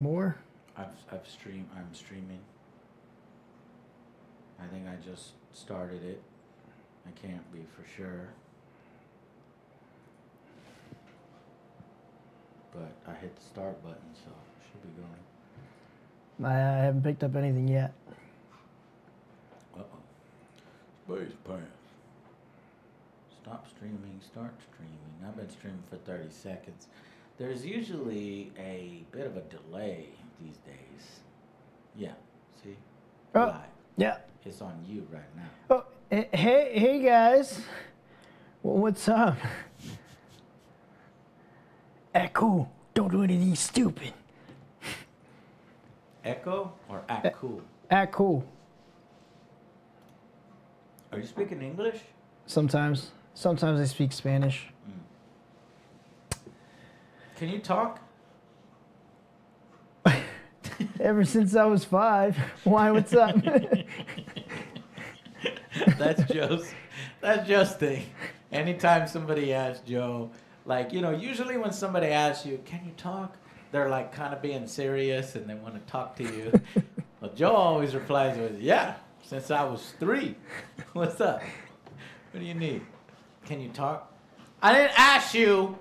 More? I've I've stream I'm streaming. I think I just started it. I can't be for sure. But I hit the start button, so it should be going. I, I haven't picked up anything yet. Uh oh. Space pants. Stop streaming, start streaming. I've been streaming for 30 seconds. There's usually a bit of a delay these days. Yeah, see? Oh. Live. Yeah. It's on you right now. Oh, hey, hey guys. What's up? Echo, don't do anything stupid. Echo or act cool? Act cool. Are you speaking English? Sometimes. Sometimes I speak Spanish. Can you talk? Ever since I was five. Why, what's up? That's Joe's. That's Joe's thing. Anytime somebody asks Joe, like you know, usually when somebody asks you, "Can you talk?" They're like kind of being serious and they want to talk to you. well, Joe always replies with, "Yeah, since I was three. What's up? What do you need? Can you talk?" I didn't ask you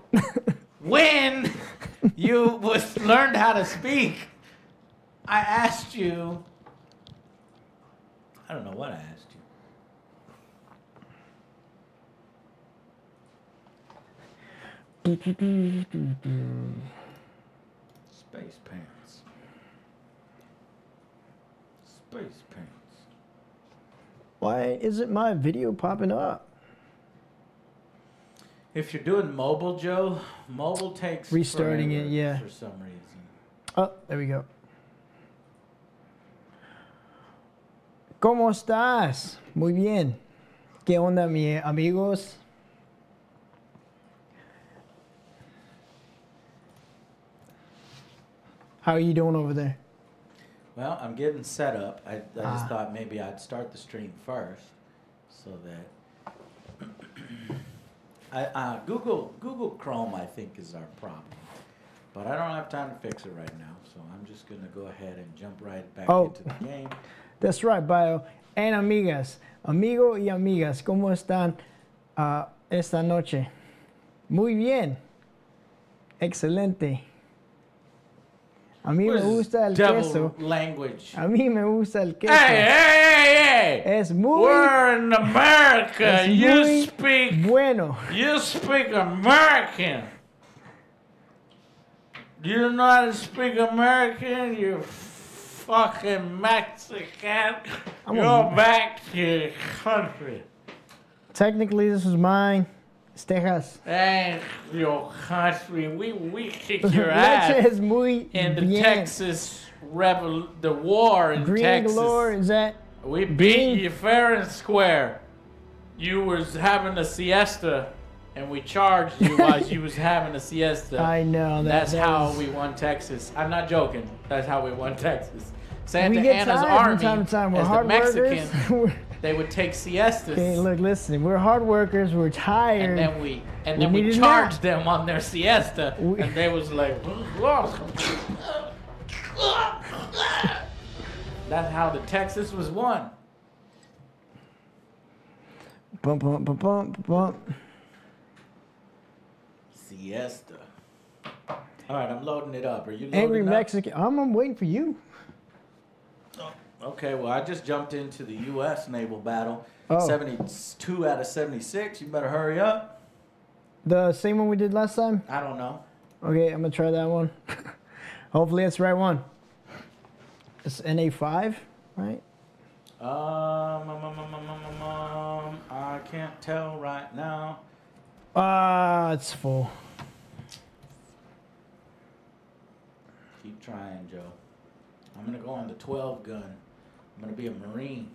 when you was learned how to speak. I asked you. I don't know what I asked you. Space pants. Space pants. Why isn't my video popping up? If you're doing mobile, Joe, mobile takes Restarting it, yeah. For some reason. Oh, there we go. ¿Cómo estás? Muy bien. ¿Qué onda, mi amigos? How are you doing over there? Well, I'm getting set up. I, I just Ah. thought maybe I'd start the stream first, so that I, uh, Google Google Chrome I think is our problem, but I don't have time to fix it right now. So I'm just gonna go ahead and jump right back Oh. into the game. That's right, bio. And amigas, amigo y amigas, ¿cómo están ah, esta noche? Muy bien. Excelente. A mí What me gusta el queso. language? A mí me gusta el queso. Hey, hey, hey, hey! Es muy We're in America. You speak. bueno. You speak American. You know how to speak American? You fucking Mexican. I'm Go back to your country. Technically, this is mine. Texas. Thank your country. We we kick your ass es muy in the bien. Texas rebel, the war in Green Texas. galore, is that? We beat you fair and square. You was having a siesta, and we charged you while you was having a siesta. I know. That, That's that how we won Texas. I'm not joking. That's how we won Texas. Santa Anna's tired army, from time to time. We're as the hard Mexican, workers. they would take siestas, okay, look, listen. We're hard workers. We're tired. and then we and then we, a charged them on their siesta, We- and they was like. That's how the Texas was won. Bump, bump, bump, bump, bump. Siesta. All right, I'm loading it up. Are you loading Angry? Mexican. I'm, I'm waiting for you. Okay, well, I just jumped into the U.S. naval battle. Oh. 72 out of 76. You better hurry up. The same one we did last time. I don't know. Okay, I'm gonna try that one. Hopefully, it's the right one. It's NA5, right? Um, um, um, um, um, um, um, I can't tell right now. Ah, it's full. Keep trying, Joe. I'm gonna go on the 12 gun. I'm gonna be a Marine.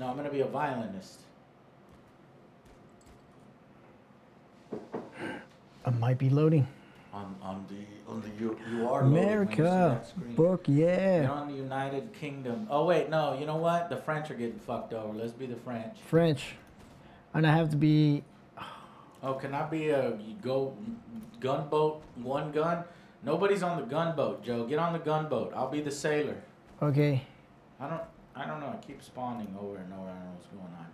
No, I'm gonna be a violinist. I might be loading. On on the on the you you are loading when you see America, book, You're yeah. on the United Kingdom. Oh wait, no. You know what? The French are getting fucked over. Let's be the French. French, and I have to be. Oh, can I be a go gunboat one gun? Nobody's on the gunboat, Joe. Get on the gunboat. I'll be the sailor. Okay. I don't. I don't know. I keep spawning over and over. I don't know what's going on.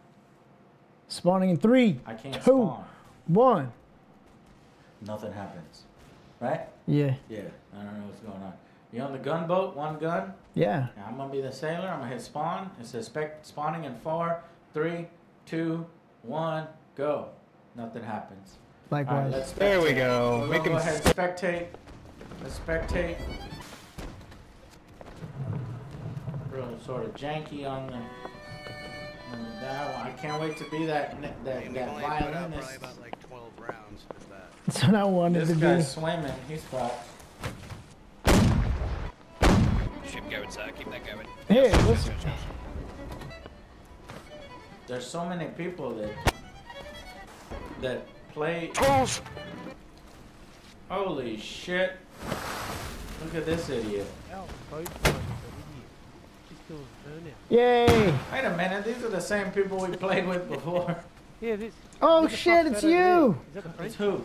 Spawning in three, I can't Two. spawn. one. Nothing happens. Right? Yeah. Yeah. I don't know what's going on. You on the gunboat? One gun. Yeah. Now I'm gonna be the sailor. I'm gonna hit spawn. It says spec- spawning in four, three, two, one, go. Nothing happens. All right, Likewise. let's. There we go. We'll Make go him ahead. Spectate. Let's spectate. Real sort of janky on the. On the that one. I can't wait to be that ne- that that we've only put out violinist. probably about like 12 rounds with that. That's what I wanted This to guy's be. swimming. He's fucked. Ship going, sir. Keep that going. Hey, listen. There's so many people that that play. Tools! Holy shit! Look at this idiot. Yay! Wait a minute, these are the same people we played with before. Yeah, this. Oh look at shit, it's that over there. you! Is that the It's who?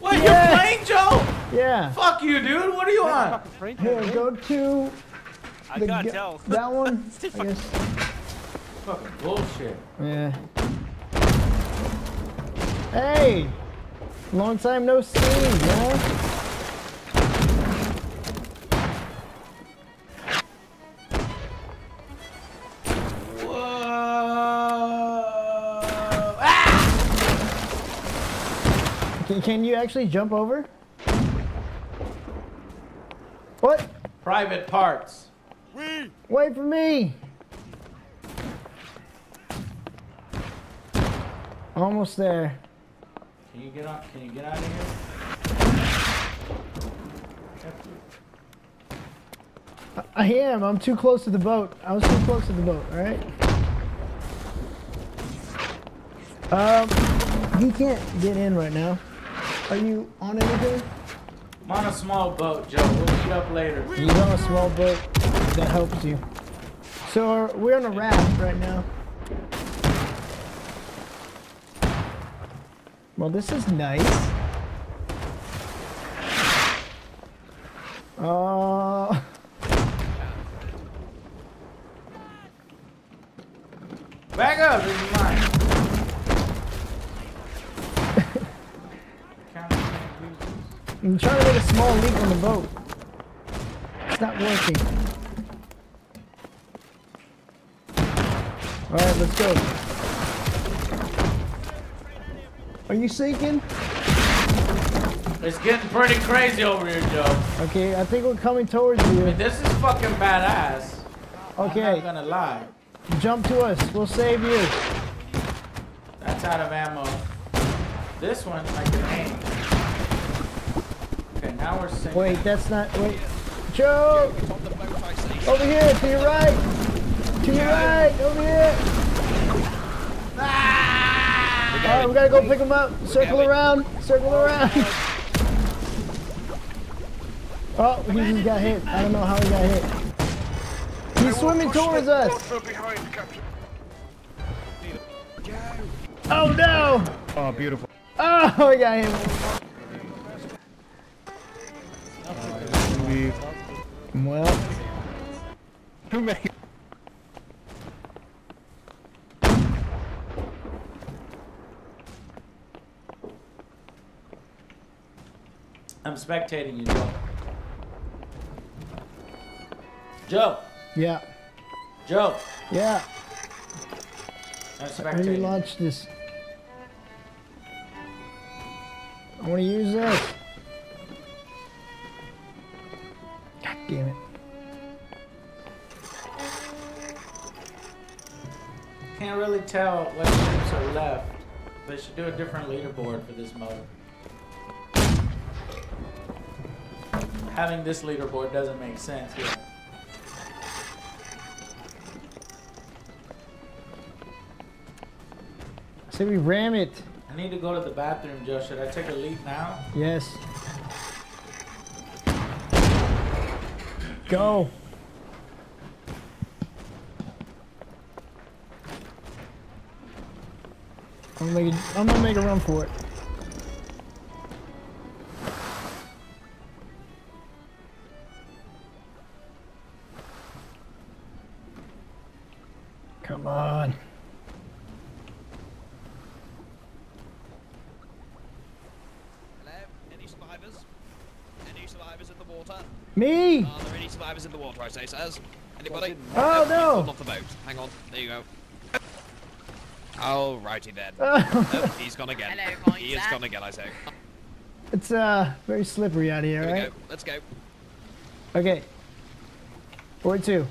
What, Yeah. you're playing, Joe? Yeah. Fuck you, dude. What are you Is that the on? fucking French Here, over go to I the can't tell. that one. I guess. Fucking bullshit. Yeah. Hey! Long time no see, man. Can, can you actually jump over? What? Private parts. Wait for me! Almost there. Can you get on? Can you get out of here? I, I am. I'm too close to the boat. I was too close to the boat, alright? Um, you can't get in right now. Are you on anything? I'm on a small boat, Joe. We'll meet up later. He's on a small boat that helps you. So we're on a raft right now. Well, this is nice. Uh, Back up, this is mine. Can't use this. I'm trying to make a small leak on the boat. It's not working. Alright, let's go. Are you sinking? It's getting pretty crazy over here, Joe. Okay, I think we're coming towards I you. mean, this is fucking badass. I'm Okay, not gonna lie. jump to us. We'll save you. That's out of ammo. This one, I can aim. Okay, now we're sinking. Wait, that's not. Wait. Joe! Over here, to your right! To your right! Over here! Alright, we gotta go pick him up. Circle around. Circle around. Oh, he just got hit. I don't know how he got hit. He's swimming towards us. Oh no! Oh, beautiful. Oh, we got him. We, Well, who made I'm spectating you, Joe. Joe! yeah, Joe! yeah. I'm How do you launch this? I want to use this. God damn it. Can't really tell what ships are left. They should do a different leaderboard for this mode. Having this leaderboard doesn't make sense here. Say we ram it. I need to go to the bathroom, Joe. Should I take a leak now? Yes. go. I'm gonna make a, I'm gonna make a run for it. Come on. Me! Are there any survivors in the water, I say, sirs? Anybody? Oh, you've no. off the boat. Hang on. There you go. Oh, righty then. Oh, he's gone again. Hello, boys, he is sir. gone again, I say. it's uh very slippery out here, Here we right? go. Let's go. Okay. Where to?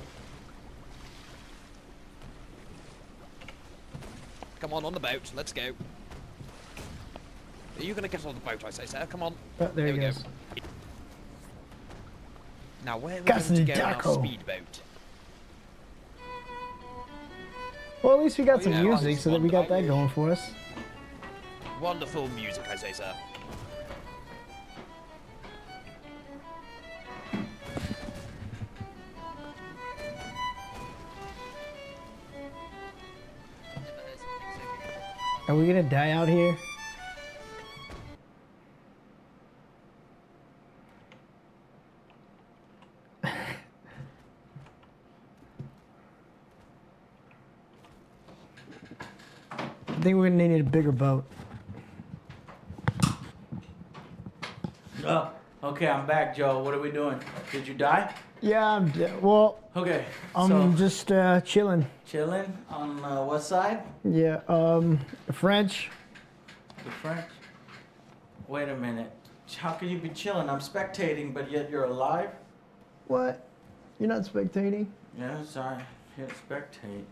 Come on, on the boat. Let's go. Are you going to get on the boat, I say, sir? Come on. Oh, there he we go. Now, where are we Gas going to go the in our speedboat? Well, at least we got Oh, some music, so that we got that going for us. Wonderful music, I say, sir. Are we gonna die out here? Think we're gonna need a bigger boat. Oh, okay, I'm back, Joe. What are we doing? Did you die? Yeah, I'm de- well, Okay. I'm so just uh, chilling. chilling on uh, what side? Yeah, um, French. The French. Wait a minute. How can you be chilling? I'm spectating, but yet you're alive. What? You're not spectating? Yeah, sorry. Hit spectate.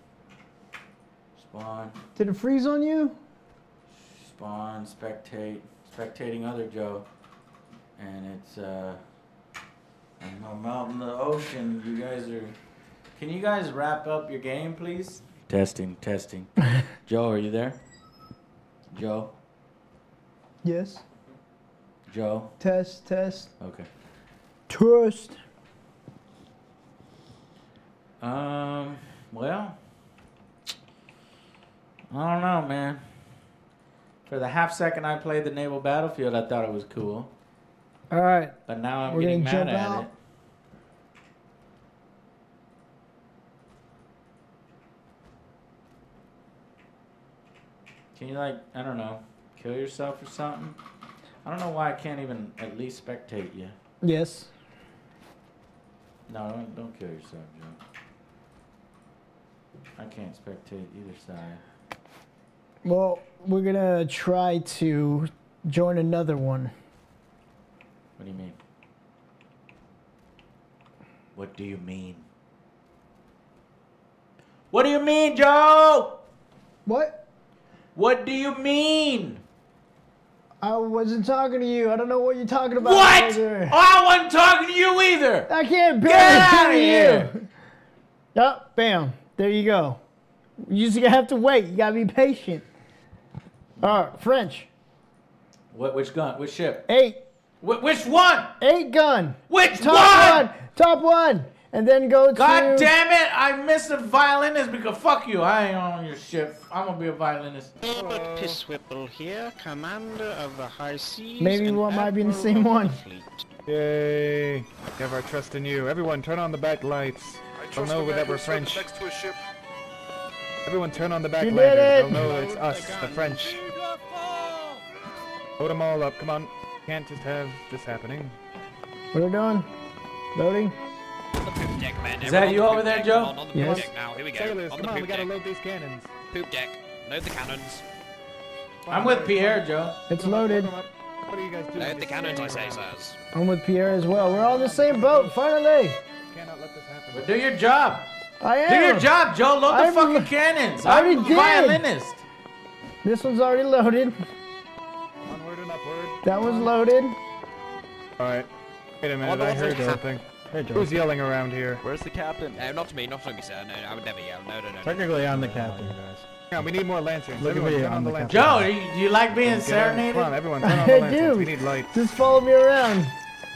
Spawn, Did it freeze on you? spawn, spectate, spectating other Joe, and it's uh, I'm, I'm out in the ocean. You guys are. Can you guys wrap up your game, please? Testing, testing. Joe, are you there? Joe, Yes. Joe. Test, test, Okay. test. Um. Well. I don't know, man. For the half second I played the Naval Battlefield, I thought it was cool. All right. But now I'm We're getting mad at out. it. Can you like, I don't know, kill yourself or something? I don't know why I can't even at least spectate you. Yes. No, don't, don't kill yourself, Joe. I can't spectate either side. Well, we're gonna try to join another one. What do you mean? What do you mean? What do you mean, Joe? What? What do you mean? I wasn't talking to you. I don't know what you're talking about. What? either. Oh, I wasn't talking to you either. I can't Get barely outta hear here. you. Oh, bam. There you go. You just have to wait. You gotta be patient. All right, French. What? Which gun? Which ship? Eight. Wh- which one? Eight gun. Which Top one? one. Top one. And then go God to. damn it! I missed a violinist because fuck you. I ain't on your ship. I'm gonna be a violinist. Robert Pisswhipple here, commander of the high seas. Maybe and we might be in the same one. fleet. Yay! We have our trust in you. Everyone, turn on the back lights. They'll know that we're French. Next to a ship. Everyone, turn on the back lights. did lighters. it! They'll know it's us, the the. French. Load them all up. Come on. Can't just have this happening. What are we doing? Loading. Poop deck, men. Is that you over there, deck. Joe? On, on the Yes. poop deck now. Here we go. Sailors, on come on. We gotta deck. load these cannons. Poop deck. Load the cannons. I'm with Pierre, Joe. It's Load 'em up, loaded. load 'em up. What are you guys doing? Load the cannons, I say, sirs. I'm with Pierre as well. We're all on the same boat. Finally. Cannot let this happen. But do your job. I am. Do your job, Joe. Load the I'm- fucking cannons. I already I'm a violinist. This one's already loaded. Onward and upward. That was loaded. Alright. Wait a minute, I heard gonna something. Who's yelling around here? Where's the captain? No, not to me, not to me, sir. No, no, I would never yell. No, no, no. no. Technically, I'm the captain. guys. on, we need more lanterns. Look at me, on I'm the the lanterns. Joe, do you, you like being Get on- serenaded? Come on, everyone, turn on the lanterns. do. We need lights. Just follow me around.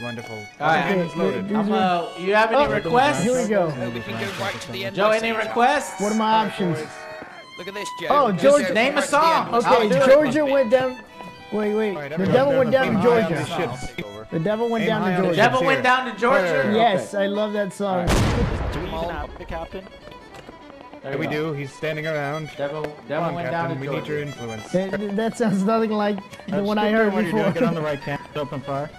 Wonderful. All right. Cannons Okay, loaded. do- I'm, uh, you have any Oh, requests? Here we go. Oh, we can go right to the end. Joe, any requests? What are my options? Look at this, Joe. Oh, Just Georgia- Name a right to the song. Okay. Georgia went down. Wait, wait. Alright, The devil went down to Georgia. these. The devil went Aim down to on the Devil went down to Georgia. Right, right, right. Yes, I love that song. Do we even have the captain? There we go. do. He's standing around. Devil, devil on, went down Captain. to We need your influence. That, that sounds nothing like the one I heard what you're doing. before. Get on the right can. Open fire.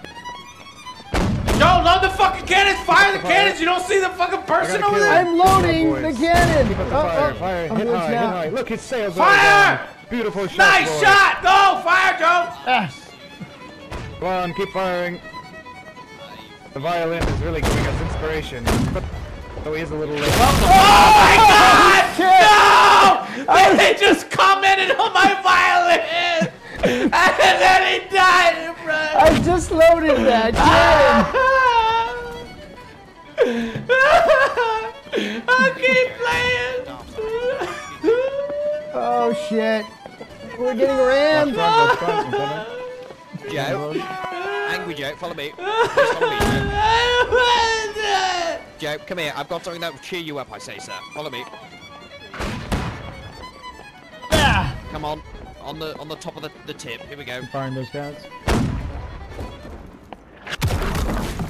Joe, load the fucking cannons! Fire the cannons! You don't see the fucking person over there? I'm loading Come the cannon. Keep up the Oh, fire. oh, Fire. Hit high. Hit high. Look, his sails are Fire! Down. Beautiful shot, Nice boys. shot! Go! Fire, Joe! Ah. Yes. Come on, keep firing. The violin is really giving us inspiration. But though he is a little late. Oh my god! No! They just commented on my violin! And then he died in front I just loaded that cannon. I keep playing! Oh shit. We're getting rammed. Front, front, front. Joe. Angry Joe, follow me. Please follow me, Joe. Joe, come here. I've got something that will cheer you up, I say, sir. Follow me. Ah, Come on. On the on the top of the, the tip. Here we go. Firing those guys.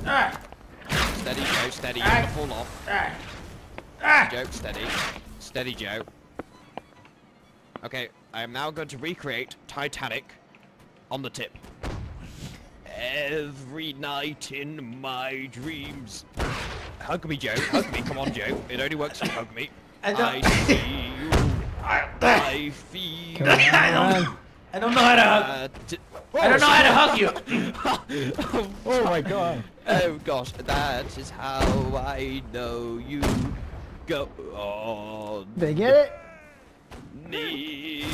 Ah! Steady, Joe. Steady. You're gonna fall off. Ah! Joe, steady. Steady, Joe. Okay, I am now going to recreate Titanic on the tip. Every night in my dreams. Hug me, Joe. Hug me. Come on, Joe. It only works if you hug me. I I, don't- see you. I feel. come on. I don't know how to hug. Uh, t- I don't know how to hug you. Oh my god. oh gosh, that is how I know you go on. They get it? Near,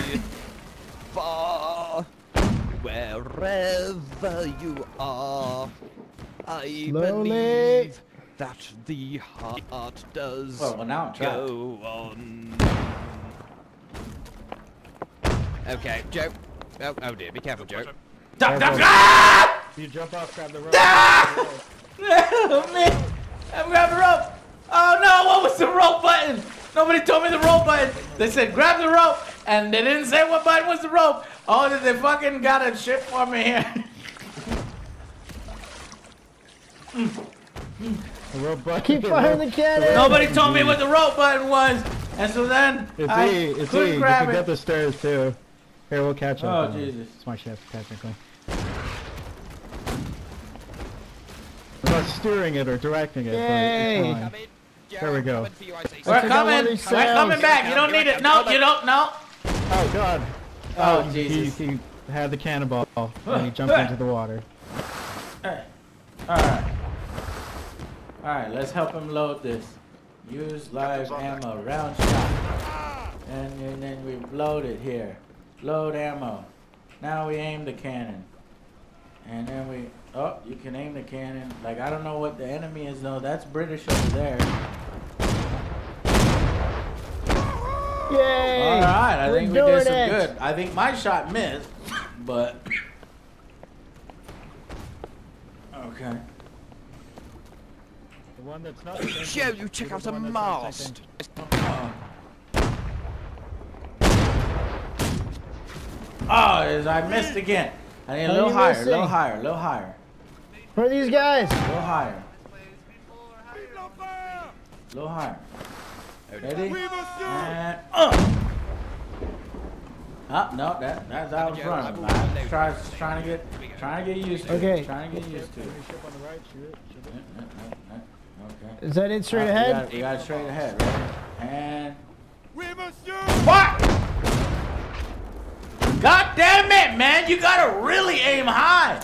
far, wherever you are. I Slowly. believe that the heart does Well, well, now I'm trapped. go on. Okay, Joe. Oh, oh dear, be careful, Joe. Duck, duck, ah! You jump off, grab the rope. Ah! Oh, man. I grabbed the rope. Oh no, what was the rope button? Nobody told me the rope button. They said grab the rope, and they didn't say what button was the rope. Oh, did they fucking got a shit for me here? Mm. The rope button. Keep firing the cannon. Nobody told me what the rope button was, and so then It's I E. It's E. couldn't You grab can it. get the stairs too. Here, we'll catch up. Oh, Jesus. It's my ship, technically. I'm not steering it or directing it, Yay. But it's Come fine. in, Joe. There we go. coming for you, I say, We're think I want coming. We're coming back. You don't need it. No, you don't. No. Oh god. Oh, oh he, Jesus. he had the cannonball and he jumped into the water. All right. All right. Let's help him load this. Use live ammo, round shot, and, and then we load it here. Load ammo. Now we aim the cannon, and then we. Oh, you can aim the cannon. Like I don't know what the enemy is though. That's British over there. Yay. All right. I We're think we did some it. good. I think my shot missed, but. Okay. The one that's not. Joe, you check out a mast. Oh, is I missed again. I need a little higher, a little higher, a little higher, Where are these guys? a little higher. A little higher. Ready? And uh. Oh, no, that that's out Joe, front. I will I'm reload. try, trying to get trying to get used to Okay. Trying to get used to it. Ship on the right, shoot it, shoot it. Okay. Is that it straight Uh, you ahead? got You got it straight ahead, right? And what? God damn it, man! You gotta really aim high.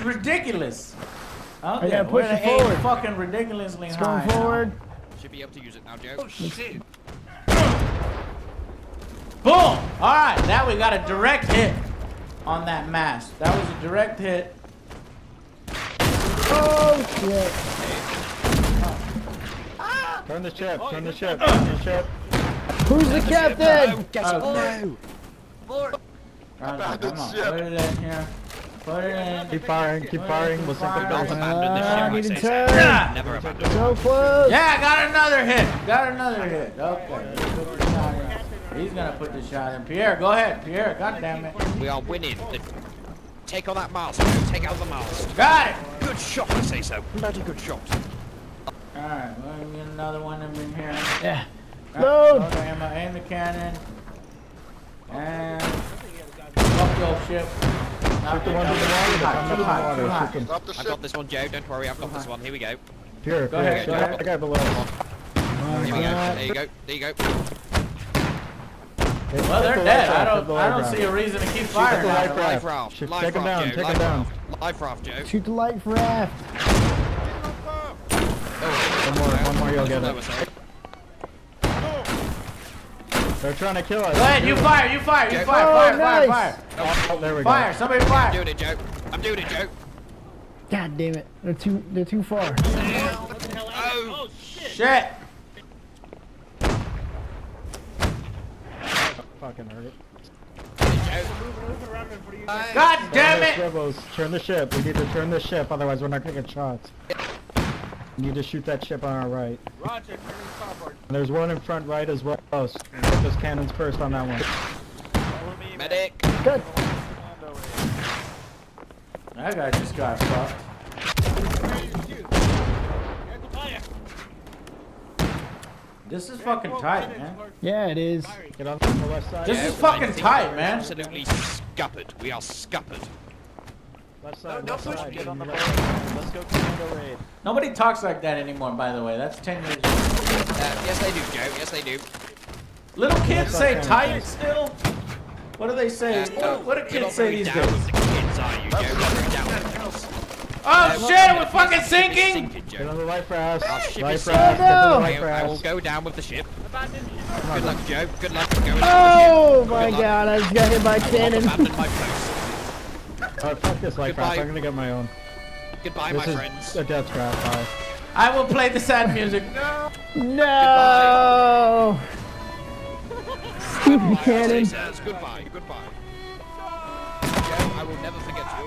It's ridiculous. Okay, gotta we're push it aim forward. fucking ridiculously It's high. going now. forward. Should be able to use it now, Joe. Oh, Boom! All right, now we got a direct hit on that mast. That was a direct hit. Oh shit. Turn the ship, turn the ship, turn the ship. Who's the captain? Get it. Okay. No. Roger, come on, put it in here. Put. Keep firing, keep firing. We'll sink it Don't back. abandon this Ah, ship, I need to sir. turn. Never abandon. So close. Yeah, I got another hit. Got another hit. Okay. let's put the shot in. He's gonna put the shot in. Pierre, go ahead. Pierre, god damn it. We are winning. The- Take on that mast, Take out the mast. Got it. Good shot, I say so. Bloody good shot. All right, well, we get another one in here. Yeah. Load. Load ammo, aim the cannon. And fuck your ship. Not the one to the water, Too the one to the water, shoot them. The I've got this one, Joe. Don't worry, I've got this one. Here we go. Here, Go ahead, show go that guy below. Here we go. There you go. There you go. Well, they're dead. I don't, I don't see a reason to keep firing the at life them. Raft. raft. Shoot, Life take 'em raft, down, Take take 'em Life down. raft. Life raft, Joe. Shoot the light raft. Oh, one more, one more, you'll get That it. Was it. They're trying to kill us. Go ahead, you fire, you fire, you Joe. fire, Oh, fire, nice. fire, Oh, oh there we fire. Fire, go. somebody I'm doing it, Joe. I'm doing it, Joe. God damn it. They're too they're too far. Oh, shit. Shit. Fucking hurt it. God damn it. Rebels, turn the ship. We need to turn the ship, otherwise we're not gonna get shots. We need to shoot that ship on our right. Roger, turning starboard. There's one in front right as well. So Get those cannons first on that one. Follow me, man. medic. Good. That guy just got fucked. Get the fire. This is fucking tight, man. Yeah, it is. Get on the left side. This Yeah, is fucking tight, man. Absolutely scuppered. We are scuppered. Left side, Don't left push side. Get on the boat. Let's go commando raid. Nobody talks like that anymore, by the way. That's 10 years. Uh, yes, they do, Joe. Yes, they do. Little kids That's say not tight kinda still? What do they say? Uh, What, what do you're kids not say these days? the kids, are you, Joe? You're not very down with the kids. Oh shit, we're fucking sinking! Sinking, Get Joe. on the life raft. Our ship Life is raft. sinking. Get to the no. I will go down with the ship. Good luck, Joe. Good luck. Going Oh down my with the ship. Good luck. god, I just got hit by a I will not cannon. Abandon my post. Oh, fuck this life raft. I'm gonna get my own. Goodbye, This my is friends. a death trap. Bye. I will play the sad music. No. No! Stupid cannon. Says goodbye. Goodbye. Joe, I will never forget you.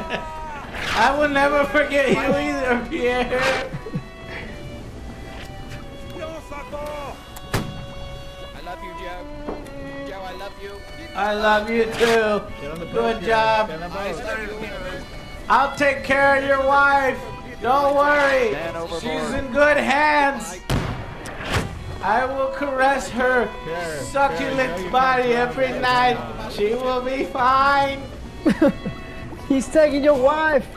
I will never forget you either, Pierre. I I love you too. Good job. I'll take care of your wife. Don't worry. She's in good hands. I will caress her succulent body every night. She will be fine. He's taking your wife.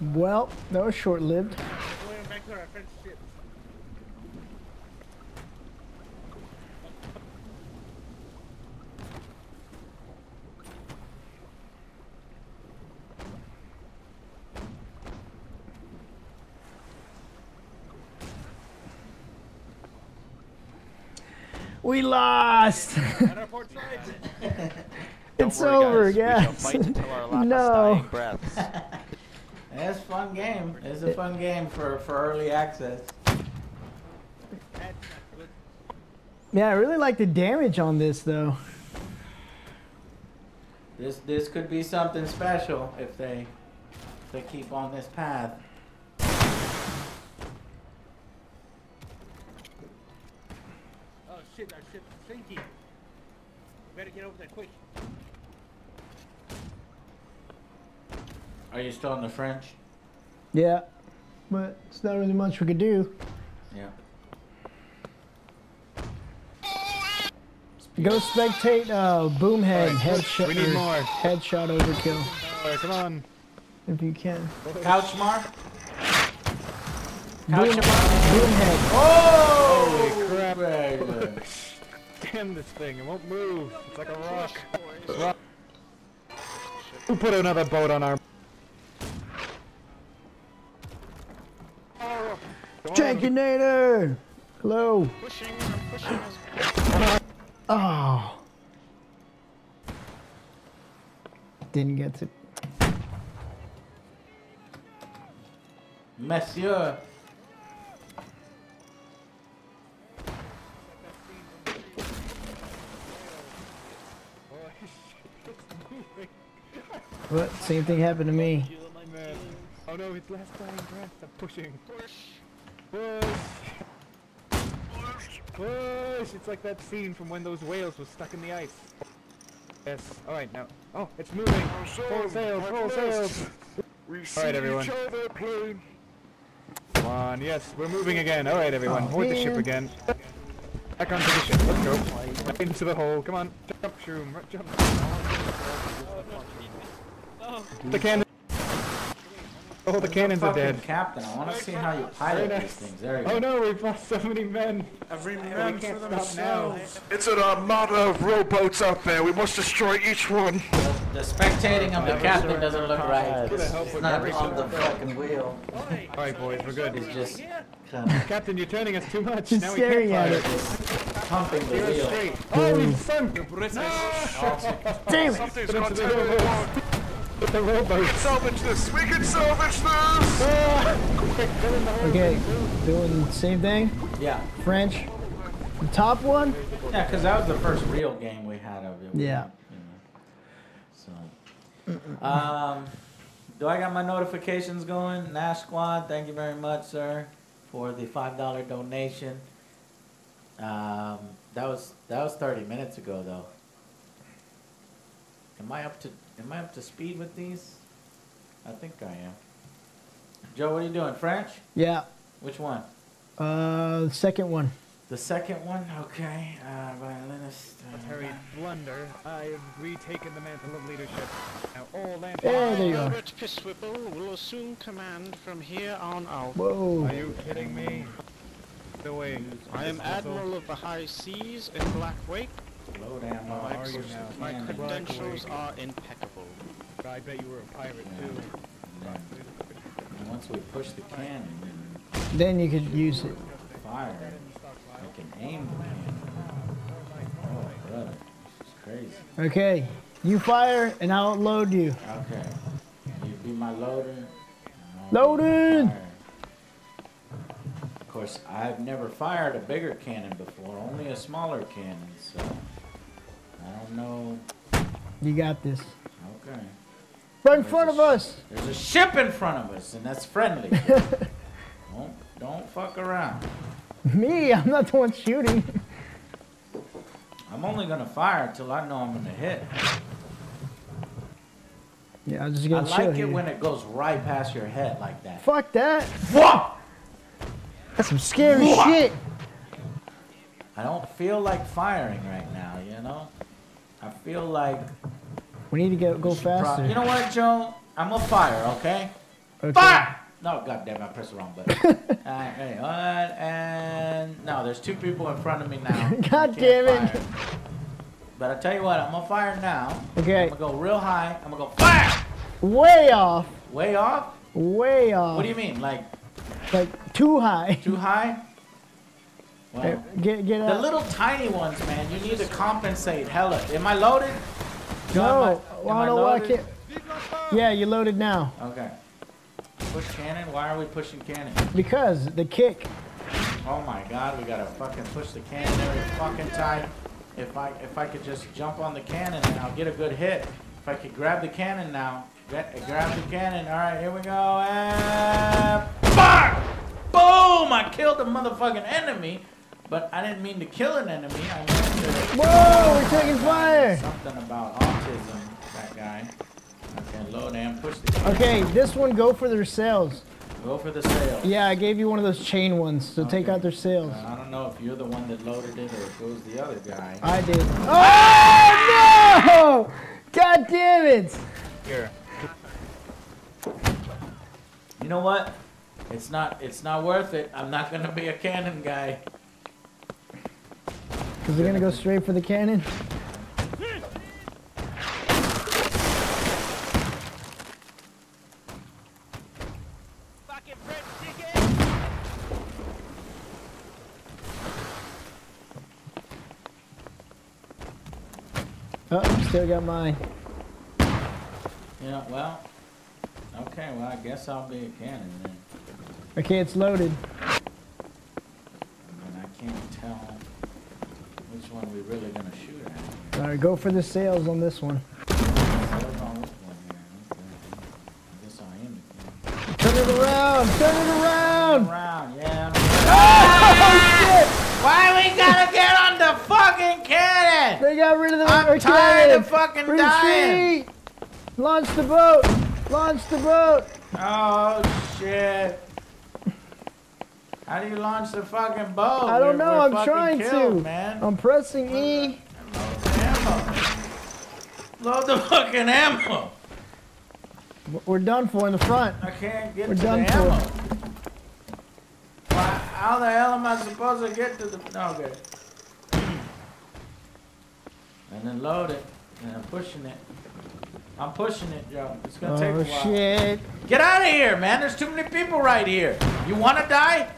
Well, that was short lived. We're going back to our French ship. We lost. At our port side. it's over, guys. no. Breaths. It's a fun game. It's a fun game for, for early access. Yeah, I really like the damage on this though. This this could be something special if they if they keep on this path. Oh shit, our ship's sinking. Better get over there quick. Are you still in the French? Yeah, but it's not really much we could do. Yeah. Go spectate uh, Boomhead headshot. we need more. Headshot overkill Alright, come on. if you can. Couchmar? Boom, Couchmar? Boomhead. Oh! Holy crap. baby. Damn this thing, it won't move. It's like a rock. rock. Who put another boat on our... Jankinator! Hello. Pushing, I'm pushing. as- Oh. Didn't get to. Monsieur. What? same thing happened to me. Oh no, his last dying breath. I'm pushing. Push. Push. Push. It's like that scene from when those whales was stuck in the ice. Yes. All right now. Oh, it's moving. Full sails. Full sails. All right, everyone. Come on. Yes, we're moving again. All right, everyone. Oh, Board the ship again. Back onto the ship. Let's go. Back into the hole. Come on. Jump, shroom. Jump. The cannon. Oh, the cannons are dead. Captain, I want to see how you pilot Very these things. There you go. Oh go. no, we've lost so many men. Every We man can't for stop now. themselves. It's an armada of rowboats out there. We must destroy each one. The spectating of the captain doesn't look right. Gonna It's not on the single- fucking wheel. All right, boys, we're good. It's just kind of Captain, you're turning us too much. Just now we staring can't at it. pumping the wheel. straight. Oh, we've sunk. Damn it! Something's Put the terribly rowboat. wrong. With. Salvage this. We can salvage this. Okay, doing the same thing. Yeah, French. The top one. yeah, because that was the first real game we had of it. Yeah. You know, so, um, do I got my notifications going? Nash Squad, thank you very much, sir, for the five dollar donation. Um, that was that was thirty minutes ago, though. Am I up to Am I up to speed with these? I think I am. Joe, what are you doing? French? Yeah. Which one? Uh, the second one. The second one? Okay. Uh, violinist. Uh, Harry Blunder, I have retaken the mantle of leadership. Now all land. Yeah, there you are. Herbert Fistwhipple will assume command from here on out. Whoa. Are you kidding me? The way. I am Admiral of the High Seas in Black Wake. Low down. How My, are you now? my credentials are impeccable. I bet you were a pirate Yeah. too. And once we push the cannon Then you could use it. and fire, I can aim the cannon. Oh, brother. This is crazy. Okay. You fire and I'll load you. Okay. You be my loader. and Loaded! Of course, I've never fired a bigger cannon before, only a smaller cannon, so I don't know. You got this. Okay. Right in front of us. There's a ship in front of us, and that's friendly. don't don't fuck around. Me, I'm not the one shooting. I'm only gonna fire until I know I'm gonna hit. Yeah, I'm just I gonna chill like it here. when it goes right past your head like that. Fuck that. Fuck! That's some scary shit. I don't feel like firing right now, you know? I feel like We need to go go we should prob- faster. you know what, Joe? I'm gonna fire, okay? Okay. Fire! No, goddamn, I pressed the wrong button. Alright, hey, one, and no, there's two people in front of me now. God damn it. fire. But I tell you what, I'm gonna fire now. Okay. I'm gonna go real high. I'm gonna go fire! Way off. Way off? Way off. What do you mean? Like Like too high. too high? Well, Get get the little tiny ones, man, you need to compensate. Hella. Am I loaded? No, Am I- am I don't know why I loaded? Yeah, you loaded now Okay. Push cannon? Why are we pushing cannon? because the kick. Oh my god, we gotta fucking push the cannon every fucking time. If I if I could just jump on the cannon and I'll get a good hit. If I could grab the cannon now. Get, grab the cannon. Alright, here we go. And fire! Boom! I killed a motherfucking enemy. But I didn't mean to kill an enemy. I meant to Whoa, we're taking fire. something about autism, that guy. Okay, low down, push the cannon. Okay, this one go for their sails. Go for the sail. Yeah, I gave you one of those chain ones, so take out their sails. Uh, I don't know if you're the one that loaded it or if it was the other guy. I did. Oh no! God damn it! Here. You know what? It's not. It's not worth it. I'm not gonna be a cannon guy. Cause we're gonna go straight for the cannon. Fucking French ticket! Oh, still got mine. Yeah. Well. Okay. Well, I guess I'll be a cannon then. Okay, it's loaded. And I can't tell one we really gonna shoot at. Alright, go for the sails on this one. Turn it around! Turn it around! yeah. Oh, shit! Why we gotta get on the fucking cannon? They got rid of the I'm tired of fucking Retreat. dying! Launch the boat! Launch the boat! Oh, shit. How do you launch the fucking boat? I don't We're- know. we're I'm trying killed, to. man. I'm pressing E. Ammo. Load the fucking ammo. We're done for in the front. I can't get We're to done the for. ammo. Why, how the hell am I supposed to get to the? No, okay. And then load it, and I'm pushing it. I'm pushing it, Joe. It's gonna take Oh a while. shit! Get out of here, man. There's too many people right here. You want to die?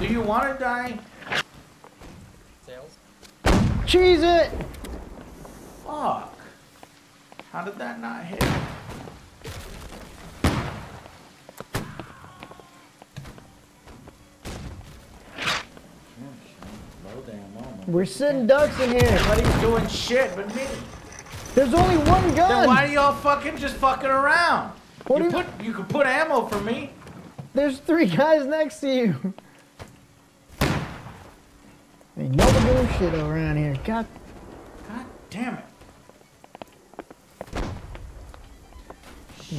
Do you want to die? Sales. Cheese it! Fuck. How did that not hit? Low. We're sitting ducks in here. Nobody's doing shit but me. There's only one gun. Then why are y'all fucking just fucking around? What you do you- put you could put ammo for me. There's three guys next to you. Ain't no bullshit around here. God, God damn it.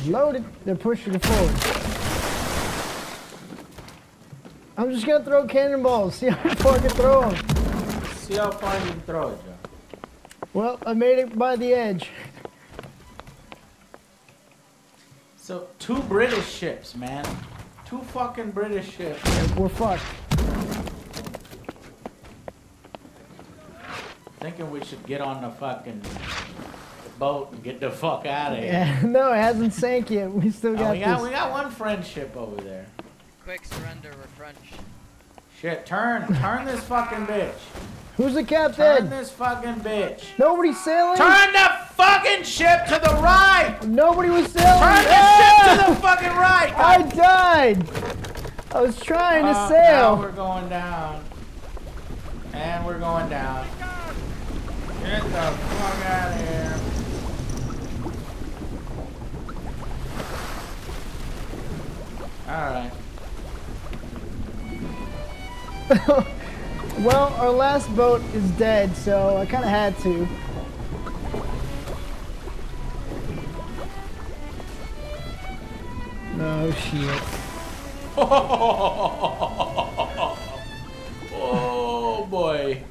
loaded. They're pushing it forward. I'm just gonna throw cannonballs. See how far I can throw them. See how far you can throw it, Joe. Well, I made it by the edge. So two British ships, man. Two fucking British ships. We're fucked. Thinking we should get on the fucking boat and get the fuck out of here. Yeah, no, it hasn't sank yet. We still Oh, got we got this. we got one friendship over there. Quick surrender, we're French. Shit, turn turn this fucking bitch. Who's the captain? Turn this fucking bitch. Nobody's sailing. Turn the fucking ship to the right. Nobody was sailing. Turn the Ah! ship to the fucking right. I died. I was trying to Uh, Now sail. we're going down. And we're going down. Get the fuck out of here. Alright. Well, our last boat is dead, so I kind of had to. No shit. oh boy.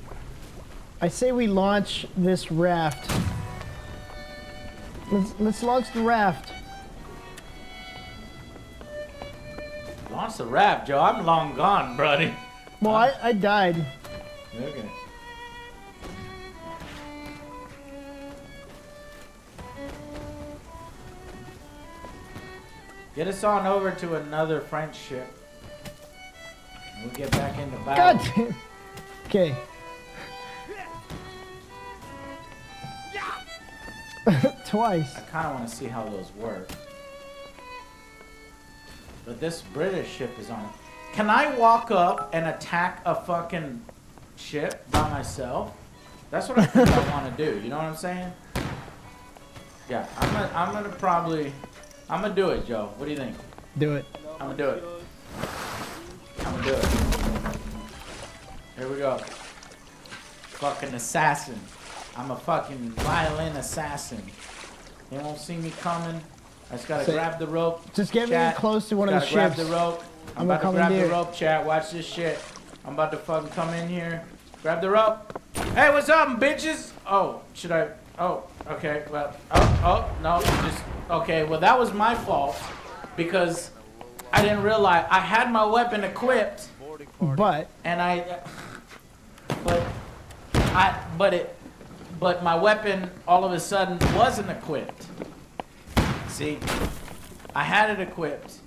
I say we launch this raft. Let's let's launch the raft. Launch the raft, Joe. I'm long gone, buddy. Well, I, I died. Okay. Get us on over to another French ship. We'll get back into battle. God damn. Okay. Twice. I kind of want to see how those work. But this British ship is on it. Can I walk up and attack a fucking ship by myself? That's what I think I want to do. You know what I'm saying? Yeah, I'm gonna, I'm gonna probably, I'm gonna do it, Joe. What do you think? Do it. I'm gonna do it. I'm gonna do it. Here we go. Fucking assassin. I'm a fucking violin assassin. They won't see me coming. I just gotta Say- grab the rope. Just get me chat. close to one of the Gotta grab ships. the rope. I'm, I'm about gonna grab the rope, chat. Watch this shit. I'm about to fucking come in here. Grab the rope. Hey, what's up, bitches? Oh, should I? Oh, okay. Well, oh, oh, no, just okay. Well, that was my fault because I didn't realize I had my weapon equipped But and I, but I, but it, but my weapon all of a sudden wasn't equipped. See, I had it equipped,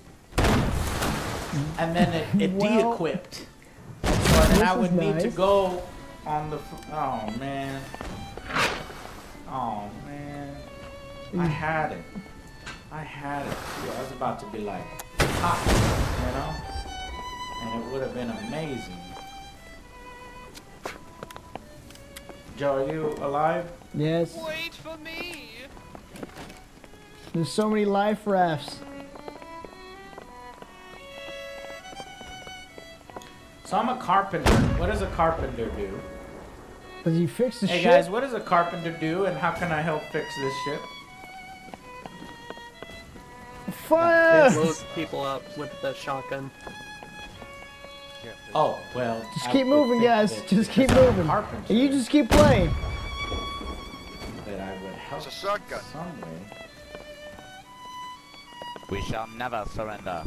and then it, it Well, de-equipped. So then I would need to go on the. Oh man. Oh man. I had it. I had it. I was about to be like, hot, you know? And it would have been amazing. Joe, are you alive? Yes. Wait for me. There's so many life rafts. So I'm a carpenter. What does a carpenter do? Does he fix the hey ship? Hey guys, what does a carpenter do and how can I help fix this ship? Fire! They blow people up with the shotgun. Oh, well. Just I keep moving, guys. Just keep because I'm a moving. carpenter, And you just keep playing. That I would help It's a shotgun. some way. We shall never surrender.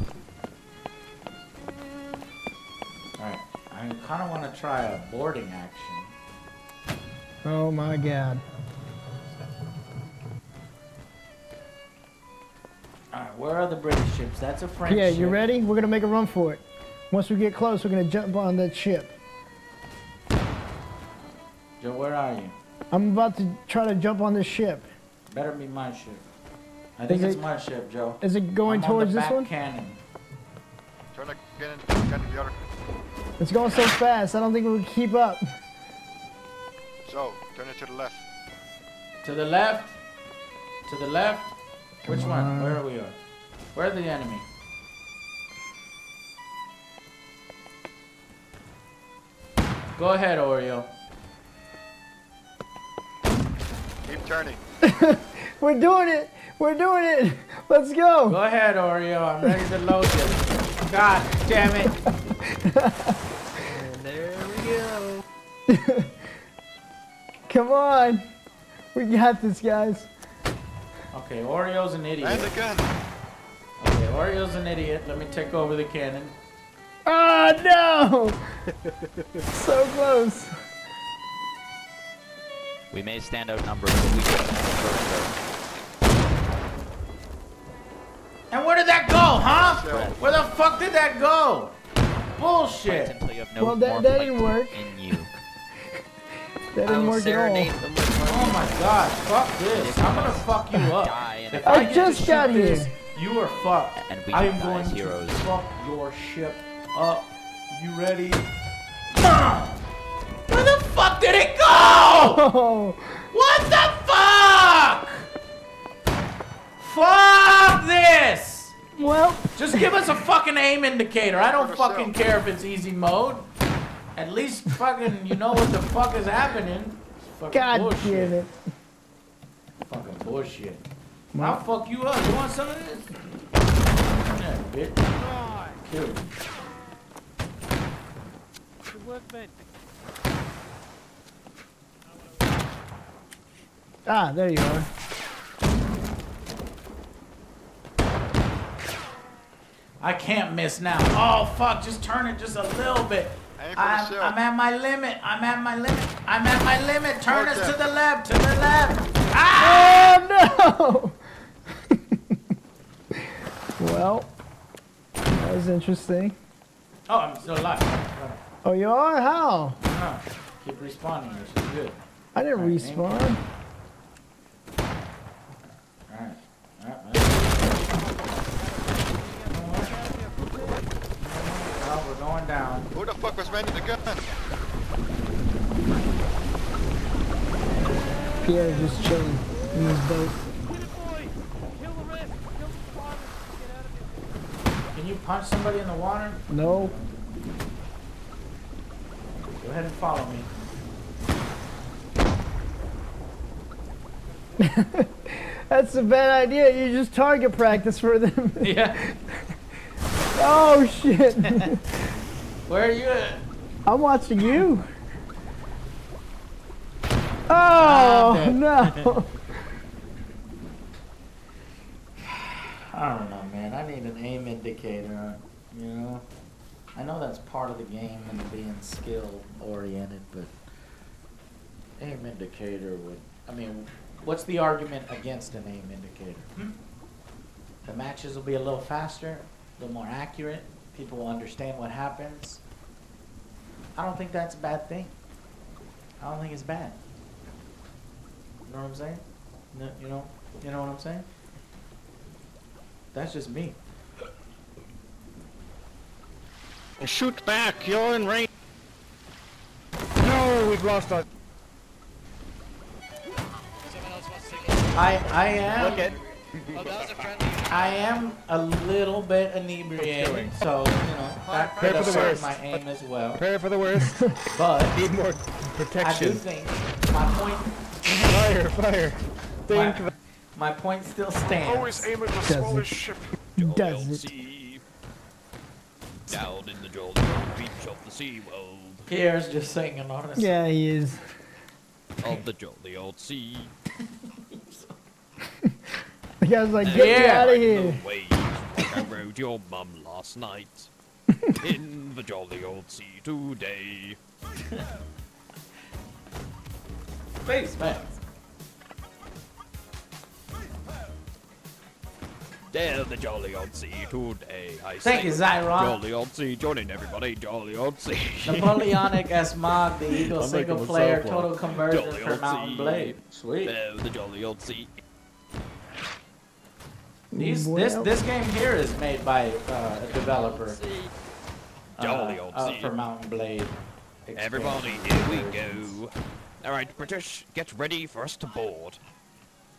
Alright, I kind of want to try a boarding action. Oh my god. Alright, where are the British ships? That's a French ship. Yeah, ship. you ready? We're gonna make a run for it. Once we get close, we're gonna jump on that ship. Joe, where are you? I'm about to try to jump on this ship. Better be my ship. I think Is it's it- my ship, Joe. Is it going I'm towards on the this back one? cannon. Turn again and gun the other. It's going so fast. I don't think we can keep up. So, turn it to the left. To the left. To the left. Which Come one? Where are we at? Where's the enemy? Go ahead, Oreo. Keep turning. We're doing it. We're doing it. Let's go. Go ahead, Oreo. I'm ready to load you. God damn it. And there we go. Come on. We got this, guys. Okay, Oreo's an idiot. And the gun. Okay, Oreo's an idiot. Let me take over the cannon. Oh no! so close. We may stand outnumbered, but we can first And where did that go, huh? Where the fuck did that go? Bullshit. until you have no Well, that- that didn't work. in you. That didn't work at all. them with my Oh my god, fuck this. I'm gonna fuck you up. Die in a If I get just to shoot got this, here. You are fucked. And we I am going as to heroes. fuck your ship up. You ready? Where the fuck did it go? What the fuck? Fuck this! well, Just give us a fucking aim indicator. I don't fucking care if it's easy mode. At least fucking you know what the fuck is happening. God bullshit. damn it. Fucking bullshit. Well. I'll fuck you up. You want some of this? Yeah, bitch. Kill you. Good. Ah, there you are. I can't miss now. Oh fuck, just turn it just a little bit. Aim for the I'm. I'm at my limit. I'm at my limit. I'm at my limit. Turn us to the left. To the left. Ah! Oh no! well, that was interesting. Oh, I'm still alive. Oh, you are? How? No, keep respawning, which is good. I didn't Alright, respawn. Alright. Alright, Well, we're going down. Who the fuck was manning the gun? Pierre just chilling in his boat. Get it, boy! Kill the rest! Kill the squad! Get out of here! Can you punch somebody in the water? No. Go ahead and follow me. That's a bad idea. You just target practice for them. Yeah. oh shit! Where are you at? I'm watching you. Ah, Oh no! I don't know, man. I need an aim indicator. You know, I know that's part of the game and being skill oriented, but aim indicator would. I mean, what's the argument against an aim indicator? Hmm? The matches will be a little faster, a little more accurate. People will understand what happens. I don't think that's a bad thing. I don't think it's bad. You know what I'm saying? No, you know, you know what I'm saying? That's just me. Shoot back, you're in range. No, we've lost our. I I am. Look at Oh, that was a. I am a little bit inebriated, so you know that could Prepare affect my aim as well. Prepare for the worst. But Need more protection. I do protection. think my point, Fire, fire. Think. my, my point still stands. Always aim at the Doesn't. smallest ship. Does it? Sea. Down in the jolly old beach of the sea world. Pierre's just singing on us. Yeah, he is. Of the jolly old sea. The guy's like, get me Yeah. out of The here. waves like I rode your mum last night. in the jolly old sea today. Space man. Down the jolly old sea today. I Thank say. you, Zyron. Jolly old sea, joining everybody, jolly old sea. Napoleonic S Mod, the Eagle I'm single player myself total conversion Jolly for old Mountain sea. Blade. Sweet. Down the jolly old sea. These, What this this game here is made by uh, a developer. Jolly uh, old uh, sea. for Mount & Blade. Everybody, here we go. Alright, British, get ready for us to board.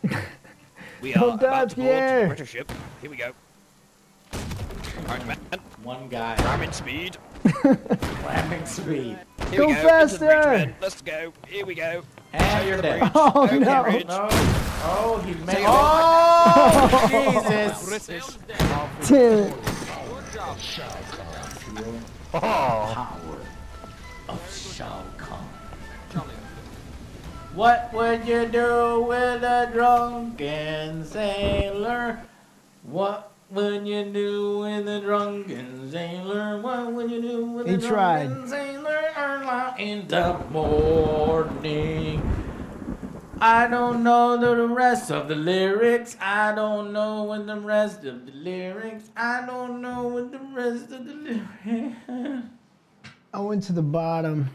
We are done, about to board Pierre. the British ship. Here we go. Alright, man. One guy. Ramming speed. Ramming speed. Here Go we go. Into the breach, faster. men. Let's go. Here we go. And you're the dead. breach. Oh, Okay, no. Bridge. Oh, no. Oh, he made. Say oh, oh, Jesus. Dude. Power of oh. Shao Kahn. What would you do with a drunken sailor? What would you do with a drunken sailor? What would you do with He a tried. drunken sailor early in the morning? I don't know the rest of the lyrics. I don't know what the rest of the lyrics. I don't know what the rest of the lyrics. I went to the bottom.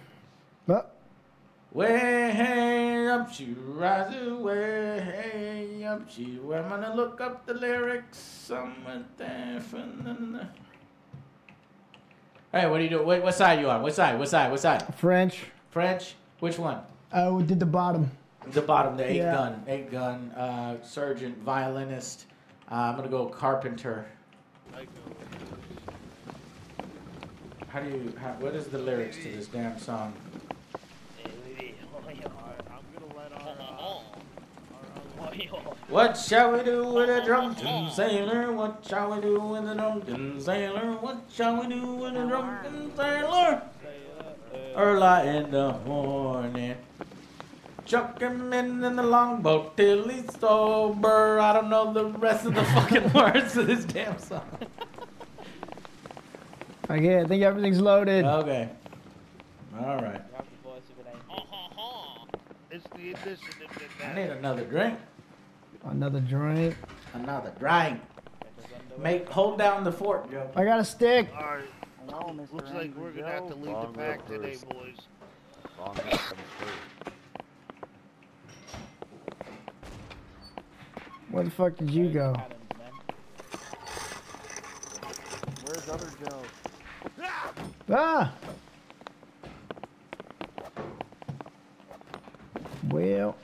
Way up she rises, way up she. I'm gonna look up the lyrics somewhere there. Hey, what are you doing? What, what side you on? What side? What side? What side? French. French? Which one? I did the bottom. The bottom, the eight Yeah. gun, eight gun, uh, sergeant, violinist. Uh, I'm gonna go carpenter. How do you? How, what is the lyrics to this damn song? What shall we do with a drunken sailor? What shall we do with a drunken sailor? What shall we do with a drunken sailor? Early in the morning. Chuck him in in the longboat till he's sober. I don't know the rest of the fucking words to this damn song. Okay, I think everything's loaded. Okay. All right. It's the edition of I need another drink. Another drink. Another drink. Make hold down the fort, Joe. I got a stick. Alright. Looks like we're gonna have to lead the pack today, boys. Where the fuck did you go? Where's other Joe? Ah! Well,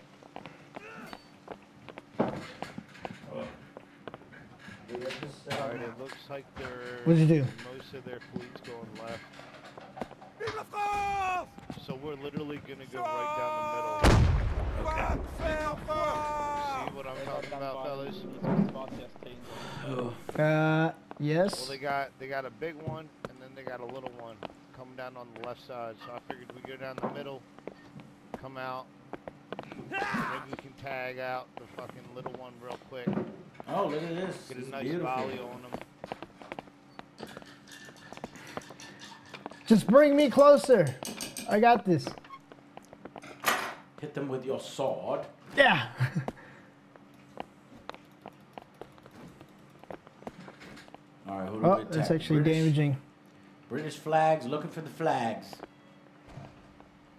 Alright, it looks like they're What'd you do? most of their fleet's going left. So we're literally gonna go right down the middle. Okay. See what I'm talking about, fellas? uh, Well, yes. they got they got a big one and then they got a little one coming down on the left side. So I figured we go down the middle, come out, maybe we can tag out the fucking little one real quick. Oh, look at this. Get This a nice beautiful. volley on them. Just bring me closer. I got this. Hit them with your sword. Yeah. All right, who do Oh, we attack? that's actually British, damaging. British flags. Looking for the flags.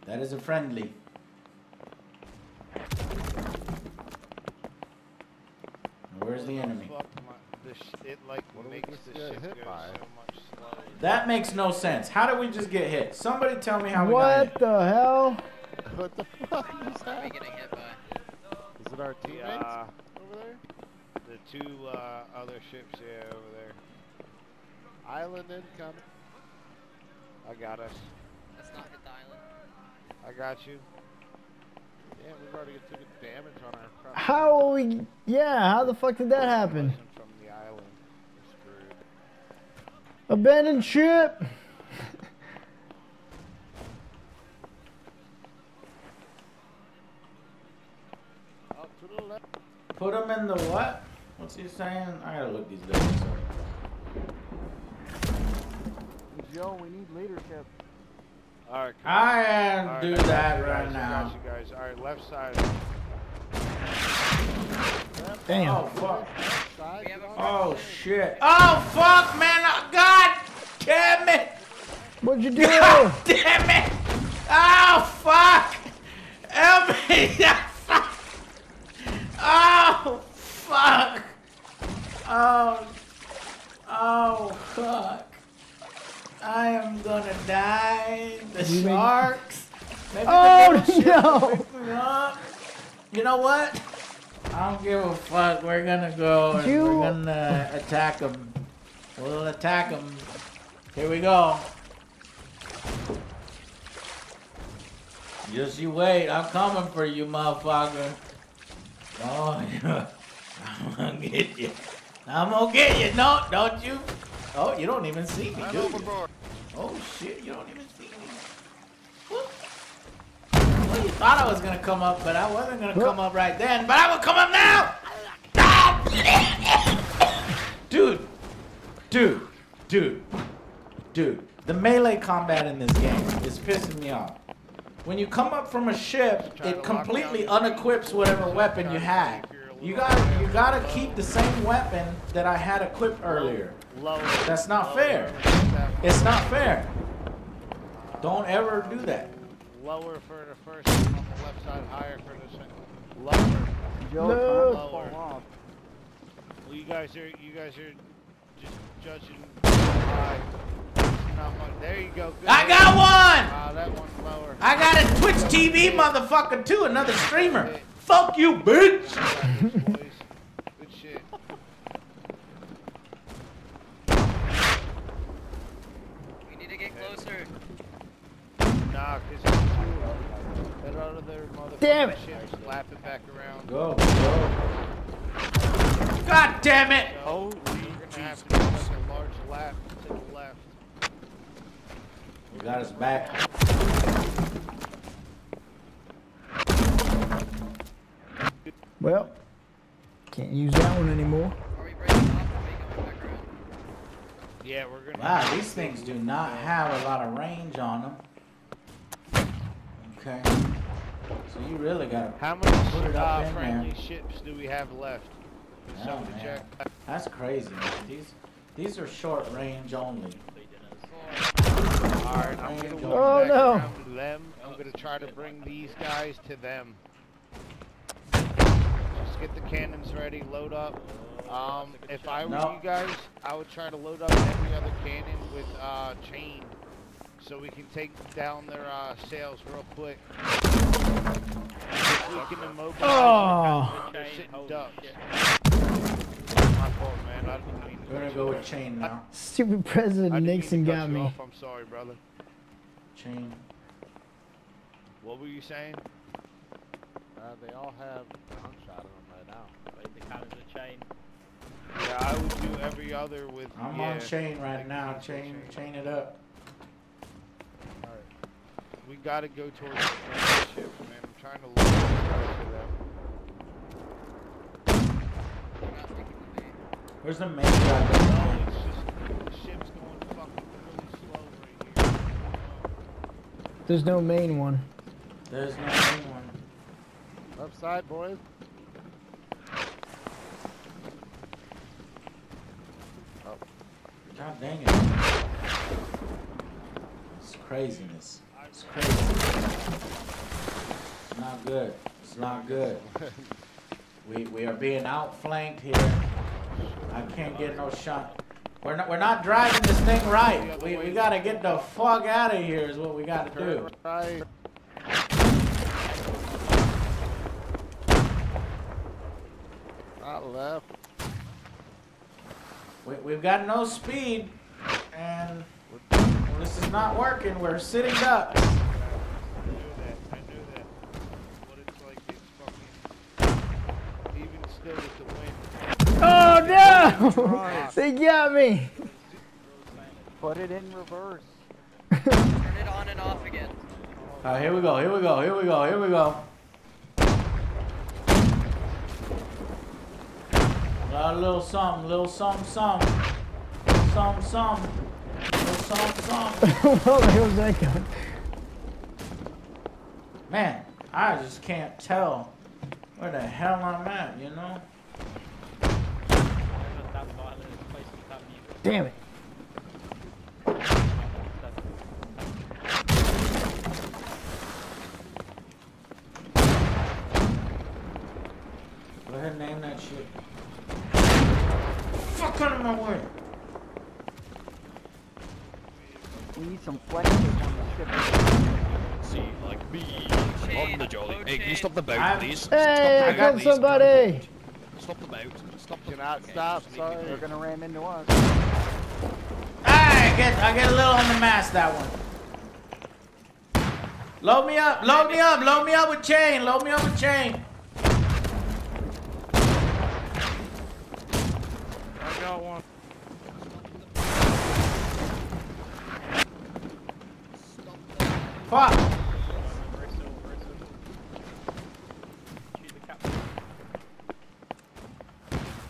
That is a friendly. Where's the enemy? This, it like makes the shit so much slower. That makes no sense. How did we just get hit? Somebody tell me how we got What the hell? What the fuck is What are we that? getting hit by? Is it our teammates Yeah. over there? the two uh, other ships, yeah, over there. Island incoming. I got us. Let's not hit the island. I got you. Yeah, we've already taken damage on our front. How are we? Yeah, how the fuck did that happen? From the island. Abandoned ship. Up to the left. Put him in the what? What's he saying? I gotta look these guys up. Joe, we need leadership. All right. I am All right, do I that you right guys, I now. got you guys. All right, left side. Damn. Oh, oh fuck. Left side. We have a get on Oh shit. Oh fuck, man. Oh, God damn it. What'd you do? God damn it. Oh fuck. Help me. Oh, fuck. Oh fuck. Oh. Oh fuck. I am gonna die. The You mean- sharks. Maybe Oh, little no. will pick me up. You know what? I don't give a fuck. We're gonna go and You- we're gonna attack them. We'll attack them. Here we go. Just you wait. I'm coming for you, motherfucker. Oh, yeah. I'm gonna get you. I'm gonna get you. No, don't you? Oh, you don't even see me, I'm do you? overboard. Oh shit, you don't even see me. Whoop. Well, you thought I was gonna come up, but I wasn't gonna come up right then. But I will come up now. Dude, dude, dude, dude. The melee combat in this game is pissing me off. When you come up from a ship, it completely unequips whatever weapon you had. You gotta, you gotta keep the same weapon that I had equipped earlier. Lower. That's not lower, fair. left, It's not fair. Don't ever do that. Lower for the first one on the left side, higher for the second. Lower. Joe, No. time to fall off. Well, you guys are you guys are just judging high. There you go. Good I got one! Ah, that one's lower. I got a Twitch TV motherfucker too, another streamer. Fuck you, bitch! Boys. Good shit. We need to get closer. Nah, cause. That other Damn it. ship's lapping back around. Go, go. God damn it! Holy We're gonna have to make a large lap to the left. You got us back. Well, can't use that one anymore. Are we breaking off or are we going back around? Yeah, we're gonna. Wow, these things do not have a lot of range on them. Okay. So you really gotta How many put it up uh, friendly there. ships do we have left? Oh? That's crazy, man. These these are short range only. Alright, I'm gonna Oh, no. to them. I'm gonna try to bring these guys to them. Just get the cannons ready, load up. Um, if I were No. you guys, I would try to load up every other cannon with uh, chain, so we can take down their uh, sails real quick. If We can immobilize oh. they're sitting ducks. My fault, man. I didn't mean We're gonna go with chain now. Stupid President Nixon got me. off. I'm sorry, brother. Chain. What were you saying? Uh, they all have gunshot in them right now. Like the kind of the chain. Yeah, I would do every other with. I'm yeah, on chain right now. the Chain, chain it up. We gotta go towards the friendly ships, man. I'm trying to look to them. You're not sticking with me. Where's the main guy? going? It's just the ship's going fucking really slow right here. There's no main one. There's no main one. Left side, boys. Oh. God dang it. It's craziness. It's crazy. It's not good. It's not good. We we are being outflanked here. I can't get no shot. We're not we're not driving this thing right. We we gotta get the fuck out of here is what we gotta do. Right. Not left. We, we've got no speed, and this is not working. We're sitting ducks. I knew that. I knew that. What it's like is fucking. Even still with the wind. Oh no! they got me. Put it in reverse. Turn it on and off again. All right, here we go. Here we go. Here we go. Here we go. A little something, little something, something, something, something, something, something. Where the hell's that going? Man, I just can't tell where the hell I'm at. You know? Damn it. Go ahead and name that shit. Fuck out of my way. We need some flexes on the ship. See, like me on the jolly. Hey, can you stop the boat, I'm- please? Hey, stop the come please. somebody. Stop the boat. Stop the Cannot okay, stop, just leave me sorry. They're gonna ram into us. I get, I get a little on the mast that one. Load me up, load me up, load me up with chain, load me up with chain. I got one. Fuck.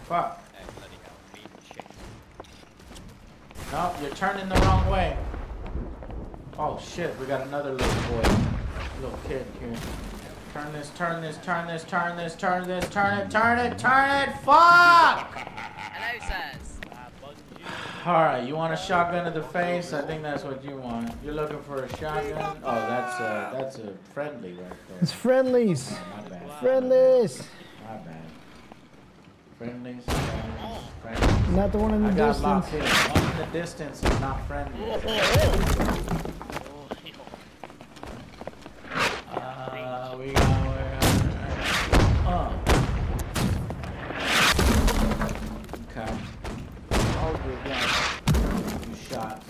Fuck. No, you're turning the wrong way. Oh shit, we got another little boy, little kid here. Turn this, turn this, turn this, turn this, turn this, turn it, turn it, turn it. Fuck! Hello, says. All right, you want a shotgun to the face? I think that's what you want. You're looking for a shotgun? Oh, that's a that's a friendly right there. It's friendlies. My bad. Friendlies. My bad. Friendlies. Friendlies. Not the one in the I got distance. locked in. One in the distance is not friendly. Uh, we got where? Uh. Okay. Oh, good God. Two shots.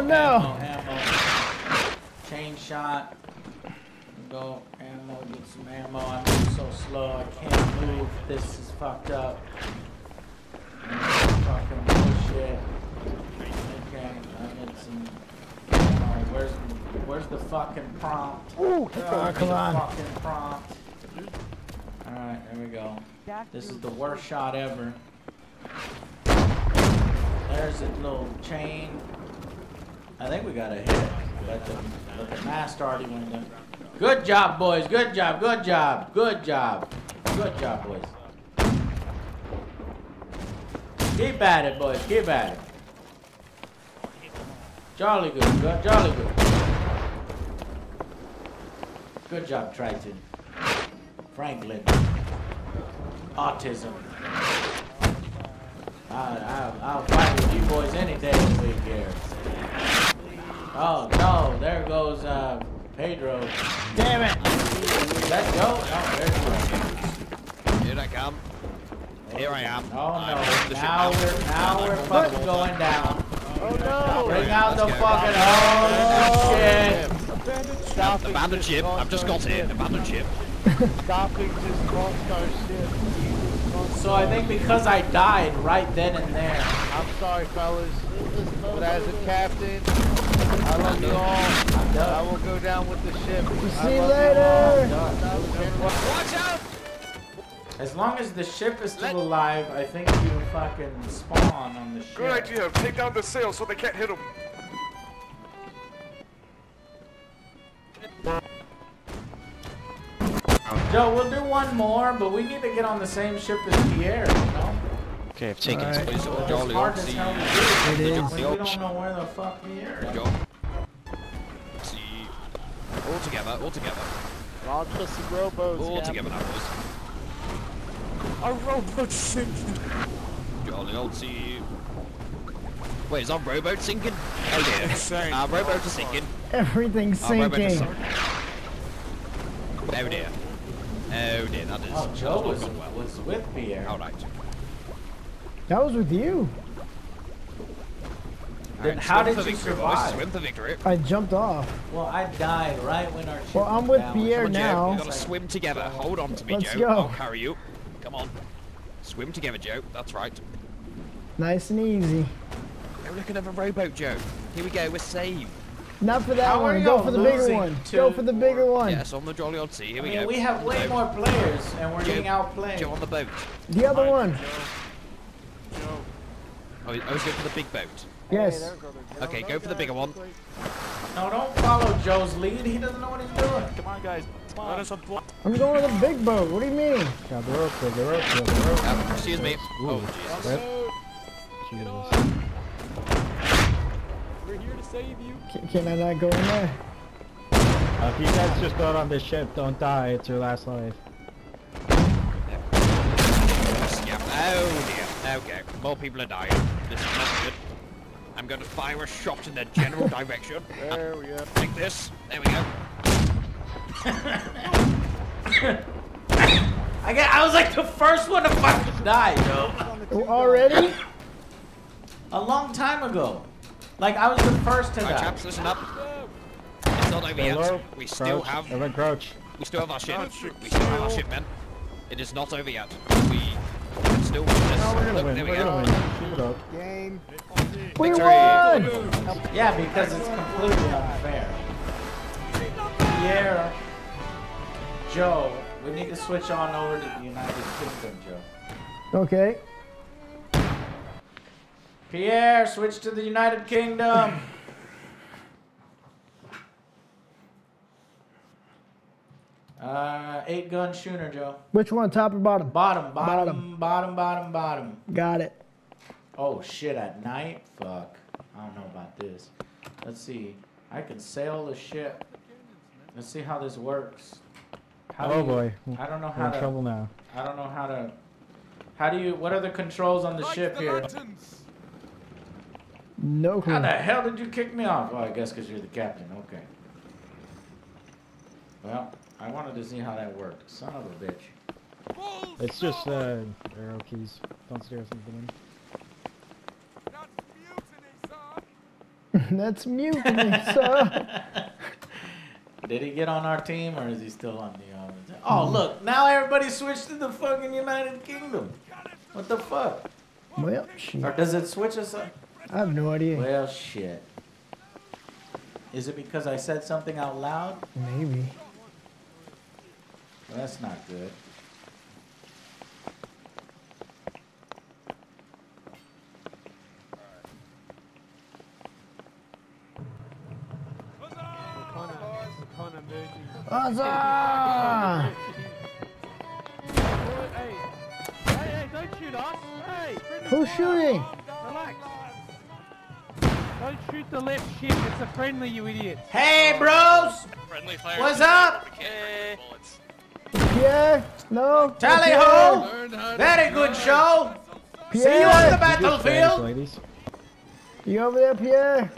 Oh, no. Ammo, ammo. Chain shot. Go ammo, get some ammo. I'm so slow, I can't move. This is fucked up. Fucking bullshit. Okay, I get some ammo. Where's where's the fucking prompt? Ooh, oh, come on. Fucking prompt. Alright, there we go. This is the worst shot ever. There's a little chain. I think we got a hit. But the, but the mast already went down. Good job, boys. Good job. Good job. Good job. Good job, boys. Keep at it, boys. Keep at it. Jolly good. Good. Jolly good. Good job, Triton. Franklin. Autism. I, I, I'll fight with you boys any day this week here. Oh no, there goes uh, Pedro. Damn it. Let go. Oh, there's one. Here I come. Here I am. Oh no, on the ship now we're now we're fucking going down. Oh no! Bring out the fucking oh shit. Stop Abandoned ship. I've just got here. Abandoned ship. Stopping just cost our ship. So I think because I died right then and there. I'm sorry, fellas, but as a captain, I love you all. I will go down with the ship. See you love later. Watch out! As long as the ship is still alive, I think you fucking spawn on the ship. Good idea. Take down the sail so they can't hit them. Joe, we'll do one more, but we need to get on the same ship as Pierre, you know? Okay, I've taken Alright. space over It's Jolly hard on as to uh, do It we don't know where the fuck Pierre is. Job. See. All together, all together. Launch us some rowboats, All Captain. together now, boys. Our rowboat's sinking. Jolly old see you. Wait, is our rowboat sinking? Oh dear. Insane. Our rowboat is sinking. Everything's Our rowboat is sinking. sinking. Oh dear. Oh dear, that is. Oh, Joe was, well. was with Pierre. All right. That was with you. Then Alright, how did you victory, boys. survive? Swim for victory. I jumped off. Well, I died right when our ship Well, I'm with down. Pierre on, now. We gotta swim together. Hold on to me, Let's Joe. go. I'll carry you. Come on. Swim together, Joe. That's right. Nice and easy. Oh, look, another rowboat, Joe. Here we go. We're saved. Not for that How one. Go for the bigger one. Go for the bigger one. Yes, on the Jolly Old Sea. Here I we mean, go. we have way more players, and we're Joe. getting outplayed. Joe on the boat. The other one. Oh, I was going for the big boat. Yes. Okay, go for the bigger one. No, don't follow Joe's lead. He doesn't know what he's doing. Come on, guys. Come on. Let us unblock. I'm going with the big boat. What do you mean? Got the rope, got the rope, got the rope. Uh, excuse me. Oh, Jesus. Jesus. We're here to save you. Can, can I not go in there? Uh, if you guys just got on this ship, don't die. It's your last life. Oh, dear. Okay, more people are dying. This is not good. I'm going to fire a shot in their general direction. There we go. Like this. There we go. I get. I was like the first one to fucking die, Joe. Oh, Already? A long time ago. Like I was the first to Alright, die. chaps, listen up. It's not over Stay low. yet. We still Crouch. have Everyone crouch. We still have our ship. We still have our ship, men. It is not over yet. We can still win this. No, we're gonna Look, win. there we We're go. gonna win. Keep it up. Game. We Victory. won! Yeah, because it's completely unfair. Pierre, Joe, we need to switch on over to the United Kingdom, Joe. Okay. Pierre, switch to the United Kingdom. Uh, eight gun shooter, Joe. Which one, top or bottom? Bottom, Bottom. bottom, bottom, bottom, bottom. Got it. Oh shit, at night? Fuck. I don't know about this. Let's see. I can sail the ship. Let's see how this works. How do Oh you- boy. I don't know We're how in to. trouble now. I don't know how to. How do you? What are the controls on the ship here? No clue. How the hell did you kick me off? Oh, I guess because you're the captain. Okay. Well, I wanted to see how that worked. Son of a bitch. It's just uh, arrow keys. Don't steer something in. That's mutiny, sir. That's mutiny, sir. Did he get on our team or is he still on the other team? Oh, look. Now everybody switched to the fucking United Kingdom. What the fuck? Well, shit. Or does it switch us up? I have no idea. Well, shit. Is it because I said something out loud? Maybe. Well, that's not good. Huzzah! Hey, hey, hey, don't shoot us. Hey, Who's shooting? Relax. Don't shoot the left ship. It's a friendly, you idiots. Hey, bros! Friendly fire. What's up? Hey. Bullets. Pierre? No? Tally ho! Very good show! See you on the Pierre? You just battlefield! ladies. You over there, Pierre?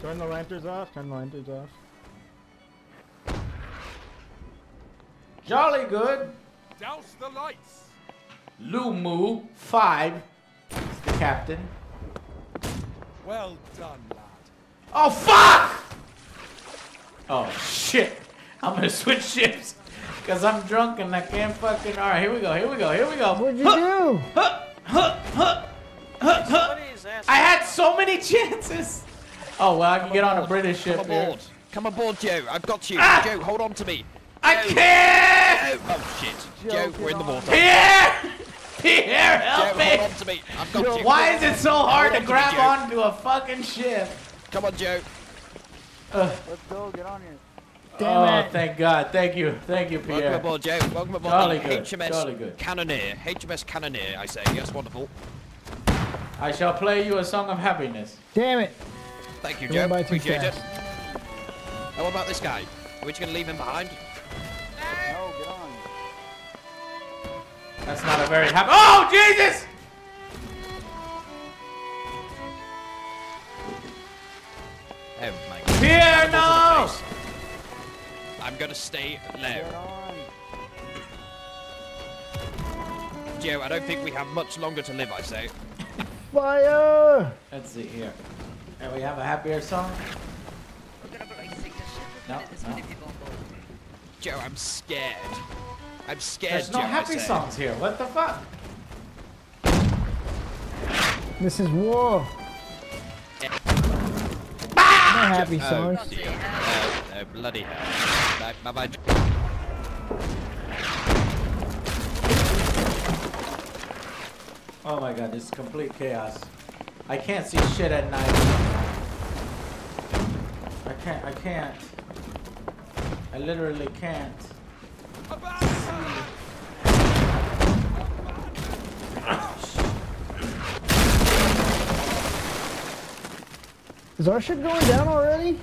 Turn the lanterns off. Turn the lanterns off. Jolly good. Douse the lights. Lumu, five. is the captain. Well done, lad. Oh, fuck! Oh, shit. I'm gonna switch ships. Because I'm drunk and I can't fucking. Alright, here we go, here we go, here we go. What'd you Huh, do? huh, huh, huh, huh, huh. I had so many chances. Oh, well, I can get on a British ship Come here. aboard. Come aboard, Joe. I've got you. Ah! Joe, hold on to me. I Joe. can't! Joe. Oh, shit. Joe, we're in the water. Pierre! Pierre, Joe, help hold me! on to me. I've got you. Why is it so hard to Hold to grab Joe. onto a fucking ship? Come on, Joe. Ugh. Let's go. Get on here. Oh, Damn oh, it. thank God. Thank you. Thank you, Pierre. Welcome aboard, Joe. Welcome aboard Jolly the good, HMS jolly good. Cannoneer. HMS Cannoneer, I say. Yes, wonderful. I shall play you a song of happiness. Damn it. Thank you, Joe. went by too Appreciate it. fast. How about this guy? Are we just going to leave him behind? That's not a very happy. Oh, Jesus! Oh my god. Here Cannibals no! in the face. I'm gonna stay low. Joe, I don't think we have much longer to live, I say. Fire! Let's see here. And we have a happier song? No, no. Joe, I'm scared. I'm scared, There's no Joe, happy songs here. What the fuck? This is war. No happy Oh, songs. dear. Oh, oh, bloody hell. Oh, bye bye. Oh my god, this is complete chaos. I can't see shit at night. I can't, I can't. I literally can't. Is our shit going down already?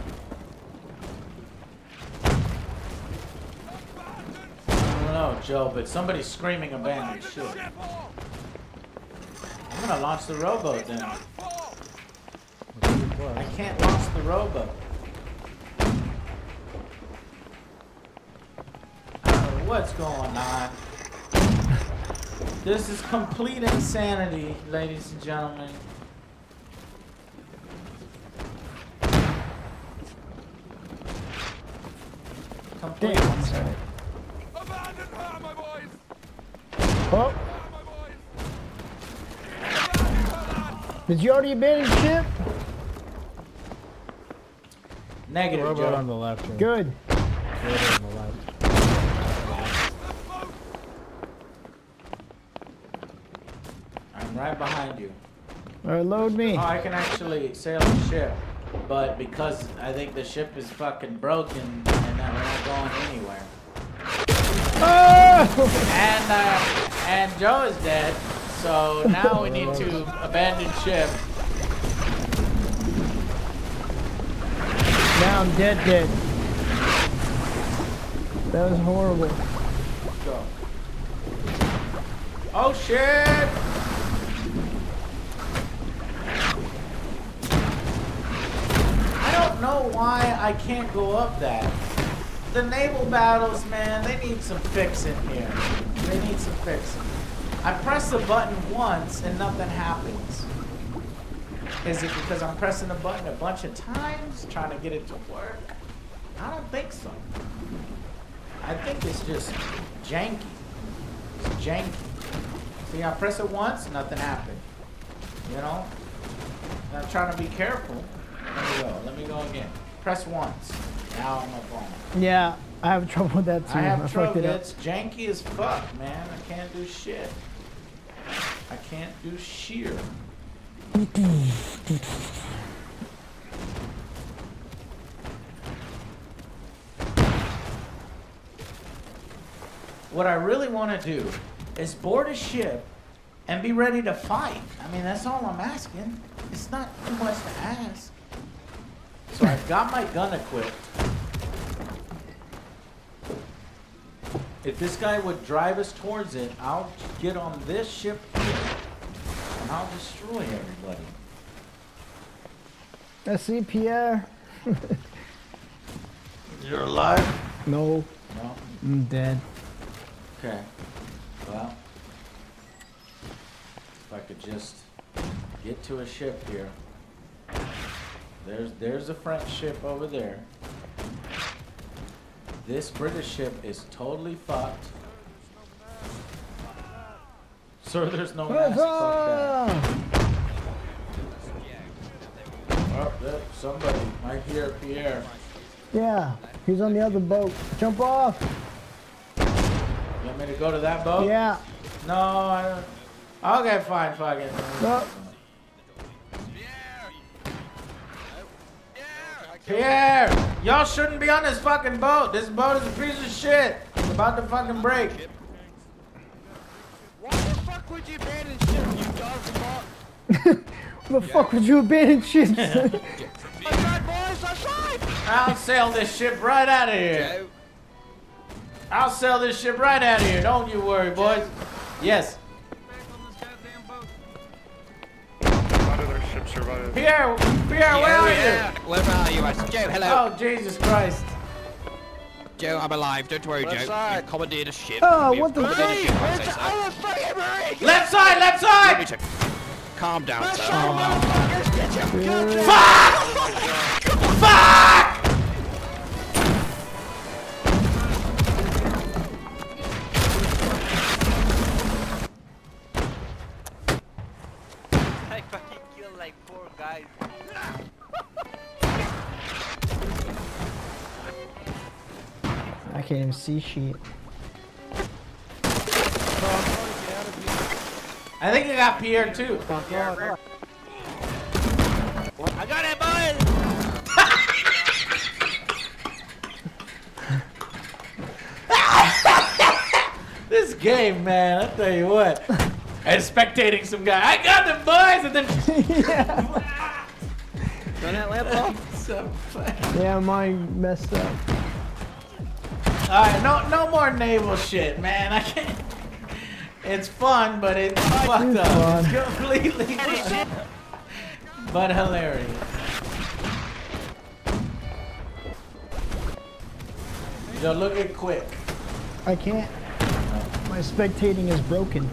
I don't know, Joe, but somebody's screaming abandoned ship. I'm gonna launch the rowboat then. I can't launch the rowboat. I don't know what's going on. This is complete insanity, ladies and gentlemen. Complete Damn. insanity. Oh. Did you already abandon ship? Negative, Rowboat Joe. on the left. here. Good. Rowboat on the left. I'm right behind you. Alright, load me. Oh, I can actually sail the ship, but because I think the ship is fucking broken and that we're not going anywhere. Oh! And uh, and Joe is dead, so now we need to abandon ship. Now I'm dead, dead. That was horrible. Go. Oh shit! I don't know why I can't go up that. The naval battles, man, they need some fixing here. They need some fixing. I press the button once and nothing happens. Is it because I'm pressing the button a bunch of times, trying to get it to work? I don't think so. I think it's just janky. It's janky. See, I press it once, nothing happened. You know? And I'm trying to be careful. Let me go. Let me go again. Press once. Now I'm up on. Yeah, I have trouble with that too. I have fucked trouble. it. It's janky as fuck, man. I can't do shit. I can't do sheer. What I really want to do is board a ship and be ready to fight. I mean, that's all I'm asking. It's not too much to ask. So I've got my gun equipped. If this guy would drive us towards it, I'll get on this ship here and I'll destroy everybody. I see Pierre. You're alive? No, No? I'm dead. Okay. Well, if I could just get to a ship here. There's there's a French ship over there. This British ship is totally fucked. Sir, there's no mask. Fuck that. Oh, there- somebody. I hear Pierre. Yeah, he's on the other boat. Jump off. You want me to go to that boat? Yeah. No, I don't. Okay, fine, fuck it. No. Pierre, y'all shouldn't be on this fucking boat. This boat is a piece of shit. It's about to fucking break. Why the fuck would you abandon ship, you dog fuck? What the fuck would you abandon ships? Outside, boys, outside! I'll sail this ship right out of here. I'll sail this ship right out of here. Don't you worry, boys. Yes. A lot of their. Pierre, Pierre, where are yeah. Where are you? I said, Joe, hello. Oh, Jesus Christ. Joe, I'm alive. Don't worry, Left Joe. side. You've commandeered a ship. Oh, We've what the- commandeered a ship, I say so. Oh, fucking Marine! Left side, left side! check. Calm down, sir. Fuck! I can't even see shit. I think I got Pierre too. I got it, boys! This game, man, I tell you what. And spectating some guy. I got the boys, and then Run that lamp off. so funny. Yeah, mine messed up. All right, no, no more naval shit, man. I can't. It's fun, but it's fucked It's up. fun. It's completely fun. but hilarious. Yo, look at quick. I can't. My spectating is broken.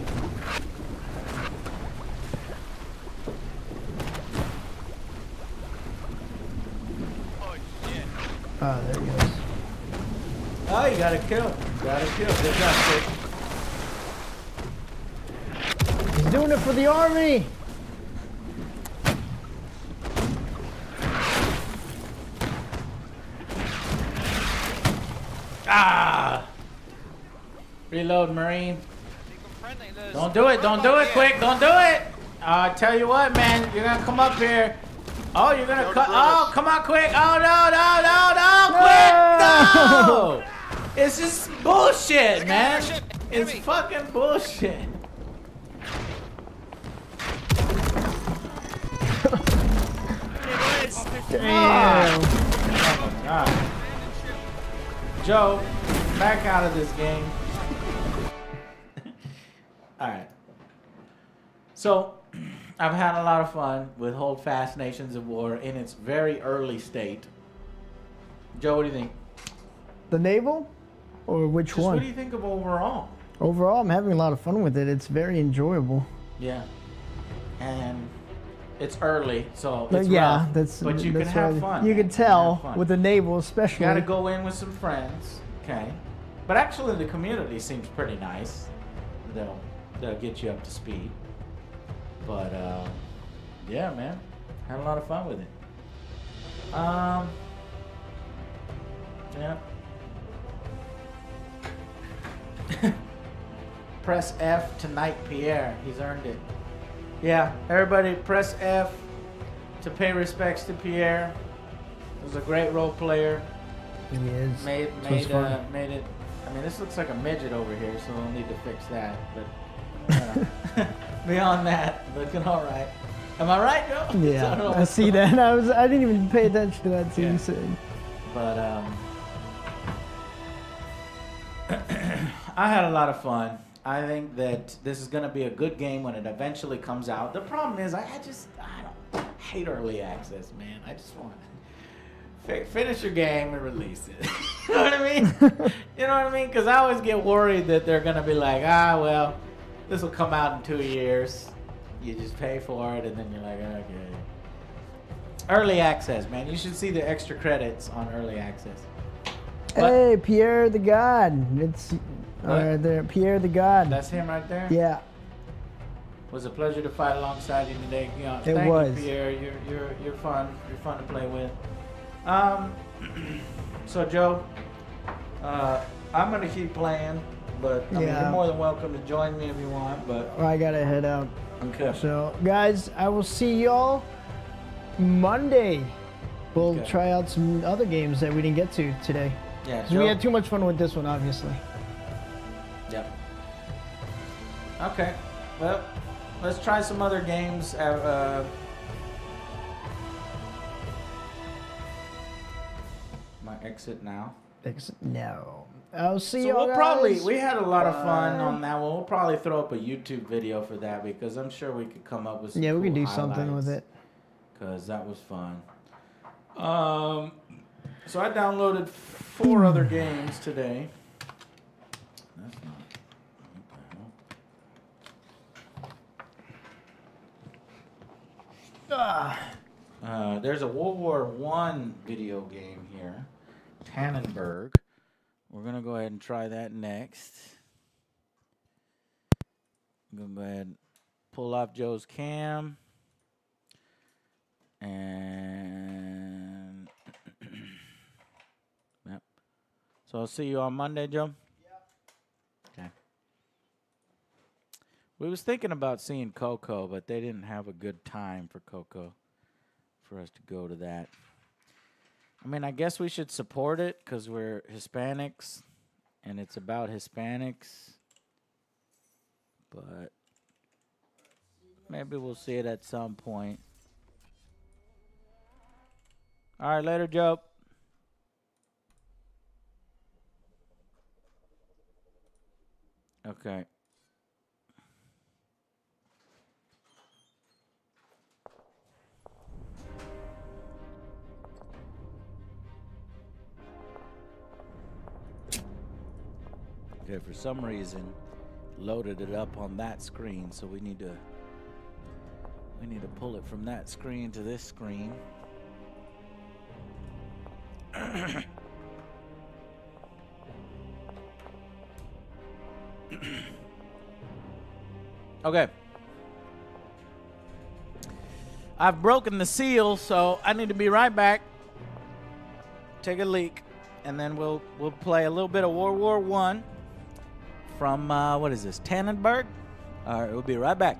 Oh, shit Oh there he goes. Oh, you got to kill. Got to kill. Good job, quick. He's doing it for the army. Ah! Reload, Marine. Don't do it. Don't do it, quick. Don't do it. I tell you what, man. You're gonna come up here. Oh, you're gonna cut. Oh, come on, quick. Oh no, no, no, no, quick. No. It's just bullshit, man. It's fucking bullshit. Damn. Oh my god. Joe, back out of this game. Alright. So, I've had a lot of fun with Holdfast Nations of War in its very early state. Joe, what do you think? The naval? Or which Just one? what do you think of overall? Overall, I'm having a lot of fun with it. It's very enjoyable. Yeah. And it's early, so But it's yeah, rough, that's but you can have fun. You can tell fun. with the naval, You especially. gotta go in with some friends, okay? But actually, the community seems pretty nice. They'll they'll get you up to speed. But uh, yeah, man, had a lot of fun with it. Um, yeah. press F tonight, Pierre. He's earned it. Yeah, everybody, press F to pay respects to Pierre. He was a great role player. He is. Made made uh, made it. I mean, this looks like a midget over here, so we'll need to fix that. But know, beyond that, looking all right. Am I right, Joe? So I Yeah, I see that. I was. I didn't even pay attention to that. scene. Yeah. But um, I had a lot of fun. I think that this is going to be a good game when it eventually comes out. The problem is, I, I just I don't I hate early access, man. I just want to fi- finish your game and release it. you know what I mean? you know what I mean? Because I always get worried that they're going to be like, ah, well, this will come out in two years. You just pay for it, and then you're like, okay. Early access, man. You should see the extra credits on early access. What? Hey, Pierre the God. It's there. Pierre the God. That's him right there. yeah. It Was a pleasure to fight alongside you today. Know, It thank was. you, Pierre. You're you're you're fun. You're fun to play with. Um, so Joe, uh, I'm gonna keep playing, but I mean, you're more than welcome to join me if you want. But I gotta head out. okay. So, guys, I will see y'all Monday. We'll Okay. try out some other games that we didn't get to today. Yeah, Joe. we had too much fun with this one, obviously. Okay. Well, let's try some other games. Uh, uh, my exit now. Exit No. I'll see So y'all we'll probably we had a lot of fun Bye. on that one. We'll probably throw up a YouTube video for that because I'm sure we could come up with some Yeah, we cool can do something with it. because that was fun. Um, so I downloaded four other games today. That's not. What the hell? Ah. Uh, there's a World War One video game here, Tannenberg. We're gonna go ahead and try that next. I'm gonna go ahead and pull off Joe's cam. And yep. So I'll see you on Monday, Joe. We was thinking about seeing Coco, but they didn't have a good time for Coco for us to go to that. I mean, I guess we should support it because we're Hispanics and it's about Hispanics. But maybe we'll see it at some point. All right, later, Joe. Okay. Okay, for some reason, loaded it up on that screen, so we need to we need to pull it from that screen to this screen. okay. I've broken the seal, so I need to be right back. Take a leak, and then we'll we'll play a little bit of World War One from uh, what is this Tannenberg? All right, we'll be right back.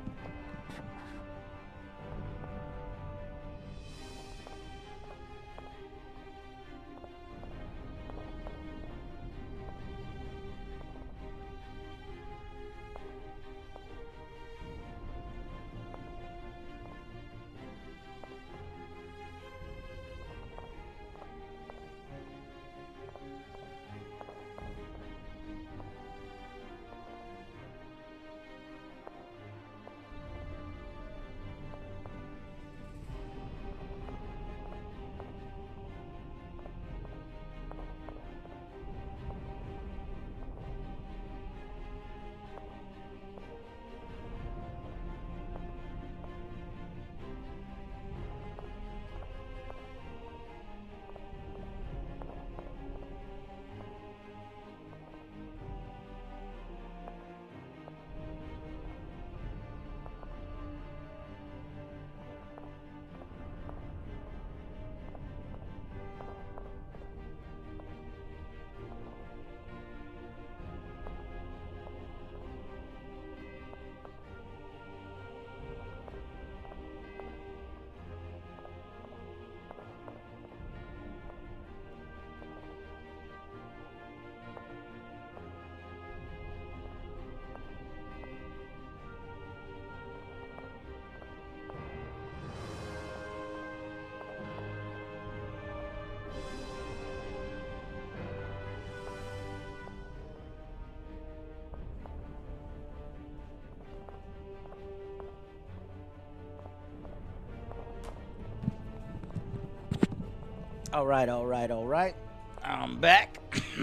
All right, all right, all right. I'm back.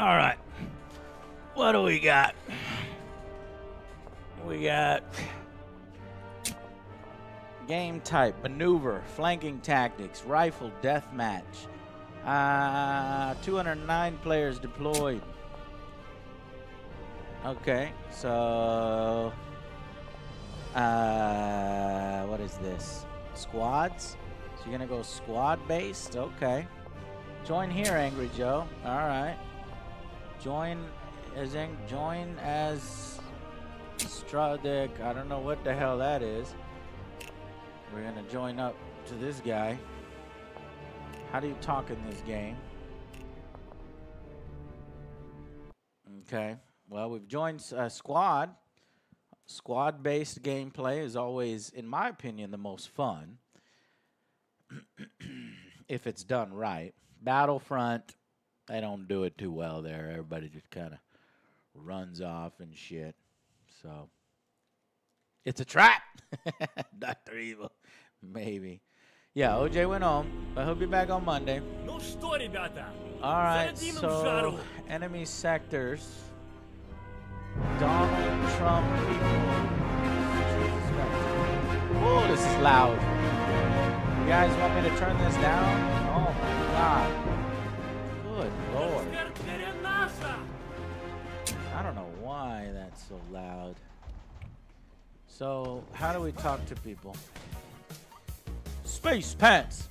all right. What do we got? We got game type, maneuver, flanking tactics, rifle deathmatch. Uh, 209 players deployed. Okay, so uh, what is this? Squads? So you're gonna go squad based? Okay. Join here, Angry Joe. All right. Join as in join as Stradic. I don't know what the hell that is. We're gonna join up to this guy. How do you talk in this game? Okay. Well, we've joined a uh, squad. Squad based gameplay is always, in my opinion, the most fun if it's done right. Battlefront, they don't do it too well there. Everybody just kind of runs off and shit. So, It's a trap. Dr. Evil. Maybe. Yeah, OJ went home, but he'll be back on Monday. No story about that. All right, so enemy sectors. Donald Trump people. Oh, this is loud. Guys want me to turn this down? Oh my God. Good Lord. I don't know why that's so loud. So, how do we talk to people? Space Pants.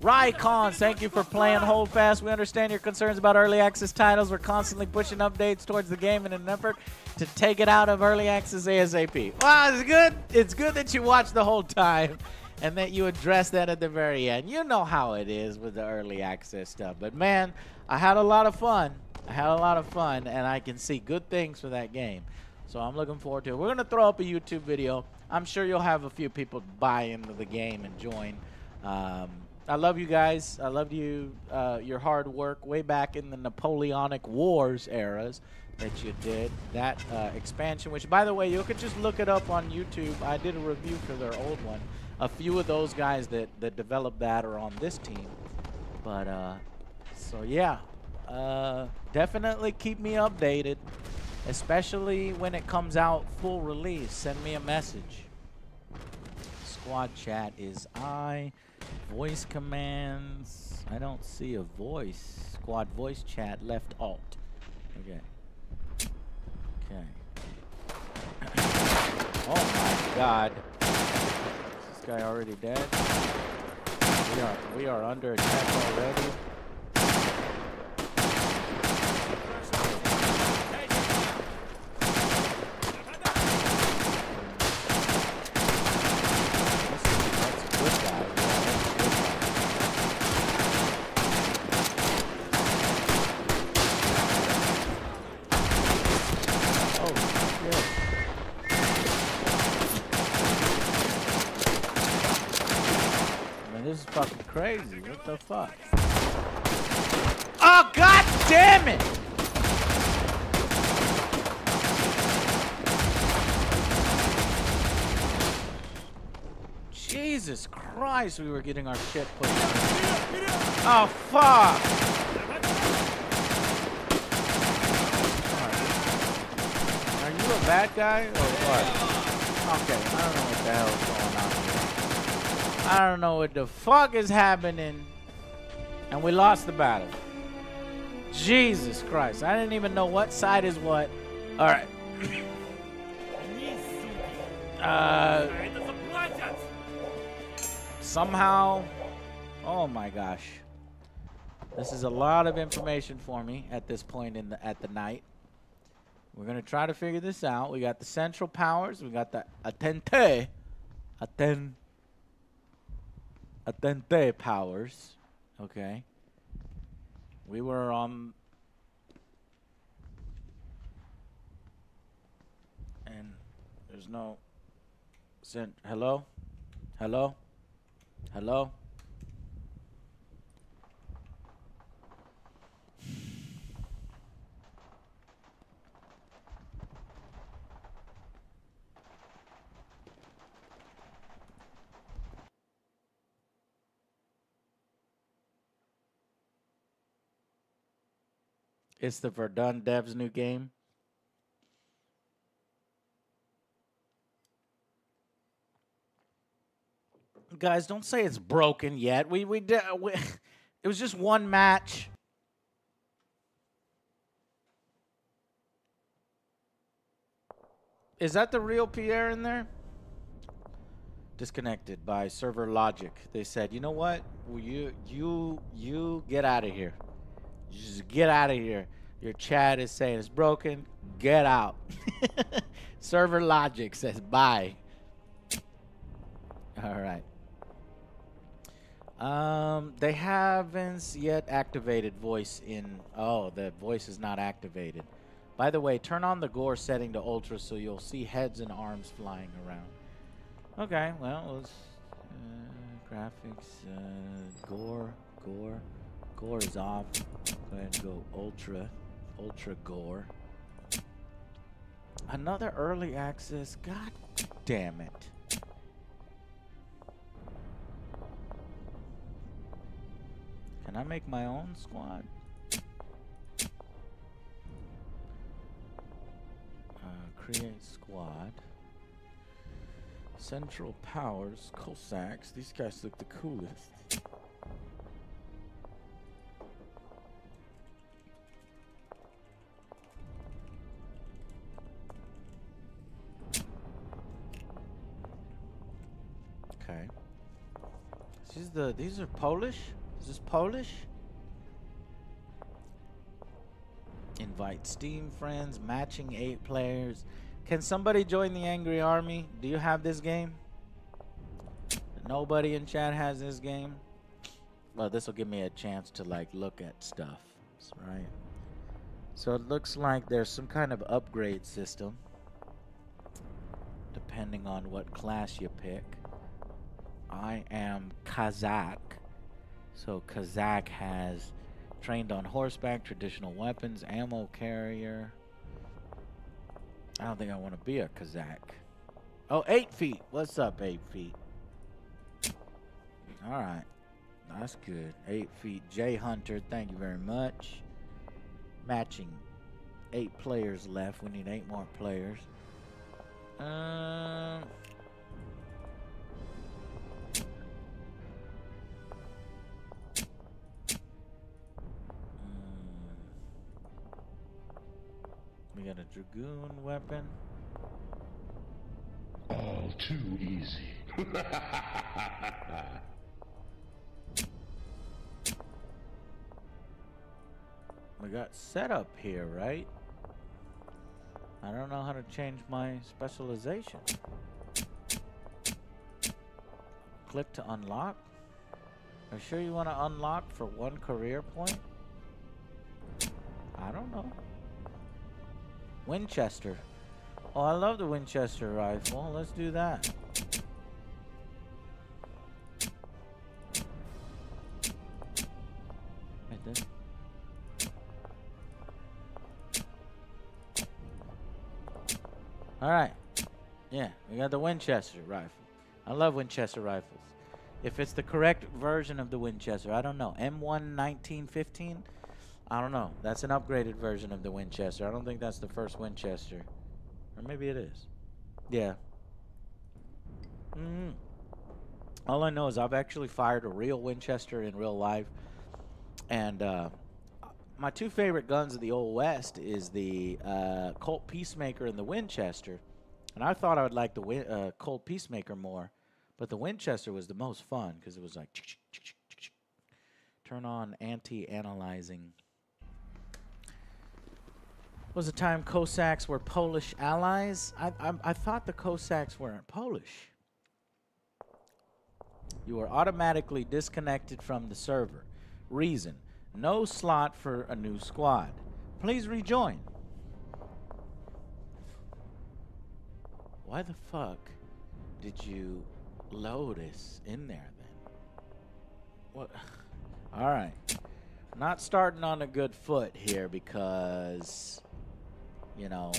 Rycon, thank you for playing Holdfast. We understand your concerns about early access titles. We're constantly pushing updates towards the game in an effort to take it out of early access ASAP. Well, it's good. It's good that you watch the whole time and that you address that at the very end. You know how it is with the early access stuff. But man, I had a lot of fun. I had a lot of fun, and I can see good things for that game. So I'm looking forward to it. We're going to throw up a YouTube video. I'm sure you'll have a few people buy into the game and join. Um, I love you guys. I love you, uh, your hard work way back in the Napoleonic Wars eras that you did. That uh, expansion, which, by the way, you could just look it up on YouTube. I did a review for their old one. A few of those guys that, that developed that are on this team. But, uh, so yeah, uh, definitely keep me updated, especially when it comes out full release. Send me a message. Squad chat is I. Voice commands. I don't see a voice. Squad voice chat left alt. Okay. Okay. oh my god. Guy already dead? We are we are under attack already. Man, this is fucking crazy. What the fuck? Oh god damn it! Jesus Christ, we were getting our shit put down. Oh fuck! Are you a bad guy or what? Okay, I don't know what the hell is going on. I don't know what the fuck is happening. And we lost the battle. Jesus Christ. I didn't even know what side is what. Alright. uh, somehow. Oh my gosh. This is a lot of information for me at this point in the at the night. We're gonna try to figure this out. We got the central powers. We got the Entente, Aten, Entente powers. Okay. We were on. And there's no. Cent. Hello. Hello. Hello. It's the Verdun Devs new game. Guys, don't say it's broken yet. We we did. We, it was just one match. Is that the real Pierre in there? Disconnected by server logic. They said, you know what? Well, you you you get out of here. Just get out of here. Your chat is saying it's broken. Get out. Server logic says bye. All right. Um, they haven't yet activated voice in. Oh, the voice is not activated. By the way, turn on the gore setting to ultra so you'll see heads and arms flying around. Okay, well, let's uh, graphics, uh, gore, gore, gore is off. Go ahead and go ultra, ultra gore. Another early access. God damn it. Can I make my own squad? Uh, create squad. Central Powers, Cossacks. These guys look the coolest. Okay. These the these are Polish? Is this Polish? Invite Steam friends, matching eight players. Can somebody join the Angry Army? Do you have this game? Nobody in chat has this game. Well, this will give me a chance to like look at stuff, right? So it looks like there's some kind of upgrade system depending on what class you pick. I am Kazakh. So Kazakh has trained on horseback, traditional weapons, ammo carrier. I don't think I want to be a Kazakh. Oh, eight feet. What's up, eight feet? All right. That's good. Eight feet. Jay Hunter, thank you very much. Matching. Eight players left. We need eight more players. Um... got a dragoon weapon. All too easy. We got set up here, right? I don't know how to change my specialization. Click to unlock. Are you sure you want to unlock for one career point? I don't know. Winchester. Oh, I love the Winchester rifle. Let's do that. Right there. All right. Yeah, we got the Winchester rifle. I love Winchester rifles. If it's the correct version of the Winchester, I don't know. M1 1915? I don't know. That's an upgraded version of the Winchester. I don't think that's the first Winchester. Or maybe it is. Yeah. Mm. All I know is I've actually fired a real Winchester in real life. And uh, my two favorite guns of the Old West is the uh, Colt Peacemaker and the Winchester. And I thought I would like the Win- uh, Colt Peacemaker more. But the Winchester was the most fun because it was like turn on anti-aliasing. Was a time Cossacks were Polish allies? I, I, I thought the Cossacks weren't Polish. You are automatically disconnected from the server. Reason: no slot for a new squad. Please rejoin. Why the fuck did you load us in there then? What? All right. Not starting on a good foot here because, you know,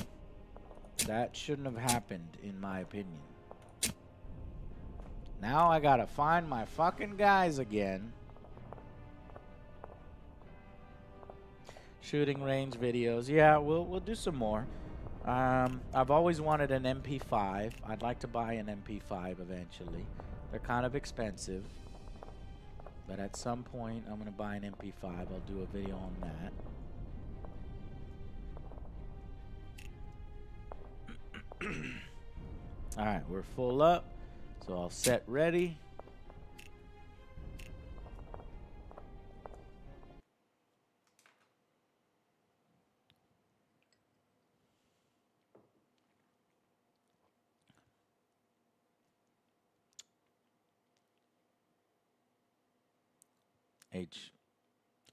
that shouldn't have happened in my opinion. Now I gotta find my fucking guys again. Shooting range videos. Yeah, we'll we'll do some more. Um, I've always wanted an MP5. I'd like to buy an MP5 eventually. They're kind of expensive. But at some point, I'm going to buy an MP5. I'll do a video on that. Alright, we're full up. So I'll set ready. H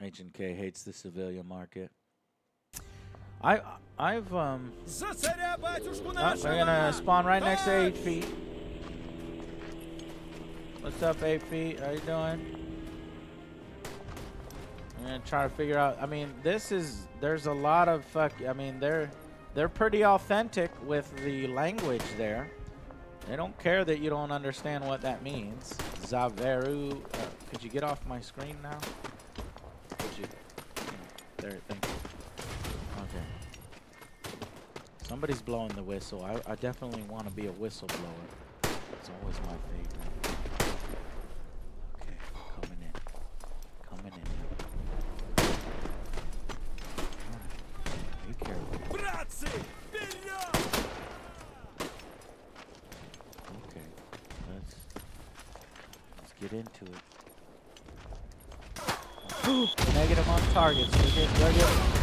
H and K hates the civilian market. I I've, um... Oh, we're gonna spawn right next to 8 feet. What's up, 8 feet? How you doing? I'm gonna try to figure out... I mean, this is... There's a lot of fuck... I mean, they're... They're pretty authentic with the language there. They don't care that you don't understand what that means. Zaveru... Uh, could you get off my screen now? Could you... There, thank you. Somebody's blowing the whistle. I, I definitely want to be a whistleblower. It's always my favorite. Okay, coming in. Coming in. Alright. Be careful. Okay. Let's let's get into it. Negative on targets. We're getting, we're getting.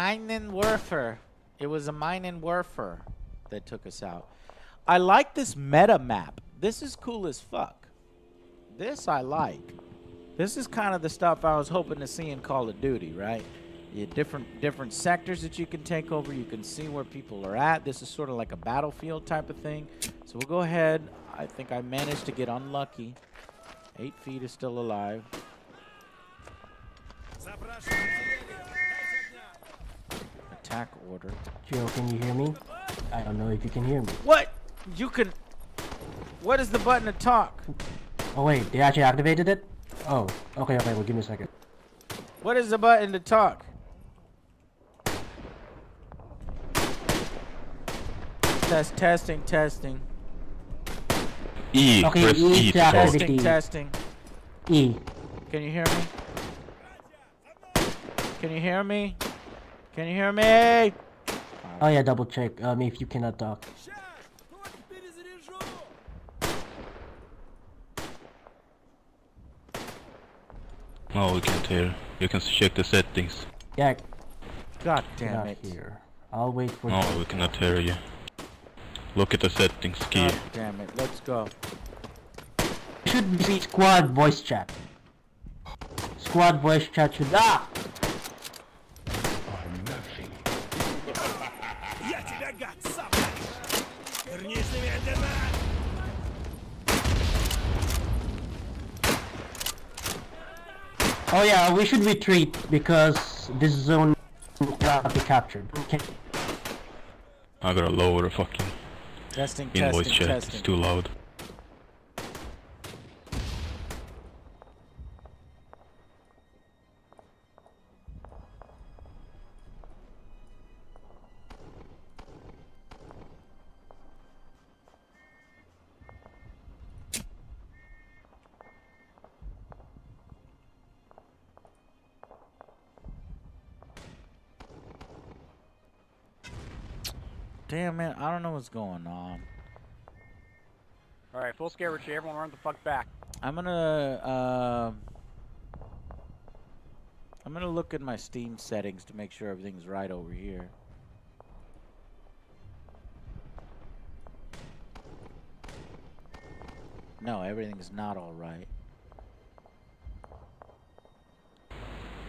Mi Minenwerfer. It was a Minenwerfer that took us out. I like this meta map. This is cool as fuck. This I like. This is kind of the stuff I was hoping to see in Call of Duty, right? You different different sectors that you can take over. You can see where people are at. This is sort of like a battlefield type of thing. So we'll go ahead. I think I managed to get unlucky. Eight feet is still alive. Attack order. Joe, can you hear me? I don't know if you can hear me. What? You can. What is the button to talk? Oh wait, they actually activated it? Oh, okay, okay, well give me a second. What is the button to talk? Test, testing, testing. E. Okay, press E E. to to talk. Testing, testing. E. Can you hear me? Can you hear me? Can you hear me? Oh yeah, double check. Um, if you cannot talk. No, we can't hear. You can check the settings. Yeah. God damn not it. here. I'll wait for. No, we cannot hear you. Look at the settings key. God damn it. Let's go. Should be squad voice chat. Squad voice chat should. Ah. Oh yeah, we should retreat because this zone cannot be captured. Okay. I gotta lower the fucking Testing, invoice testing, chat. It's too loud. Damn it. I don't know what's going on. Alright, full scare retreat. Everyone run the fuck back. I'm gonna, uh, I'm gonna look at my Steam settings to make sure everything's right over here. No, everything's not all right.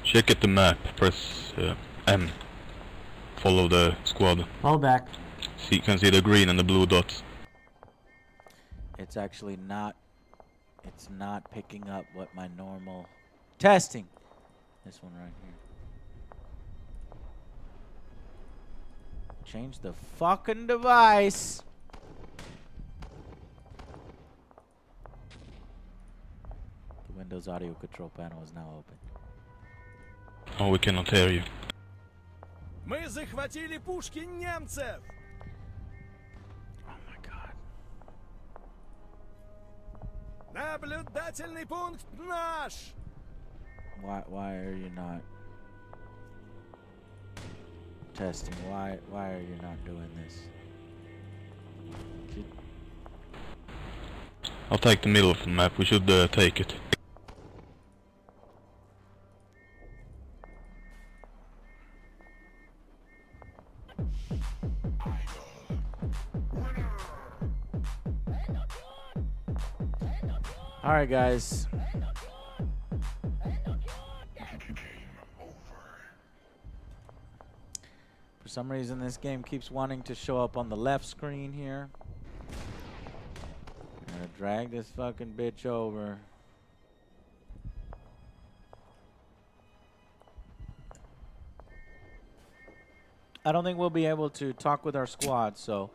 Check at the map. Press uh, M. Follow the squad. Fall back. See, you can see the green and the blue dots. It's actually not, it's not picking up what my normal, testing. This one right here. Change the fucking device. The Windows audio control panel is now open. Oh, we cannot hear you. Мы захватили пушки немцев! Наблюдательный пункт наш! Why why are you not testing? Why why are you not doing this? Could- I'll take the middle of the map. We should uh, take it. All right, guys. For some reason, this game keeps wanting to show up on the left screen here. I'm gonna drag this fucking bitch over. I don't think we'll be able to talk with our squad, so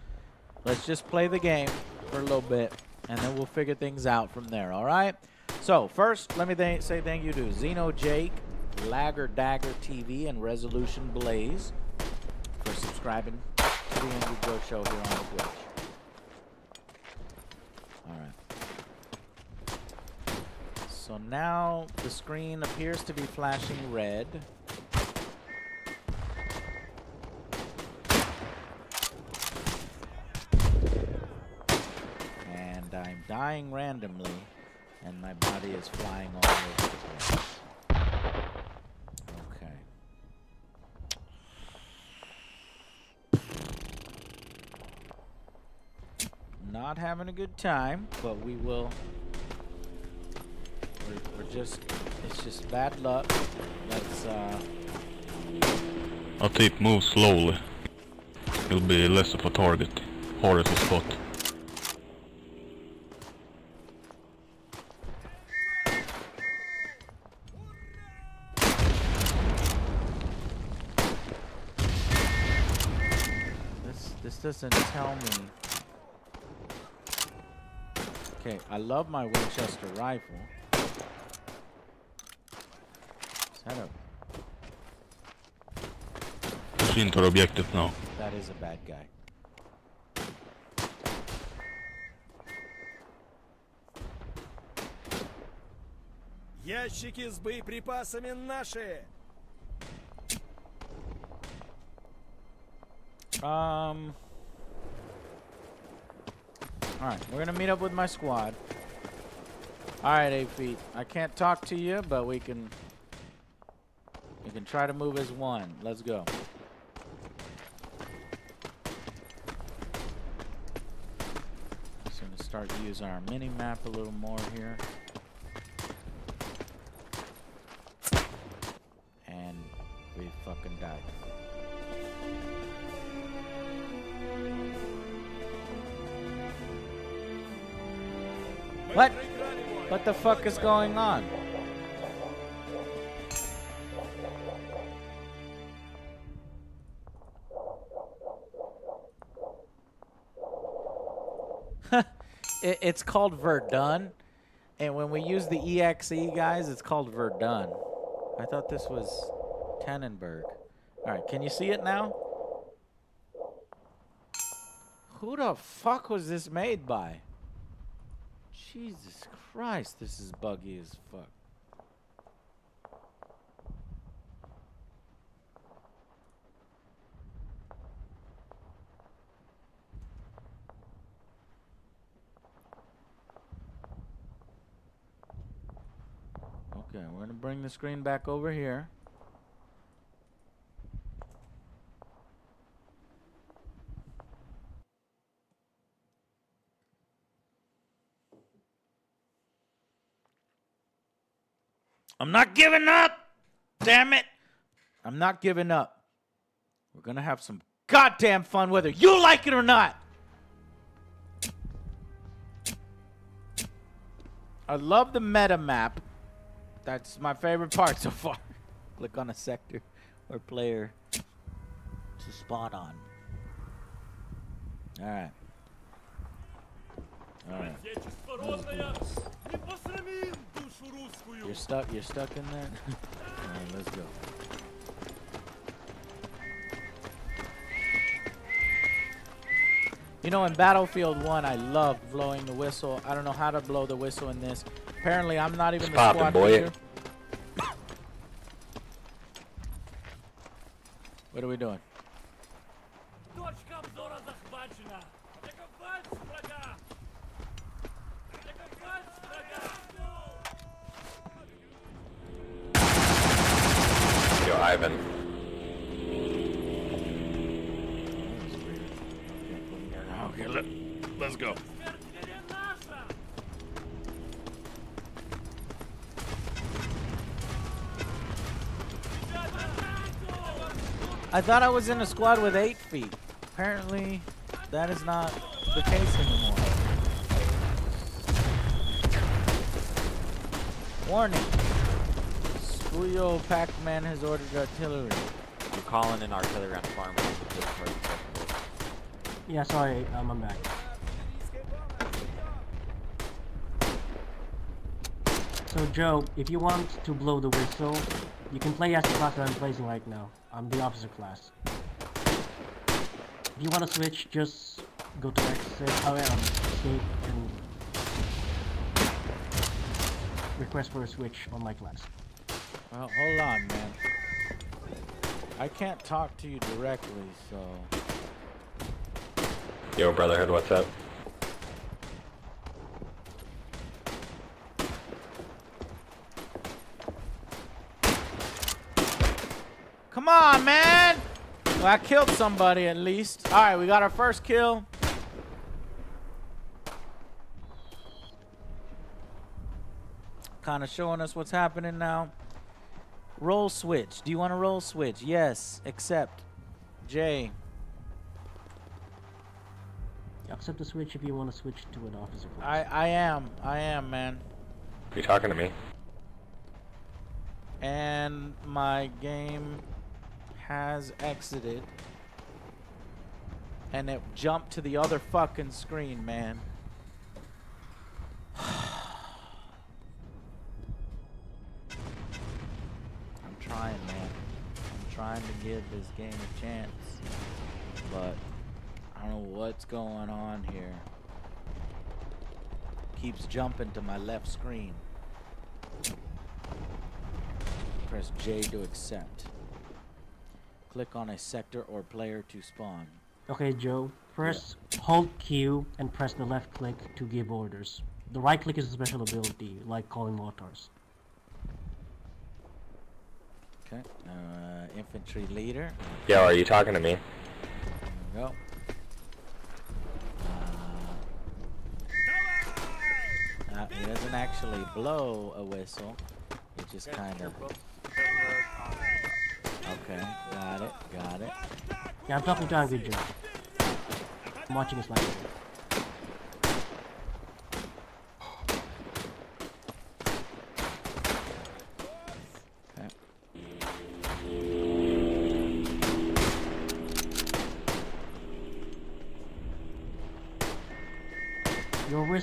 let's just play the game for a little bit and then we'll figure things out from there, all right? So, first, let me th say thank you to Xeno Jake, Lagger Dagger TV, and Resolution Blaze for subscribing to the Angry Joe Show here on the Twitch. All right. So now the screen appears to be flashing red. And I'm dying randomly, and my body is flying all over the place. Okay. Not having a good time, but we will. We're, we're just. It's just bad luck. Let's. Uh, I'll take move slowly. It'll be less of a target, harder to spot. doesn't tell me. Okay, I love my Winchester rifle. Is that a Push into the objective now. that is a bad guy. Ящики с боеприпасами наши! Um. Alright, we're gonna meet up with my squad. Alright, 8 feet. I can't talk to you, but we can... We can try to move as one. Let's go. Just gonna start using our mini-map a little more here. The fuck is going on? it, it's called Verdun, and when we use the EXE guys, it's called Verdun. I thought this was Tannenberg. All right, can you see it now? Who the fuck was this made by? Jesus Christ, this is buggy as fuck. Okay, we're gonna bring the screen back over here. I'm not giving up. Damn it. I'm not giving up. We're going to have some goddamn fun whether you like it or not. I love the meta map. That's my favorite part so far. Click on a sector or player to spawn on. All right. All right. You're stuck. You're stuck in there. All right, let's go. You know, in Battlefield 1, I love blowing the whistle. I don't know how to blow the whistle in this. Apparently, I'm not even It's the popping, squad boy. leader. What are we doing? driving. Okay, let, let's go. I thought I was in a squad with eight feet. Apparently, that is not the case anymore. Warning. Spuyo Pac-Man has ordered artillery. You're calling in artillery on farm. Yeah, sorry, um, I'm back. So Joe, if you want to blow the whistle, you can play as the class that I'm playing right now. I'm the officer class. If you want to switch, just go to exit, oh, yeah, um, escape, and request for a switch on my class. Well, hold on, man. I can't talk to you directly, so. Yo, Brotherhood, what's up? Come on, man! Well, I killed somebody at least. All right, we got our first kill. Kind of showing us what's happening now. Roll switch. Do you want to roll switch? Yes. Accept. J. Accept the switch if you want to switch to an officer class. I I am. I am, man. You talking to me? And my game has exited. And it jumped to the other fucking screen, man. Trying to give this game a chance. But I don't know what's going on here. Keeps jumping to my left screen. Press J to accept. Click on a sector or player to spawn. Okay, Joe. Press hold Q and press the left click to give orders. The right click is a special ability, like calling mortars. Okay. Uh, infantry leader. Yo, are you talking to me? There we go. Uh, uh, he doesn't actually blow a whistle. He just kind of. Okay, got it, got it. Yeah, I'm talking to Angry Joe. I'm watching his live.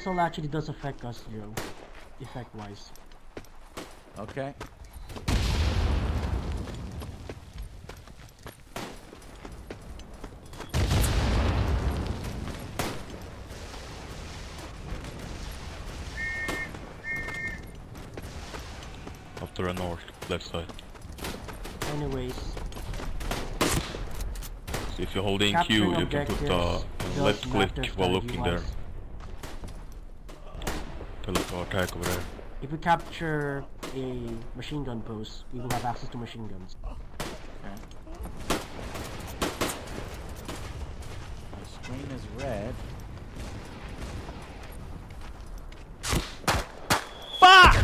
Your whistle actually does affect us, Joe. Effect wise. Okay. Off to the north, left side. Anyways, So if you're holding Capturing Q, you can put the uh, left click while strategy looking there. Wise. Teleport attack over there. If we capture a machine gun post, we will have access to machine guns. My screen is red. Fuck!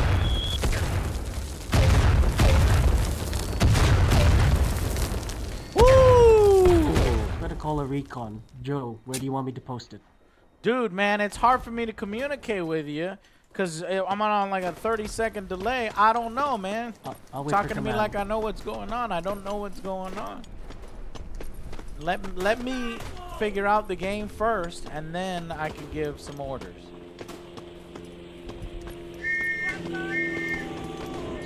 Woo! Better call a recon. Joe, where do you want me to post it? Dude, man, it's hard for me to communicate with you because I'm on like a 30 second delay. I don't know, man. I'll wait for Talking to me command. like I know what's going on. I don't know what's going on. Let let me figure out the game first, and then I can give some orders.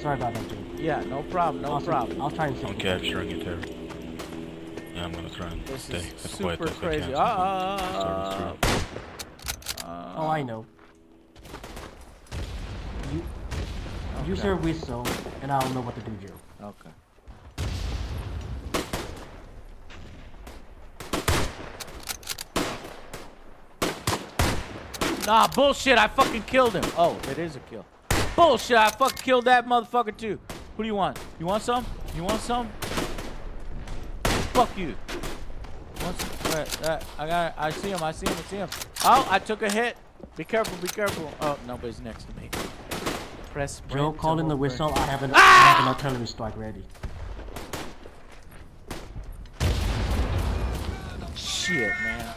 Sorry about that, Joe. Yeah, no problem, no I'll problem. I'll try and I'm fix it. capturing it there. Yeah, I'm gonna try and This stay is as quiet super as crazy. I can. Ah. Storm Oh, I know. You, use Okay. your whistle, and I'll know what to do, Joe. Okay. Nah, bullshit. I fucking killed him. Oh, it is a kill. Bullshit. I fucking killed that motherfucker too. Who do you want? You want some? You want some? Fuck you. Want some? Where, uh, I got. I see him. I see him. I see him. Oh, I took a hit. Be careful. Be careful. Oh, nobody's next to me. Press. Joe, sprint call in the hold whistle. I have an, Ah! I have an artillery strike ready. Shit, man.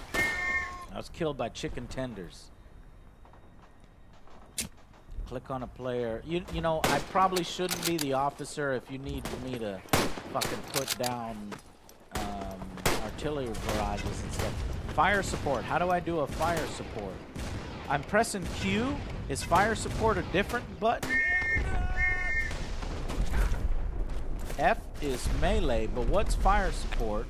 I was killed by chicken tenders. Click on a player. You you know, I probably shouldn't be the officer if you need me to fucking put down um, artillery barrages and stuff. Fire support. How do I do a fire support? I'm pressing Q. Is fire support a different button? F is melee, but what's fire support?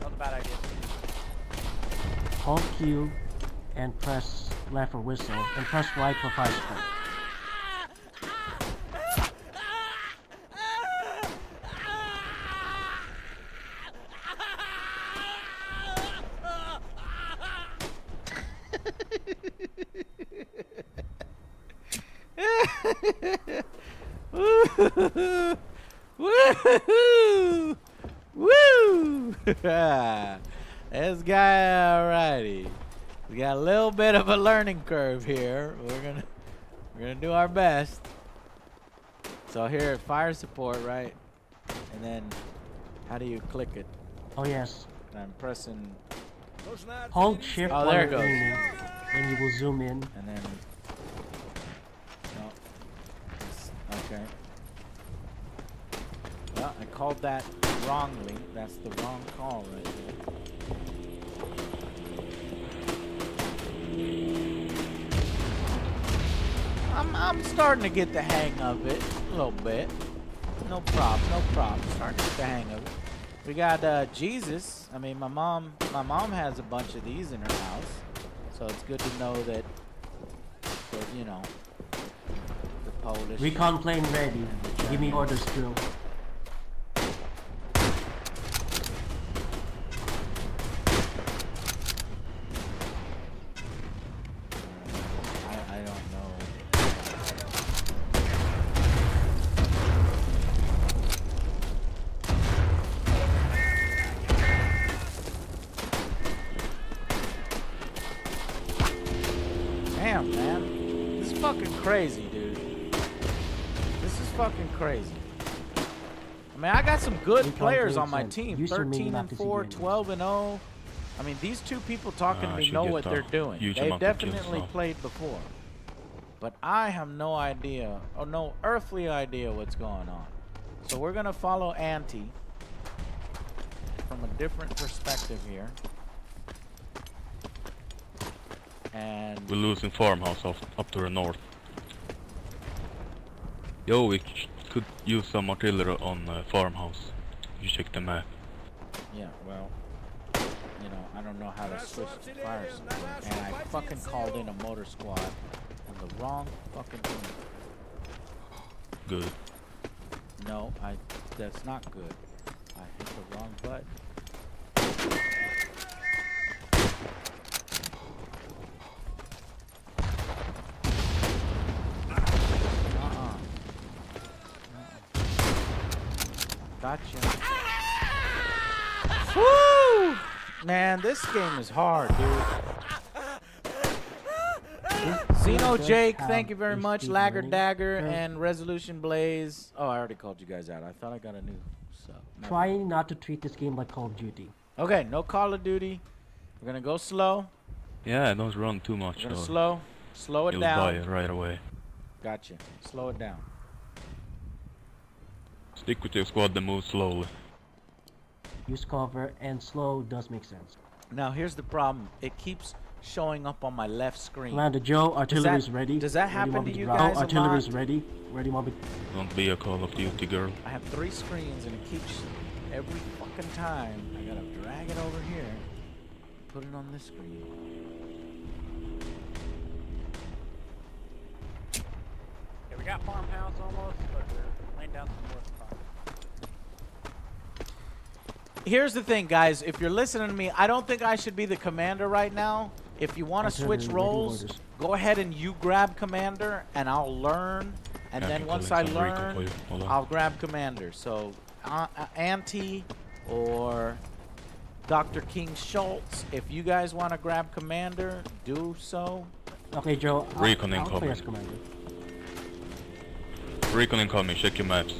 Not a bad idea. Hold Q and press left for whistle, and press right for fire support. Woo! Woo! this guy, alrighty. We got a little bit of a learning curve here. We're gonna, we're gonna do our best. So here, fire support, right? And then, how do you click it? Oh yes. I'm pressing. Hold shift Oh, there it goes. and you will zoom in. And then. No. It's- Okay. Well, I called that wrongly. That's the wrong call right there. I'm, I'm starting to get the hang of it a little bit. No problem, no problem. Starting to get the hang of it. We got uh, Jesus. I mean, my mom, my mom has a bunch of these in her house, so it's good to know that, that you know, Polish. Recon plane ready. Give me orders, drill. Crazy. I mean, I got some good players on my team. Use your 13 and map to see 4, 12 and 0. I mean, these two people talking Ah, to me know what they're doing. They've amount of kills definitely now. played before. But I have no idea, or no earthly idea what's going on. So we're gonna follow Auntie from a different perspective here. And We're losing farmhouse off, up to the north. Yo, we ch- could use some artillery on uh, farmhouse. You check the map. yeah, well, you know, I don't know how to switch to fire and I fucking called in a mortar squad on the wrong fucking thing. Good. No, I. That's not good. I hit the wrong button. Gotcha. Woo! Man, this game is hard, dude. Xeno does Jake, thank you very much. Lagger. Dagger and Resolution Blaze. Oh, I already called you guys out. I thought I got a new sub. Never Try not to treat this game like Call of Duty. Okay, no Call of Duty. We're gonna go slow. Yeah, don't run too much We're gonna slow, slow it You'll down. die right away. Gotcha. Slow it down. Stick with your squad and move slowly. Use cover and slow does make sense. Now here's the problem. It keeps showing up on my left screen. Commander Joe, artillery that- is ready. does that happen want me to you guys a Artillery is lot? ready. Where do you want me? Don't be a Call of Duty girl. I have three screens and it keeps every fucking time. I gotta drag it over here, put it on this screen. Yeah, we got farmhouse almost, but we're laying down some more farm. Here's the thing, guys. If you're listening to me, I don't think I should be the commander right now. If you want to switch roles, go ahead and you grab commander, and I'll learn. And Yeah, then can once call I in learn, for you. Hold on. I'll grab commander. So, uh, uh, Auntie or Dr. King Schultz, if you guys want to grab commander, do so. Okay, Joe. I'll- Recon I'll incoming. commander. Recon incoming, check your maps.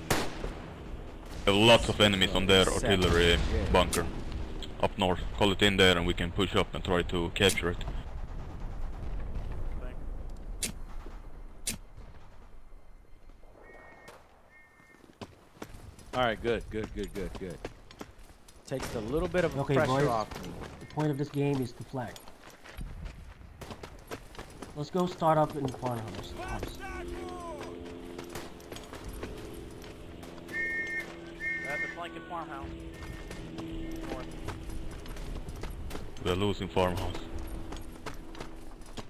There are lots of enemies on their artillery bunker. up north. Call it in there and we can push up and try to capture it. All right, good, good, good, good, good. Takes a little bit of Okay, pressure boys. off me. The point of this game is to flag. Let's go start up in the farmhouse. House. Grab the flanking farmhouse. North. We are losing farmhouse.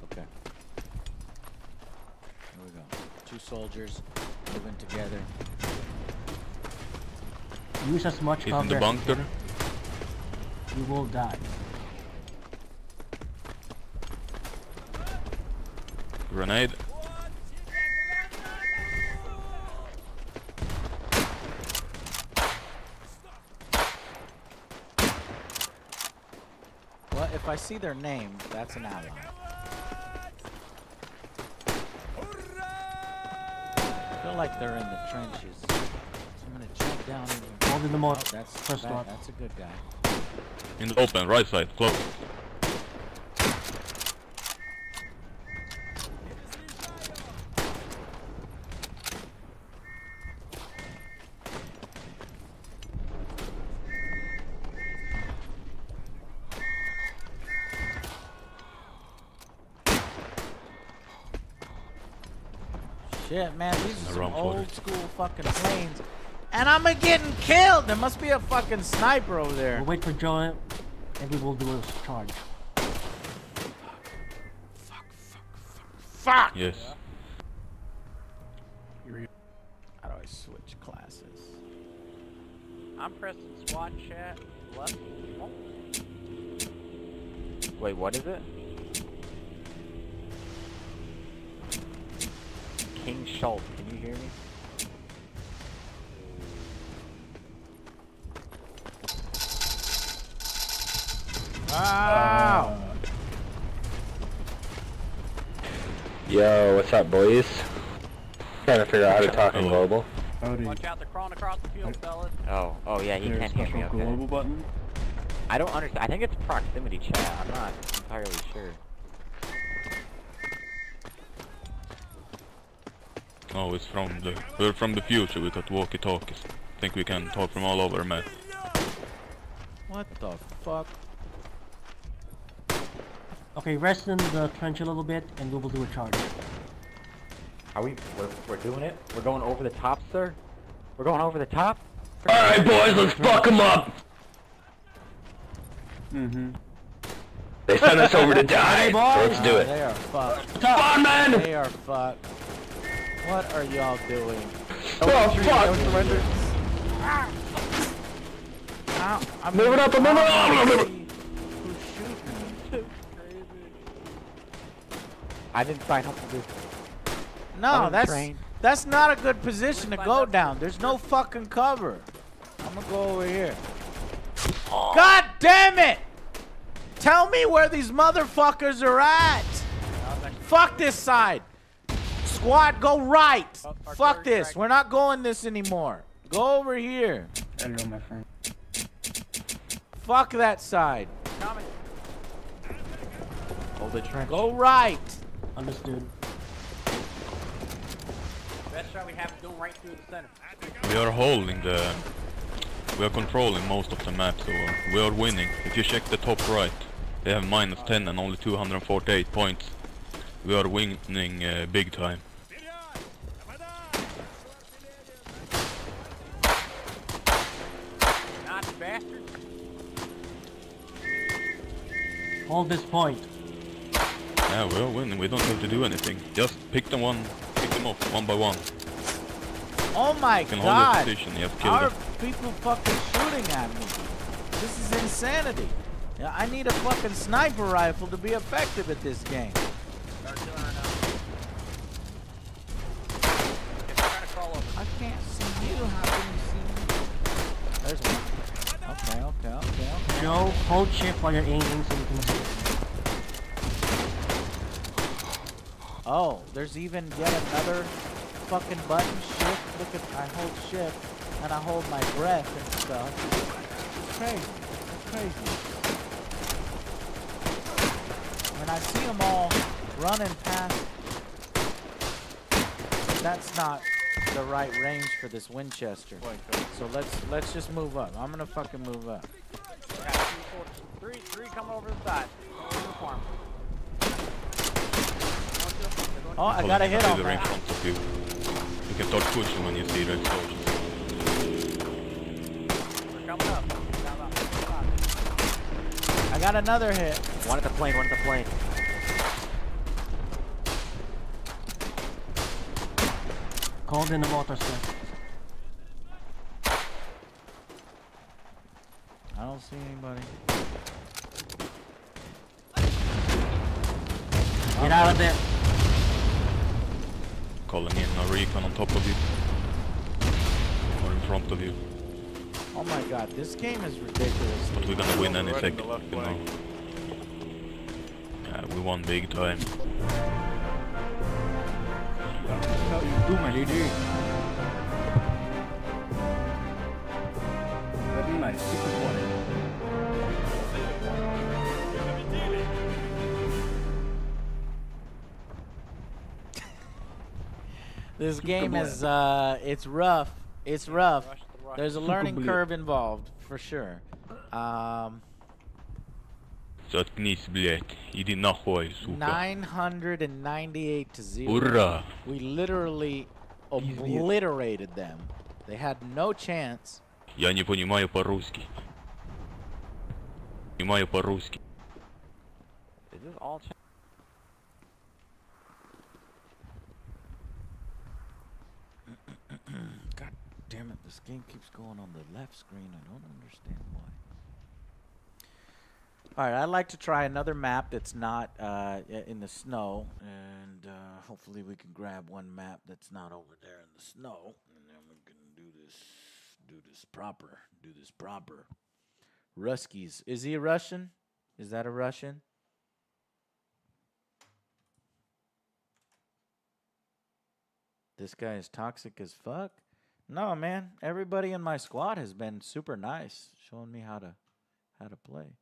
Okay. Here we go. Two soldiers moving together. Use as much He's cover in the bunker. You will die. Grenade. If I see their name, that's an ally. I feel like they're in the trenches. So I'm gonna jump down in Hold in the mo- Oh, that's first bad. one. That's a good guy. In the open, right side, close. Shit, man, these are some old 40. school fucking planes. And I'm a getting killed. There must be a fucking sniper over there. We'll wait for Joe and we will do a charge. Fuck! Fuck. Fuck. Fuck. fuck. Yes. How do I switch classes? I'm pressing squad chat. Left. Oh. Wait, what is it? King Schultz, can you hear me? Wow! Yo, what's up, boys? Trying to figure out how to talk in global. Watch out, they're crawling across the field, fellas. Oh, oh yeah, he can't hear me, okay. button? I don't understand. I think it's proximity chat. I'm not entirely sure. Oh, it's from the we're from the future. We got walkie-talkies. I think we can talk from all over man. What the fuck? Okay, rest in the trench a little bit and we will do a charge. Are we? We're, we're doing it? We're going over the top, sir? We're going over the top? Alright, boys, let's fuck them up! Mm-hmm. They sent us over to die, so let's do it. They are fucked. Come on, man! They are fucked. What are y'all doing? Oh, fuck! Ow, I'm moving it up, move it up! Who's shooting? I didn't sign up for this. No, that's trained. that's not a good position to go down. There's no fucking cover. I'm gonna go over here. God damn it! Tell me where these motherfuckers are at. Fuck this side. Squad, go right. Fuck this. We're not going this anymore. Go over here. Hello, my friend. Fuck that side. Hold the trench. Go right. Understood. Best shot we have is go right through the center. We are holding the... We are controlling most of the map, so we are winning. If you check the top right, they have minus 10 and only 248 points. We are winning uh, big time. Hold this point. Yeah, we are winning. We don't have to do anything. Just pick them one, pick them off one by one. Oh my You can hold god. your position. You have to kill How are them. people fucking shooting at me? This is insanity. Yeah, I need a fucking sniper rifle to be effective at this game. I can't see you. How can you see me? There's one. Joe, hold shift while you're aiming so you can see. Oh, there's even yet another fucking button. Shift. Look at I hold shift and I hold my breath and stuff. It's crazy. It's crazy. When I see them all running past, that's not the right range for this Winchester. So let's let's just move up. I'm gonna fucking move up. Three, three come over the side. Come over the farm. Oh, I got a hit on Either that. front of you. You can start pushing when you see red soldiers. They're coming up. Down on the side. I got another hit. One at the plane, one at the plane. Called in the water, set. I don't see anybody. Get out of there. Calling in a recon on top of you. Or in front of you. Oh my god, this game is ridiculous. But we're gonna win any Right in second, you know. Yeah, we won big time. Do my lady. Very nice. Keep it going. This game is uh it's rough. It's rough. There's a learning curve involved for sure. Um Заткнись, блядь. Иди нахуй, сука. 998 to 0. Ура! We literally obliterated them. They had no chance. Я не понимаю по-русски. Понимаю по-русски. God damn it, this game keeps going on the left screen. I don't why. Alright, I'd like to try another map that's not uh, in the snow. And uh, hopefully we can grab one map that's not over there in the snow. And then we can do this, do this proper. Do this proper. Ruskies. Is he a Russian? Is that a Russian? This guy is toxic as fuck. No, man. Everybody in my squad has been super nice, showing me how to how to play.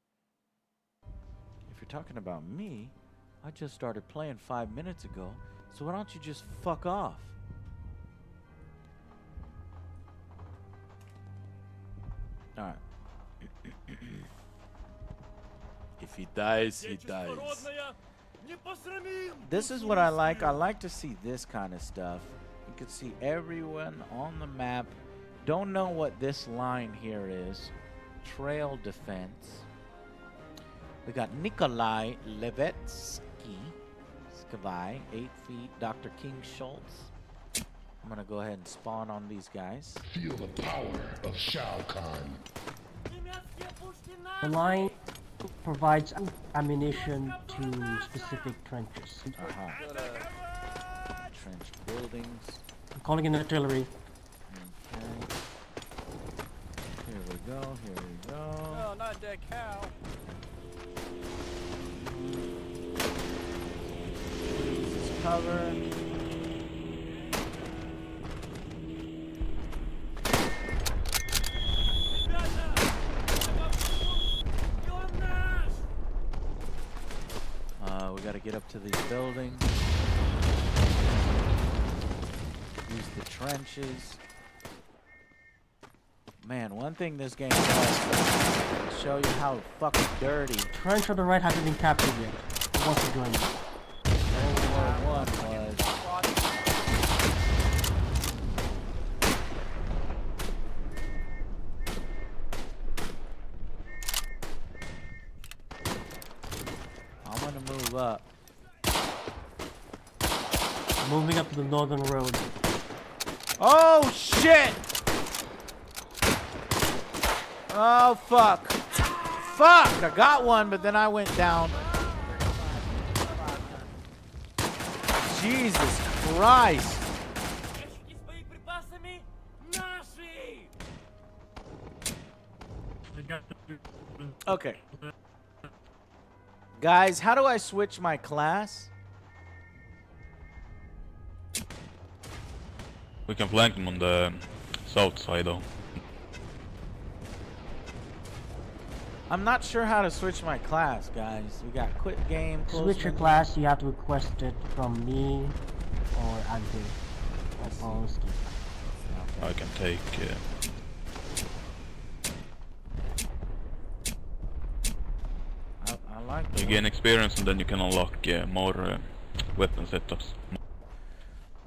Talking about me, I just started playing five minutes ago. So why don't you just fuck off? All right. if he dies, he dies. This is what I like. I like to see this kind of stuff. You can see everyone on the map. Don't know what this line here is. Trail defense. We got Nikolai Levetsky. Skavai, 8 feet. Dr. King Schultz. I'm going to go ahead and spawn on these guys. Feel the power of Shao Kahn. The line provides ammunition to specific trenches. Uh-huh. Trench buildings. I'm calling in artillery. Okay. Here we go, here we go. Oh, not a dead cow. Cover. Uh, we gotta get up to these buildings. Use the trenches. Man, one thing this game does show you how fucking dirty Trench on the right hasn't been captured yet. It wants to join me. World War One was. I'm gonna move up. Moving up to the northern road. Oh shit! Oh fuck! Fuck! I got one, but then I went down. Jesus Christ! Okay. Guys, how do I switch my class? We can flank them on the south side though. I'm not sure how to switch my class, guys. We got quit game. Close switch your class, you have to request it from me or Andrew or Polski. I can take. Uh, I, I like you the gain experience and then you can unlock uh, more uh, weapon setups.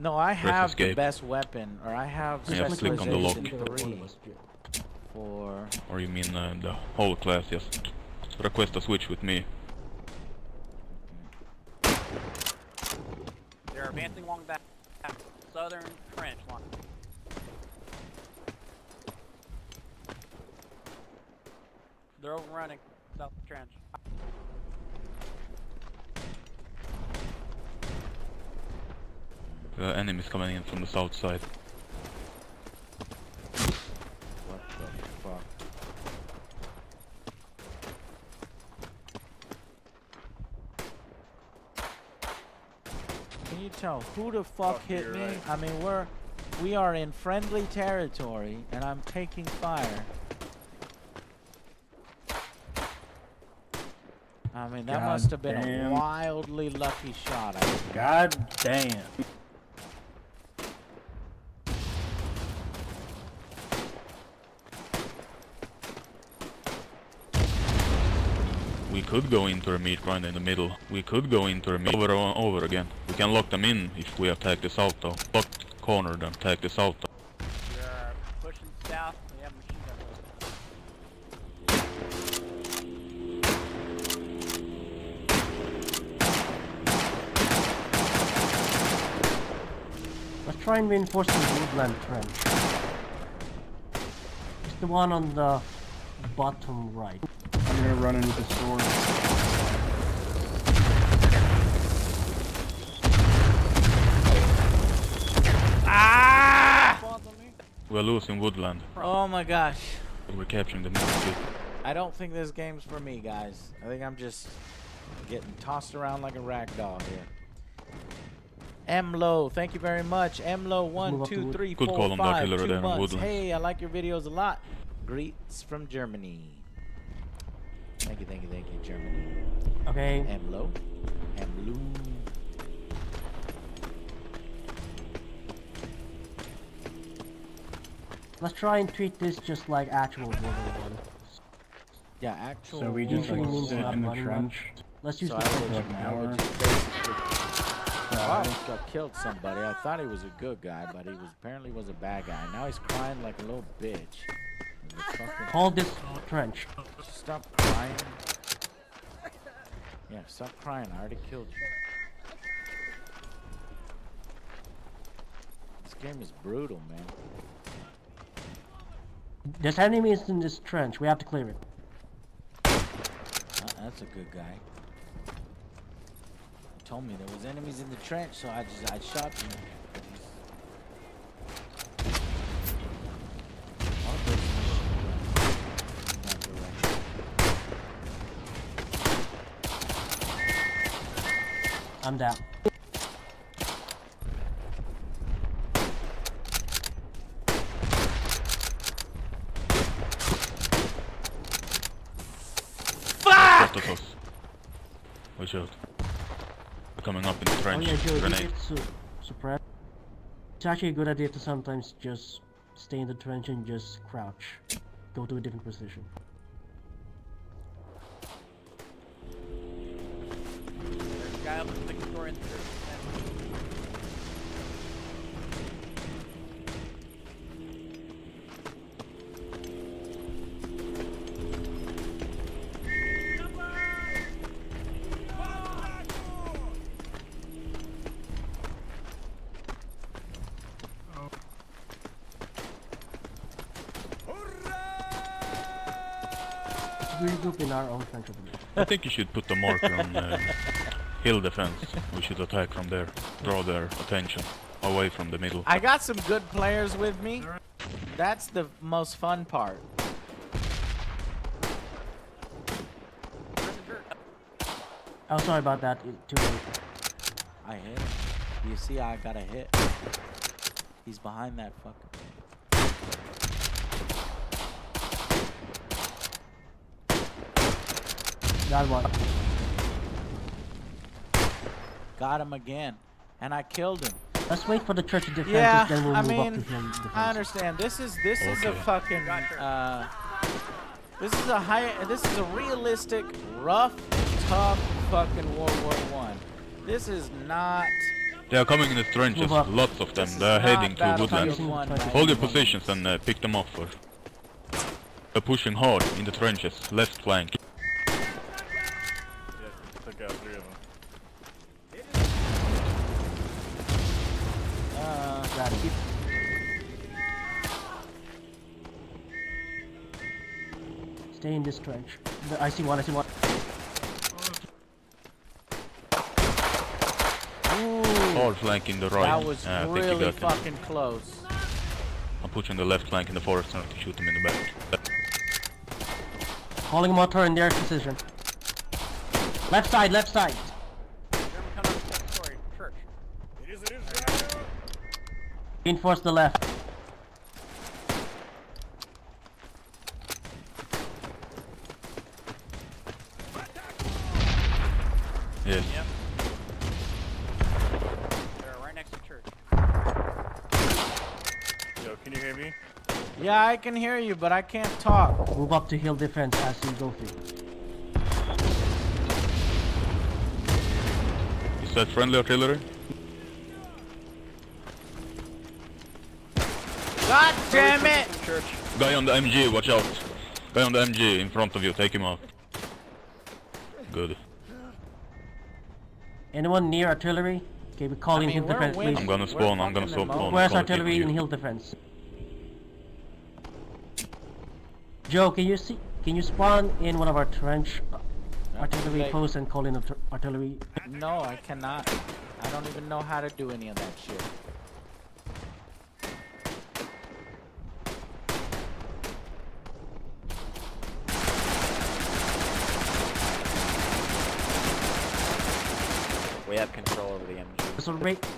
No, I Press have the best weapon, or I have And you have click on the lock. specialization three. For Or you mean uh, the whole class, yes. request a switch with me. They're advancing along that southern trench line. They're overrunning south trench. The enemies coming in from the south side. what the fuck? Can you tell who the fuck hit me? right. I mean, we're we are in friendly territory, and I'm taking fire. I mean, that God must have been damn. a wildly lucky shot. I. God damn. We could go into a meat grinder in the middle. We could go into a meat over and over again. We can lock them in if we attack the south though. Lock corner them, attack the south though. We're uh, pushing south. We have machine guns. Let's try and reinforce the woodland trench. It's the one on the bottom right. I'm gonna run in with the sword. Ah! We're losing woodland. Oh my gosh. We're capturing the middle. I don't think this game's for me, guys. I think I'm just getting tossed around like a rag doll here. Mlo, thank you very much. Mlo, one, move two, three, Could four, call him five, Dark two months. Hey, I like your videos a lot. Greets from Germany. Thank you, thank you, thank you, Germany. Okay. Mlo, Mlo. Let's try and treat this just like actual Borderlands. Yeah, actual. So we just Usually like means sit not in the running trench. Let's use So the I trench. would, like an I hour. just. Oh, I almost got killed somebody. I thought he was a good guy, but he was apparently was a bad guy. Now he's crying like a little bitch. Hold this trench. Stop crying. Yeah, stop crying. I already killed you. This game is brutal, man. There's enemies in this trench. We have to clear it. Uh, that's a good guy. He told me there was enemies in the trench, so I just I shot him. Oh, there's- Not direct. I'm down. Us. Watch out. Coming up in the Oh trench. yeah, Joe, Grenade. su suppress. It's actually a good idea to sometimes just stay in the trench and just crouch. Go to a different position. There's a guy up in the second in the church. Let's regroup in our own trench. I think you should put the marker on uh, hill defense. We should attack from there. Draw their attention away from the middle. I got some good players with me. That's the most fun part. Oh, sorry about that. It, too late. I hit. him. You see, I got a hit. He's behind that fucker. Got one. Got him again. And I killed him. Let's wait for the church to defend Yeah, then we'll I move mean, up to. I understand. This is this is a fucking uh, this is a high this is a realistic, rough, tough fucking World War One. This is not. They are coming in the trenches, lots of them. They are heading to Battlefield woodlands. 1 by Hold your positions and uh, pick them off first. They're pushing hard in the trenches, left flank. Took out three of them. Stay in this trench. The- I see one, I see one. Hard flank in the right. That was Yeah, I think you really got him. fucking close. I'm pushing the left flank in the forest now to shoot them in the back. Calling mortar in their position. Left side, left side. Sorry, church. Reinforce the left. Yes. Yep. They're right next to church. Yo, can you hear me? Yeah, I can hear you, but I can't talk. Move up to hill defense as you go through. Is that friendly artillery? God damn it! Guy on the MG, watch out. Guy on the MG in front of you, take him out. Good. Anyone near artillery? Okay, we call I mean, hill defense, winning. please. I'm gonna spawn, I'm gonna spawn. Where's artillery in hill defense? Joe, can you see? Can you spawn in one of our trench artillery like- posts and call in artillery? No, I cannot. I don't even know how to do any of that shit. We have control over the MG. There's a ra-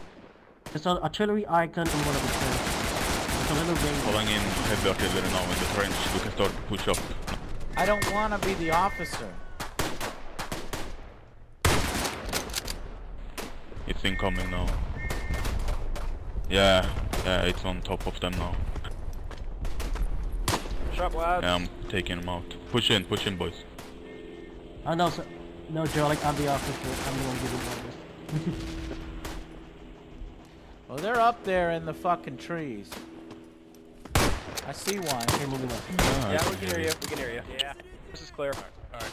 There's an artillery icon in one of the trenches. There's a little ring. Calling in heavy artillery now in the trench. We can start to push up. I don't want to be the officer. It's incoming now. Yeah, yeah, it's on top of them now. Shot lads. Yeah, I'm taking them out. Push in, push in, boys. Oh no, sir. No, Joe, like I'm the officer. I'm the one giving orders. Well, they're up there in the fucking trees. I see one. Okay, moving on. Ah, yeah, I we can hear you. We can hear you. Yeah. This is clear. Alright.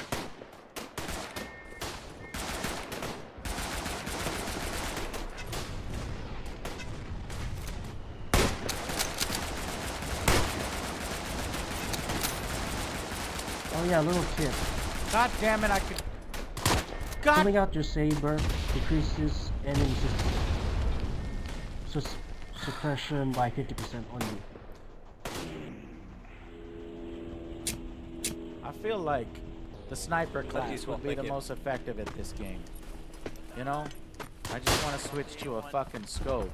Oh yeah, little tip. God damn it, I could. God. Pulling out your saber decreases enemy resistance. Sus suppression by 50% on you. Feel like the sniper class useful, would be the you. most effective at this game. You know? I just want to switch to a fucking scope.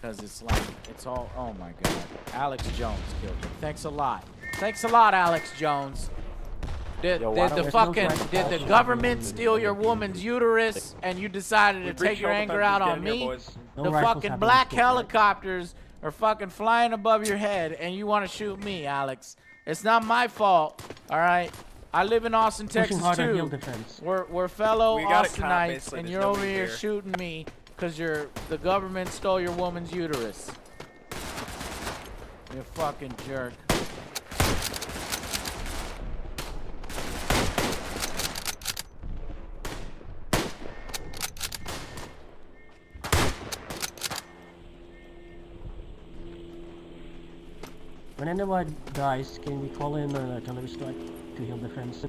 Because it's like, it's all, oh my god. Alex Jones killed me. Thanks a lot. Thanks a lot, Alex Jones. Did, Yo, did the fucking, no did the government steal your woman's uterus and you decided to We take your anger out on down here, me? No the fucking black escaped, right? helicopters are fucking flying above your head and you want to shoot me, Alex. It's not my fault, all right? I live in Austin, Texas hard on hill too. defense. We're, we're fellow We got it caught, Austinites, and you're over here here. shooting me because you're the government stole your woman's uterus. You fucking jerk. When anyone dies, can we call in an artillery strike to hill defense?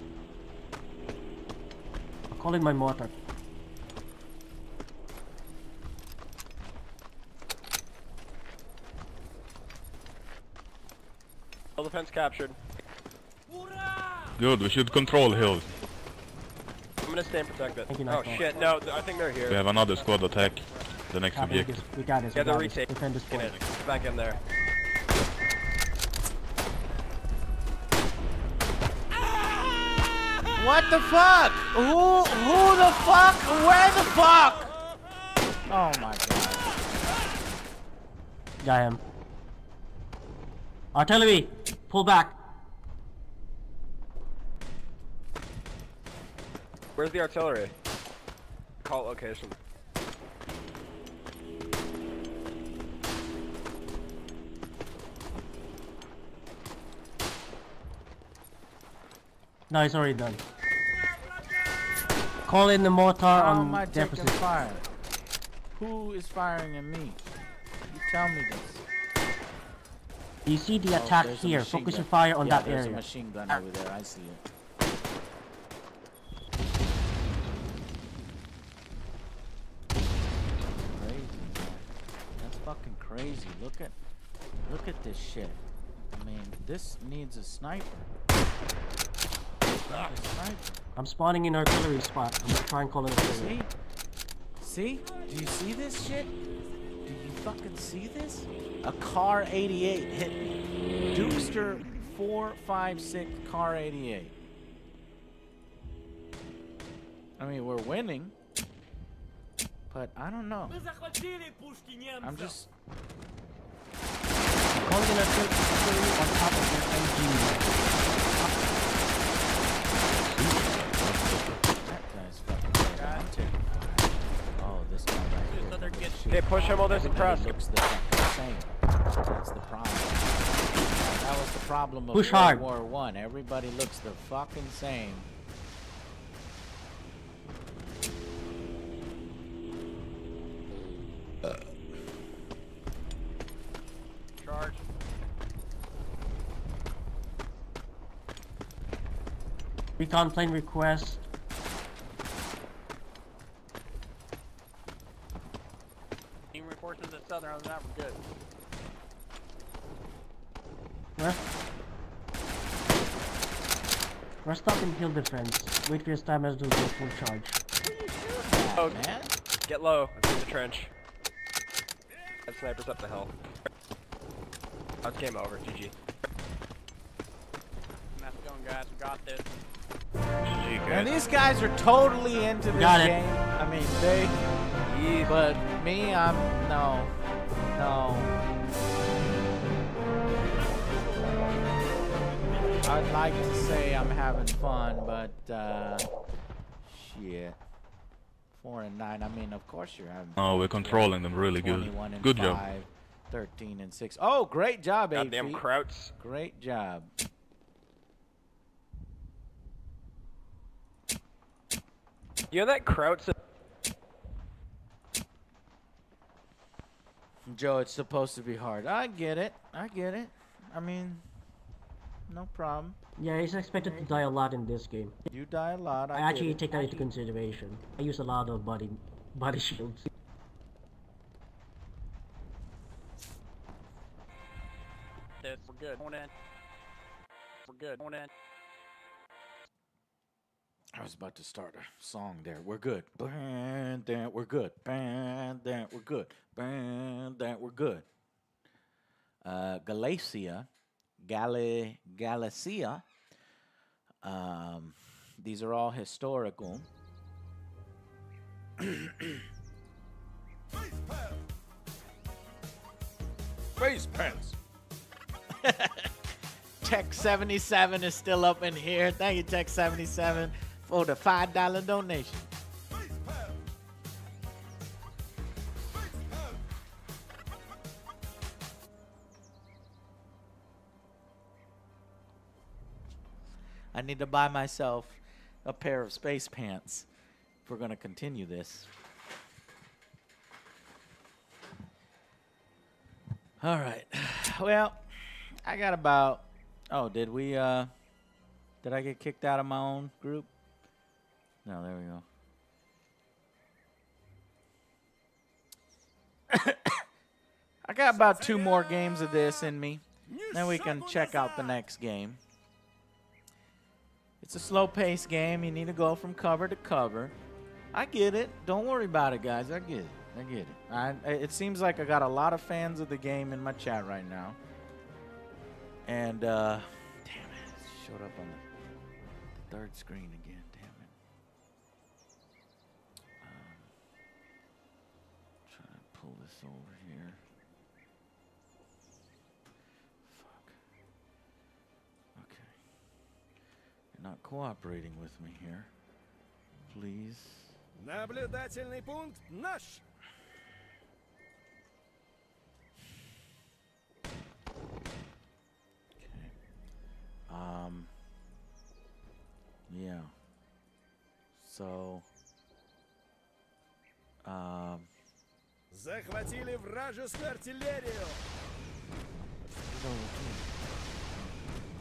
I'll call in my mortar. All defense captured. Good, we should control hill. I'm gonna stand protect it. Oh Nightfall. shit, no, th- I think they're here. We have another squad attack. The next Copy, objective. we got this. Yeah, we they're got this. retake. Defend this Get point. back in there. What the fuck? Who? Who the fuck? Where the fuck? Oh my god. Got him. Artillery, pull back. Where's the artillery? Call location. No, it's already done. Call in the mortar How on am I taking fire? Who is firing at me? You tell me this. You see the Oh, attack here. Focus your fire on yeah, that there's area. a machine gun over there. I see it. Crazy. That's fucking crazy. Look at, look at this shit. I mean, this needs a sniper. Needs. I'm spawning in artillery spot. I'm gonna try and call it artillery. See? See? Do you see this shit? Do you fucking see this? A Kar 88 hit me. Dukester 456 Kar 88. I mean, we're winning. But I don't know. I'm just. Calling in artillery on top of their That guy's fucking dead. I'm taking fire. Oh, this guy right here. Okay, push him while they're Everybody suppressed. looks the fucking same. That's the problem. That was the problem of Push World hard. War One. Everybody looks the fucking same. Charge. Recon plane request. Team reports to the southern. Other than that, we're good. Rest. Rest up in hill defense. Wait for your stamina to go full charge. Oh, man. get low. I'm in the trench. Have snipers up the hill. That's game over. GG. That's going, guys. We got this. And these guys are totally into this Got it. game. I mean, they. But me, I'm no, no. I'd like to say I'm having fun, but uh, shit. Four and nine. I mean, of course you're having. Oh, we're controlling them really good. 21 and Good job. 13 and six. Oh, great job, Goddamn AP. Krauts. Great job. You know that Krauts. Joe, it's supposed to be hard. I get it. I get it. I mean, no problem. Yeah, he's expected to die a lot in this game. You die a lot. I, I actually take that into consideration. I use a lot of body body shields. This. We're good. Going in. We're good. I was about to start a song there. We're good. Band that we're good. Band that we're good. Band that we're good. Uh, Galacia, Gal- Galicia. Um, these are all historical. Face pants. Tech 77 is still up in here. Thank you, Tech 77, for the $5 donation. I need to buy myself a pair of space pants if we're going to continue this. All right. Well, I got about. Oh, did we? uh Did I get kicked out of my own group? No, there we go. I got about two more games of this in me. Then we can check out the next game. It's a slow paced game. You need to go from cover to cover. I get it. Don't worry about it, guys. I get it. I get it. I, it seems like I got a lot of fans of the game in my chat right now. And, uh, damn it, it showed up on the third screen again. Damn it. Um, trying to pull this over here. Fuck. Okay. You're not cooperating with me here. Please. Наблюдательный пункт наш. Um. Yeah. So. Um. Захватили вражескую артиллерию.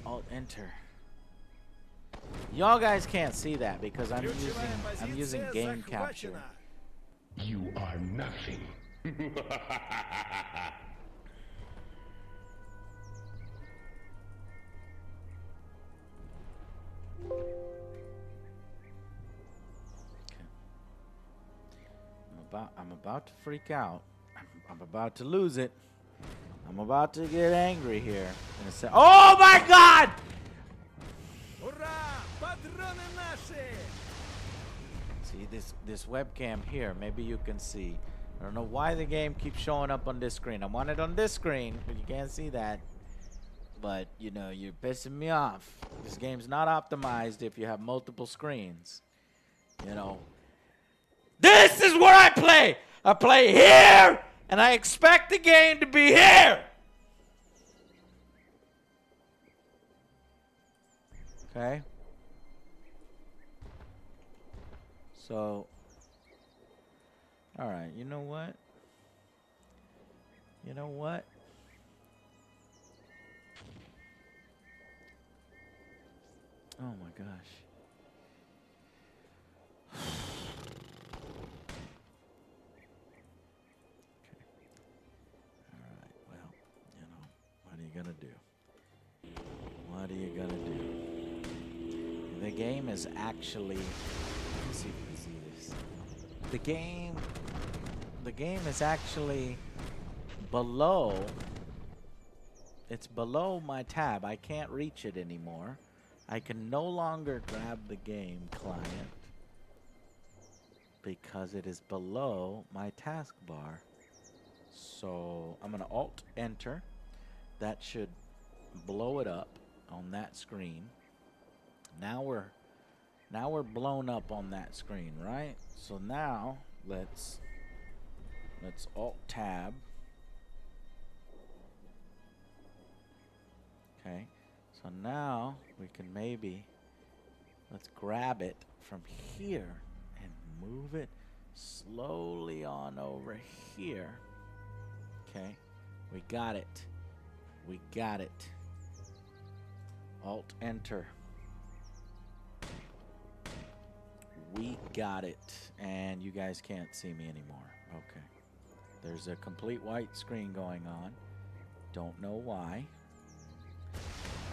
Alt enter. Y'all guys can't see that because I'm using I'm using game capture. You are nothing. I'm about I'm about to freak out. I'm, I'm about to lose it. I'm about to get angry here. In a sec- oh my god! See this this webcam here. Maybe you can see. I don't know why the game keeps showing up on this screen. I want it on this screen, but you can't see that. But you know, you're pissing me off. This game's not optimized if you have multiple screens. You know. This is where I play. I play here, and I expect the game to be here. Okay. So, all right, you know what? You know what? Oh my gosh. Okay. All right. Well, you know, what are you gonna do? What are you gonna do? The game is actually. The game. The game is actually below. It's below my tab. I can't reach it anymore. I can no longer grab the game client because it is below my taskbar. So I'm going to Alt Enter. That should blow it up on that screen. Now we're now we're blown up on that screen, right? So now let's let's Alt Tab. Okay. So now we can maybe let's grab it from here and move it slowly on over here. Okay. We got it. We got it. Alt enter. We got it. And you guys can't see me anymore. Okay. There's a complete white screen going on. Don't know why.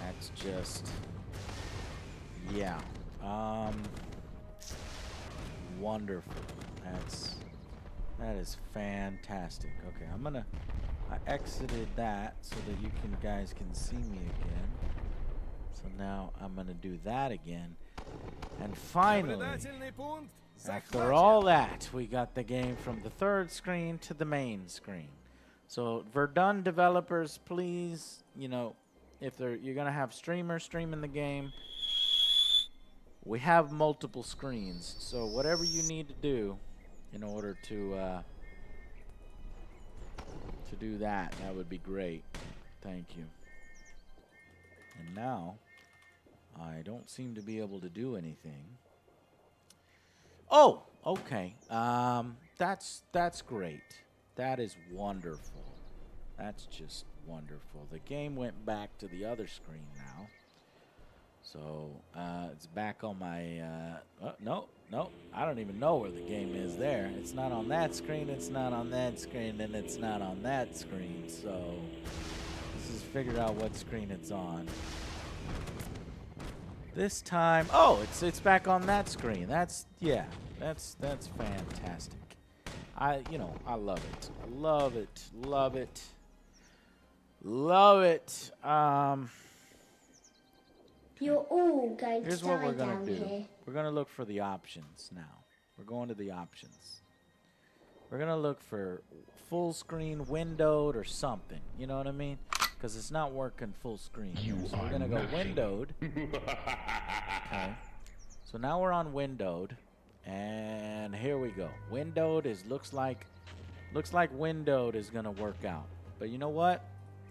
That's just yeah. Um wonderful. That's that is fantastic. Okay, I'm gonna I exited that so that you can guys can see me again. So now I'm gonna do that again. And finally, after all that, we got the game from the third screen to the main screen. So Verdun developers, please, you know, if they're, you're going to have streamers streaming the game, we have multiple screens. So whatever you need to do in order to, uh, to do that, that would be great. Thank you. And now... I don't seem to be able to do anything. Oh, okay. Um, that's that's great. That is wonderful. That's just wonderful. The game went back to the other screen now. So uh, it's back on my. Uh, oh, no, no, I don't even know where the game is there. It's not on that screen. It's not on that screen, and it's not on that screen. So this is figure out what screen it's on. This time, oh, it's it's back on that screen. That's yeah, that's that's fantastic. I you know I love it. I love it. Love it. Love it. Um. You're all going Here's to what die we're gonna down do. here. We're gonna look for the options now. We're going to the options. We're gonna look for full screen, windowed, or something. You know what I mean? Because it's not working full screen. here. so we're gonna go windowed. okay. So now we're on windowed, and here we go. Windowed is looks like looks like windowed is gonna work out. But you know what?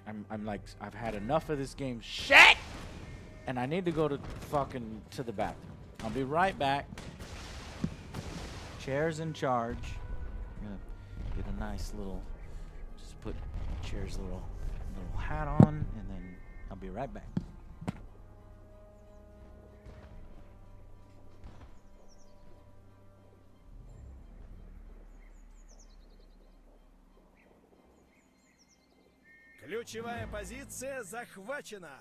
I'm I'm like I've had enough of this game. Shit! And I need to go to fucking to the bathroom. I'll be right back. Chair's in charge. Gonna get a nice little, just put Chair's a little little hat on, and then I'll be right back. Ключевая позиция захвачена.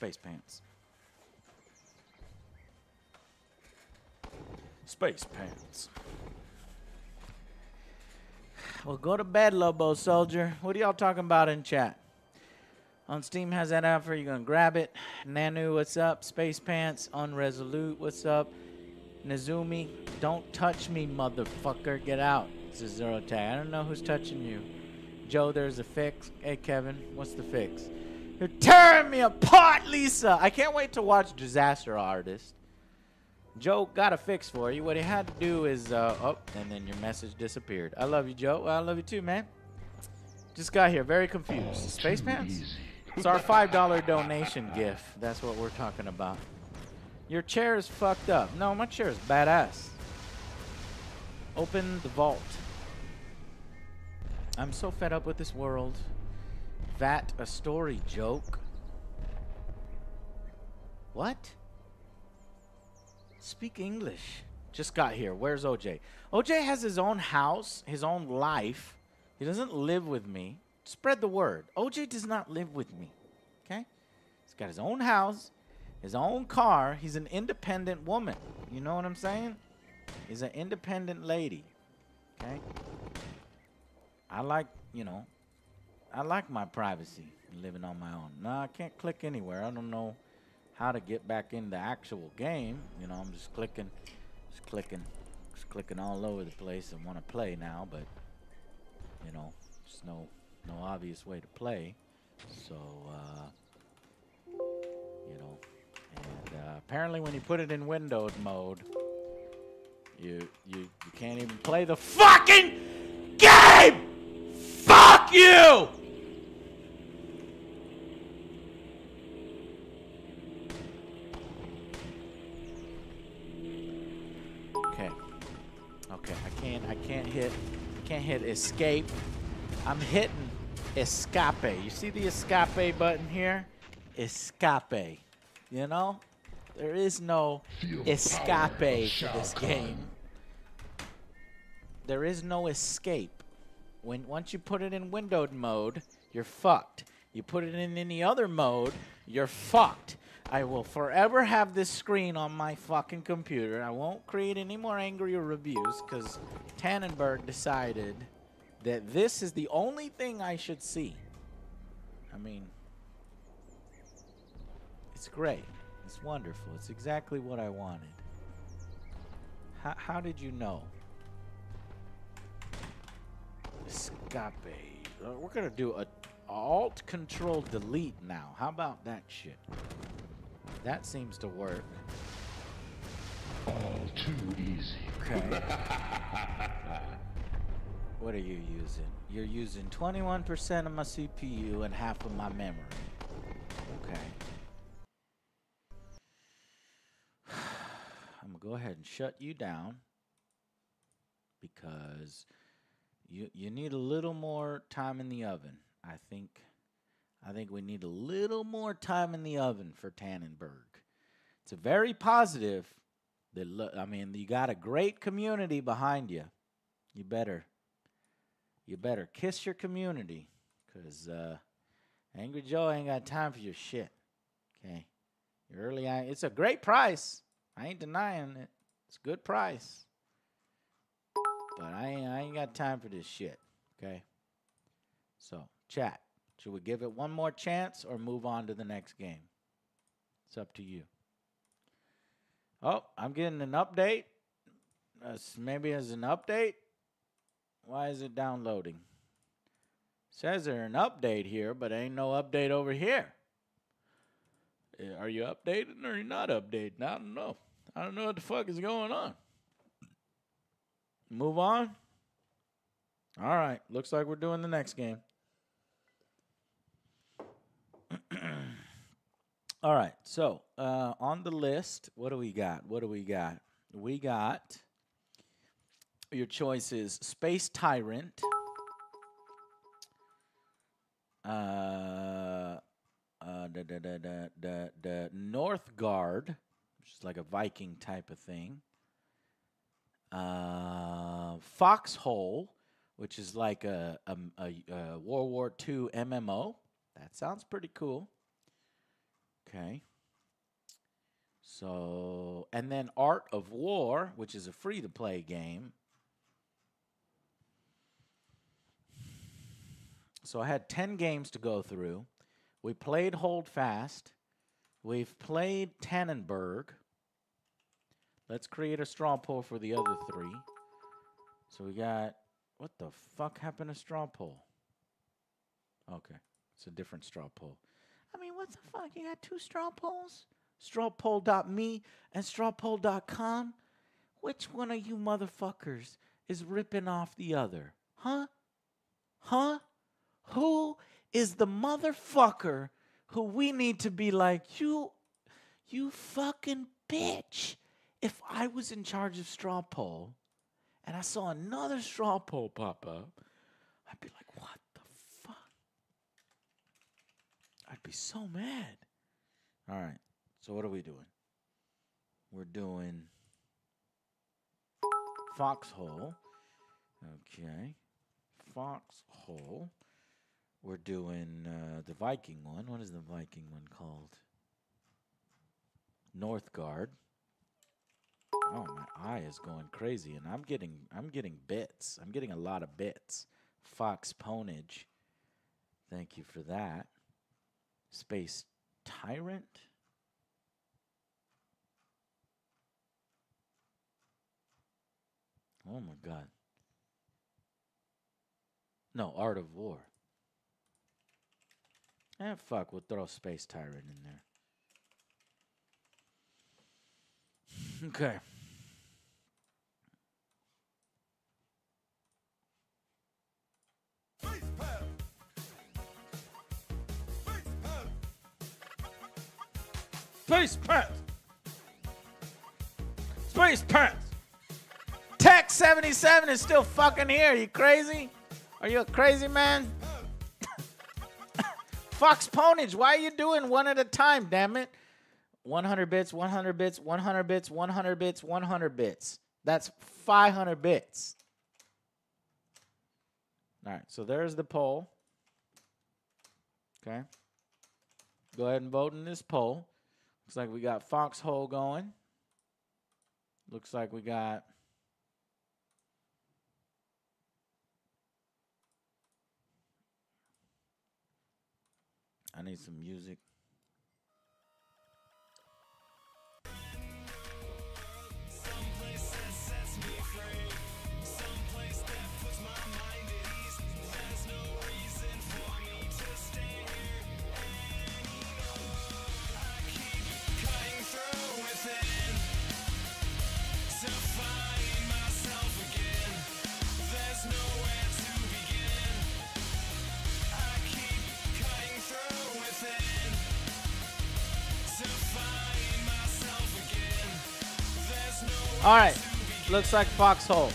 Space pants. Space pants. Well, go to bed, Lobo Soldier. What are y'all talking about in chat? On Steam has that offer. You gonna grab it? Nanu, what's up? Space Pants, Unresolute, what's up? Nazumi, don't touch me, motherfucker. Get out. It's a zero tag. I don't know who's touching you. Joe, there's a fix. Hey, Kevin, what's the fix? You're tearing me apart, Lisa. I can't wait to watch Disaster Artist. Joe got a fix for you. What he had to do is, uh, oh, and then your message disappeared. I love you, Joe. I love you too, man. Just got here, very confused. Space Pants? It's our $5 donation gift. That's what we're talking about. Your chair is fucked up. No, my chair is badass. Open the vault. I'm so fed up with this world. That a story joke. What? Speak English. Just got here. Where's OJ? OJ has his own house, his own life. He doesn't live with me. Spread the word. OJ does not live with me. Okay? He's got his own house, his own car. He's an independent woman. You know what I'm saying? He's an independent lady. Okay? I like, you know, I like my privacy living on my own. No, I can't click anywhere. I don't know how to get back in the actual game. You know, I'm just clicking, just clicking, just clicking all over the place and want to play now, but you know, there's no no obvious way to play. So, uh, you know, and uh, apparently when you put it in windowed mode, you you you can't even play the fucking game. Fuck you! Escape. I'm hitting escape. You see the escape button here? Escape. You know? There is no escape to this game. There is no escape. When once you put it in windowed mode, you're fucked. You put it in any other mode, you're fucked. I will forever have this screen on my fucking computer. I won't create any more angry reviews because Tannenberg decided that this is the only thing I should see. I mean, it's great. It's wonderful. It's exactly what I wanted. How, how did you know? Escape. Uh, We're gonna do a Alt Control Delete now. How about that shit? That seems to work. All too easy. Okay. What are you using? You're using 21% of my CPU and half of my memory. Okay. I'm gonna go ahead and shut you down because you you need a little more time in the oven. I think I think we need a little more time in the oven for Tannenberg. It's a very positive. That I mean, you got a great community behind you. You better you better kiss your community because uh, Angry Joe ain't got time for your shit. Okay. Your early it's a great price. I ain't denying it. It's a good price. But I ain't, I ain't got time for this shit. Okay. So, chat. Should we give it one more chance or move on to the next game? It's up to you. Oh, I'm getting an update. Uh, maybe as an update. Why is it downloading? Says there's an update here, but ain't no update over here. Uh, Are you updating or you not updating? I don't know. I don't know what the fuck is going on. Move on. All right. Looks like we're doing the next game. All right. So uh, on the list, what do we got? What do we got? We got your choice is Space Tyrant, uh, uh, the the the the the, the Northgard, which is like a Viking type of thing. Uh, Foxhole, which is like a, a, a, a World War II MMO. That sounds pretty cool. Okay. So, and then Art of War, which is a free to play game. So I had 10 games to go through. We played Holdfast. We've played Tannenberg. Let's create a straw poll for the other three. So we got, what the fuck happened to straw poll? Okay, it's a different straw poll. I mean, what the fuck? You got two straw polls? Strawpoll.me and strawpoll.com? Which one of you motherfuckers is ripping off the other? Huh? Huh? Who is the motherfucker who we need to be like, you, you fucking bitch? If I was in charge of straw poll and I saw another straw poll pop up, I'd be like, what the fuck? I'd be so mad. All right. So what are we doing? We're doing Foxhole. Okay. Foxhole. We're doing uh, the Viking one. What is the Viking one called? Northgard. Oh, my eye is going crazy, and I'm getting I'm getting bits. I'm getting a lot of bits. Fox Ponage. Thank you for that. Space Tyrant. Oh my god. No, Art of War. Eh, fuck, we'll throw Space Tyrant in there. Okay. Space Pants! Space Pants! Tech 77 is still fucking here. You crazy? Are you a crazy man? Fox Ponage, why are you doing one at a time, damn it? 100 bits, 100 bits, 100 bits, 100 bits, 100 bits. That's 500 bits. All right, so there's the poll. Okay. Go ahead and vote in this poll. Looks like we got Foxhole going. Looks like we got I need some music. All right. Looks like Foxhole.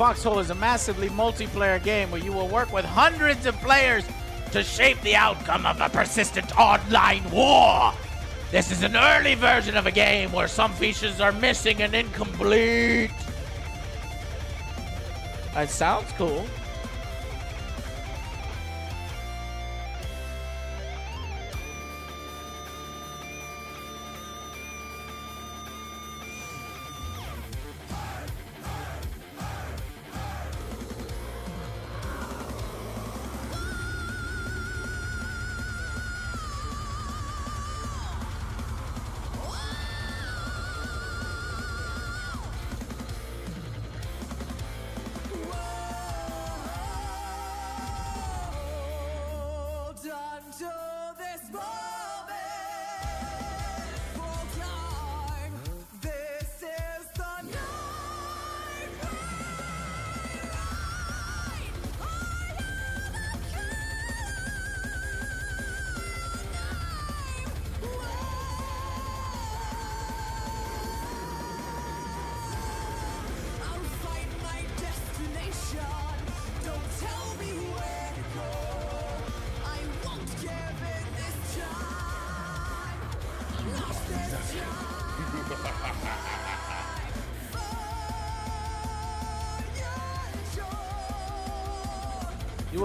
Foxhole is a massively multiplayer game where you will work with hundreds of players to shape the outcome of a persistent online war. This is an early version of a game where some features are missing and incomplete. That sounds cool.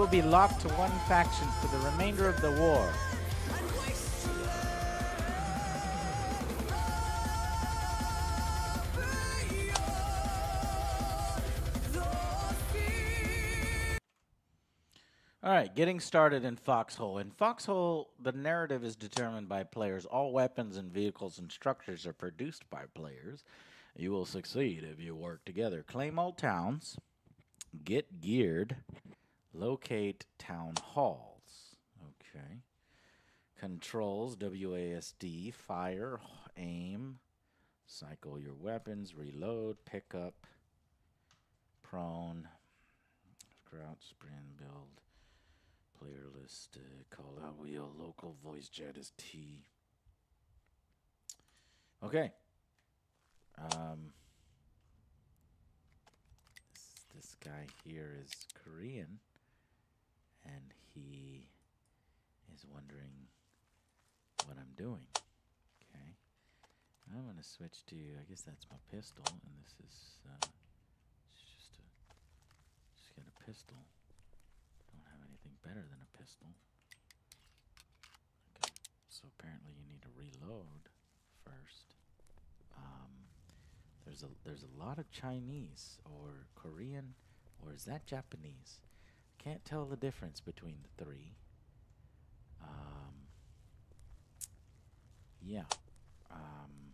Will be locked to one faction for the remainder of the war. All right, getting started in Foxhole. In Foxhole, the narrative is determined by players. All weapons and vehicles and structures are produced by players. You will succeed if you work together. Claim all towns, get geared, locate town halls. Okay. Controls WASD, fire, aim, cycle your weapons, reload, pick up, prone, crouch, sprint, build, player list, uh, call out wheel, local voice chat is T. Okay. Um, this, this guy here is Korean, and he is wondering what I'm doing. Okay. I'm going to switch to, I guess that's my pistol, and this is uh, just a, just get a pistol. Don't have anything better than a pistol. Okay. So apparently you need to reload first. Um, there's a there's a lot of Chinese or Korean or is that Japanese? Can't tell the difference between the three. Um, yeah. Um,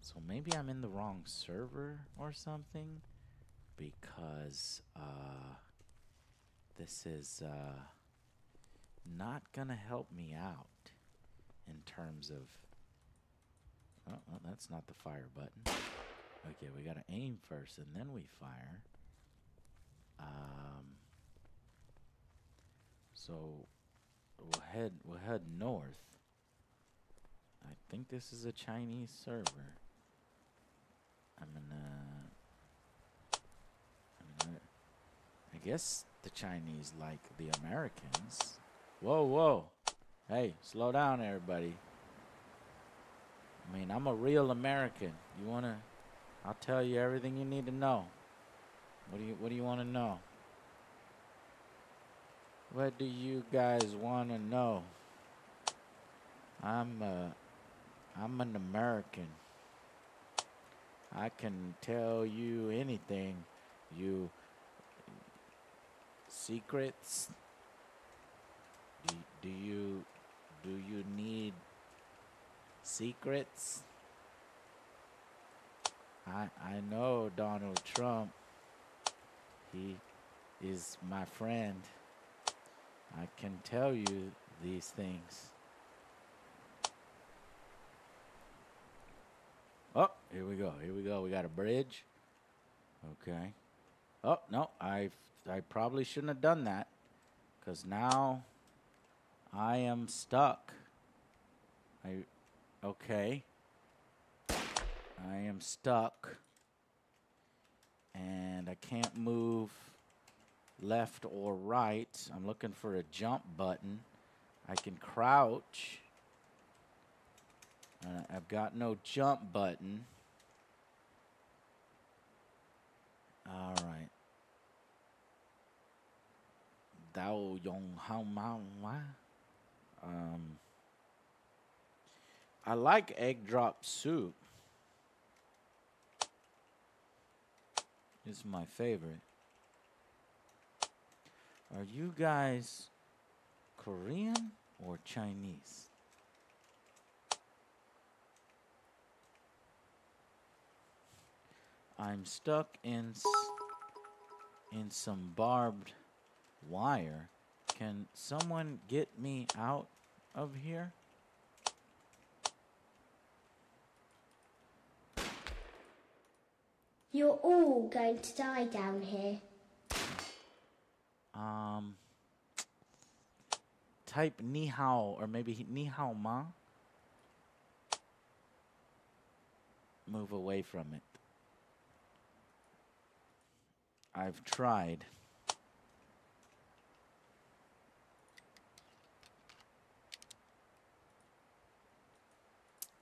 so maybe I'm in the wrong server or something because uh, this is uh, not gonna help me out in terms of Oh, well, that's not the fire button. Okay, we gotta aim first and then we fire. Um, so we'll head we'll head north. I think this is a Chinese server. I'm gonna I'm gonna guess the Chinese like the Americans. Whoa, whoa. Hey, slow down, everybody. I mean, I'm a real American. You wanna? I'll tell you everything you need to know. What do you What do you want to know? What do you guys want to know? I'm uh, I'm an American. I can tell you anything. You secrets. Do, do you do you need secrets? I I know Donald Trump. He is my friend. I can tell you these things. Oh, here we go. Here we go. We got a bridge. Okay. Oh, no. I I probably shouldn't have done that cuz now I am stuck. I okay. I am stuck. And I can't move left or right. I'm looking for a jump button. I can crouch. Uh, I've got no jump button. All right. Dao Yong Hao Mao Um, I like egg drop soup. It's my favorite. Are you guys Korean or Chinese? I'm stuck in in some barbed wire. Can someone get me out of here? You're all going to die down here. Um, type ni hao or maybe ni hao ma. Move away from it. I've tried.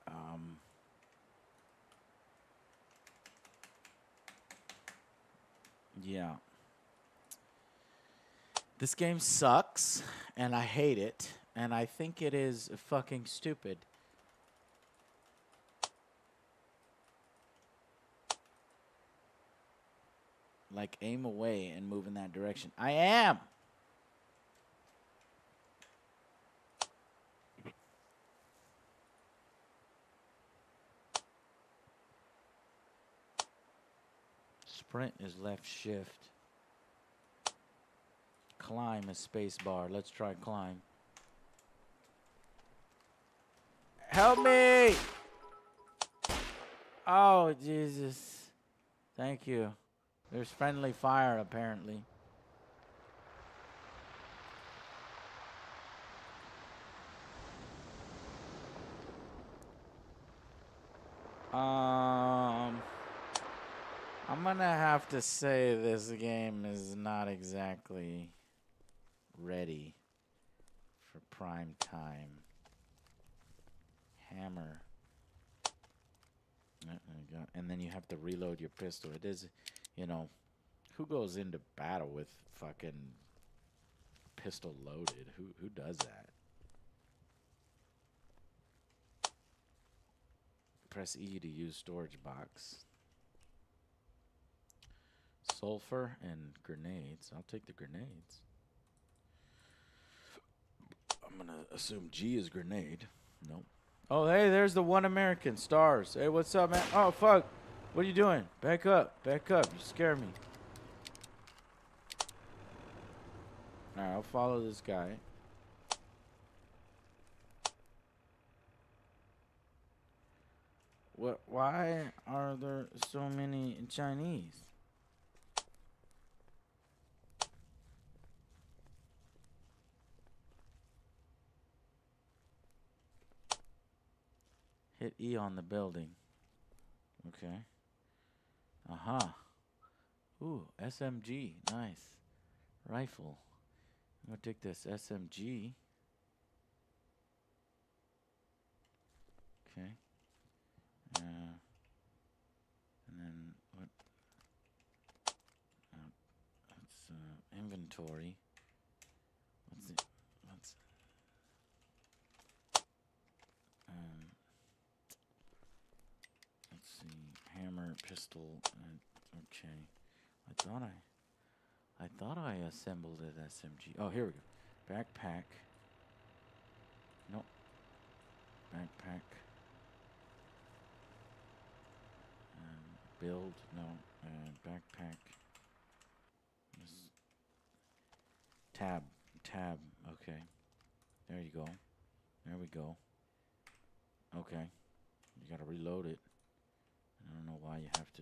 Um, yeah. This game sucks, and I hate it, and I think it is fucking stupid. Like, aim away and move in that direction. I am! Sprint is left shift. Climb is space bar. Let's try climb. Help me! Oh, Jesus. Thank you. There's friendly fire, apparently. Um, I'm gonna have to say this game is not exactly ready for prime time. Hammer. Uh, uh, go- And then you have to reload your pistol. It is, you know, who goes into battle with fucking pistol loaded? Who who does that? Press E to use storage box. Sulfur and grenades. I'll take the grenades. I'm gonna assume G is grenade. Nope. Oh, hey, there's the one American stars. Hey, what's up, man? Oh, fuck. What are you doing? Back up. Back up. You scare me. Alright, I'll follow this guy. What? Why are there so many Chinese? Hit E on the building. Okay. Uh huh. Ooh, SMG. Nice. rifle. I'm gonna take this SMG. Okay. Uh, and then what? Uh, that's uh, inventory. What's it? What's um? Let's see. Hammer, pistol. Uh, okay. I thought I. I thought I assembled an SMG. Oh, here we go. Backpack. Nope. Backpack. Um, build. No. Uh, backpack. This- Tab. Tab. Okay. There you go. There we go. Okay. You gotta reload it. Know why you have to.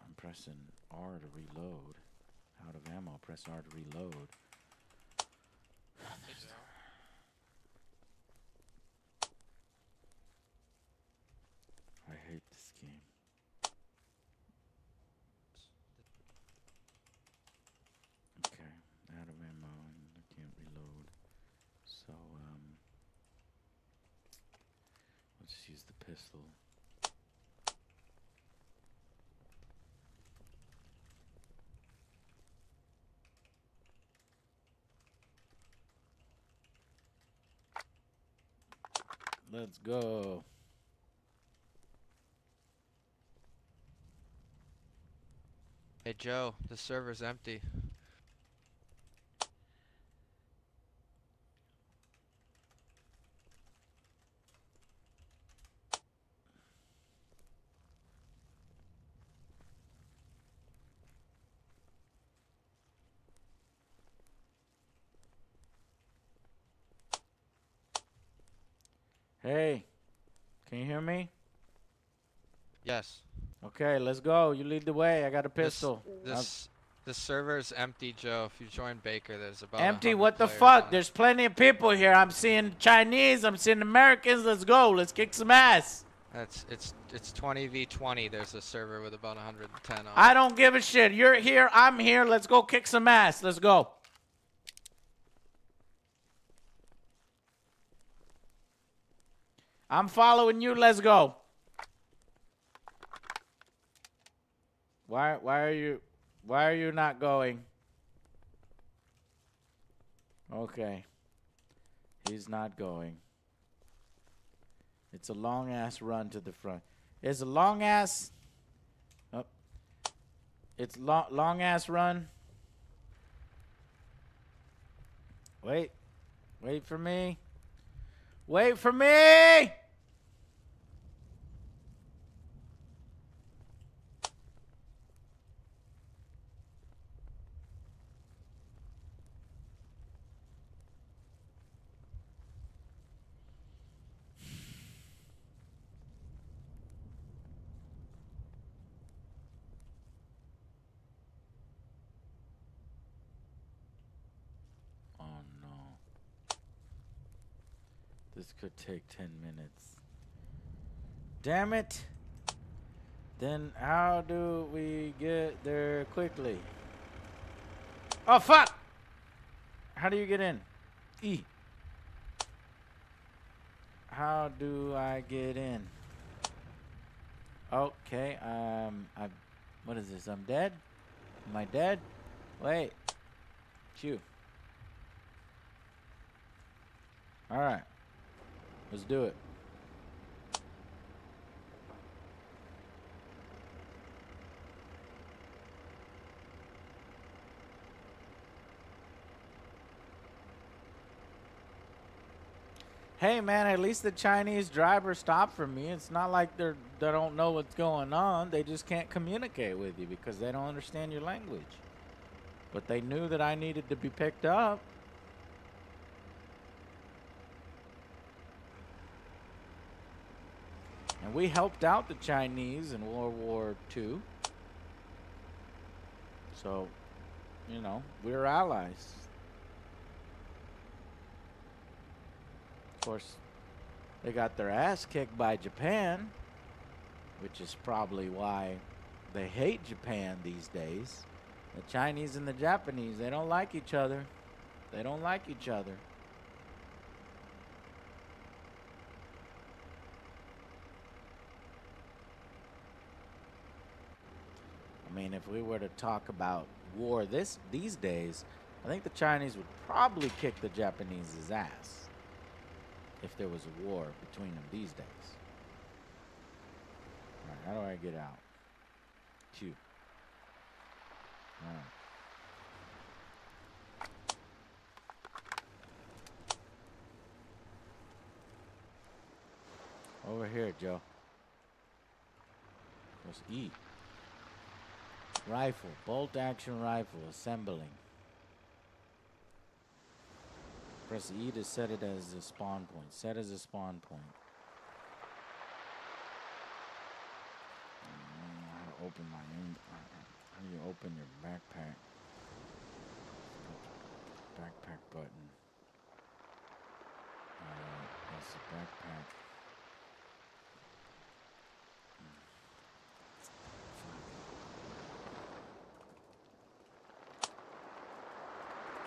I'm pressing R to reload. Out of ammo, press R to reload. I hate this game. Okay, out of ammo and I can't reload. So, um, let's just use the pistol. Let's go. Hey Joe, the server's empty. Hey, can you hear me? Yes. Okay, let's go. You lead the way. I got a pistol. This this server is empty, Joe. If you join Baker, there's about Empty? What the fuck? There's plenty of people here. I'm seeing Chinese. I'm seeing Americans. Let's go. Let's kick some ass. That's it's it's 20 v 20. There's a server with about 110 on. I don't give a shit. You're here. I'm here. Let's go kick some ass. Let's go. I'm following you. Let's go. Why why are you why are you not going? Okay. He's not going. It's a long ass run to the front. It's a long ass Oh. It's long long ass run. Wait. Wait for me. Wait for me. Oh no. This could take 10 minutes. Damn it. Then how do we get there quickly? Oh fuck! How do you get in? E. How do I get in? Okay, um, I, what is this? I'm dead? Am I dead? Wait. Chew. Alright. Let's do it. Hey man, at least the Chinese driver stopped for me. It's not like they're they don't know what's going on. They just can't communicate with you because they don't understand your language. But they knew that I needed to be picked up. And we helped out the Chinese in World War II. So, you know, we're allies. Of course, they got their ass kicked by Japan, which is probably why they hate Japan these days. The Chinese and the Japanese, they don't like each other. They don't like each other. Mean, if we were to talk about war this these days, I think the Chinese would probably kick the Japanese's ass if there was a war between them these days. All right, how do I get out? Q. All right. Over here, Joe. Let's E. Rifle, bolt action rifle, assembling. Press E to set it as a spawn point. Set as a spawn point. Mm, How to open my How do you open your backpack? Backpack button. Uh, that's the backpack.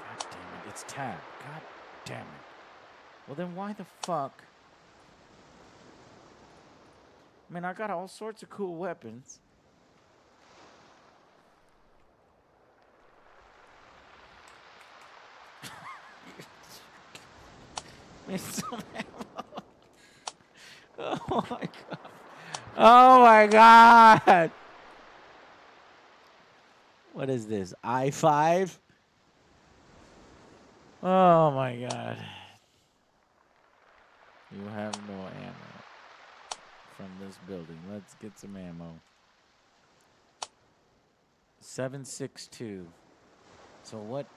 God damn it, it's tab. God damn it. Well then why the fuck? I mean I got all sorts of cool weapons. Oh my god. Oh my god. What is this? I5? Oh my god. You have no ammo from this building. Let's get some ammo. 762. So what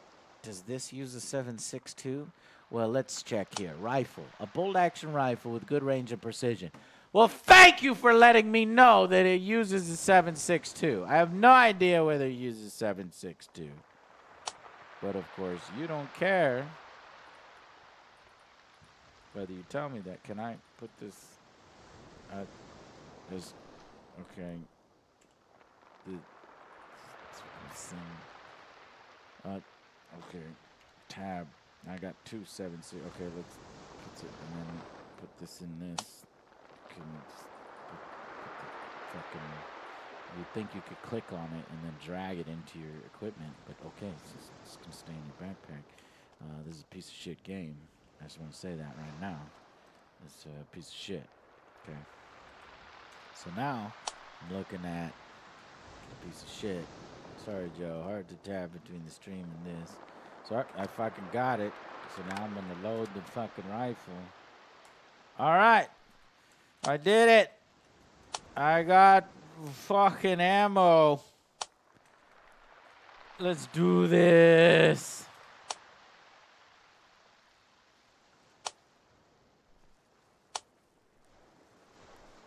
does this use a 762? Well, let's check here. Rifle. A bolt action rifle with good range and precision. Well, thank you for letting me know that it uses a 762. I have no idea whether it uses 762. But of course, you don't care whether you tell me that. Can I put this at this? Okay. The. Uh, okay. Tab. I got two seven six. Okay, let's put it and then put this in this. Put, put the fucking. You'd think you could click on it and then drag it into your equipment, but okay, it's just it's gonna stay in your backpack. Uh, this is a piece of shit game. I just want to say that right now. It's a piece of shit. Okay. So now I'm looking at a piece of shit. Sorry, Joe. Hard to tab between the stream and this. So I, I fucking got it. So now I'm gonna load the fucking rifle. All right. I did it. I got fucking ammo. Let's do this.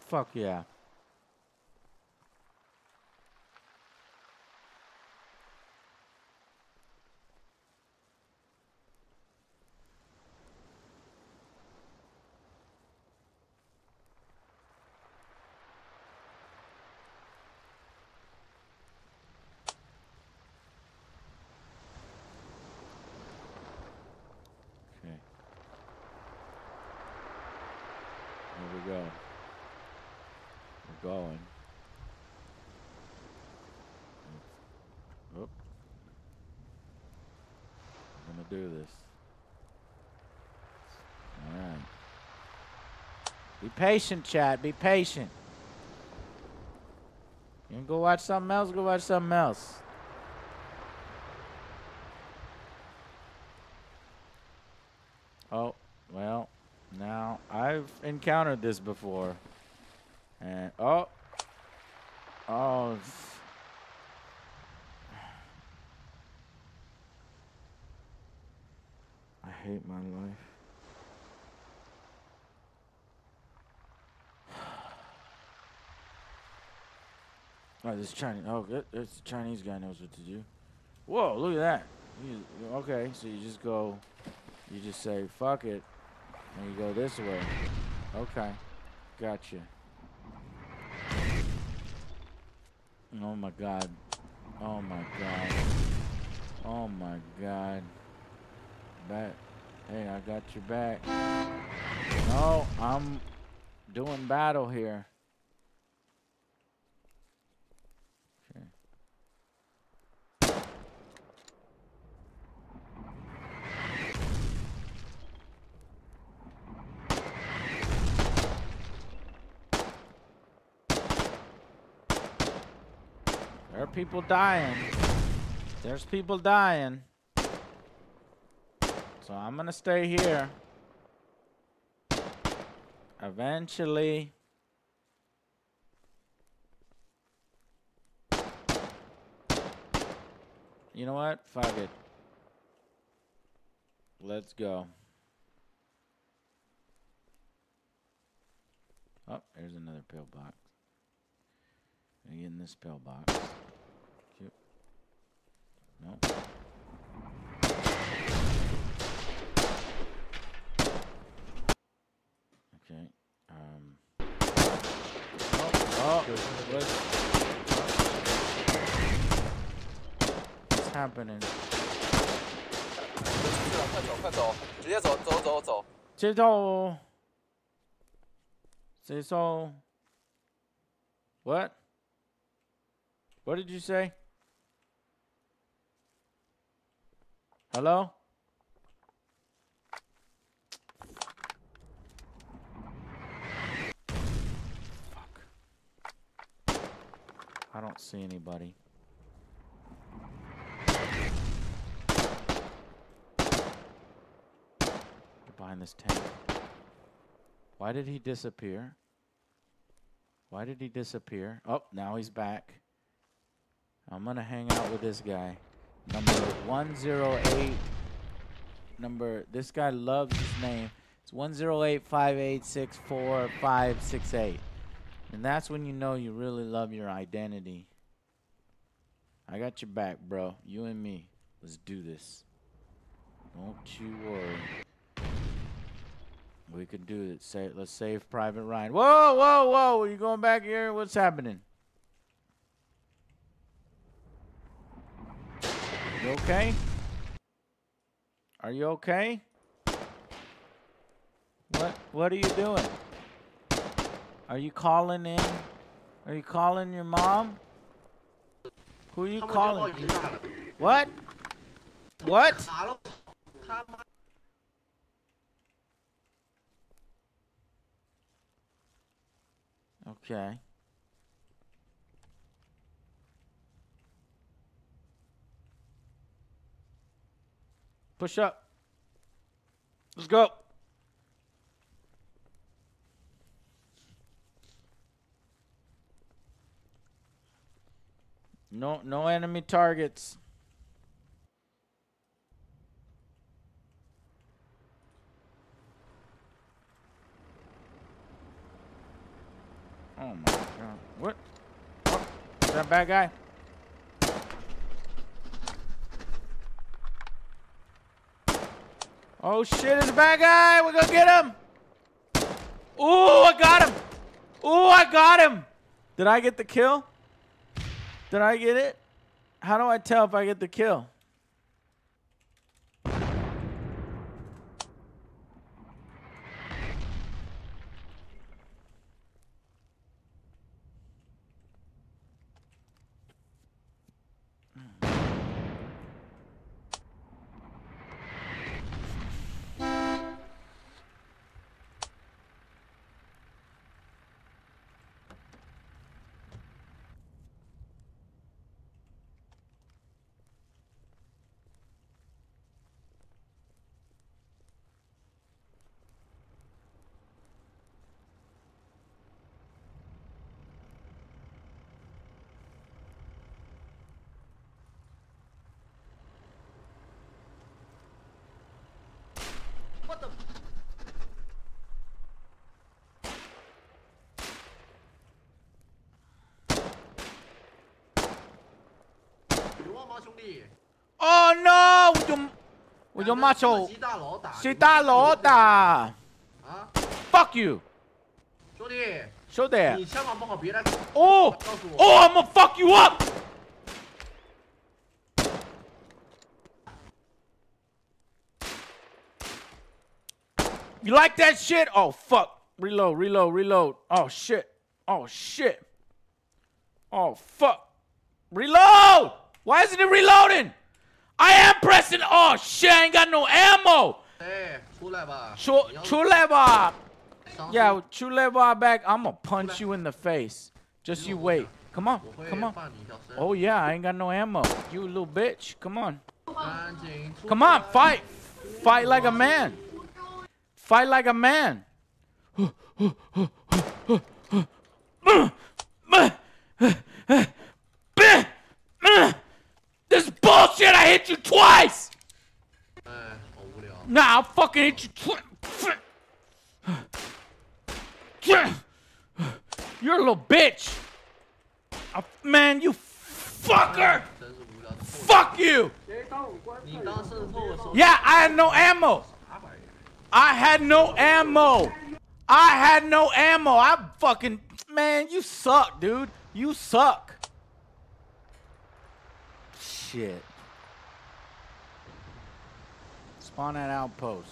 Fuck yeah. Okay. Here we go. We're going. Oop. I'm gonna do this. Alright. Be patient, chat. Be patient. You go watch something else, go watch something else. Oh, well, now I've encountered this before. And oh, oh, I hate my life. Oh, this Chinese. Oh. This Chinese guy knows what to do. Whoa, look at that. You, okay, so you just go, you just say, fuck it, and you go this way. Okay, gotcha. Oh my god. Oh my god. Oh my god. Back. Hey, I got your back. No, I'm doing battle here. People dying. There's people dying. So I'm gonna stay here. Eventually. You know what? Fuck it. Let's go. Oh, there's another pillbox. Get in this pillbox. Cute. No. Okay. Um. Oh, oh what? What's happening? 快走快走，直接走走走走。接受。接受。What? What did you say? Hello? Fuck. I don't see anybody. Behind this tank. Why did he disappear? Why did he disappear? Oh, now he's back. I'm gonna hang out with this guy. Number 108. Number, this guy loves his name. It's 10858645568. And that's when you know you really love your identity. I got your back, bro. You and me. Let's do this. Don't you worry. We can do it. Say, let's save Private Ryan. Whoa, whoa, whoa! Are you going back here? What's happening? You okay? Are you okay? What What are you doing? Are you calling in? Are you calling your mom? Who are you calling? What? What? Okay. Push up. Let's go. No no enemy targets. Oh my god. What? Oh, is that bad guy? Oh shit, it's a bad guy! We're gonna get him! Ooh, I got him! Ooh, I got him! Did I get the kill? Did I get it? How do I tell if I get the kill? 兄弟。Oh no！我就我就骂手。谁大佬打？谁大佬打？啊？Fuck you！兄弟。兄弟。你千万不好别来。哦。告诉我。Oh, I'm gonna fuck you up. You like that shit? Oh fuck. Reload, reload, reload. Oh shit. Oh shit. Oh fuck. Reload! Why isn't it reloading? I am pressing. Oh shit, I ain't got no ammo. 哎，出来吧！出出来吧. Yeah, 出来吧 back. I'm gonna punch you in the face. Just you wait. Come on, come on. Oh yeah, I ain't got no ammo. You little bitch. Come on. Come on, fight. Fight like a man. Fight like a man. I hit you twice! Uh, nah, I'll fucking hit you twice. You're a little bitch. I, man, you fucker! Fuck you! Yeah, I had no ammo. I had no ammo. I had no ammo. I fucking man, you suck, dude. You suck. Shit. Spawn that outpost.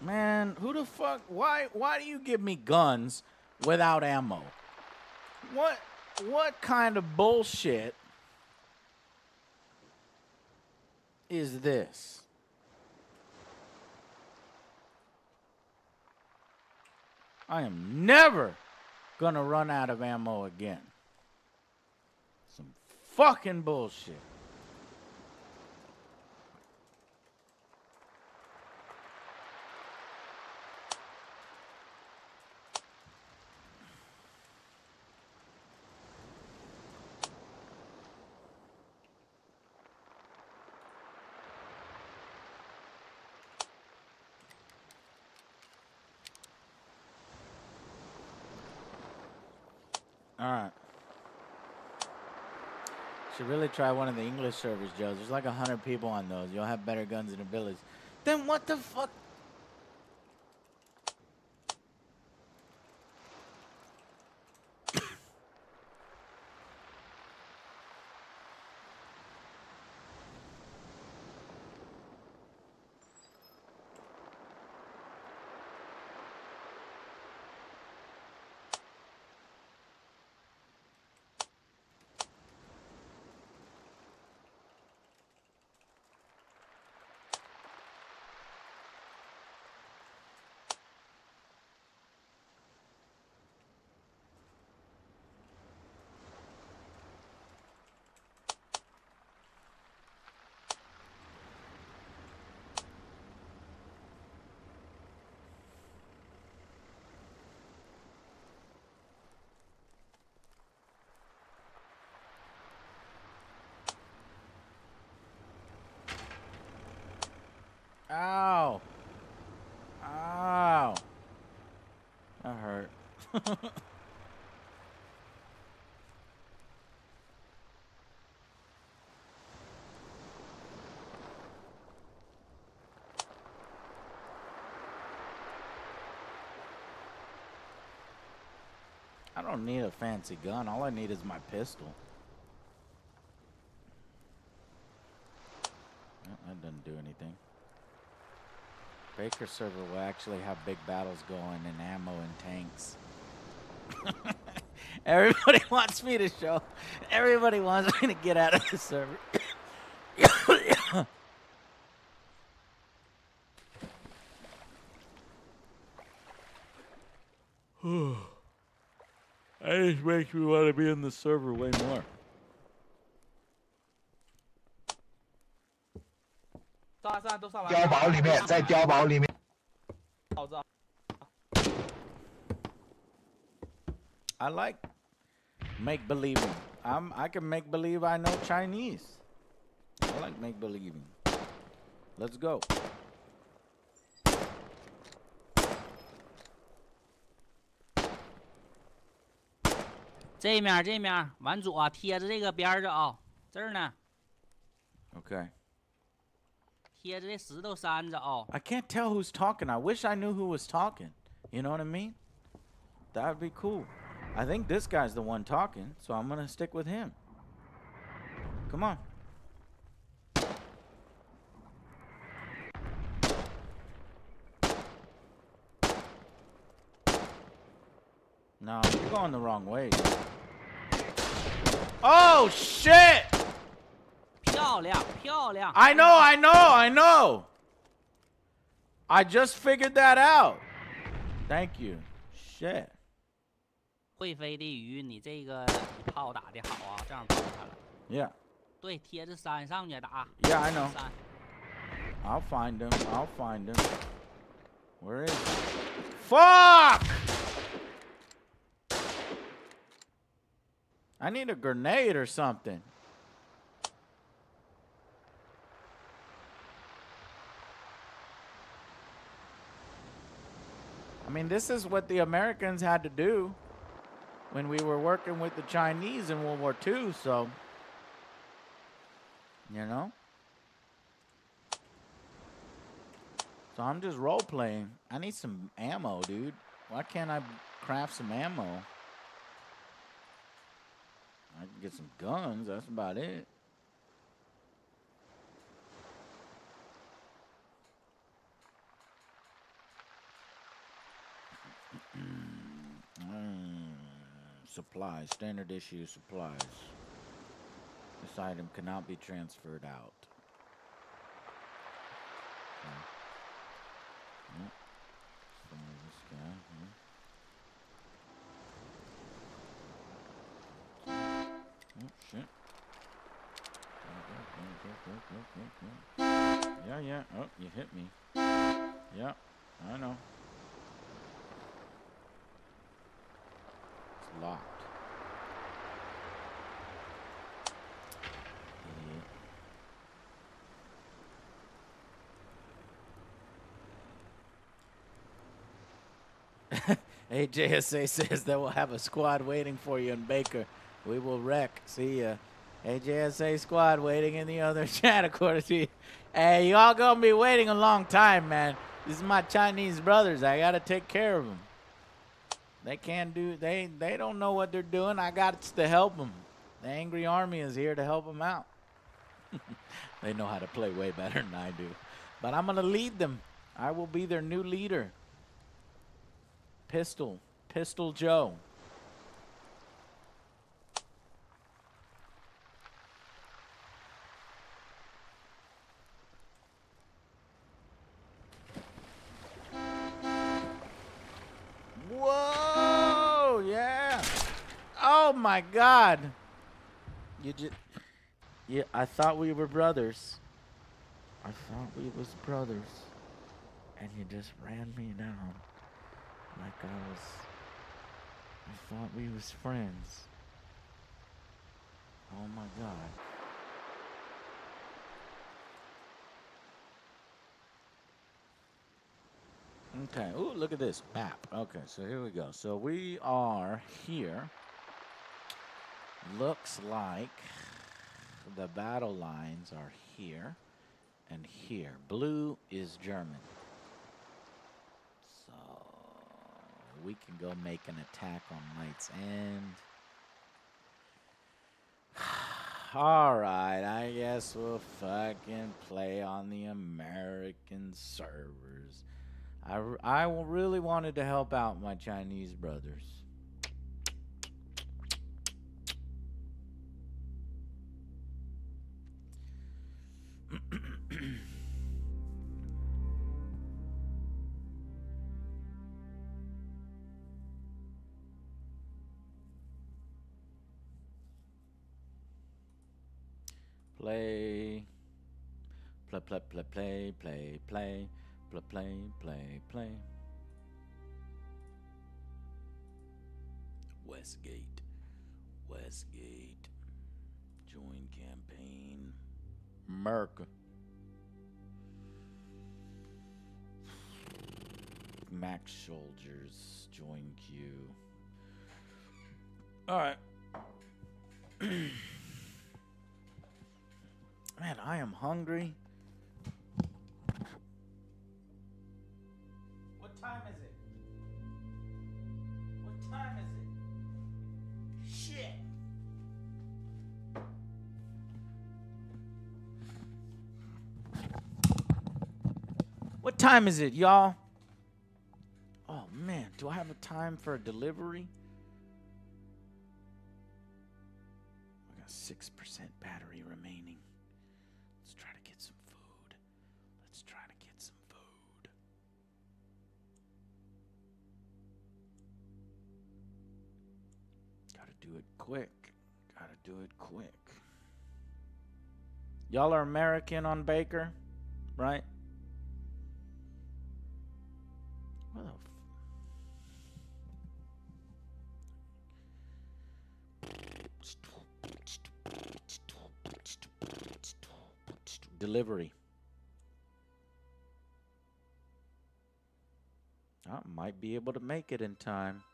Man, who the fuck? Why? Why do you give me guns without ammo? What? What kind of bullshit is this? I am never gonna run out of ammo again. Some fucking bullshit. All right. Should really try one of the English servers, Joe. There's like a hundred people on those. You'll have better guns and abilities. Then what the fuck? Ow. Ow. That hurt. I don't need a fancy gun. All I need is my pistol. Well, that doesn't do anything. Baker server will actually have big battles going and ammo and tanks. Everybody wants me to show. Everybody wants me to get out of the server. That just makes me want to be in the server way more. I like make believing. I'm I can make believe I know Chinese. I like make believing. Let's go. Okay. I can't tell who's talking. I wish I knew who was talking. You know what I mean? That would be cool. I think this guy's the one talking, so I'm gonna stick with him. Come on. No, you're going the wrong way. Oh shit! 漂亮漂亮。 I know, I know, I know. I just figured that out. Thank you. Shit. 会飞的鱼，你这个你炮打的好啊，这样崩它了。 Yeah. 对，贴着山上去打。 Yeah, I know. 山 I'll find him. I'll find him. Where is he? Fuck! I need a grenade or something. I mean, this is what the Americans had to do when we were working with the Chinese in World War II, so, you know? So I'm just role playing. I need some ammo, dude. Why can't I craft some ammo? I can get some guns. That's about it. Supplies. Standard issue supplies. This item cannot be transferred out. Okay. Yep. This guy here. Oh shit. Yeah, yeah. Oh, you hit me. Yeah, I know. Locked. Idiot. AJSA says that we'll have a squad waiting for you in Baker. We will wreck. See ya. AJSA squad waiting in the other chat, according to you. Hey, y'all gonna be waiting a long time, man. This is my Chinese brothers. I gotta take care of them. They can't do. They they don't know what they're doing. I got to help them. The angry army is here to help them out. they know how to play way better than I do. But I'm gonna lead them. I will be their new leader. Pistol, Pistol Joe. Whoa! Yeah. Oh my God. You just. Yeah, I thought we were brothers. I thought we was brothers, and you just ran me down like I was. I thought we was friends. Oh my God. Okay. Ooh, look at this map. Okay, so here we go. So we are here. Looks like the battle lines are here and here. Blue is German. So we can go make an attack on Knight's End. All right, I guess we'll fucking play on the American servers. I, I really wanted to help out my Chinese brothers. Play, play, play, play, play, play, play, play, play. Westgate. Westgate. Join campaign. Merc. Max Soldiers. Join queue. Alright. Man, I am hungry. time is it? What time is it? Shit! What time is it, y'all? Oh man, do I have a time for a delivery? I got 6% battery remaining. Quick. Gotta do it quick. Y'all are American on Baker, right? What the Delivery. I might be able to make it in time.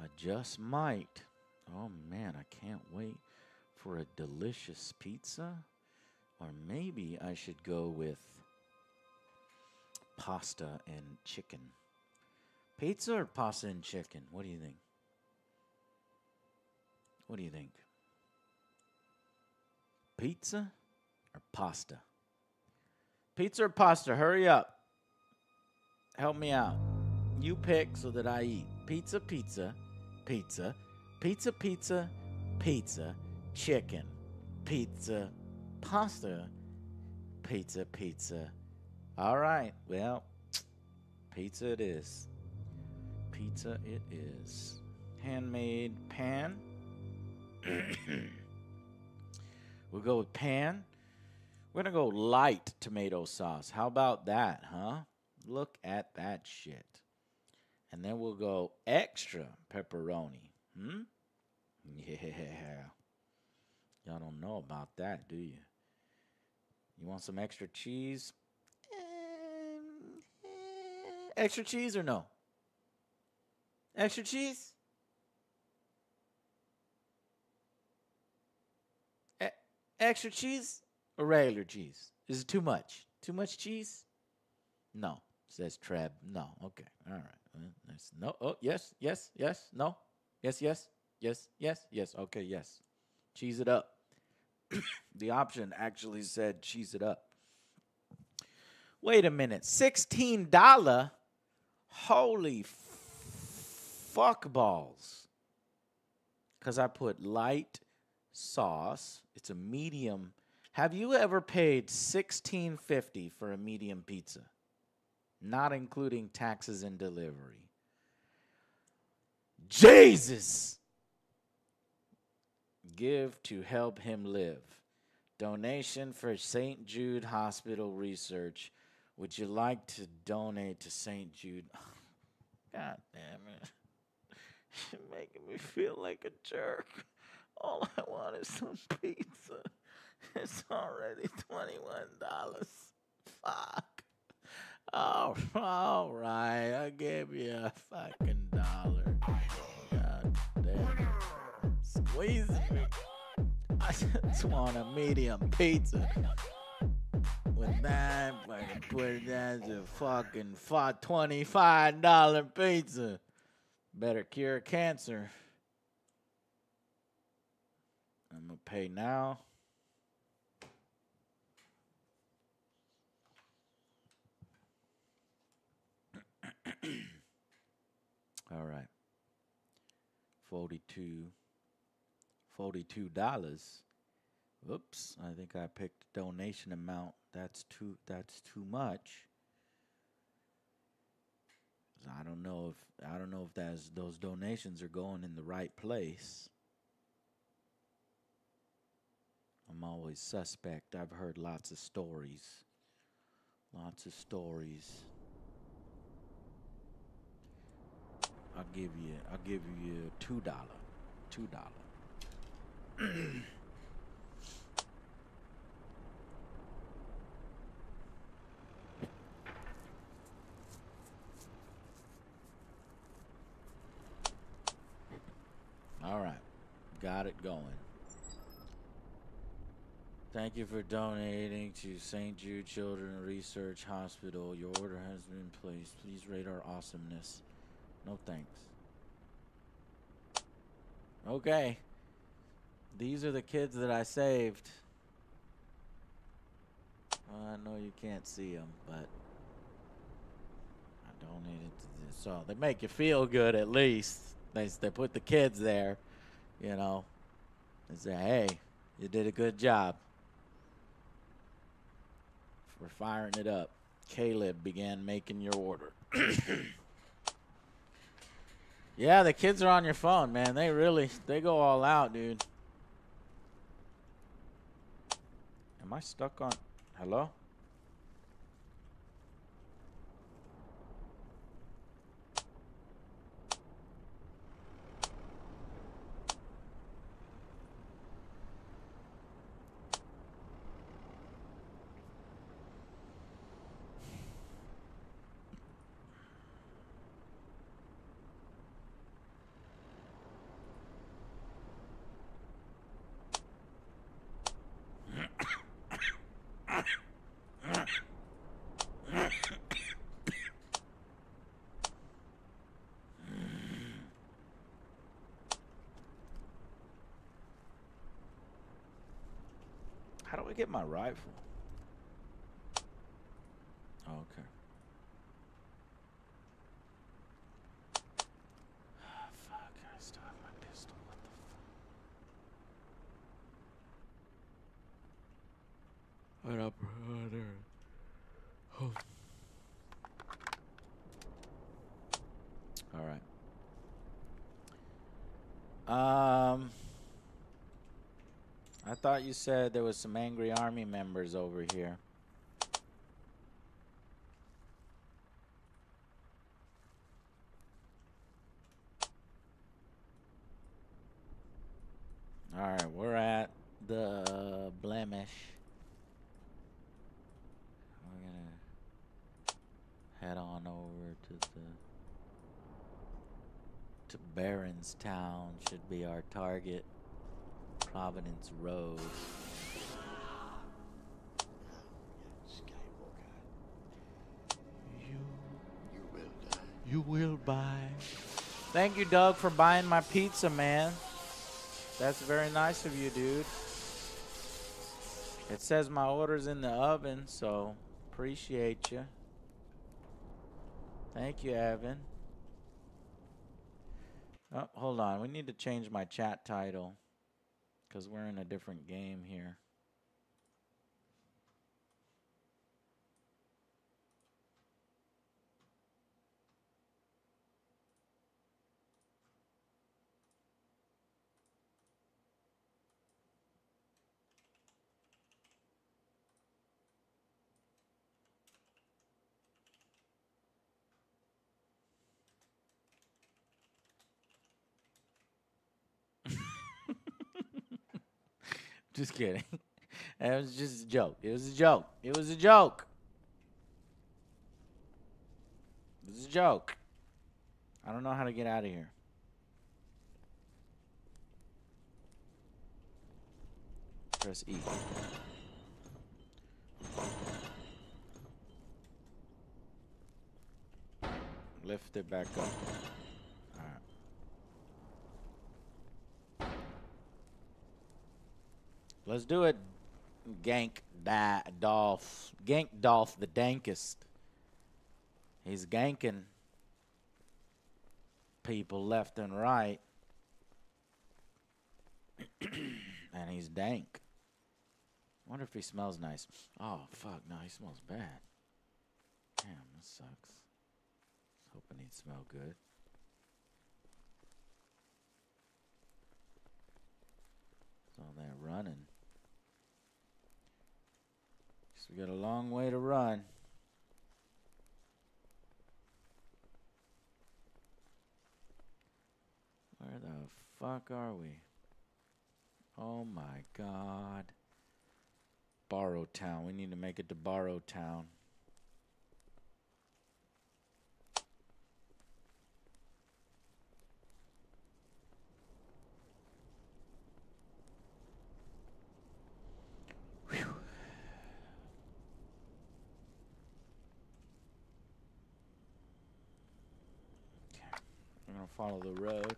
I just might. Oh man, I can't wait for a delicious pizza. Or maybe I should go with pasta and chicken. Pizza or pasta and chicken? What do you think? What do you think? Pizza or pasta? Pizza or pasta? Hurry up. Help me out. You pick so that I eat. Pizza, pizza, pizza, pizza, pizza, pizza, chicken, pizza, pasta, pizza, pizza. All right. Well, pizza it is. Pizza it is. Handmade pan. we'll go with pan. We're going to go light tomato sauce. How about that, huh? Look at that shit. And then we'll go extra pepperoni. Hmm? Yeah. Y'all don't know about that, do you? You want some extra cheese? Um, eh, Extra cheese or no? Extra cheese? Extra cheese or regular cheese? Is it too much? Too much cheese? No, says Treb. No. Okay. All right. Well, No. Oh, yes, yes, yes. No. Yes, yes, yes, yes, yes. Okay, yes. Cheese it up. the option actually said cheese it up. Wait a minute. $16? Holy fuck balls. Because I put light sauce. It's a medium. Have you ever paid $16.50 for a medium pizza? Not including taxes and delivery. Jesus! Give to help him live. Donation for St. Jude Hospital research. Would you like to donate to St. Jude? God damn it. You're making me feel like a jerk. All I want is some pizza. It's already $21. Fuck. Oh, all right. I gave you a fucking dollar. God damn. Squeeze me. I just want a medium pizza. With that, I can put it as a fucking fi- $25 pizza. Better cure cancer. I'm gonna pay now. All right. 42 $42. Oops, I think I picked donation amount. That's too that's too much. I don't know if I don't know if that's those donations are going in the right place. I'm always suspect. I've heard lots of stories. Lots of stories. I'll give you I'll give you two dollar. Two dollar. All right. Got it going. Thank you for donating to St. Jude Children Research Hospital. Your order has been placed. Please rate our awesomeness. No thanks. Okay. These are the kids that I saved. I know you can't see them, but I Donated to this. So they make you feel good at least. They they put the kids there, you know. They say, hey, you did a good job. For firing it up. Caleb began making your order. yeah, the kids are on your phone, man. They really they go all out, dude. Am I stuck on hello? How do I my rifle? Oh, okay. Fuck, I still have my pistol. What the fuck? What up, brother? Oh. All right. Um. I thought you said there was some angry army members over here. All right, we're at the blemish. We're gonna head on over to the to Baronstown. Should be our target. Providence Road. You, you will die. You will buy. Thank you, Doug, for buying my pizza, man. That's very nice of you, dude. It says my order's in the oven, so appreciate you. Thank you, Evan. Oh, hold on. We need to change my chat title because we're in a different game here. Just kidding. That was just a joke. It was a joke. It was a joke. It was a joke. I don't know how to get out of here. Press E. Lift it back up. Let's do it. Gank da Dolph. Gank Dolph the dankest. He's ganking people left and right. and he's dank. Wonder if he smells nice. Oh fuck, no, he smells bad. Damn, this sucks. Hoping he'd smell good. It's all that running. We got a long way to run. Where the fuck are we? Oh my god. Borrow Town. We need to make it to Borrow Town. Follow the road.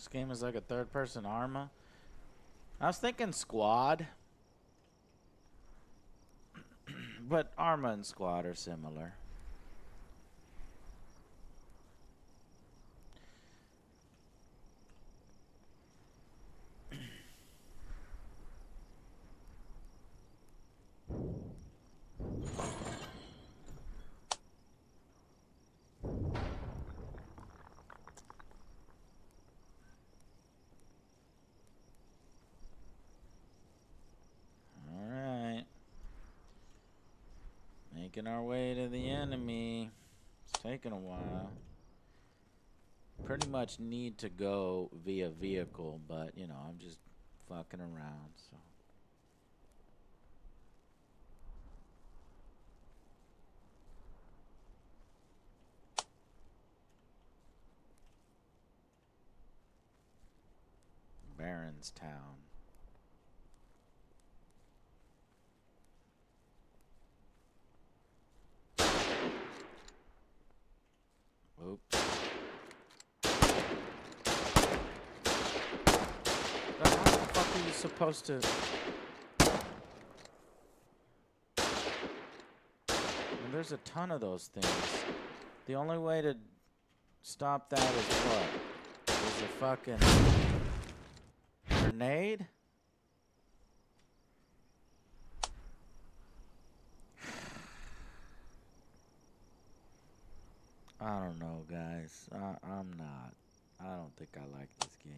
This game is like a third person Arma. I was thinking Squad. but Arma and Squad are similar. Alright. Making our way to the enemy. It's taking a while. Pretty much need to go via vehicle, but you know, I'm just fucking around, so. Baronstown. Oop. But How the fuck are you supposed to? And there's a ton of those things. The only way to stop that is what? Is a fucking grenade? I don't know, guys. I, I'm not. I don't think I like this game.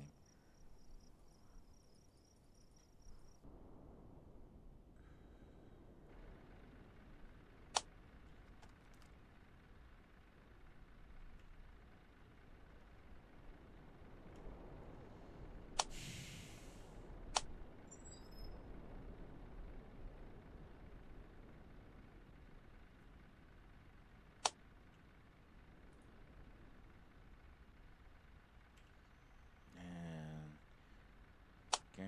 And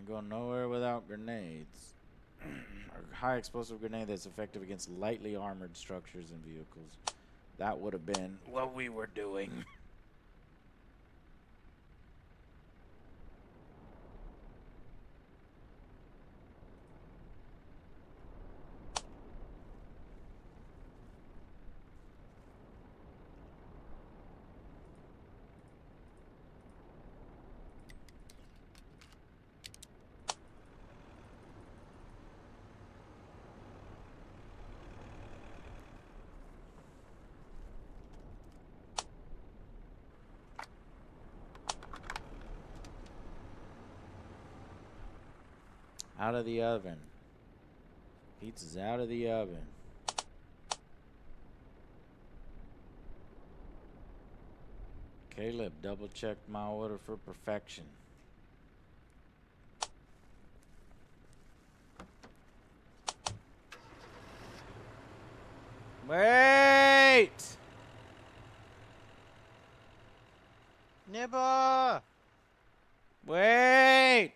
can't go nowhere without grenades. A high explosive grenade that's effective against lightly armored structures and vehicles. That would have been what we were doing. Out of the oven. Pizza's out of the oven. Caleb double checked my order for perfection. Wait! Nibba! Wait!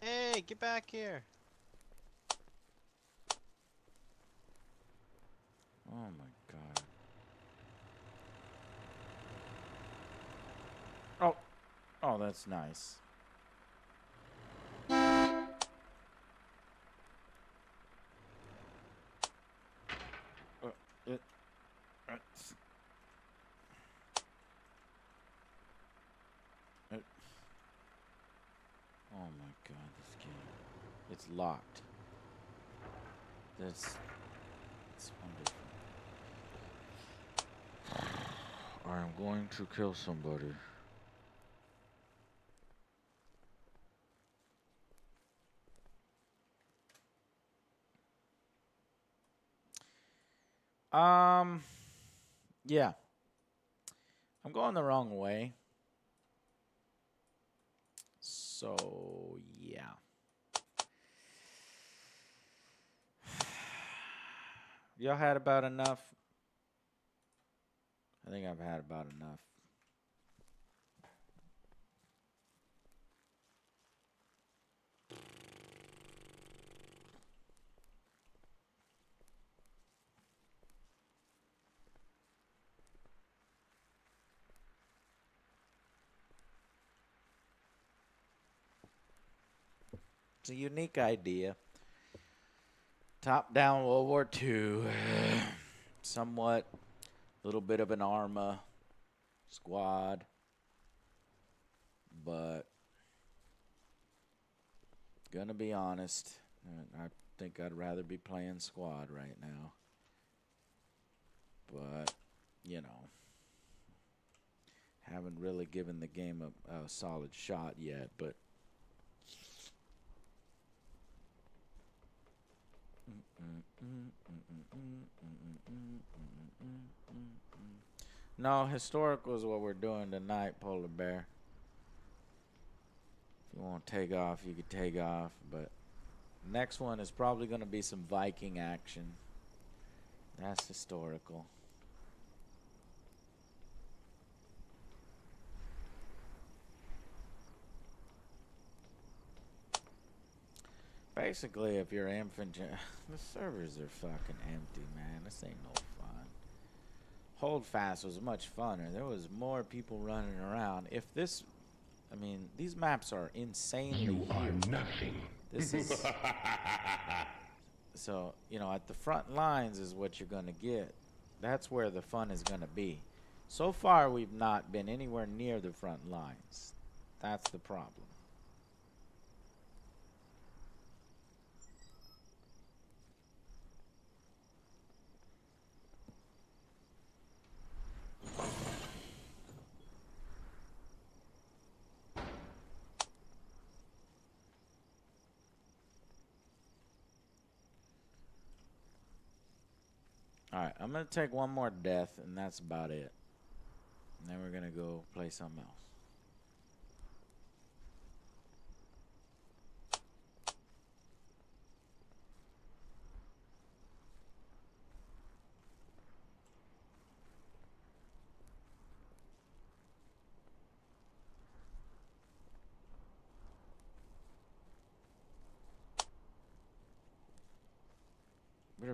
Hey, get back here. Oh my god. Oh. Oh, that's nice. Uh, it, uh, s- it- Oh my god, this game. Locked. That's it's wonderful. I am going to kill somebody. Um, yeah. I'm going the wrong way. So, yeah. Y'all had about enough. I think I've had about enough. It's a unique idea. Top down World War II. Somewhat, a little bit of an Arma squad, but gonna be honest, I think I'd rather be playing squad right now. But you know, haven't really given the game a, a solid shot yet. But No, historical is what we're doing tonight, Polar Bear. If you want to take off, you could take off, but next one is probably going to be some Viking action. That's historical. Basically, if you're infantry, the servers are fucking empty, man. This ain't no fun. Holdfast was much funner. There was more people running around. If this, I mean, these maps are insane. You are nothing. This is so you know at the front lines is what you're gonna get. That's where the fun is gonna be. So far, we've not been anywhere near the front lines. That's the problem. Alright, I'm gonna take one more death, and that's about it. And then we're gonna go play something else.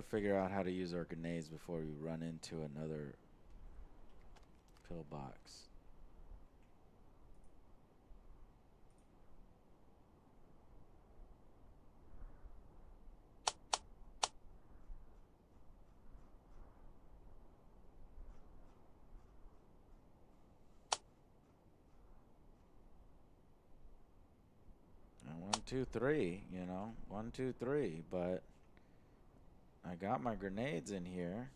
Figure out how to use our grenades before we run into another pillbox. One, two, three, you know, one, two, three, but I got my grenades in here.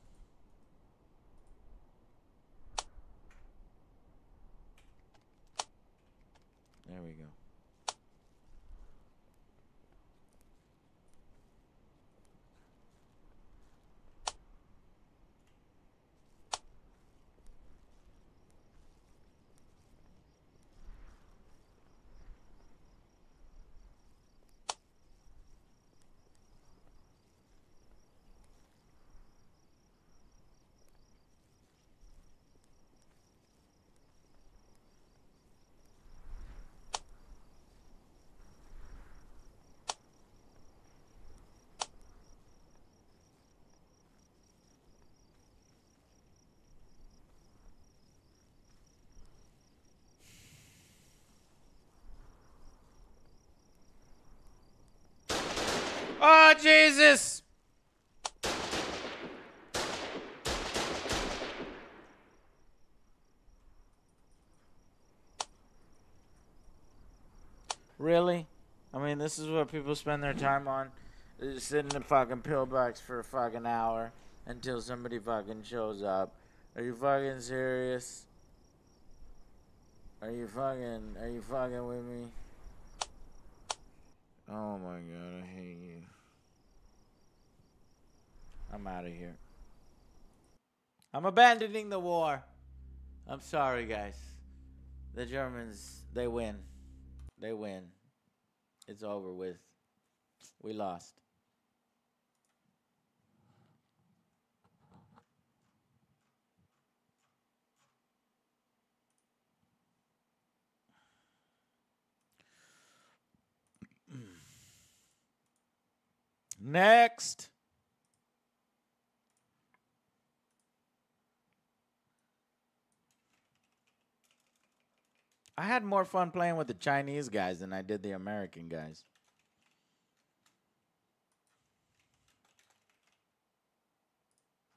There we go. Oh, Jesus! Really? I mean, this is what people spend their time on. They just sit in the fucking pillbox for a fucking hour until somebody fucking shows up. Are you fucking serious? Are you fucking, are you fucking with me? Oh my god, I hate you. I'm out of here. I'm abandoning the war. I'm sorry, guys. The Germans, they win. They win. It's over with. We lost. Next. I had more fun playing with the Chinese guys than I did the American guys.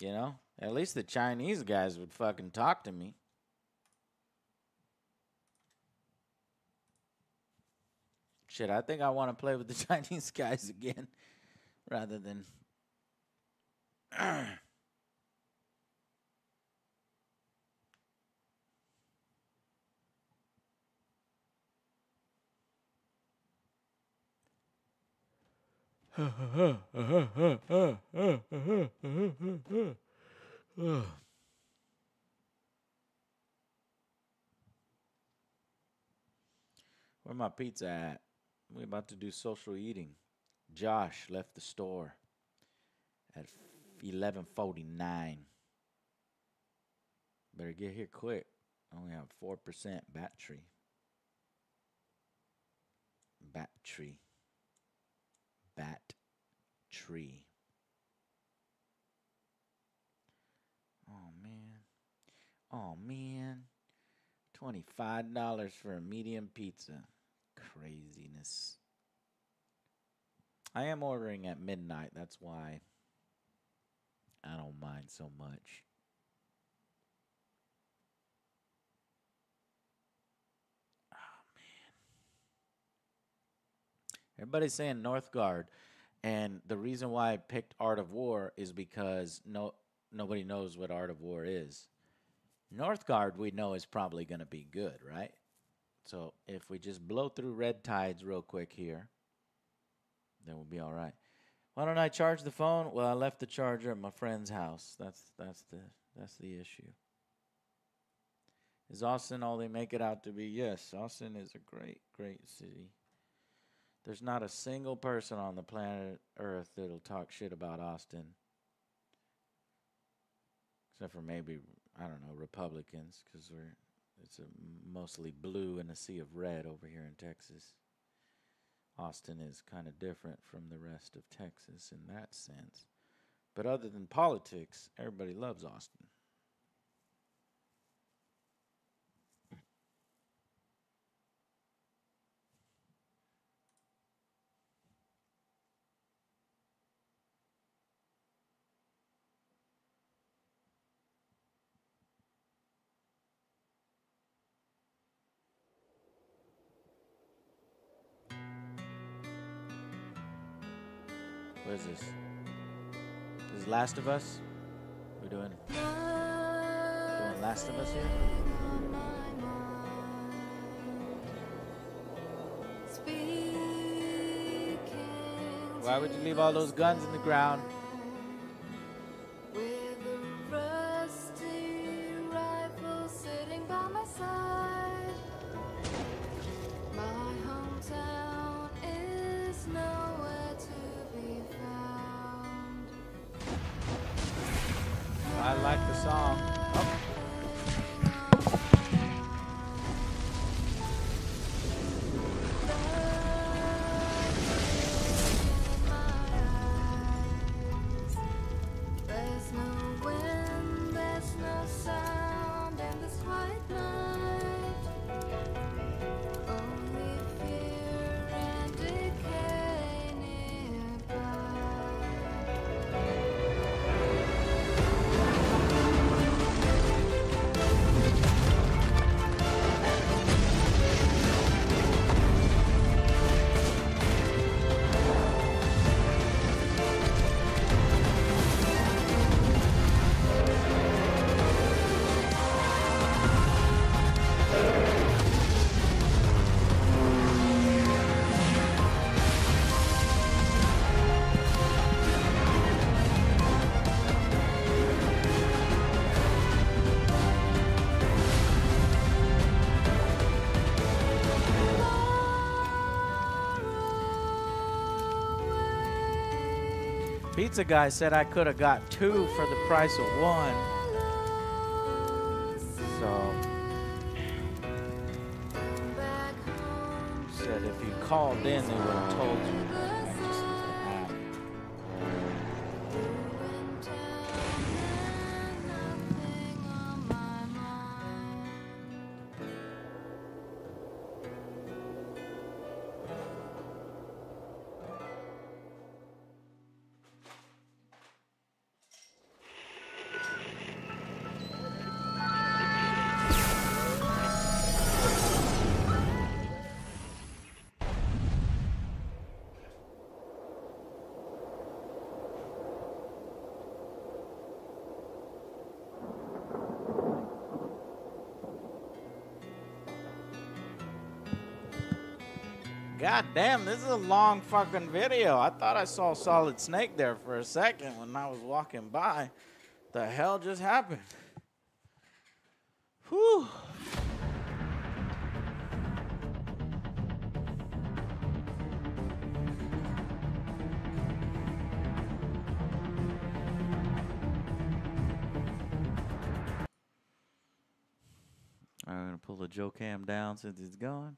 You know? At least the Chinese guys would fucking talk to me. Shit, I think I want to play with the Chinese guys again rather than Where my pizza at? We're about to do social eating. Josh left the store at 11:49. Better get here quick. I only have 4% battery. Battery. Bat tree. Oh man. Oh man. $25 for a medium pizza. Craziness. I am ordering at midnight. That's why I don't mind so much. Everybody's saying Northgard, and the reason why I picked Art of War is because no nobody knows what Art of War is. Northgard we know is probably going to be good, right? So if we just blow through Red Tides real quick here, then we'll be all right. Why don't I charge the phone? Well, I left the charger at my friend's house. That's that's the that's the issue. Is Austin all they make it out to be? Yes, Austin is a great, great city. There's not a single person on the planet Earth that'll talk shit about Austin. Except for maybe, I don't know, Republicans, because we're it's mostly blue and a sea of red over here in Texas. Austin is kind of different from the rest of Texas in that sense. But other than politics, everybody loves Austin. Last of Us? We're doing doing Last of Us here? Why would you leave all those guns in the ground? Pizza guy said I could have got two for the price of one. So said if you called in, they would have told God damn, this is a long fucking video. I thought I saw Solid Snake there for a second when I was walking by. The hell just happened? Whew. I'm gonna pull the Joe Cam down since it's gone.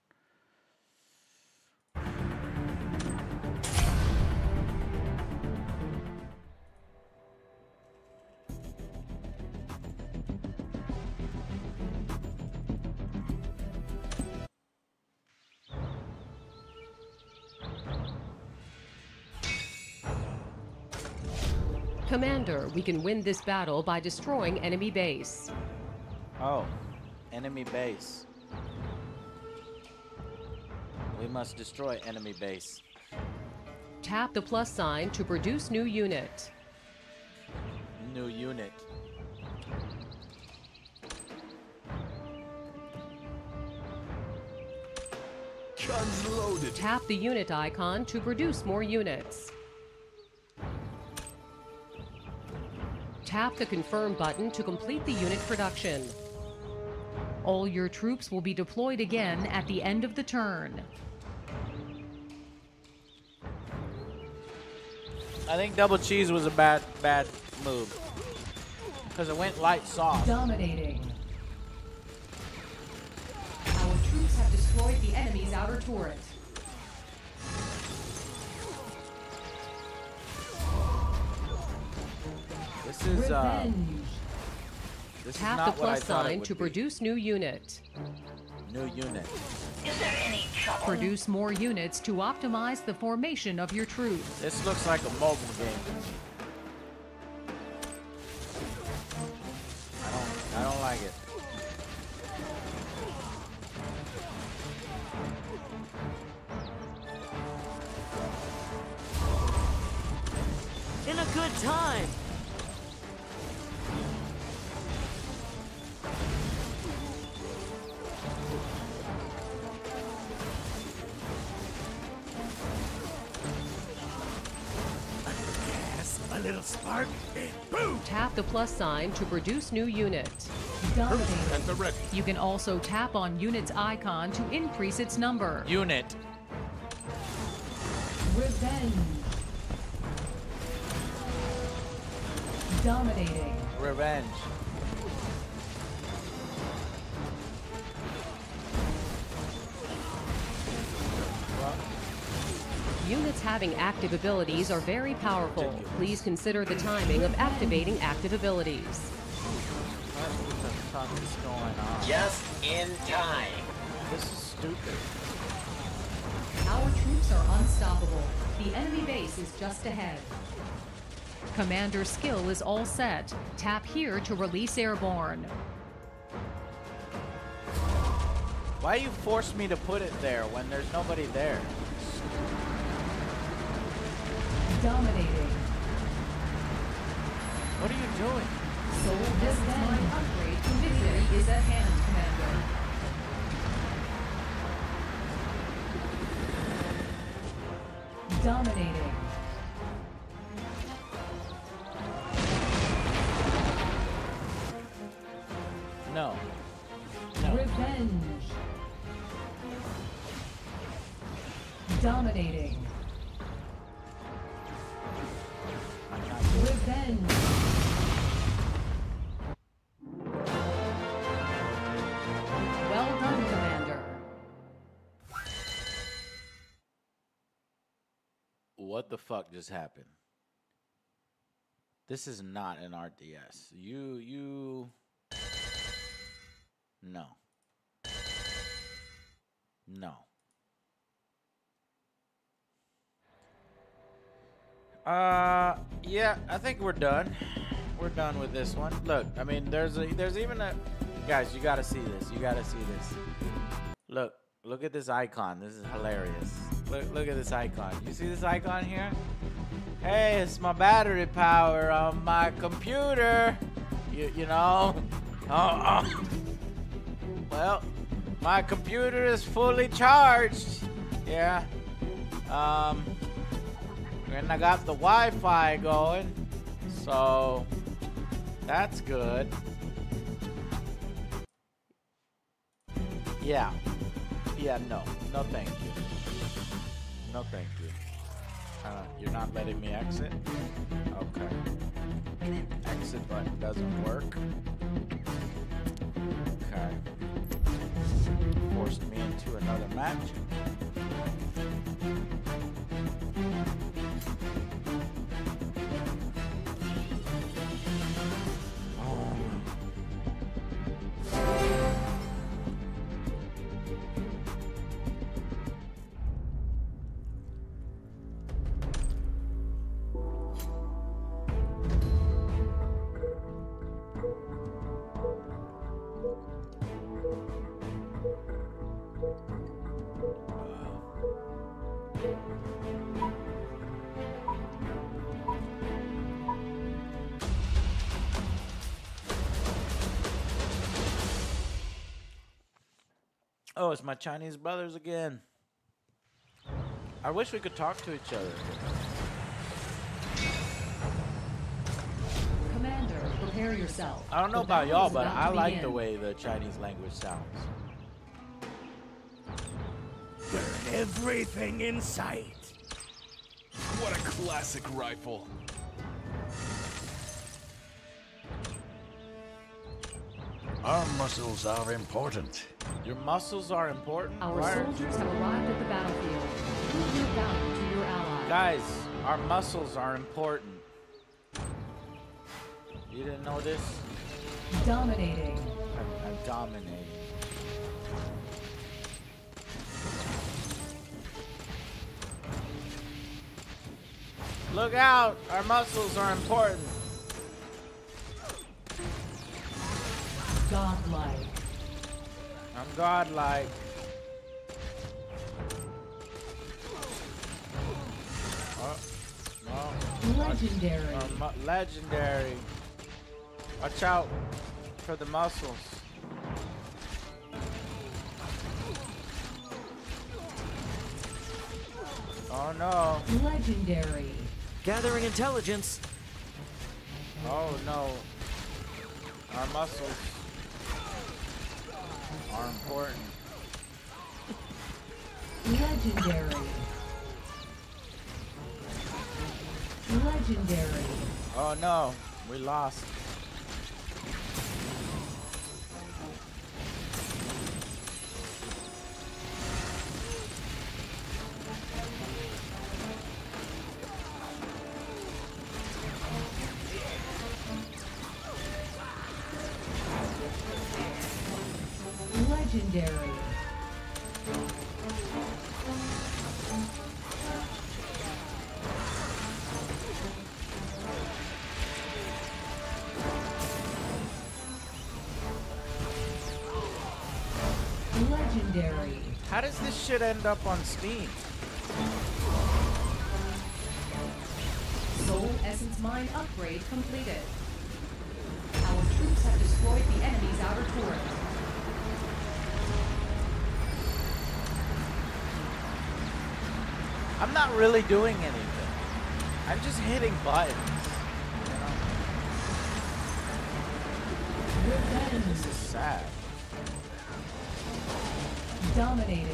Commander, we can win this battle by destroying enemy base. Oh, enemy base. We must destroy enemy base. Tap the plus sign to produce new unit. New unit. Guns loaded. Tap the unit icon to produce more units. Tap the confirm button to complete the unit production. All your troops will be deployed again at the end of the turn. I think double cheese was a bad bad move. Because it went light soft. Dominating. Our troops have destroyed the enemy's outer turret. This is uh this Tap is the not what I plus sign to be. produce new unit. New unit. Produce more units to optimize the formation of your troops. This looks like a mobile game. The plus sign to produce new unit. You can also tap on unit's icon to increase its number. Unit. Revenge. Dominating. Revenge. Having active abilities are very powerful. Please consider the timing of activating active abilities. What the fuck is going on? Just in time. This is stupid. Our troops are unstoppable. The enemy base is just ahead. Commander skill is all set. Tap here to release airborne. Why you force me to put it there when there's nobody there? Dominating. What are you doing? So this my upgrade to victory is at hand, Commander. Dominating. What the fuck just happened? This is not an RTS. You you No. No. Uh yeah, I think we're done. We're done with this one. Look, I mean there's a there's even a guys, you gotta see this. You gotta see this. Look, look at this icon. This is hilarious. Look look at this icon. You see this icon here? Hey, it's my battery power on my computer. You you know? Oh, oh. Well, my computer is fully charged. Yeah. Um, and I got the Wi-Fi going, so that's good. Yeah. Yeah, no. No thank you. No thank you. Uh, you're not letting me exit? Okay. Exit button doesn't work. Okay. Forced me into another match. Oh, it's my Chinese brothers again. I wish we could talk to each other. Commander, prepare yourself. I don't know The about y'all, but about I like the way the Chinese language sounds. Burn everything in sight. What a classic rifle. Our muscles are important. Your muscles are important. Our Why are- soldiers have arrived at the battlefield. Prove your valor to your allies. Guys, our muscles are important. You didn't know this? Dominating. I'm, I'm dominating. Look out! Our muscles are important. Godlike. I'm godlike. Oh, no. Legendary. Uh, legendary. Watch out for the muscles. Oh no. Legendary. Gathering intelligence. Oh no. Our muscles are important. Legendary. Legendary. Oh no. We lost. Shit end up on Steam? Soul Essence Mine upgrade completed. Our troops have destroyed the enemy's outer turret. I'm not really doing anything. I'm just hitting buttons. You know? This is sad. Dominating.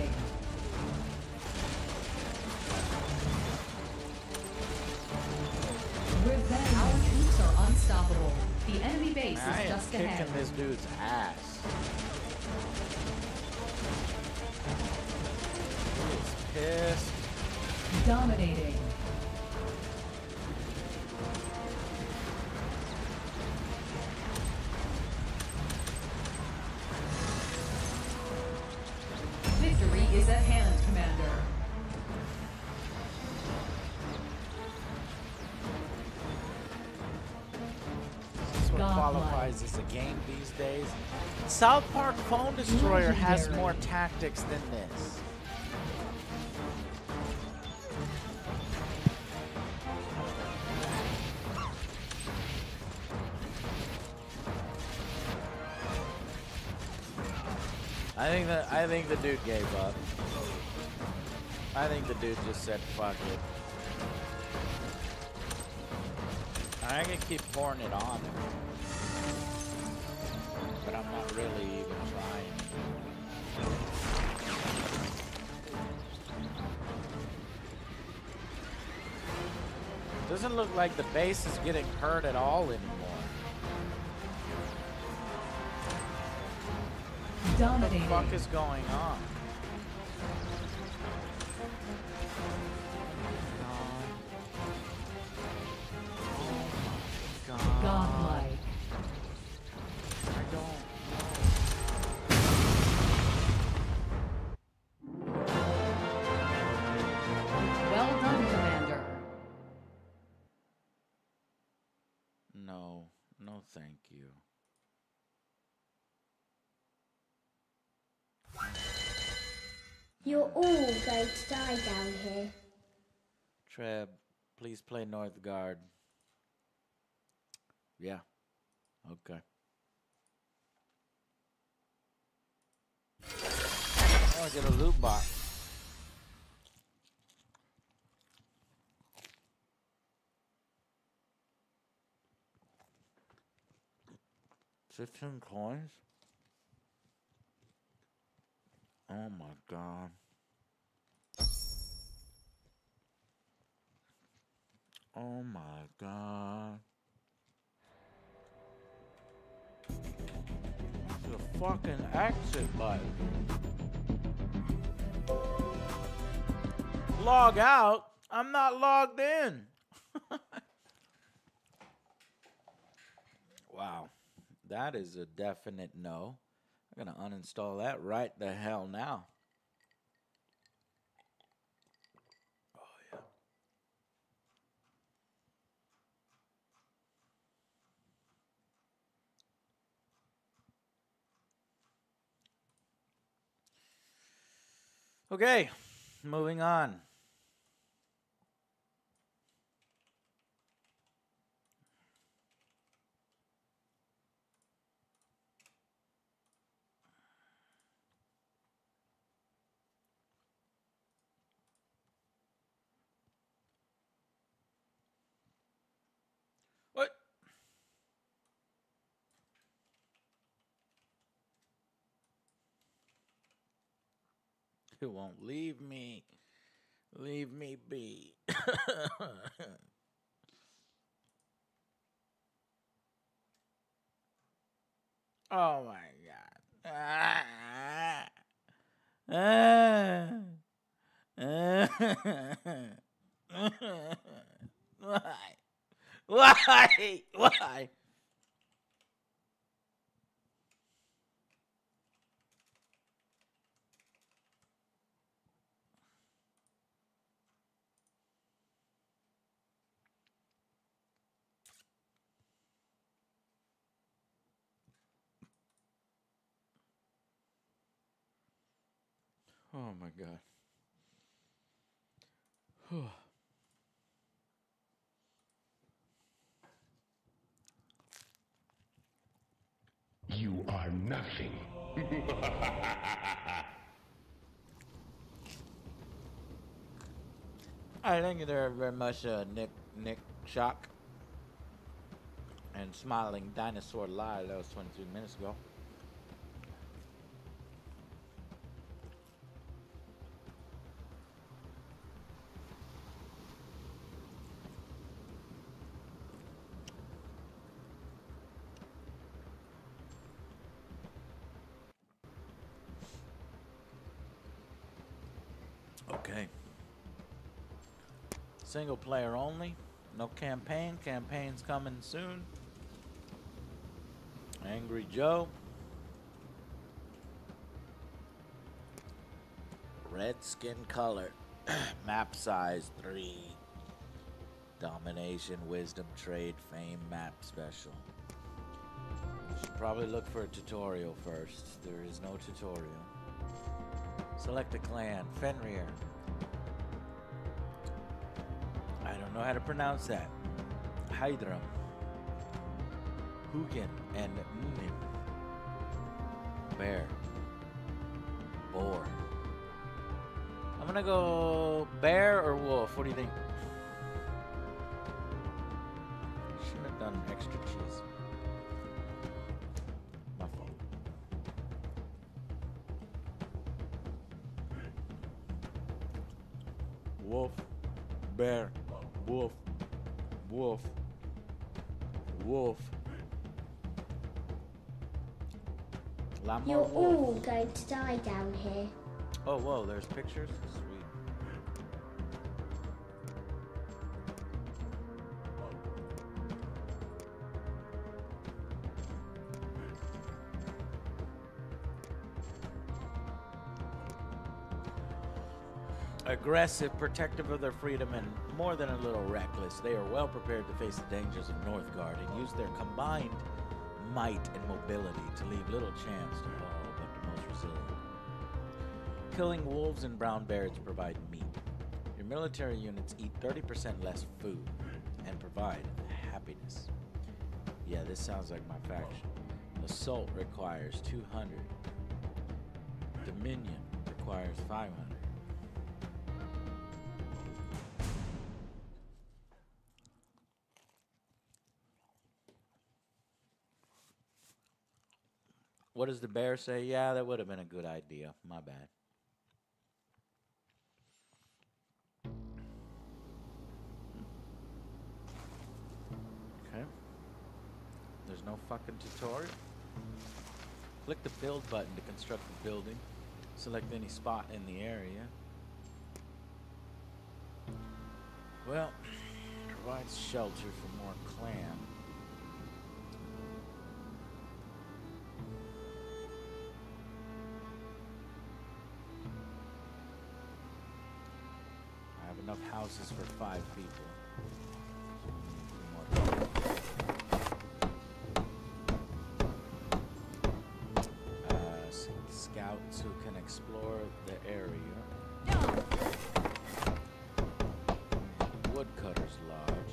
Dude's ass. Pissed. Game these days. South Park Phone Destroyer has more tactics than this. I think that I think the dude gave up. I think the dude just said fuck it. I can keep pouring it on. Doesn't look like the base is getting hurt at all anymore. What the fuck is going on? Play Northgard. Yeah. Okay. Oh, I get a loot box. Fifteen coins. Oh my god. Oh my god. A fucking exit button. Log out? I'm not logged in. wow. That is a definite no. I'm going to uninstall that right the hell now. Okay, moving on. What? It won't leave me. Leave me be. oh my god. Why? Why? Why? Oh my god. You are nothing. I thank you there very much, uh, Nick Nick Shock. And Smiling Dinosaur Live, that was 23 minutes ago. Okay. Single player only. No campaign. Campaign's coming soon. Angry Joe. Red skin color. map size 3. Domination, wisdom, trade, fame, map special. You should probably look for a tutorial first. There is no tutorial. Select a clan. Fenrir. Know how to pronounce that. Hydra. Hugin and Munin. Bear. Boar. I'm gonna go bear or wolf. What do you think? Down here. Oh, whoa, there's pictures? Sweet. Aggressive, protective of their freedom, and more than a little reckless, they are well prepared to face the dangers of Northgard and use their combined might and mobility to leave little chance to Killing wolves and brown bears provide meat. Your military units eat 30% less food and provide happiness. Yeah, this sounds like my faction. Assault requires 200. Dominion requires 500. What does the bear say? Yeah, that would have been a good idea. My bad. Fucking tutorial. Click the build button to construct the building. Select any spot in the area. Well, provides shelter for more clan. I have enough houses for five people. Explore the area. Woodcutter's Lodge.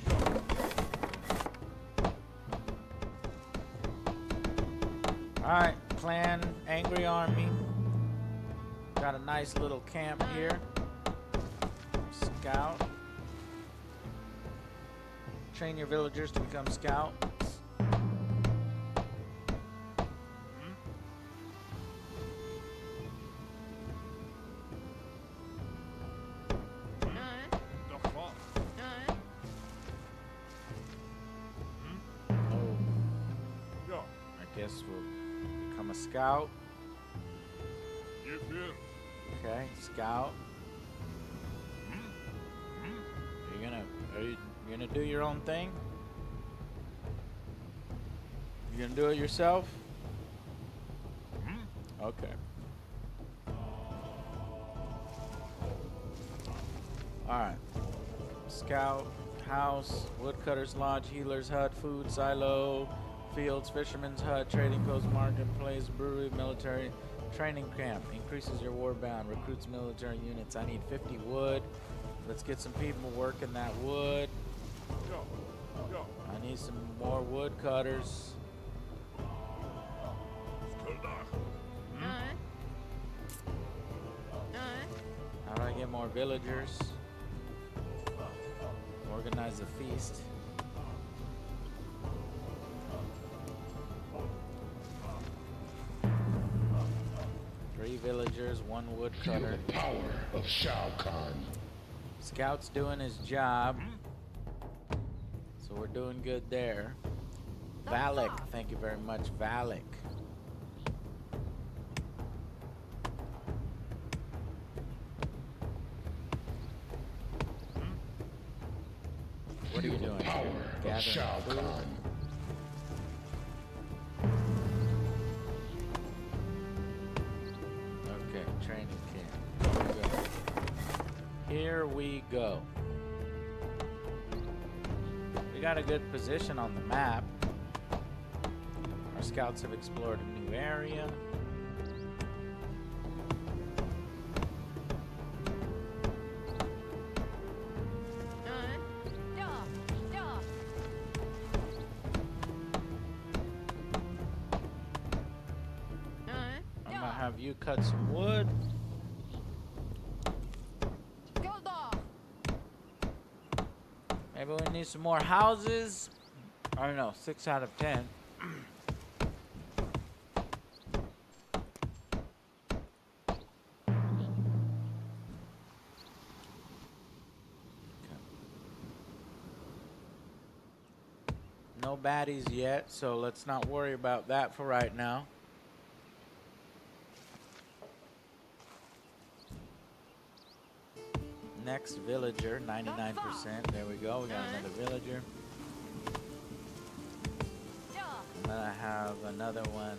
Alright, clan, angry army. Got a nice little camp here. Scout. Train your villagers to become scouts. Yourself? Hmm? Okay. Alright. Scout, house, woodcutter's lodge, healer's hut, food silo, fields, fisherman's hut, trading post, marketplace, brewery, military, training camp. Increases your warband, recruits military units. I need 50 wood. Let's get some people working that wood. I need some more woodcutters. Villagers? Organize a feast. Three villagers, one woodcutter. the power of Shao Kahn. Scout's doing his job. So we're doing good there. Valak, thank you very much, Valak. What are you doing? Gathering Shao? Kahn. Okay, training camp. Here we go. Here we go. We got a good position on the map. Our scouts have explored a new area. Some more houses. I don't know, six out of ten. No baddies yet, so let's not worry about that for right now. Next villager, 99%. There we go. We got another villager. I'm gonna have another one.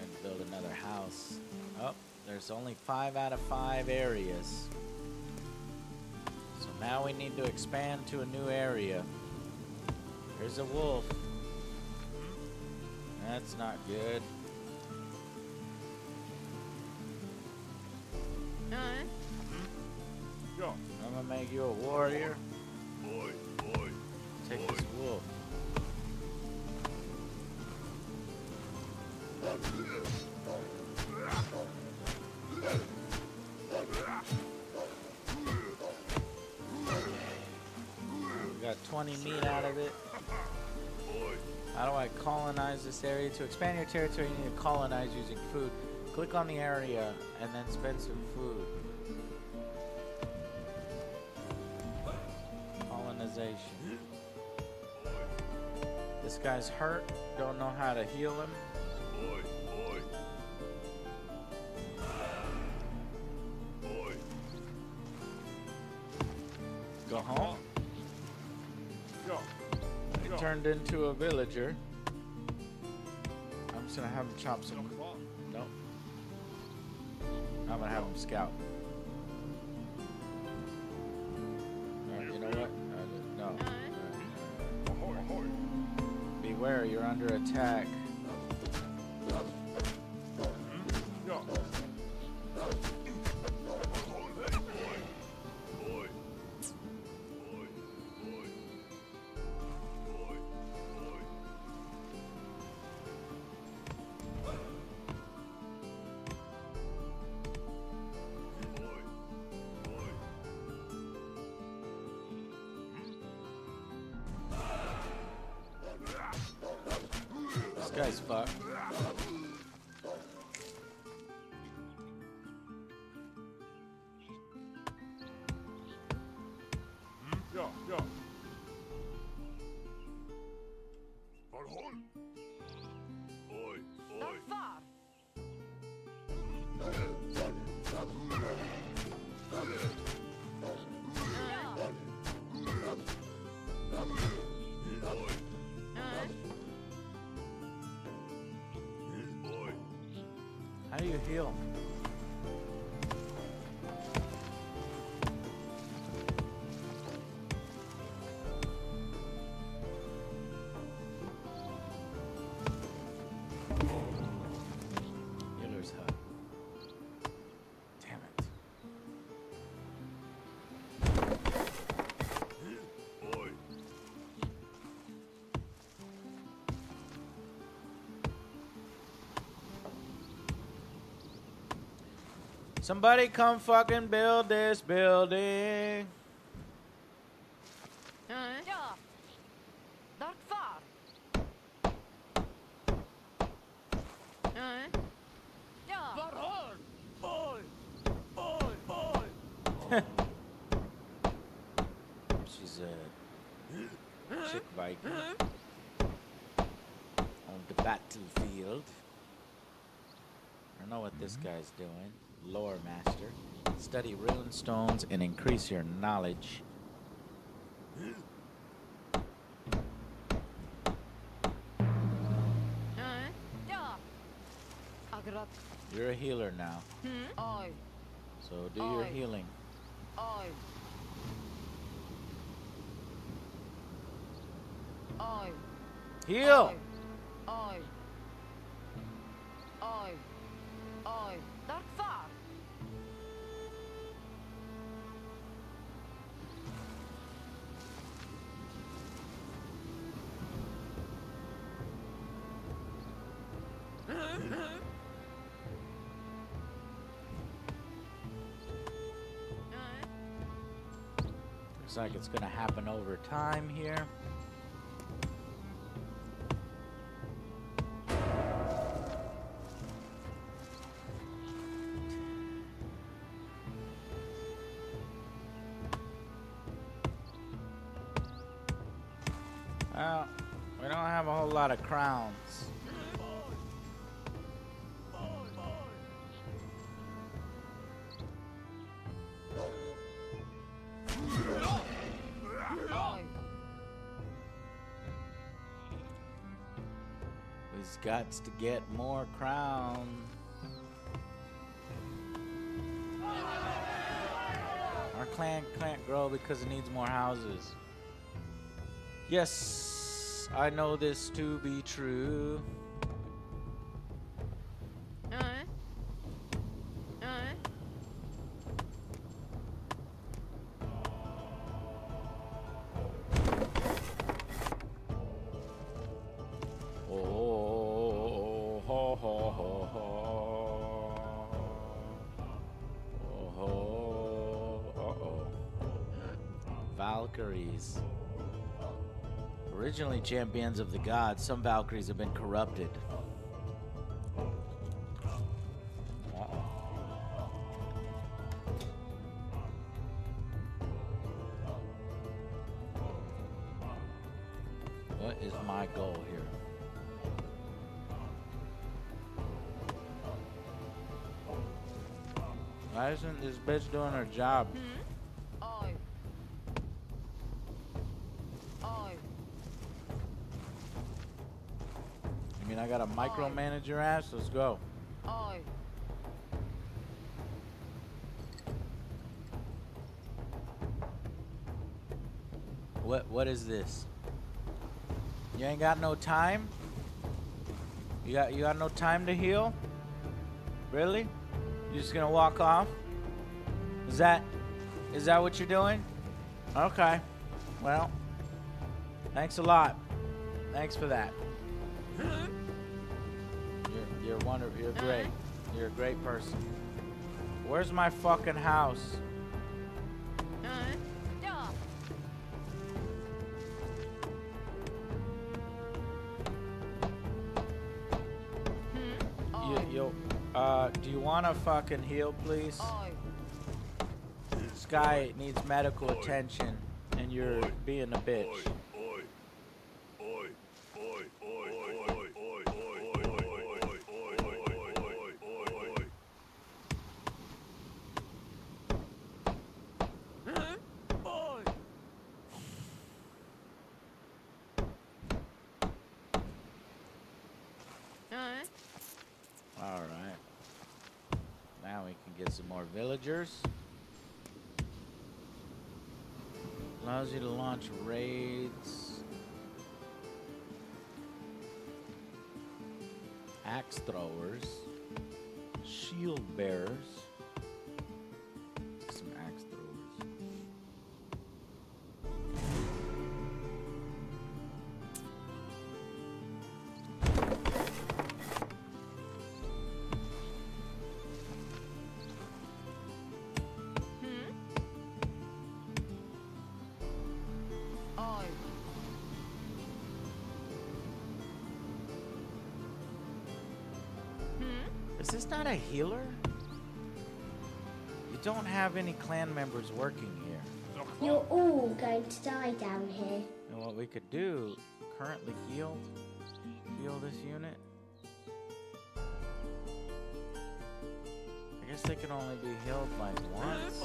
And build another house. Oh, there's only five out of five areas. So now we need to expand to a new area. There's a wolf. That's not good. I'm gonna make you a warrior. Boy, boy. Take this wolf. We got 20 meat out of it. How do I colonize this area? To expand your territory, you need to colonize using food. Click on the area and then spend some food. Guy's hurt. Don't know how to heal him. Boy, boy. Boy. Go home. Go. He turned into a villager. I'm just gonna have him chop some. No. I'm gonna have him scout. Attack. How Somebody come fucking build this building. Ja. Dark far. Ja. Varhåll. Boy. Boy, boy. She's a chick Viking on the battlefield. I don't know what this mm-hmm. guy's doing. Lore master. Study rune stones and increase your knowledge. You're a healer now, Oj. so do your healing. Heal! Looks like it's gonna happen over time here. Got to get more crown. Our clan can't grow because it needs more houses. Yes, I know this to be true. Champions of the gods, some Valkyries have been corrupted. What is my goal here? Why isn't this bitch doing her job? Oi. Micromanage your ass. Let's go. Oi. What What is this? You ain't got no time. You got You got no time to heal. Really? You just gonna walk off? Is that Is that what you're doing? Okay. Well. Thanks a lot. Thanks for that. You're great. You're a great person. Where's my fucking house? Uh, do you want to fucking heal, please? This guy needs medical attention, and you're being a bitch. Alright. All right. Now we can get some more villagers. Allows you to launch raids. Axe throwers. Shield bearers. Is this not a healer? You don't have any clan members working here. You're all going to die down here. And what we could do, currently healed, heal this unit. I guess they can only be healed like once.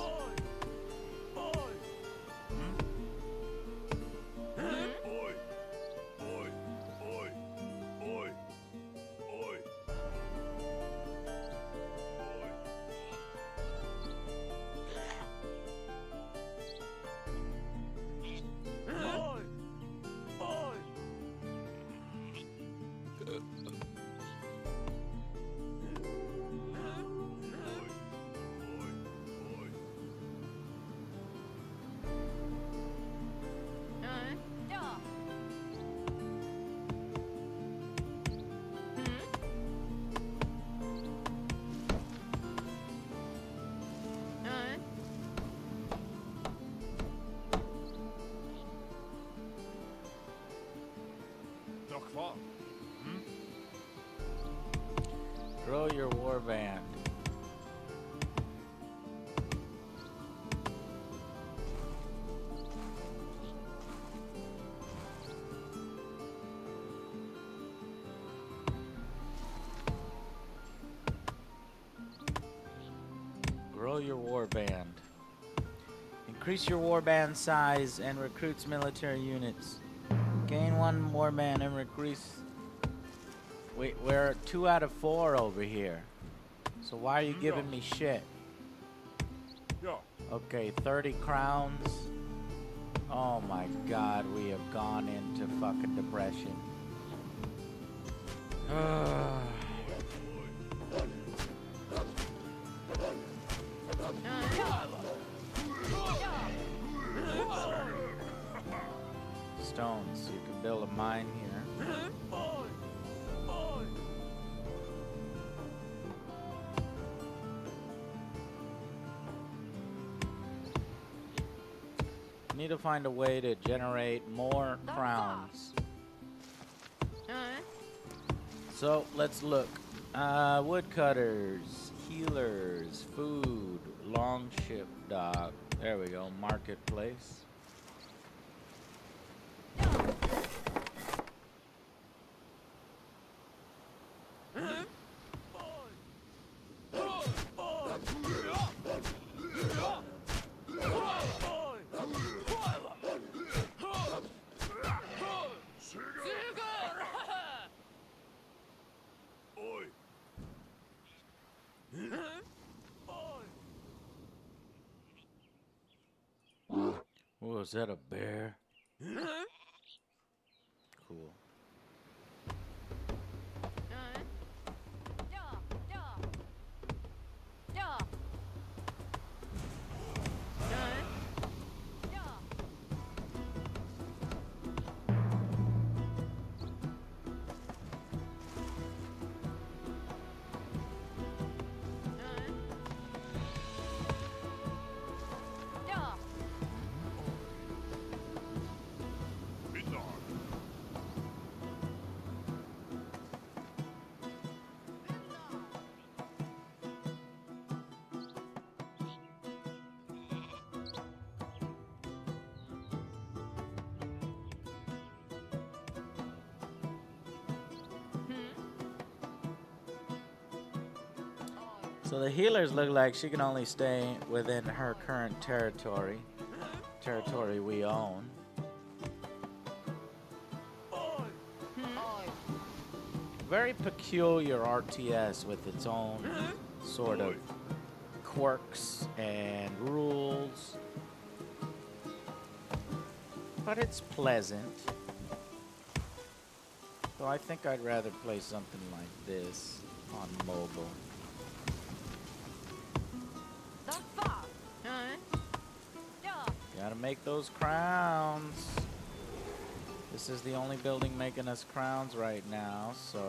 Warband. Grow your warband. Increase your warband size and recruits military units. Gain one warband and recruits. Wait, we're two out of four over here. So why are you giving me shit? Okay, 30 crowns. Oh my god, we have gone into fucking depression. Stones, you can build a mine here. Need to find a way to generate more crowns. So let's look. Uh, woodcutters, healers, food, long ship dock. There we go. Marketplace. Is that a bear? So the healers look like she can only stay within her current territory, territory we own. Very peculiar RTS with its own sort of quirks and rules. But it's pleasant. So I think I'd rather play something like this on mobile. Make those crowns. This is the only building making us crowns right now, so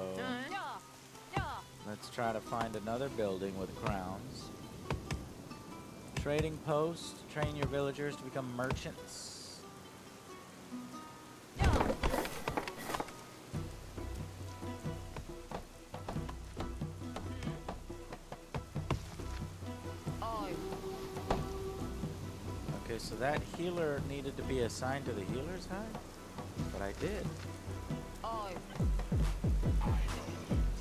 let's try to find another building with crowns. Trading post, train your villagers to become merchants. Healer needed to be assigned to the healer's hut? But I did.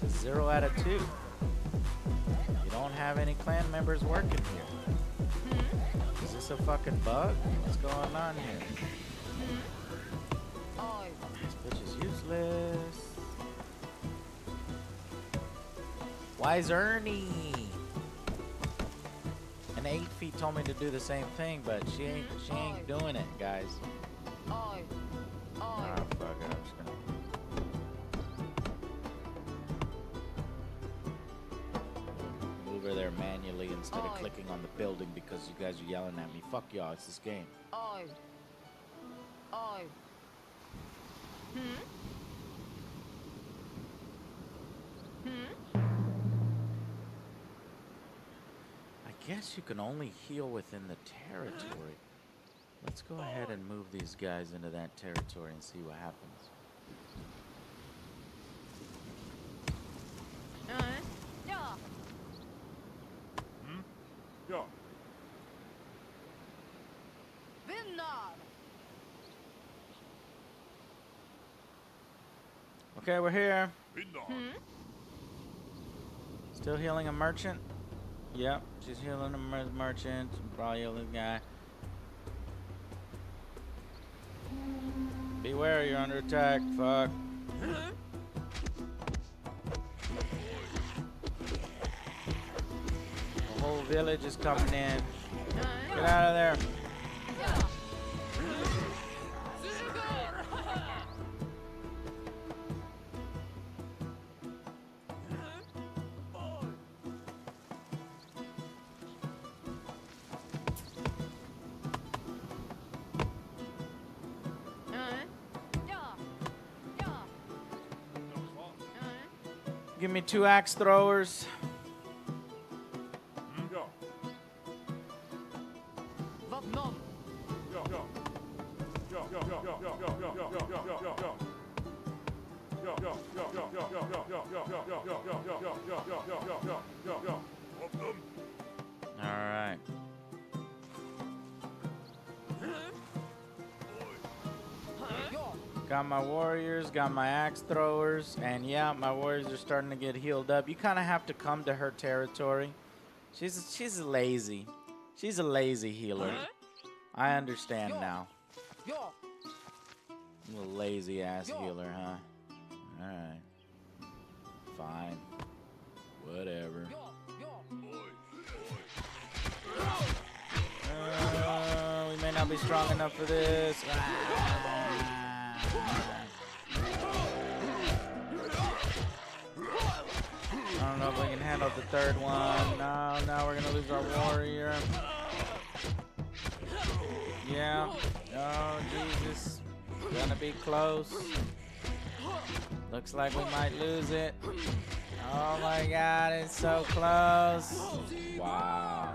It's a zero out of two. You don't have any clan members working here. Is this a fucking bug? What's going on here? This bitch is useless. Why's Ernie? Told me to do the same thing, but she ain't she ain't doing it, guys. Ah, fuck it, I'm just gonna. Move her there manually instead of clicking on the building because you guys are yelling at me. Fuck y'all, it's this game. Guess you can only heal within the territory. Let's go ahead and move these guys into that territory and see what happens. Okay, we're here. Hmm? Still healing a merchant? Yep, she's healing mer- merchant. Probably this guy. Beware, you're under attack. Fuck. The whole village is coming in. Get out of there. Two axe throwers. All right. Got my warriors, got my axe throwers, and yeah, my warriors are starting to get healed up. You kind of have to come to her territory. She's she's lazy. She's a lazy healer. I understand now. A little lazy ass healer, huh? All right. Fine. Whatever. Uh, we may not be strong enough for this. I know if we can handle the third one. No, no, we're gonna lose our warrior. Yeah. Oh, Jesus. Gonna be close. Looks like we might lose it. Oh my god, it's so close. Wow.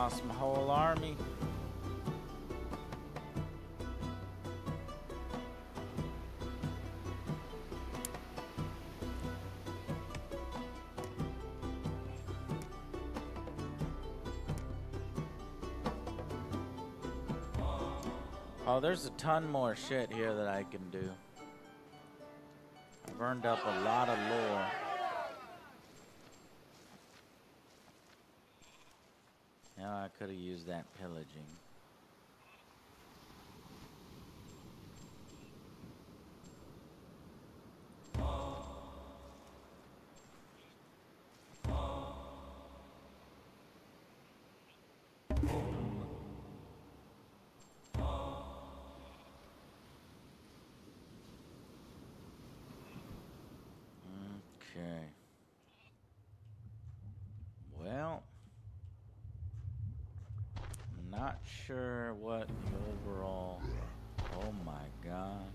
Lost my whole army. Oh, there's a ton more shit here that I can do. I've earned up a lot of lore. Yeah, I could have used that pillaging. Okay. Well, I'm not sure what the overall. Oh my god.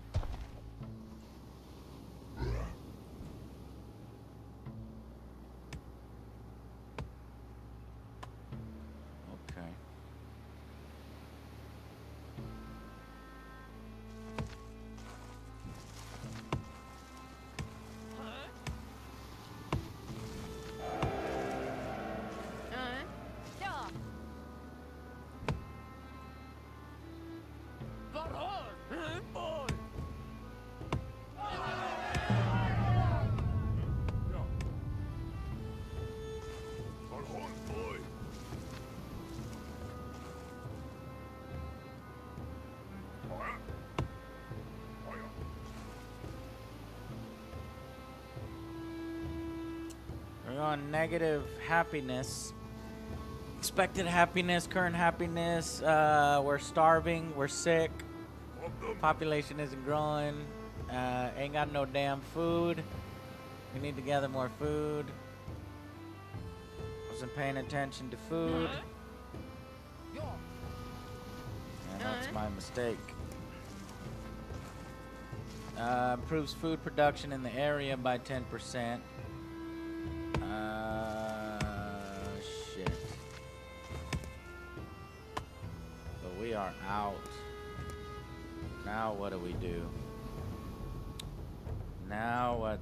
On negative happiness. Expected happiness, current happiness. Uh, we're starving. We're sick. Population isn't growing. Uh, ain't got no damn food. We need to gather more food. Wasn't paying attention to food. And that's my mistake. Uh, improves food production in the area by 10%.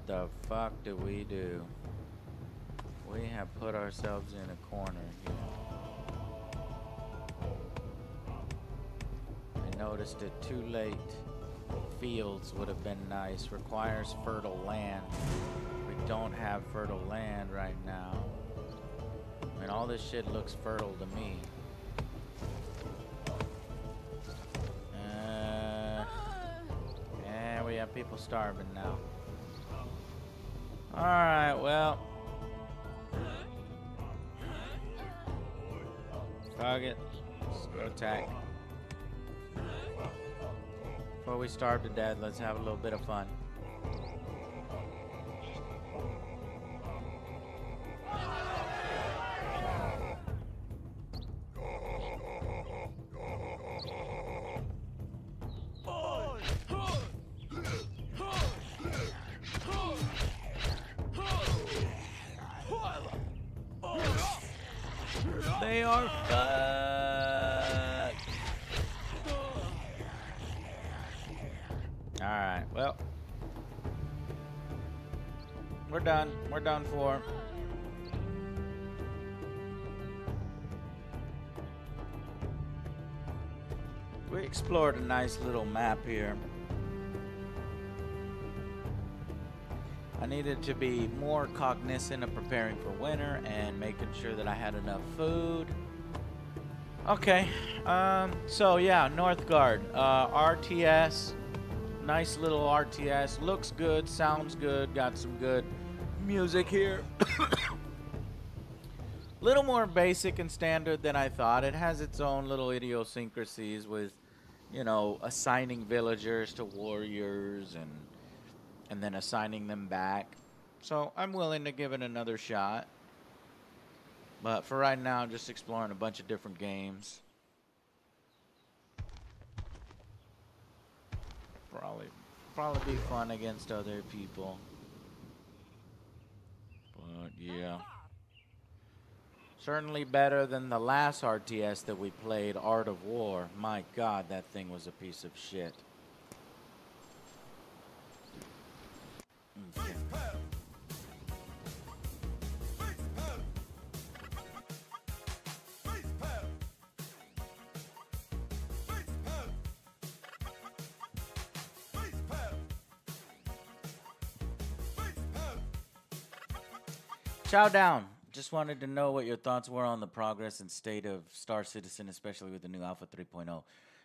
The fuck do we do? We have put ourselves in a corner here. I noticed it too late. Fields would have been nice. Requires fertile land. We don't have fertile land right now. I mean, all this shit looks fertile to me. Uh, and we have people starving now. Alright, well. Target. Attack. Before we starve to death, let's have a little bit of fun. We're for. We explored a nice little map here. I needed to be more cognizant of preparing for winter and making sure that I had enough food. Okay, um, so yeah, Northgard, uh, RTS, nice little RTS, looks good, sounds good, got some good music here. little more basic and standard than I thought. It has its own little idiosyncrasies with, you know, assigning villagers to warriors and and then assigning them back. So I'm willing to give it another shot. But for right now, I'm just exploring a bunch of different games. Probably, probably be fun against other people. Yeah. Certainly better than the last RTS that we played, Art of War. My god, that thing was a piece of shit. Mm, Chow down. Just wanted to know what your thoughts were on the progress and state of Star Citizen, especially with the new Alpha 3.0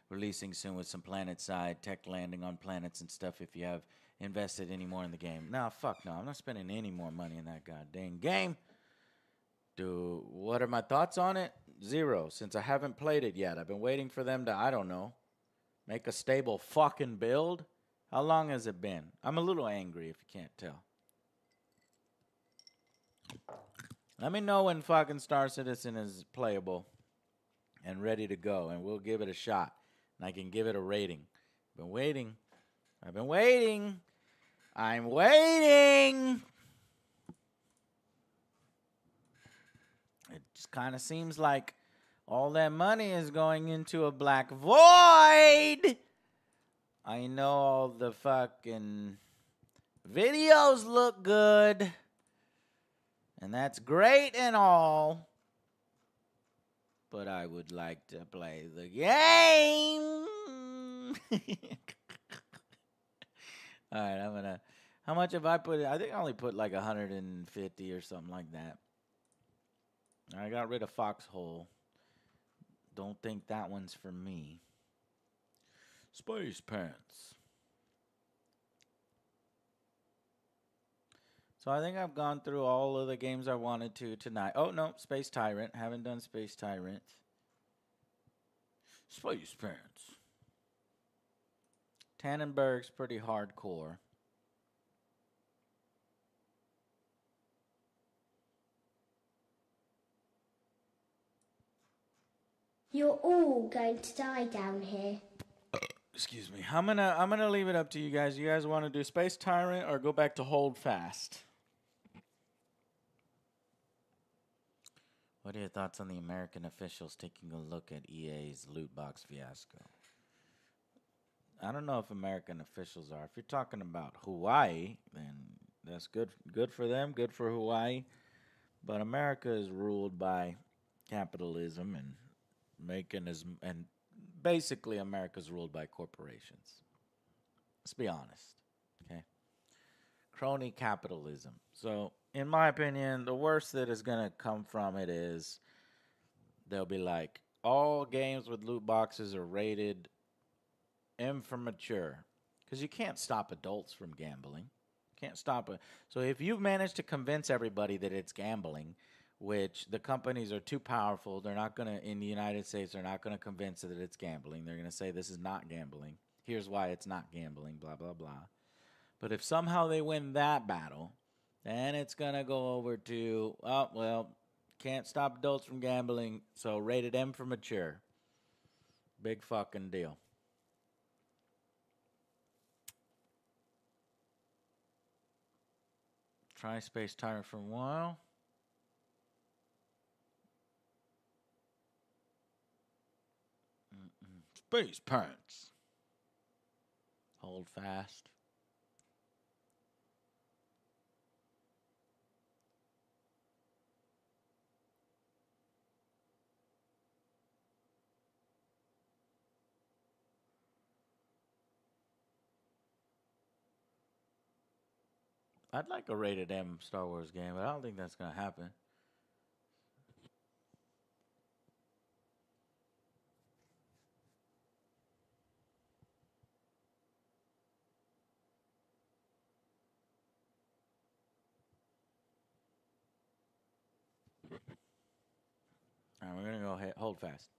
releasing soon with some planet side tech landing on planets and stuff. If you have invested any more in the game, nah, fuck no, I'm not spending any more money in that goddamn game. Do what are my thoughts on it? Zero, since I haven't played it yet. I've been waiting for them to, I don't know, make a stable fucking build. How long has it been? I'm a little angry if you can't tell. Let me know when fucking Star Citizen is playable and ready to go, and we'll give it a shot. And I can give it a rating. I've Been waiting. I've been waiting. I'm waiting. It just kind of seems like all that money is going into a black void. I know all the fucking videos look good. And that's great and all. But I would like to play the game. all right, I'm gonna. How much have I put? I think I only put like 150 or something like that. I got rid of Foxhole. Don't think that one's for me. Space Pants. So I think I've gone through all of the games I wanted to tonight. Oh no, Space Tyrant. Haven't done Space Tyrant. Space Pants. Tannenberg's pretty hardcore. You're all going to die down here. Excuse me. I'm gonna I'm gonna leave it up to you guys. You guys want to do Space Tyrant or go back to Holdfast? What are your thoughts on the American officials taking a look at EA's loot box fiasco? I don't know if American officials are. If you're talking about Hawaii, then that's good good for them, good for Hawaii. But America is ruled by capitalism and making as and basically America's ruled by corporations. Let's be honest. Okay? Crony capitalism. So, in my opinion, the worst that is going to come from it is they'll be like all games with loot boxes are rated M for mature because you can't stop adults from gambling. Can't stop it. So if you've managed to convince everybody that it's gambling, which the companies are too powerful, they're not going to in the United States. They're not going to convince that it's gambling. They're going to say this is not gambling. Here's why it's not gambling. Blah blah blah. But if somehow they win that battle, then it's going to go over to oh well, can't stop adults from gambling. So rated M for mature. Big fucking deal. Try Space Tyrant for a while. Mm-mm. Space pants. Holdfast. I'd like a rated M Star Wars game, but I don't think that's going to happen. All right, we're to go ahead, Holdfast.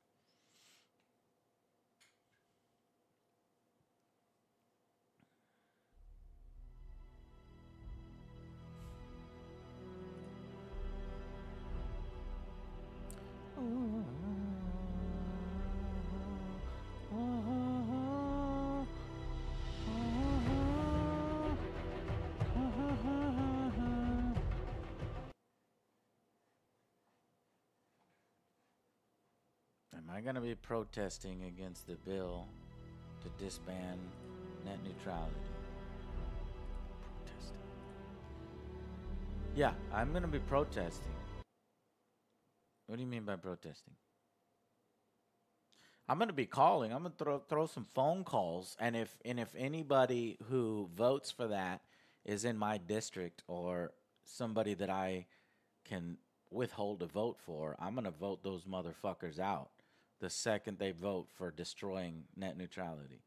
Am going to be protesting against the bill to disband net neutrality? Protesting. Yeah, I'm going to be protesting. What do you mean by protesting? I'm going to be calling. I'm going to throw throw some phone calls, and if and if anybody who votes for that is in my district or somebody that I can withhold a vote for, I'm going to vote those motherfuckers out the second they vote for destroying net neutrality.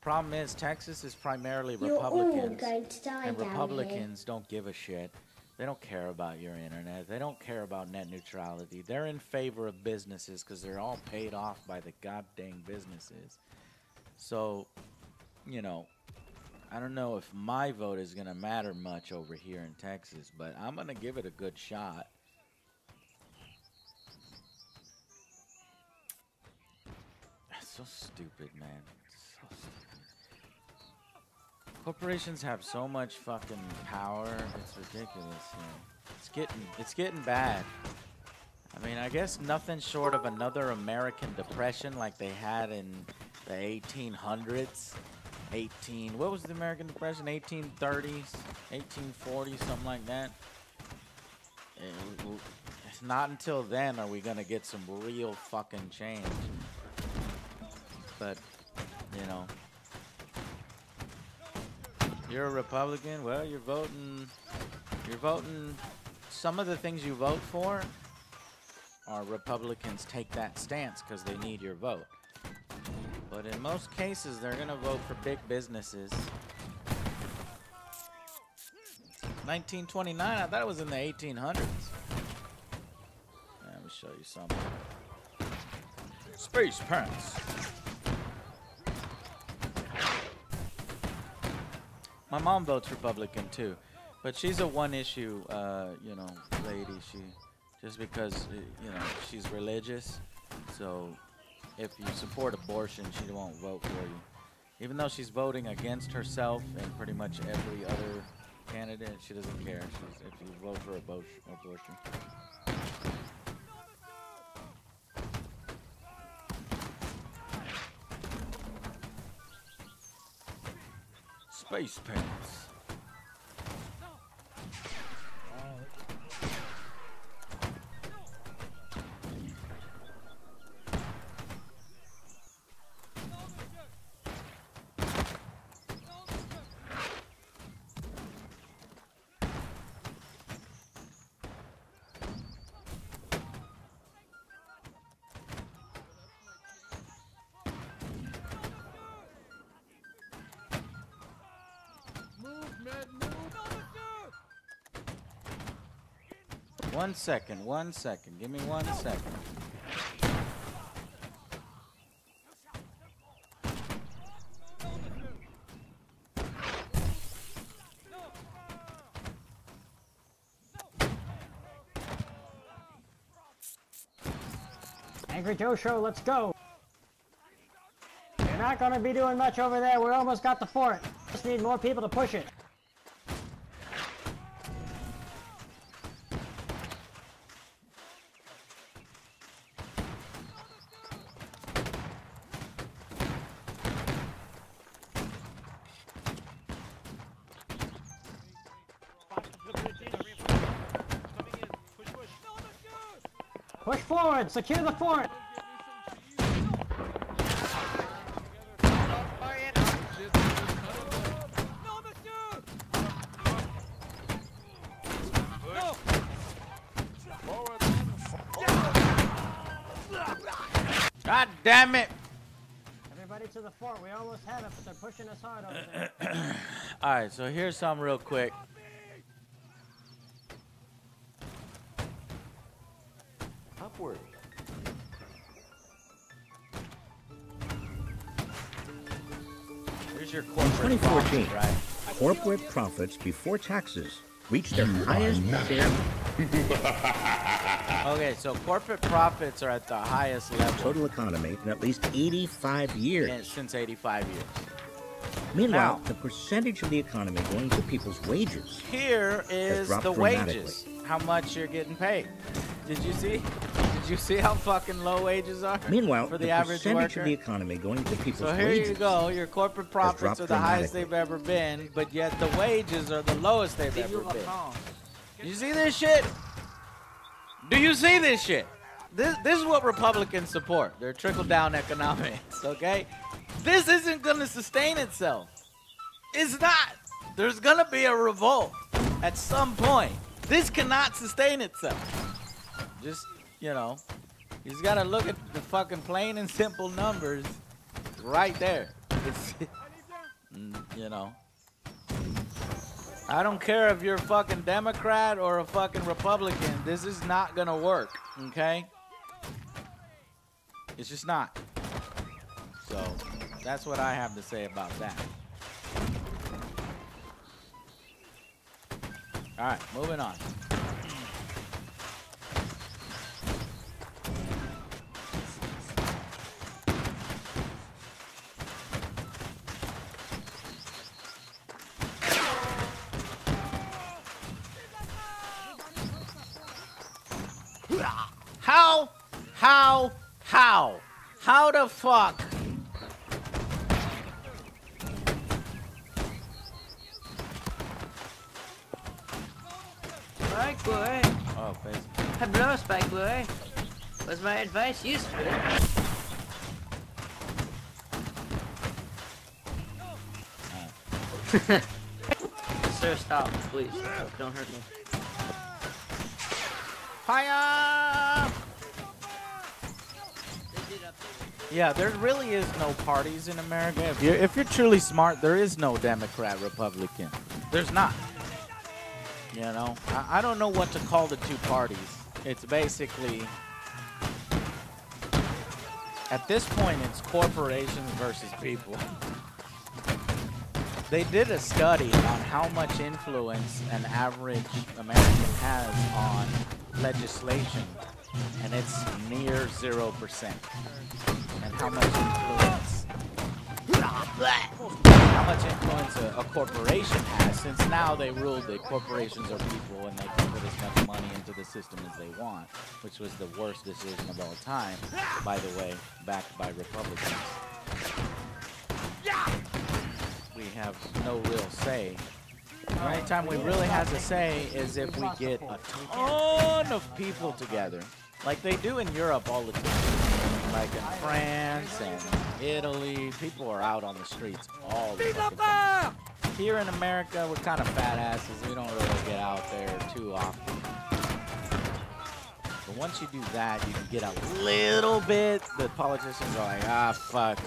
Problem is, Texas is primarily You're Republicans, going to die and down here. Republicans don't give a shit. They don't care about your internet. They don't care about net neutrality. They're in favor of businesses because they're all paid off by the goddamn businesses. So, you know, I don't know if my vote is going to matter much over here in Texas, but I'm going to give it a good shot. So stupid, man. So stupid. Corporations have so much fucking power. It's ridiculous. It's getting it's getting bad. I mean, I guess nothing short of another American Depression like they had in the 1800s. 18 what was the American Depression? 1830s, 1840s, something like that. It's not until then are we gonna get some real fucking change. But you know, you're a Republican. Well, you're voting. You're voting. Some of the things you vote for are Republicans take that stance because they need your vote. But in most cases, they're gonna vote for big businesses. 1929. I thought it was in the 1800s. Yeah, let me show you something. Space Pants. My mom votes Republican too, but she's a one-issue, uh, you know, lady. She just because uh, you know she's religious, so if you support abortion, she won't vote for you. Even though she's voting against herself and pretty much every other candidate, she doesn't care. She's, if you vote for abor- abortion. Space pants. One second, one second. Give me one second. Angry Joe Show, let's go. You're not gonna be doing much over there. We almost got the fort. Just need more people to push it. Forward, secure the fort. God damn it! Everybody to the fort. We almost have it, but they're pushing us hard over there. All right, so here's some real quick. Corporate profits before taxes reach their highest ever. Okay, so corporate profits are at the highest level Total economy in at least 85 years. in- since 85 years. Meanwhile, Now- the percentage of the economy going to people's wages Here is the wages. How much you're getting paid. Did you see? Did you see how fucking low wages are? Meanwhile, for the, the, average percentage worker. of the economy going to people's so here wages you go. Your corporate profits are the highest they've ever been, but yet the wages are the lowest they've ever been. You see this shit? Do you see this shit? This this is what Republicans support. Their trickle down economics, okay? This isn't gonna sustain itself. It's not. There's gonna be a revolt at some point. This cannot sustain itself. Just, you know, you just gotta look at the fucking plain and simple numbers right there. It's, you know. I don't care if you're a fucking Democrat or a fucking Republican. This is not gonna work, okay? It's just not. So, that's what I have to say about that. All right, moving on. How? How? How? How the fuck? Spike boy. Oh, face. Hello, Spike boy. Was my advice useful? Sir, stop, please. Don't hurt me. Fire! Yeah, there really is no parties in America. If you're, if you're truly smart, there is no Democrat, Republican. There's not. You know, I, I don't know what to call the two parties. It's basically, at this point, it's corporations versus people. They did a study on how much influence an average American has on legislation, and it's near 0%. And how much influence how much influence a, a corporation has since now they rule that corporations are people and they can put as much money into the system as they want, which was the worst decision of all time, by the way, backed by Republicans. we have no real say. The only time we really has a say is if we get a ton of people together, like they do in Europe all the time. Like in France and Italy, people are out on the streets all the time. Here in America, we're kind of fat asses. We don't really get out there too often. But once you do that, you can get a little bit. The politicians are like, ah, fuck.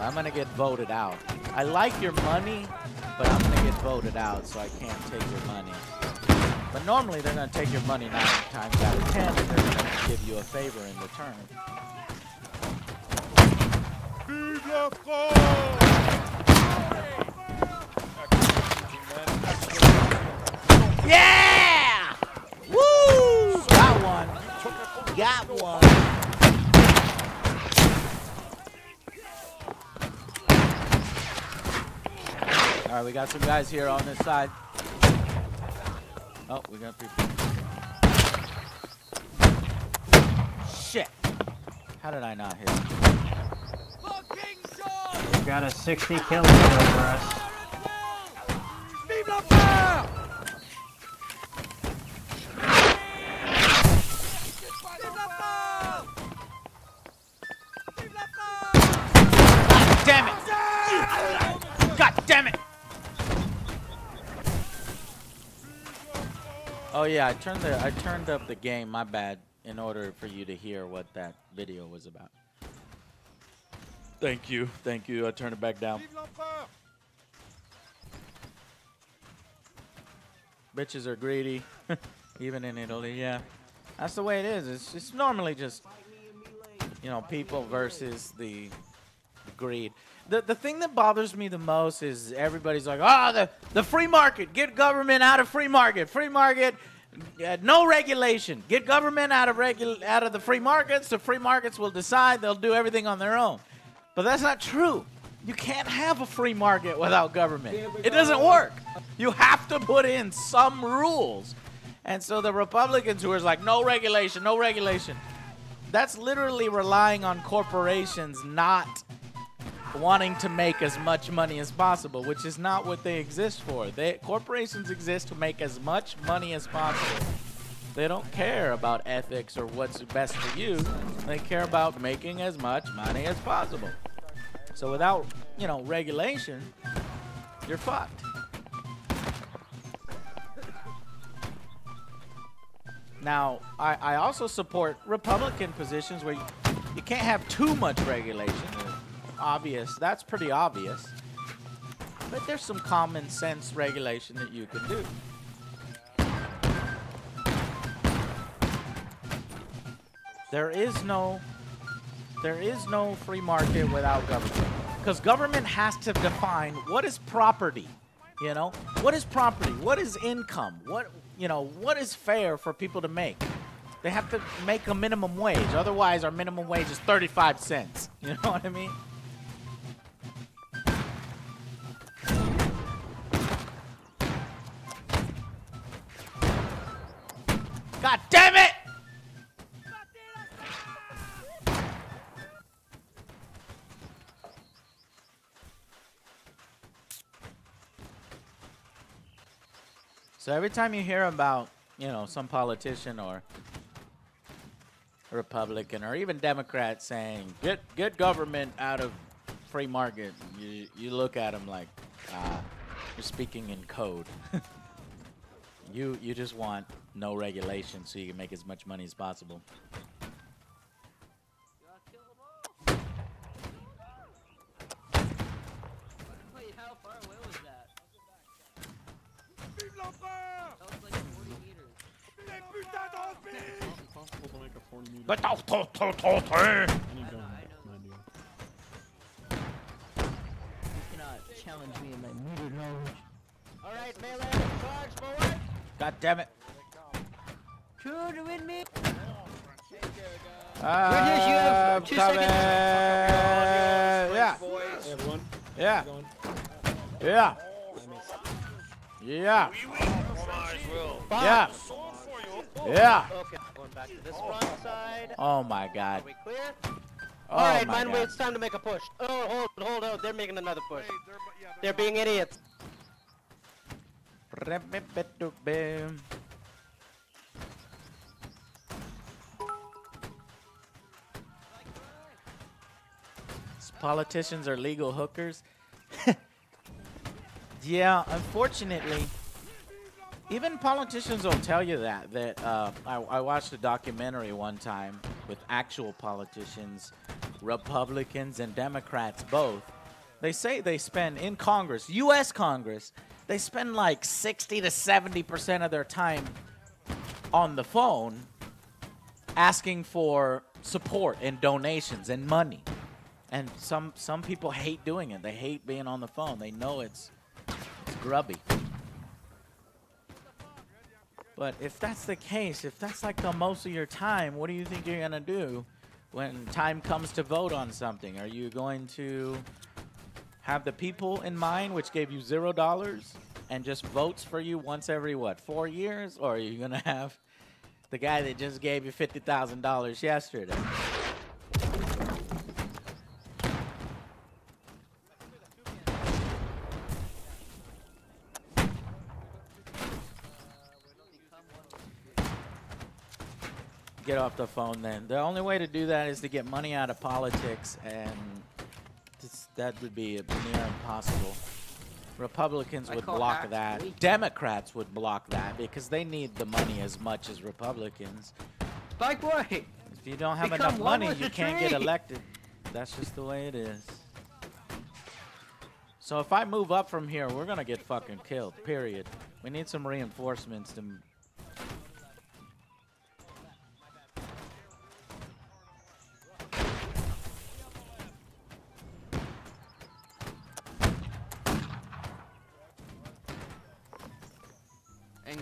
I'm gonna get voted out. I like your money, but I'm gonna get voted out, so I can't take your money. But normally they're gonna take your money nine times out of ten, and they're gonna give you a favor in return. Yeah! Woo! Got one. Got one. All right, we got some guys here on this side. Oh, we got people. Shit. How did I not hit? We got a 60 kill over us. Damn it! God damn it! Oh yeah, I turned the I turned up the game. My bad. In order for you to hear what that video was about. Thank you, thank you. I turned it back down. Bitches are greedy, even in Italy. Yeah, that's the way it is. It's it's normally just you know people versus the greed. The the thing that bothers me the most is everybody's like, oh, the the free market. Get government out of free market. Free market, uh, no regulation. Get government out of regu- out of the free markets. The free markets will decide. They'll do everything on their own." But that's not true. You can't have a free market without government. It doesn't work. You have to put in some rules. And so the Republicans who are like, "No regulation, no regulation." That's literally relying on corporations not wanting to make as much money as possible, which is not what they exist for. They corporations exist to make as much money as possible. They don't care about ethics or what's best for you. They care about making as much money as possible. So without, you know, regulation, you're fucked. Now, I, I also support Republican positions where you, you can't have too much regulation. Obvious, that's pretty obvious. But there's some common sense regulation that you can do. There is no there is no free market without government. Because government has to define what is property. You know? What is property? What is income? What you know, what is fair for people to make? They have to make a minimum wage. Otherwise our minimum wage is 35 cents. You know what I mean? God damn it! So every time you hear about, you know, some politician or Republican or even Democrat saying, get get government out of free market, you, you look at them like, ah, you're speaking in code. you you just want no regulation so you can make as much money as possible. Wait, how far away was that? That was like 40 meters. Impossible to make a 40 meter. But to- to- to- to- to- Any gun, an idea. You cannot challenge me in my meter knowledge. Alright, melee, charge forward! God damn it. True to win me! Uh, British, you have two coming. seconds. Yeah. Hey, everyone. Yeah. Going. Yeah. Yeah. Yeah. Yeah. Okay, going back to this front side. Oh my god. Are we clear? Oh Alright, my man, God. it's time to make a push. Oh, hold, hold, hold. They're making another push. They're being idiots. Politicians are legal hookers. yeah, unfortunately, even politicians will tell you that. That uh, I, I watched a documentary one time with actual politicians, Republicans and Democrats both. They say they spend in Congress, U.S. Congress, they spend like 60 to 70 percent of their time on the phone asking for support and donations and money. And some some people hate doing it. They hate being on the phone. They know it's it's grubby. But if that's the case, if that's like the most of your time, what do you think you're gonna do when time comes to vote on something? Are you going to have the people in mind which gave you zero dollars and just votes for you once every what four years, or are you gonna have the guy that just gave you fifty thousand dollars yesterday? Get off the phone then. The only way to do that is to get money out of politics, and that would be near impossible. Republicans would block that. weak. Democrats would block that because they need the money as much as Republicans. Boy. If you don't have Become enough money, you can't get elected. That's just the way it is. So if I move up from here, we're gonna get fucking killed. Period. We need some reinforcements to.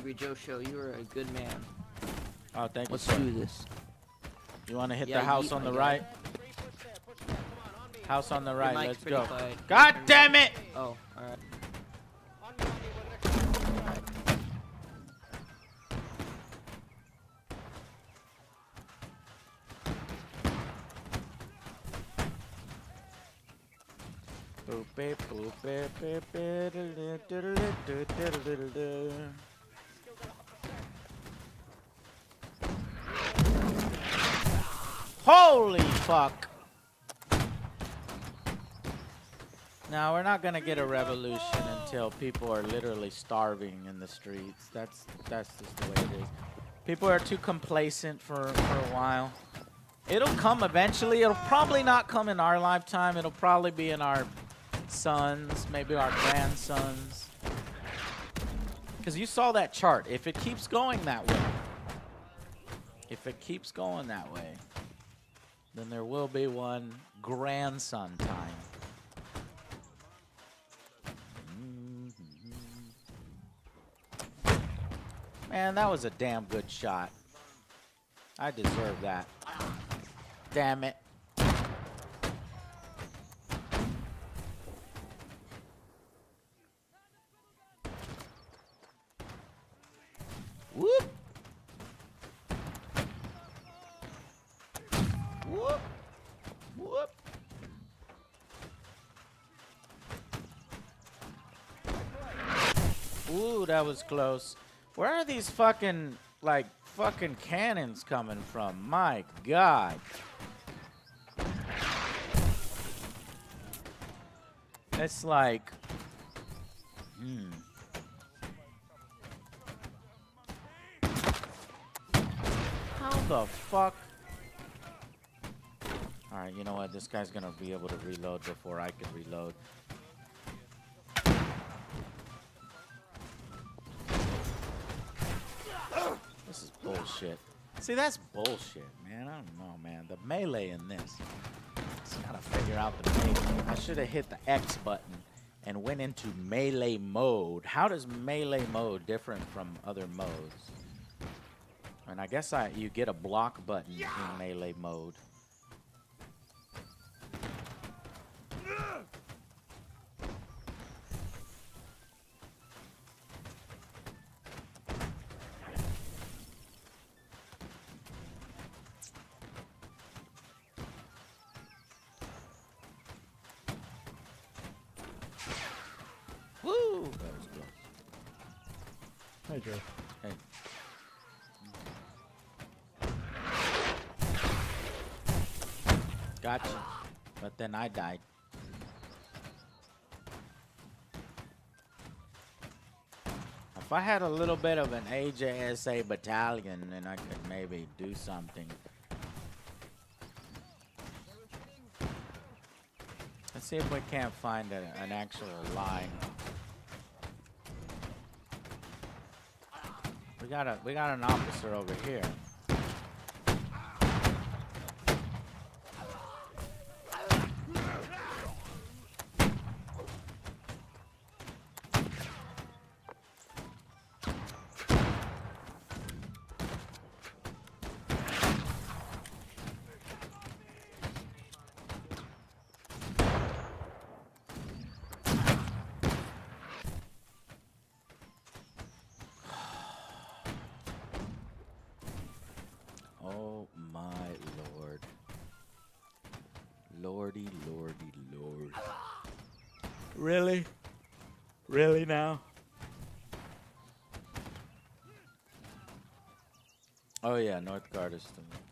Angry Joe Show, you are a good man. Oh, thank you. Let's you. sir. do this. You want to hit Yeah, the house on the guy. right? House on the right. Let's go. quiet. God Turn damn it! Oh, alright. Boop, beep, boop, beep, beep, beep, diddle, diddle, diddle, diddle, diddle, diddle. Holy fuck! Now we're not gonna get a revolution until people are literally starving in the streets. That's that's just the way it is. People are too complacent for, for a while. It'll come eventually. It'll probably not come in our lifetime. It'll probably be in our sons, maybe our grandsons. Because you saw that chart. If it keeps going that way, if it keeps going that way, then there will be one grandson time. Mm-hmm. Man, that was a damn good shot. I deserve that. Damn it. Whoop. Whoop. Whoop. That was close. Where are these fucking, like, fucking cannons coming from? My god. It's like, hmm. How the fuck? Alright, you know what? This guy's gonna be able to reload before I can reload. Bullshit. See, that's bullshit, man. I don't know, man. The melee in this. Just gotta figure out the melee. I should have hit the X button and went into melee mode. How does melee mode different from other modes? And I guess I you get a block button in melee mode. Then I died. If I had a little bit of an AJSA battalion, then I could maybe do something. Let's see if we can't find a, an actual line. We got a we got an officer over here. Oh my lord. Lordy, lordy, lord. Really? Really now? Oh yeah, North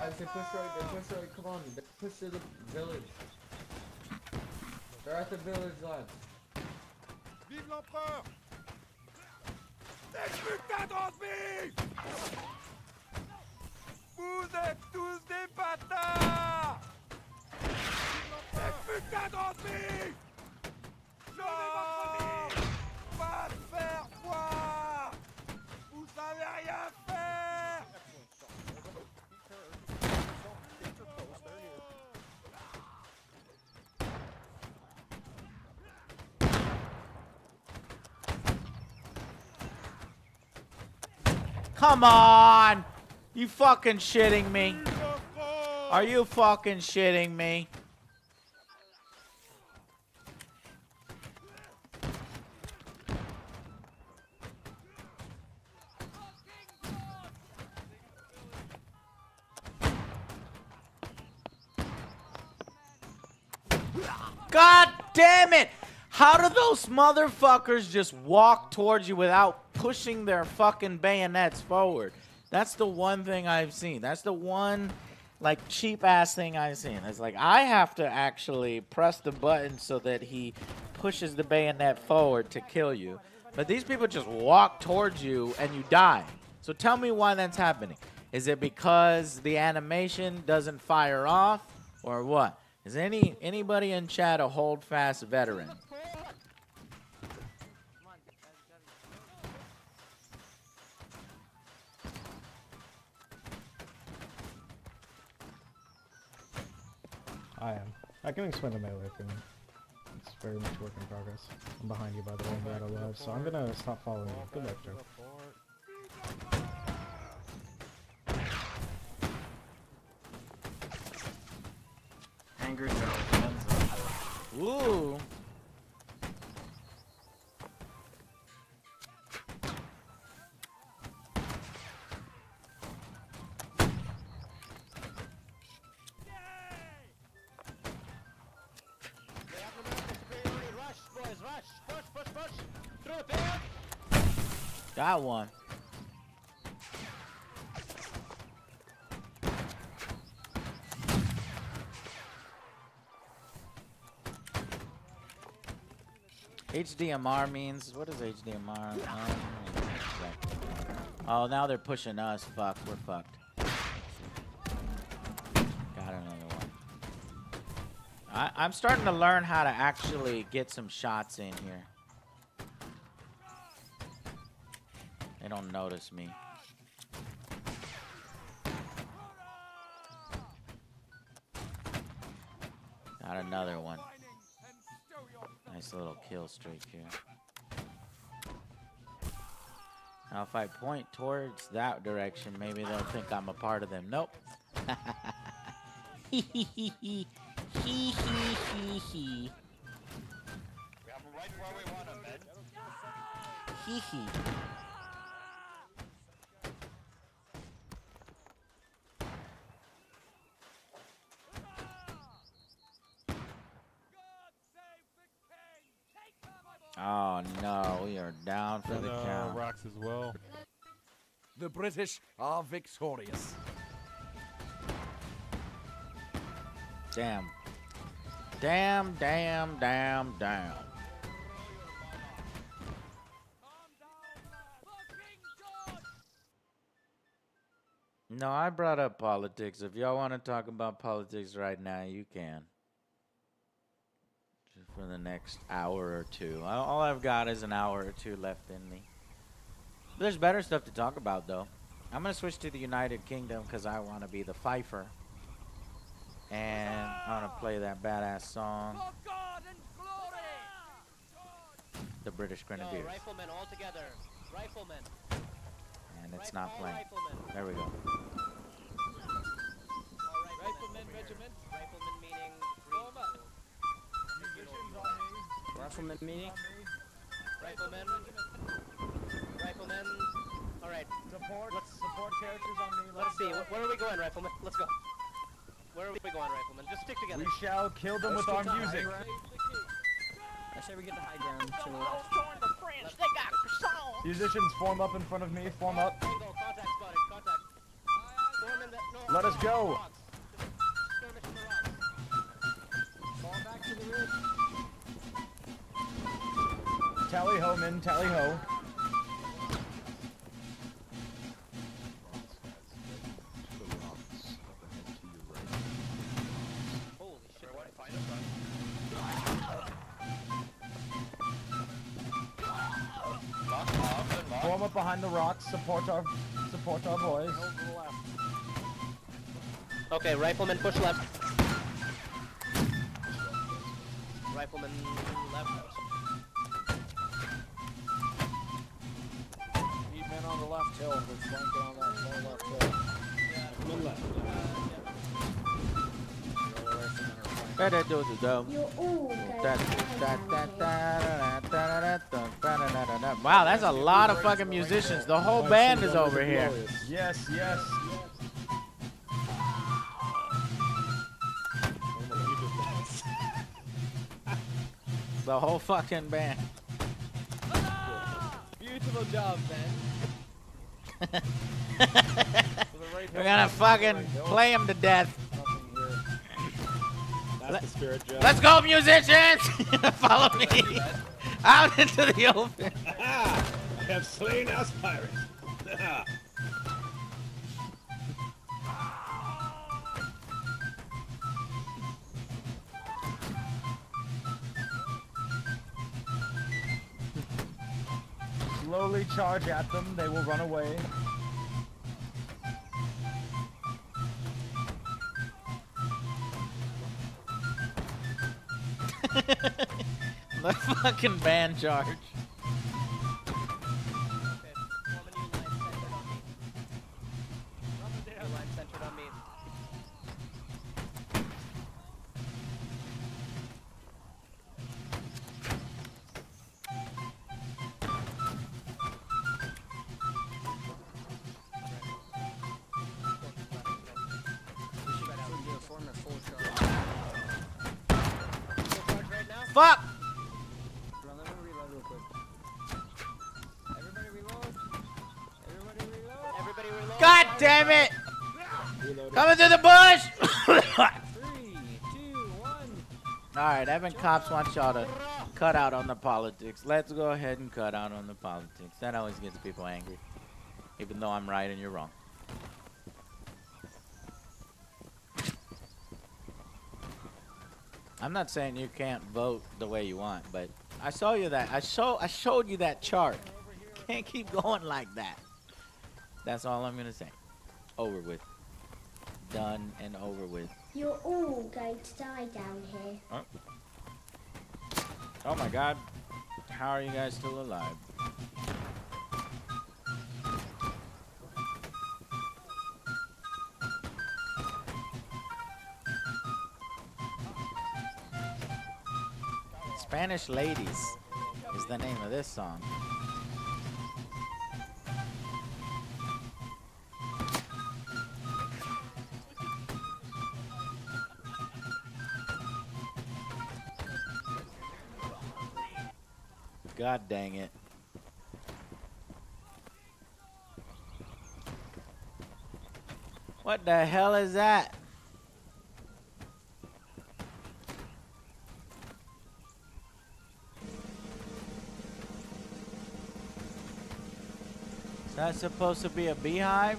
I say push right, they push right, come on, they push to the village. They're at the village, lads. Vive l'empereur Des putains d'ennemis Vous êtes tous des bâtards Des putains d'ennemis Come on! You fucking shitting me? Are you fucking shitting me? God damn it! How do those motherfuckers just walk towards you without pushing their fucking bayonets forward? That's the one thing I've seen. That's the one like cheap ass thing I've seen. It's like I have to actually press the button so that he pushes the bayonet forward to kill you. But these people just walk towards you and you die. So tell me why that's happening. Is it because the animation doesn't fire off or what? Is any anybody in chat a Holdfast veteran? I am. I can explain the melee thing. It's very much work in progress. I'm behind you, by the way, I'm out alive, so I'm gonna stop following you. Good luck, Joe. Angry Joe. Ooh. Got one. HDMR means what is HDMR? Oh, now they're pushing us. Fuck, we're fucked. Got another one. I, I'm starting to learn how to actually get some shots in here. Don't notice me. Got another one. Nice little kill streak here. Now, if I point towards that direction, maybe they'll think I'm a part of them. Nope. Hee hee hee hee. Hee hee hee hee. Hee hee. Oh no, we are down for the uh, count. rocks as well. The British are victorious. Damn. Damn, damn, damn, damn. No, I brought up politics. If y'all want to talk about politics right now, you can. Just for the next hour or two. All I've got is an hour or two left in me. There's better stuff to talk about, though. I'm going to switch to the United Kingdom because I want to be the fifer. And I want to play that badass song. The British Yo, Grenadiers. riflemen all together. Riflemen. And it's not playing. riflemen. There we go. Riflemen regiment. Riflemen meaning Rifleman meeting. Riflemen. Riflemen. All right. Support. Let's support characters on me. Let's see. Where are we going, Riflemen? Let's go. Where are we going, Riflemen? Just stick together. We shall kill them with Let's our music. high. I say we get the high ground to the left. the French. They got croissants. Musicians, form up in front of me. Form up. Contact spotted. Contact. Storm in the. No, Let us go. rocks. Skirmish in the rocks. Fall back to the ridge. Tally ho, men. Tally ho. The rocks. Support our, support our boys. Okay, riflemen push left. Riflemen left. Need men on the left hill. We're flanking on Wow, that's a lot of fucking musicians. The whole band is over here. Yes, yes. The whole fucking band. Beautiful job, man. We're gonna fucking play him to death. That's the spirit, Joe. Let's go, musicians! Follow me out into the open. I have slain us pirates. Slowly charge at them. They will run away. the fucking band charge. Cops wants y'all to cut out on the politics. Let's go ahead and cut out on the politics. That always gets people angry. Even though I'm right and you're wrong. I'm not saying you can't vote the way you want, but I saw you that. I show I showed you that chart. Can't keep going like that. That's all I'm gonna say. Over with. Done and over with. You're all going to die down here. Oh. Oh my god. How are you guys still alive? Spanish Ladies is the name of this song. God dang it. What the hell is that? Is that supposed to be a beehive?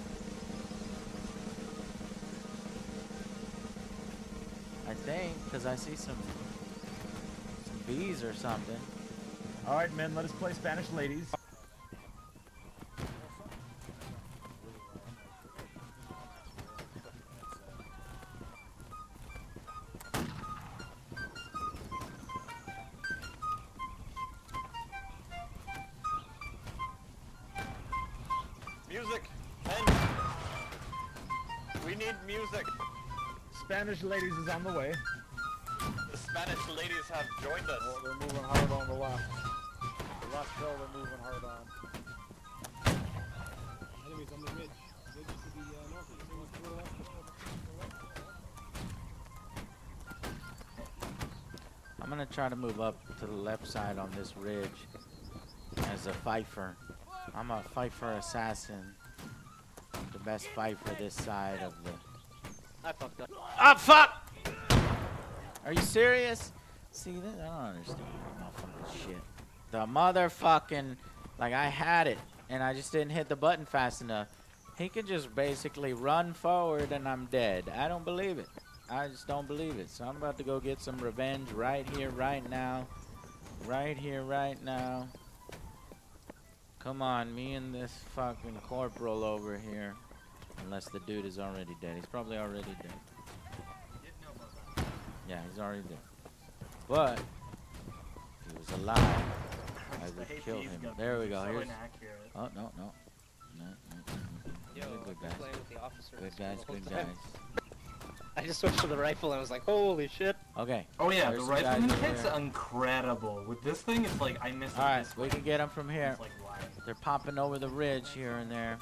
I think, because I see some, some bees or something. All right, men, let us play Spanish ladies. Music. And we need music. Spanish ladies is on the way. The Spanish ladies have joined us. they're moving hard on the left. The left hill, they're moving hard on. Enemies on the ridge. Ridge to the uh, north. You see what's to the left? I'm gonna try to move up to the left side on this ridge as a fifer. I'm a fifer assassin. The best fifer this side of the. I fucked up. Ah, fuck! Are you serious? See, this, I don't understand motherfucking shit. The motherfucking, like I had it, and I just didn't hit the button fast enough. He could just basically run forward and I'm dead. I don't believe it. I just don't believe it. So I'm about to go get some revenge right here, right now. Right here, right now. Come on, me and this fucking corporal over here. Unless the dude is already dead. He's probably already dead. Yeah, he's already dead. But, he was alive, I would hate kill him. There we go. So Here's. inaccurate. Oh, no, no. No, no, no, no. Yo, good guys. playing with the officer Good guys, good guys. I just switched to the rifle and I was like, holy shit. Okay. Oh yeah, there's the some guys rifleman kit's there. incredible. With this thing, it's like I miss it. Alright, we can get them from here. Like? They're popping over the ridge here and there.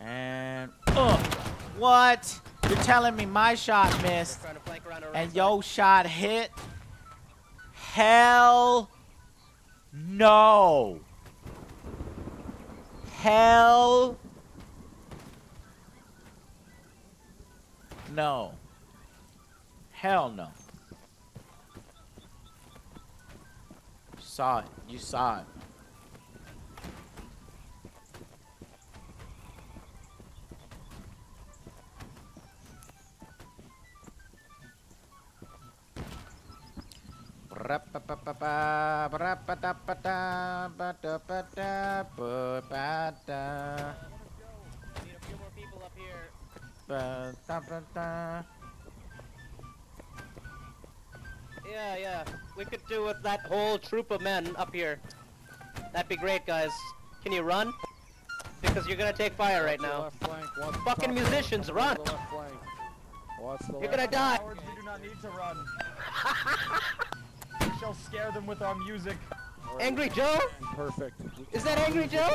And oh, what? You're telling me my shot missed Trying to flank around our and right yo shot hit? Hell no. Hell no. Hell no. Saw it. You saw it. Yeah, yeah. We could do with that whole troop of men up here. That'd be great, guys. Can you run? Because you're gonna take fire right now. left flank, watch the Fucking musicians, run! watch the left flank. Watch the You're gonna die! Cowards, we do not need to run. we shall scare them with our music. Angry Joe? Perfect. Is that Angry Joe?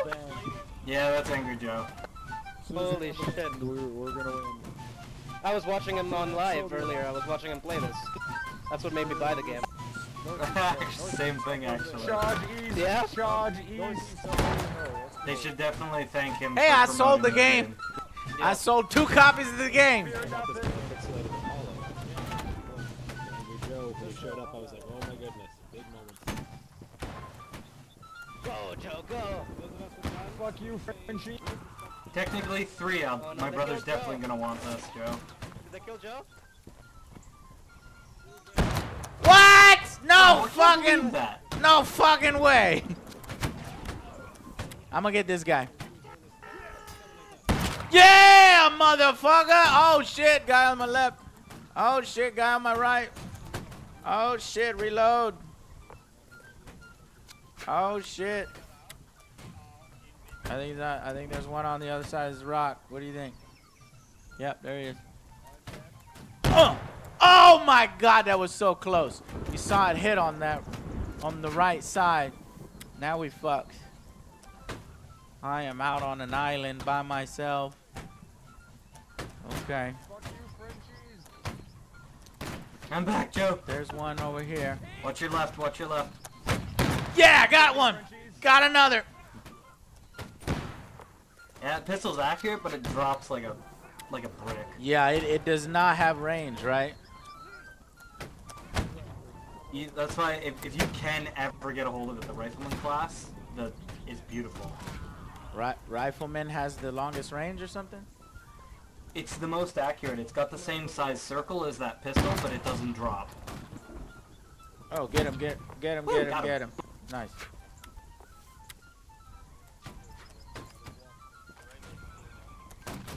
Yeah, that's Angry Joe. Holy shit. We're, we're gonna win. I was watching him on live earlier. I was watching him play this. That's what made me buy the game. Same thing actually. Charge east. Yeah? Charge east. They should definitely thank him. Hey, for I sold the promoting game. I sold two copies of the game. Joe, go! Fuck you, Frenchie. Technically three. I'll, Oh, no, my brother's killed Joe. definitely gonna want this, Joe. Did they kill Joe? What? No Oh, fucking, that. no fucking way. I'm gonna get this guy. Yeah, motherfucker! Oh shit, guy on my left. Oh shit, guy on my right. Oh shit, reload. Oh shit. I think not, I think there's one on the other side of this rock. What do you think? Yep, there he is. Oh! Oh my god, that was so close. You saw it hit on that, on the right side. Now we fucked. I am out on an island by myself. Okay. I'm back, Joe. There's one over here. Watch your left, watch your left. Yeah, I got one. Got another. Yeah, pistol's accurate, but it drops like a like a brick. Yeah, it, it does not have range, right? You, that's why if, if you can ever get a hold of it, the rifleman class, the is beautiful. Ri rifleman has the longest range or something? It's the most accurate. It's got the same size circle as that pistol, but it doesn't drop. Oh, get him, get, get him, get him. get him. Nice.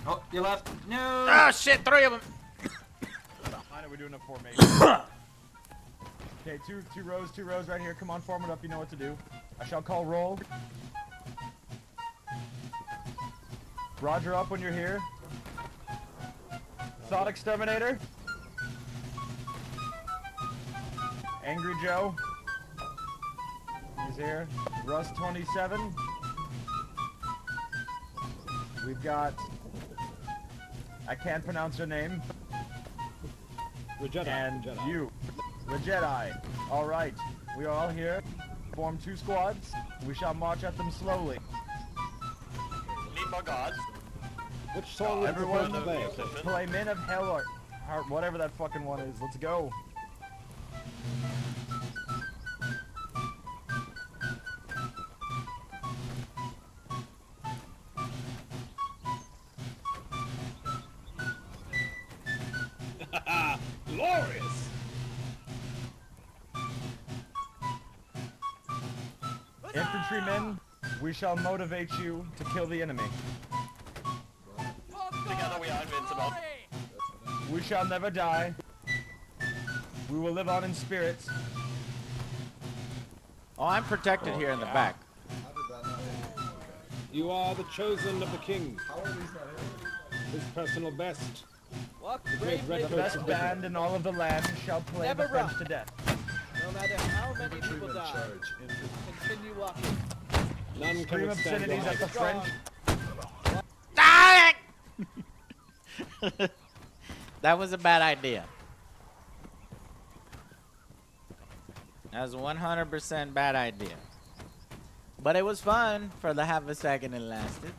Oh, you left. No. Oh shit, three of them. I know we're doing a formation. okay, two two rows, two rows right here. Come on, form it up. You know what to do. I shall call roll. Roger up when you're here. Thought exterminator. Angry Joe. He's here. Russ 27. We've got. I can't pronounce your name. Jedi. And Jedi. you. The Jedi. Alright. We are all here. Form two squads. We shall march at them slowly. Need more guards. Which song would you Everyone prefer to play? play Men of Hell or Heart, whatever that fucking one is. Let's go. Infantrymen, we shall motivate you to kill the enemy. Together we are invincible. We shall never die. We will live on in spirit. Oh, I'm protected here in the back. You are the chosen of the king. His personal best. Walk The great bravely. red The best band in all of the land shall play Never the French run. to death. No matter how many people die, continue walking. None Scream obscenities at the Strong. French. that was a bad idea. That was 100% bad idea. But it was fun for the half a second it lasted.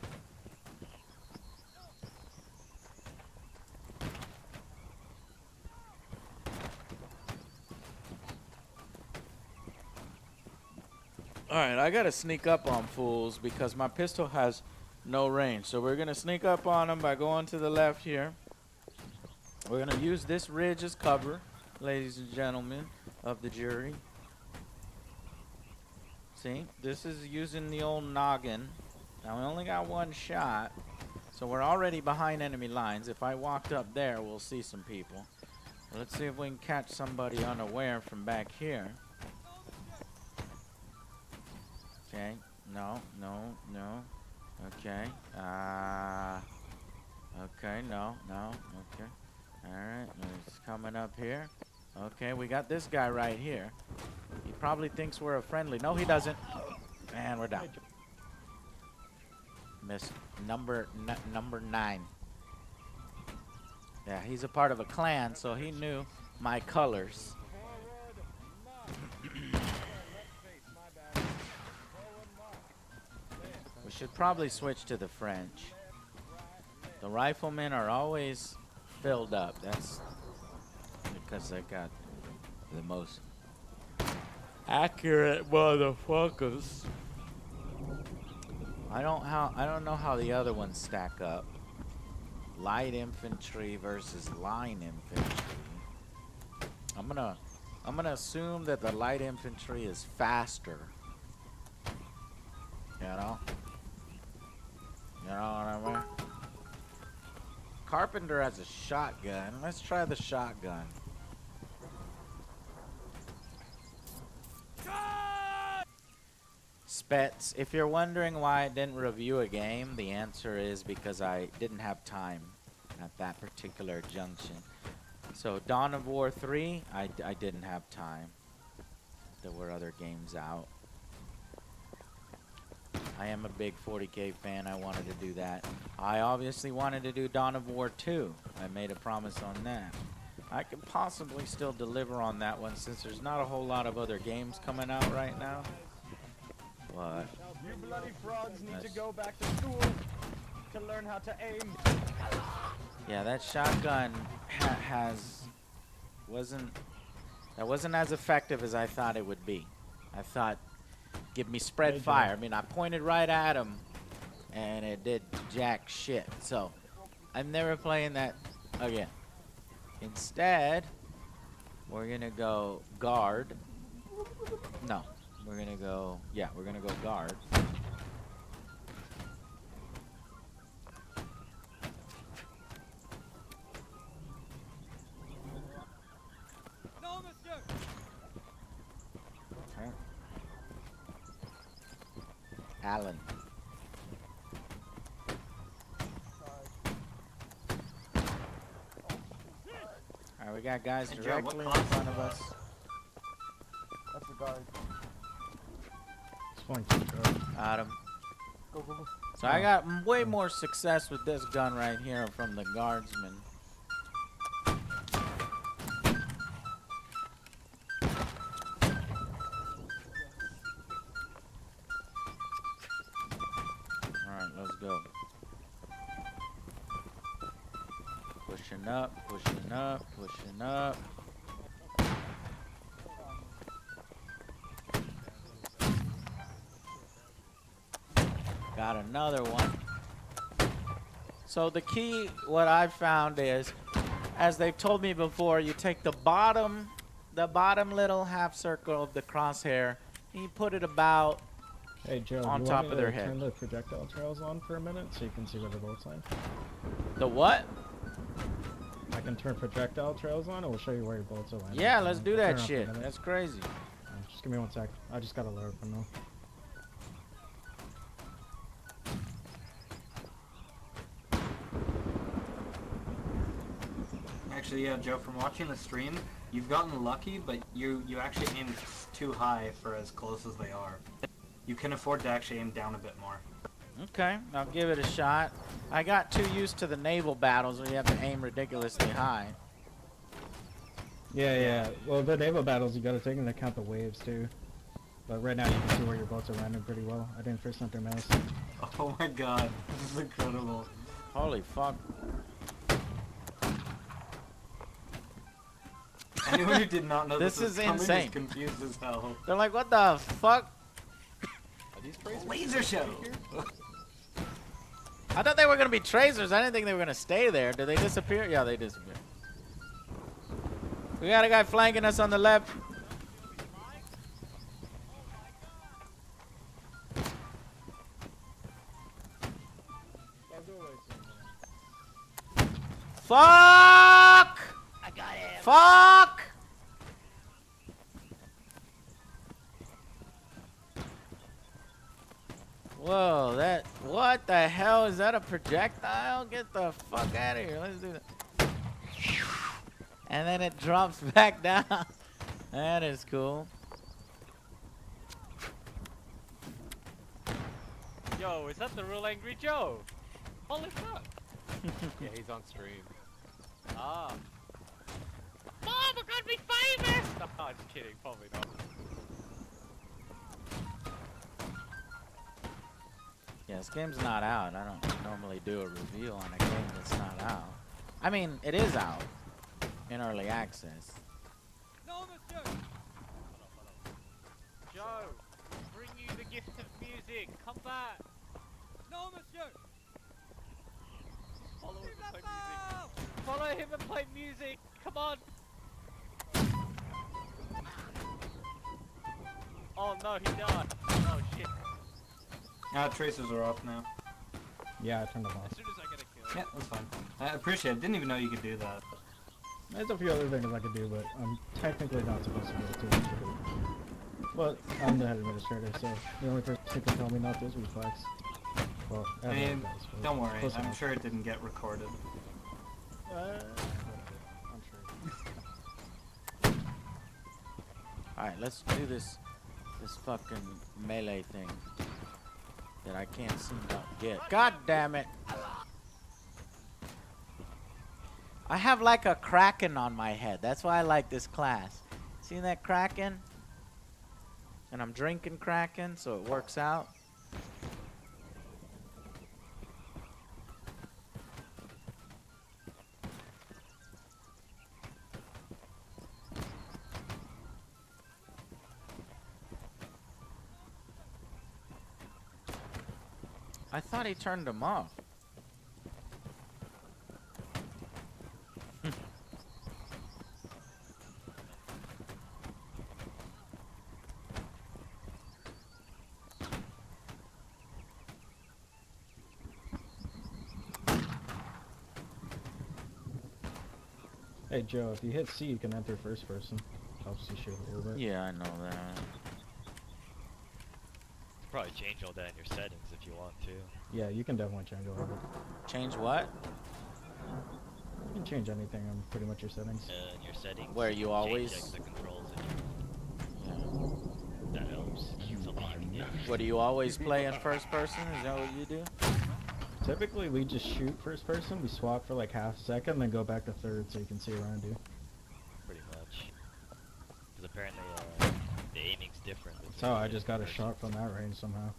Alright, I gotta sneak up on fools because my pistol has no range. So we're gonna sneak up on them by going to the left here. We're gonna use this ridge as cover, ladies and gentlemen of the jury. See, this is using the old noggin. Now we only got one shot, so we're already behind enemy lines. If I walked up there, we'll see some people. Let's see if we can catch somebody unaware from back here. Okay, no, no, no. Okay, uh, okay, no, no, okay. Alright, it's coming up here. Okay, we got this guy right here. He probably thinks we're a friendly. No, he doesn't. Man, we're down. Miss number number nine. Yeah, he's a part of a clan, so he knew my colors. Should probably switch to the French. The riflemen are always filled up. That's because they got the most accurate motherfuckers. I don't how I don't know how the other ones stack up. Light infantry versus line infantry. I'm gonna I'm gonna assume that the light infantry is faster. You know? You know what I mean? Carpenter has a shotgun. Let's try the shotgun. Spets, if you're wondering why I didn't review a game, the answer is because I didn't have time at that particular junction. So Dawn of War 3, I, I didn't have time. There were other games out. I am a big 40k fan. I wanted to do that. I obviously wanted to do Dawn of War 2. I made a promise on that. I could possibly still deliver on that one since there's not a whole lot of other games coming out right now. But You bloody frogs need to go back to school to learn how to aim. yeah, that shotgun ha has wasn't that wasn't as effective as I thought it would be. I thought give me spread Hey, fire. I mean, I pointed right at him and it did jack shit. So, I'm never playing that again. Instead, we're going to go guard. No, we're going to go yeah, we're going to go guard. Allen. Alright, we got guys Hey, Joe, directly in front of us. That's the guy. It's fine, Joe. Got him. Go, go, go. So I got way more success with this gun right here from the guardsman. Another one. So the key, what I've found is, as they've told me before, you take the bottom, the bottom little half circle of the crosshair, and you put it about Hey Joe, on you top of their to head. turn the projectile trails on for a minute so you can see where the bullets land? The what? I can turn projectile trails on and we'll show you where your bullets are landing. Yeah, let's do that a shit. That's crazy. Alright, Just give me one sec. I just gotta load from now. Actually, yeah, Joe, from watching the stream, you've gotten lucky, but you you actually aimed too high for as close as they are. You can afford to actually aim down a bit more. Okay, I'll give it a shot. I got too used to the naval battles where you have to aim ridiculously high. Yeah, yeah. Well, the naval battles, you gotta take into account the waves too. But right now you can see where your boats are landing pretty well. I didn't first enter mouse. Oh my god, this is incredible. Holy fuck. Anyone who did not know This this, is coming insane. is confused as hell. They're like, what the fuck? Laser shuttle. I thought they were gonna be tracers. I didn't think they were gonna stay there. Did they disappear? Yeah, they disappeared. We got a guy flanking us on the left. Fuck! I got him. Fuck! Whoa, that, what the hell? Is that a projectile? Get the fuck out of here. Let's do that. And then it drops back down. That is cool. Yo, is that the real Angry Joe? Holy fuck. yeah, he's on stream. Ah. Mom, I'm gonna be famous! No, I'm just kidding, probably not. Yeah, this game's not out. I don't normally do a review on a game that's not out. I mean, it is out in early access. No, monsieur. Joe, bring you the gift of music. Come back. No, monsieur. Follow him and play music. Follow him and play music. Come on. Oh no, he died. Oh shit. Now traces are off now. Yeah, I turned them off. As soon as I get a kill. Yeah, that's fine. I appreciate it. Didn't even know you could do that. There's a few other things I could do, but I'm technically not supposed to be able to. But I'm the head administrator, so the only person who can tell me not to is Reflex. Well, I mean, guys, don't worry. I'm enough. sure it didn't get recorded. Uh, I'm sure. Alright, let's do this this fucking melee thing that I can't seem to get. God damn it! I have like a kraken on my head. That's why I like this class. See that kraken? And I'm drinking kraken, so it works out. He turned them off. Hmm. Hey Joe, if you hit C, you can enter first person. Helps you shoot a little bit. Yeah, I know that. Probably change all that in your settings if you want to. Yeah, you can definitely change all of it. Change what? You can change anything on pretty much your settings. Uh, in your settings. Where you change, always- like, the controls and that helps. You. What do you always play in first person? Is that what you do? Typically, we just shoot first person. We swap for like half a second, then go back to third so you can see around you. Pretty much. Because apparently uh, the aiming's different. That's how I just got a shot from that range somehow.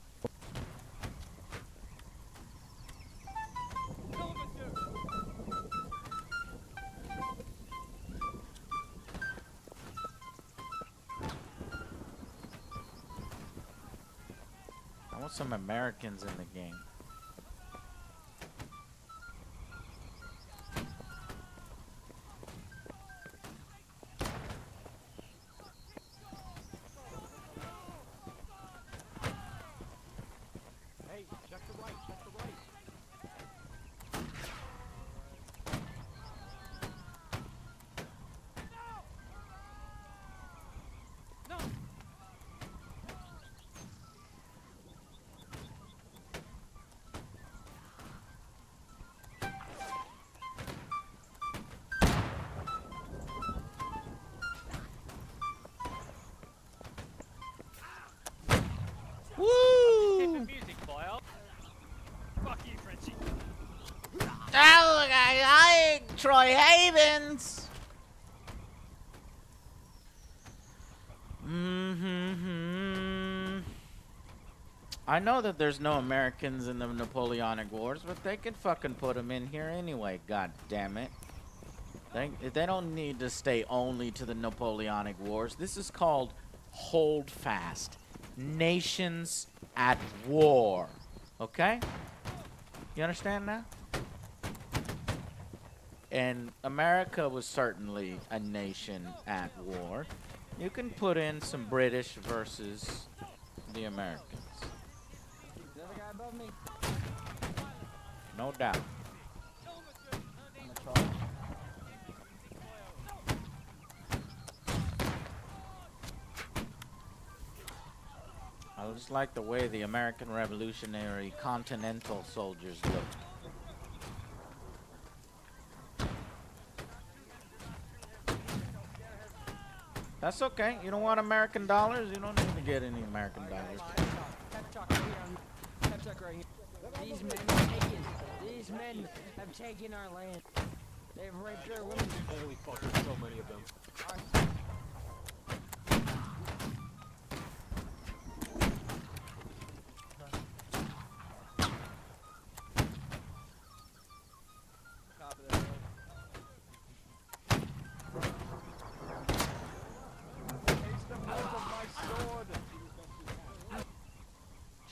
In the game. Troy Havens. Mm-hmm. I know that there's no Americans in the Napoleonic Wars, but they could fucking put them in here anyway. God damn it. They, they don't need to stay only to the Napoleonic Wars. This is called Holdfast. Nations at war. Okay? You understand now? And America was certainly a nation at war. You can put in some British versus the Americans. No doubt. I just like the way the American Revolutionary Continental soldiers look. That's okay. You don't want American dollars? You don't need to get any American dollars. Pep talk right here. Pep talk right here. These men have taken. These men have taken our land. They've raped our women. Holy fuck, there's so many of them.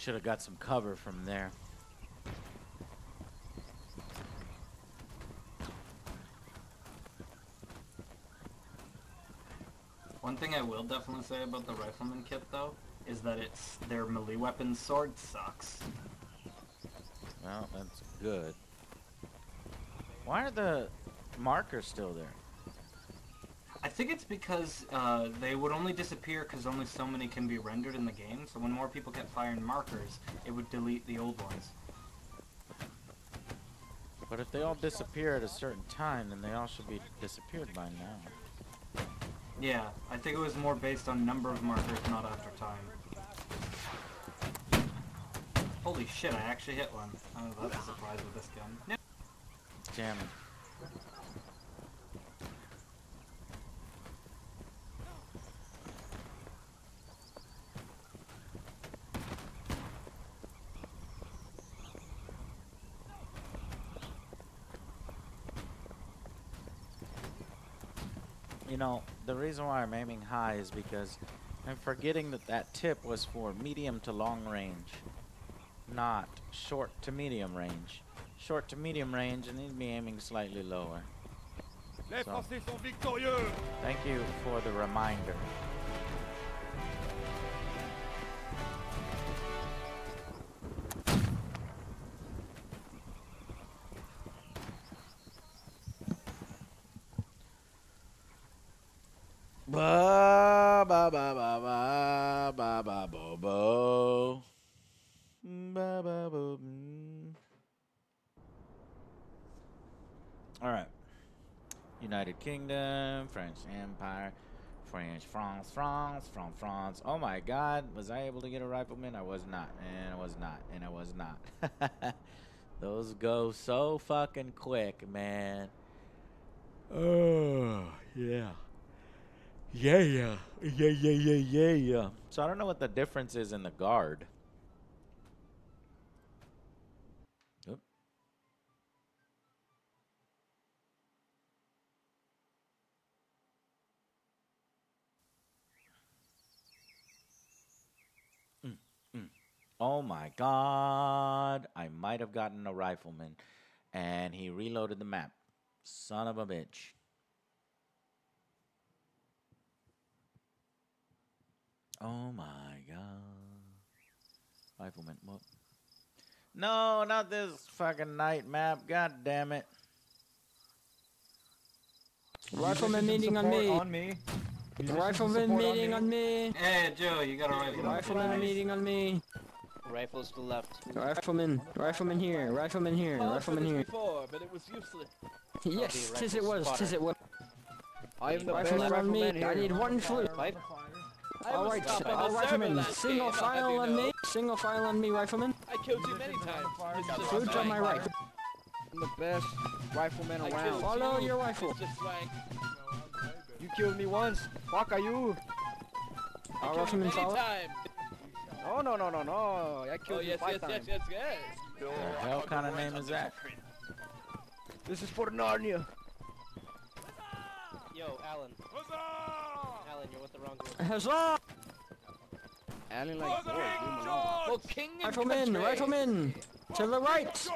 Should have got some cover from there. One thing I will definitely say about the rifleman kit though is that it's their melee weapon sword sucks. Well, that's good. Why are the markers still there? I think it's because uh, they would only disappear because only so many can be rendered in the game. So when more people kept firing markers, it would delete the old ones. But if they all disappear at a certain time, then they all should be disappeared by now. Yeah, I think it was more based on number of markers, not after time. Holy shit, I actually hit one. Oh, that's a surprise with this gun. No. Jamming. You know, the reason why I'm aiming high is because I'm forgetting that that tip was for medium to long range, not short to medium range. Short to medium range, need to be aiming slightly lower. So, Français sont victorieux thank you for the reminder. United Kingdom, French Empire, French France, France, from France. Oh my God, was I able to get a rifleman? I was not, and I was not, and I was not. Those go so fucking quick, man. Oh yeah. Yeah, yeah, yeah, yeah, yeah, yeah, yeah. So I don't know what the difference is in the guard. My god. I might have gotten a rifleman. And he reloaded the map. Son of a bitch. Oh my god. Rifleman. What? No, not this fucking night map. God damn it. Rifleman meeting on support me. On me. Rifleman meeting on me. Hey, Joe, you got a rifle. Rifleman meeting on me. Rifles to the left. Rifleman, rifleman here, rifleman here, rifleman here. Before, but it was useless. Yes, tis it was, tis it was. I am the Rifleman on me. rifleman here. I need one flute. I All was right, stopping uh, all the riflemen, single game, I'll have file on me. Single file on me, rifleman. I killed you many times. Mr. Flute on my right. I'm the best rifleman around. Follow you, your rifle. You killed me once. Fuck are you? I All killed you riflemen follow. Times. No, no, no, no, no. I killed Oh, you yes, five yes, yes, times. yes, yes. The hell kind of name is that? This is for Narnia. Yo, Alan. Alan, you're with the wrong group. Huzzah! Alan like boys, leave him alone. For king and Rifleman, country. rifleman. To the right.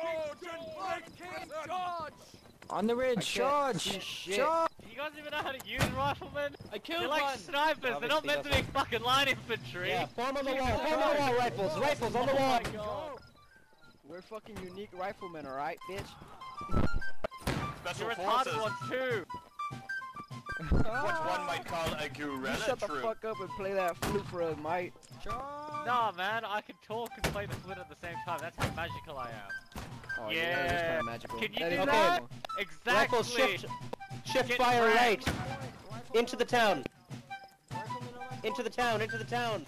On the ridge, charge. Charge. You guys even know how to use riflemen? I killed They're like one. snipers. They're not meant to be fucking line infantry. Yeah, form on the wall, form on the wall, rifles, rifles on the Oh wall. my God. We're fucking unique riflemen, alright, bitch? Special You're a forces. retarded one too. What one might call a You guerrilla shut the troop. fuck up and play that flute for us, mate. Nah, man, I can talk and play the flute at the same time. That's how magical I am. Oh, yeah, that is yeah. kinda magical. Can you That do is that? magical. Exactly. Rifles shift, shift Get fire wrecked. right. Into the town. Into the town, into the town.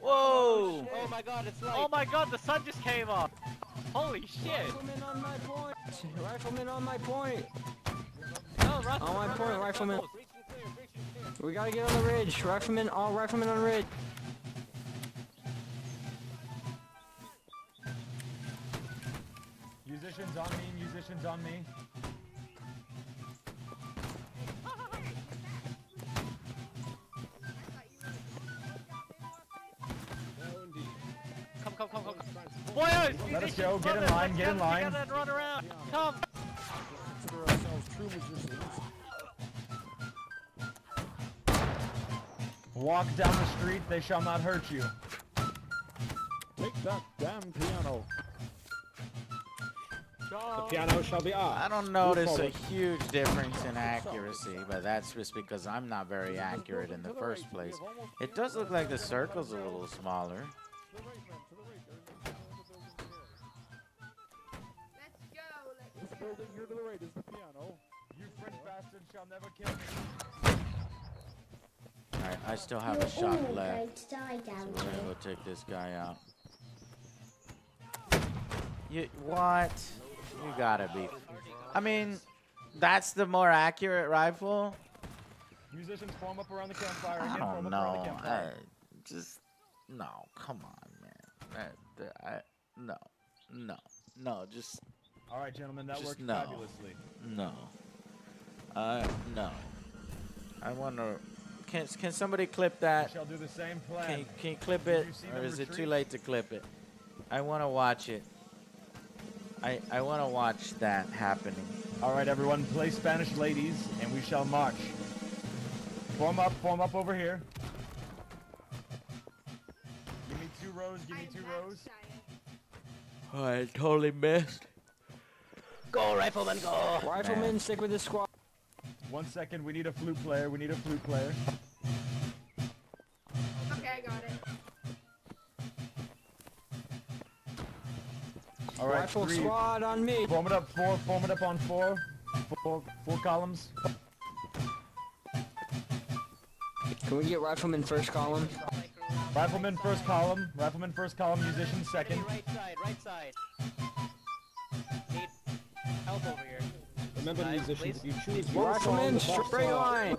Whoa! Oh, oh my god, it's light. Oh my god, the sun just came up. Holy shit. Rifleman on my point. Rifleman on my point. No, On my riflemen. point, rifleman. We gotta get on the ridge. Rifleman, all riflemen on ridge. Musicians on me, musicians on me. Come, come, come, come. come. Boyos, Let us go, get in line, get in line. together and run around. Come. Consider ourselves true magicians. Walk down the street, they shall not hurt you. Take that damn piano. The piano shall be ours. I don't notice a huge difference in accuracy, but that's just because I'm not very accurate in the first place. It does look like the circle's a little smaller. This building here to the right is the piano. Alright, I still have You're a shot left. going to die So we're gonna go take this guy out. You what? You gotta be. I mean, that's the more accurate rifle. Musicians form up around the campfire. I don't up around the know. I, just no. Come on, man. I, I, no, no, no. Just All right, gentlemen, that Just worked no. fabulously. no. Uh, no. I wonder. Can can somebody clip that? We shall do the same plan. Can you, can you clip it, you or them is it too late to clip it? I want to watch it. I I want to watch that happening. All right, everyone, play Spanish ladies, and we shall march. Form up, form up over here. Give me two rows, give me two rows. Oh, I totally missed. Go, rifleman, go! Rifleman, stick with the squad. One second, we need a flute player, we need a flute player. Okay, I got it. All right, Rifle three. squad on me. Form it up four, form it up on four. Four, four columns. Can we get rifleman first column? Rifleman first column, rifleman first column, musician second. Right side, right side. Need help over here. Remember, Guys, musicians, please. if you choose These one riflemen, song, the box straight song, line.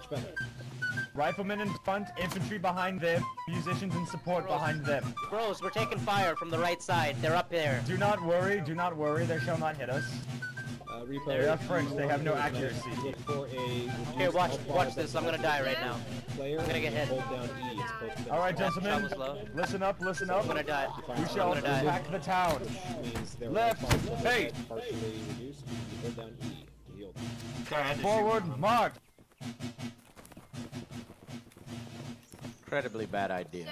Riflemen in front, infantry behind them, musicians in support behind them. Bros, we're taking fire from the right side. They're up there. Do not worry, do not worry, they shall not hit us. Uh, Repo, They are French, they have no accuracy. Look Here, watch, watch this. I'm gonna die right now. Player I'm gonna get hit. E. It's supposed to All right, gentlemen, listen up, listen up. I'm gonna die. We shall I'm gonna die. attack the town. means their Left, right partial hey. Head partially reduced. You hold down to yield. Okay, I had to Forward, one. march. Incredibly bad idea.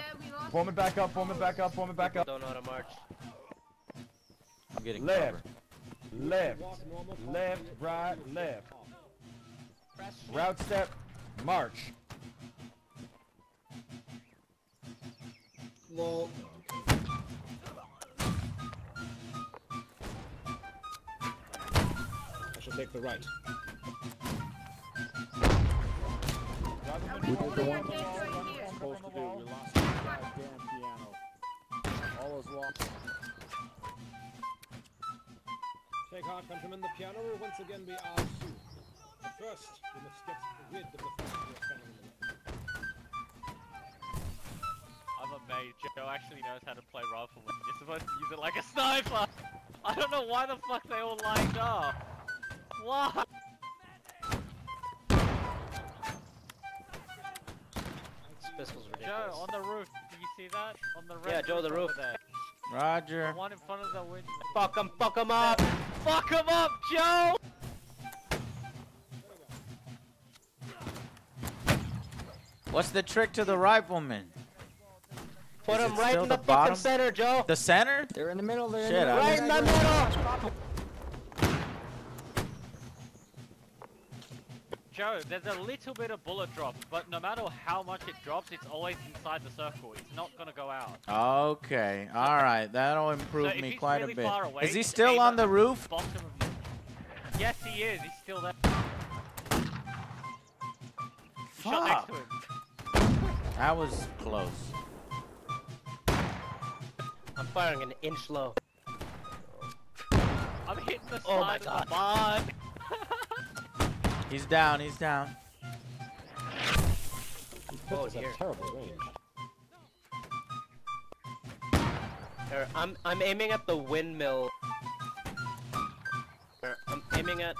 Form it back up, form it back up, form it back up. Don't know how to march. I'm getting Left, cover. left, left, right, left. Route step, march. Lol. Take the right. We did the one thing supposed to do. We lost the goddamn piano. All is lost. Take heart, countrymen. The piano will once again be ours soon. But first, we must get rid of the fact we are standing in the way. I'm amazed Joe actually knows how to play rifleman. You're supposed to use it like a sniper! I don't know why the fuck they all lined up. Why? This pistol's Joe, on the roof, do you see that? On the red Yeah, Joe, the roof. There. Roger. The one in front of the window. Fuck 'em, fuck 'em up! Fuck him up, Joe! What's the trick to the rifleman? Put Is him right in the, the fucking bottom? center, Joe! The center? They're in the middle. They're Shit, in the I middle. Right in the middle! Joe, there's a little bit of bullet drop, but no matter how much it drops, it's always inside the circle. It's not gonna go out. Okay, all right, that'll improve if me quite really a bit. away, Is he still on the roof? Bottom of you. Yes, he is. He's still there. You shot next Fuck. That was close. I'm firing an inch low. I'm hitting the Oh my side of the barn. He's down. He's down. These Oh, here. terrible range. Here, I'm I'm aiming at the windmill. Here, I'm aiming at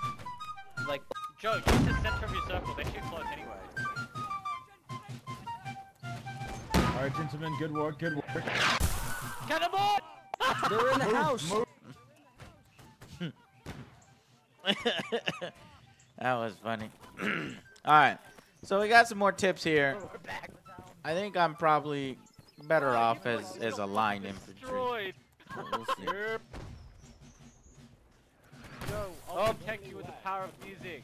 like Joe, use the center of your circle. They shoot close anyway. All right, gentlemen, good work, good work. Cannonball! They're in the Move, house. move. that was funny. All right, so we got some more tips here. I think I'm probably better off as as a line infantry. Destroyed. We'll see. Yep. Joe, I'll protect you with the power of music.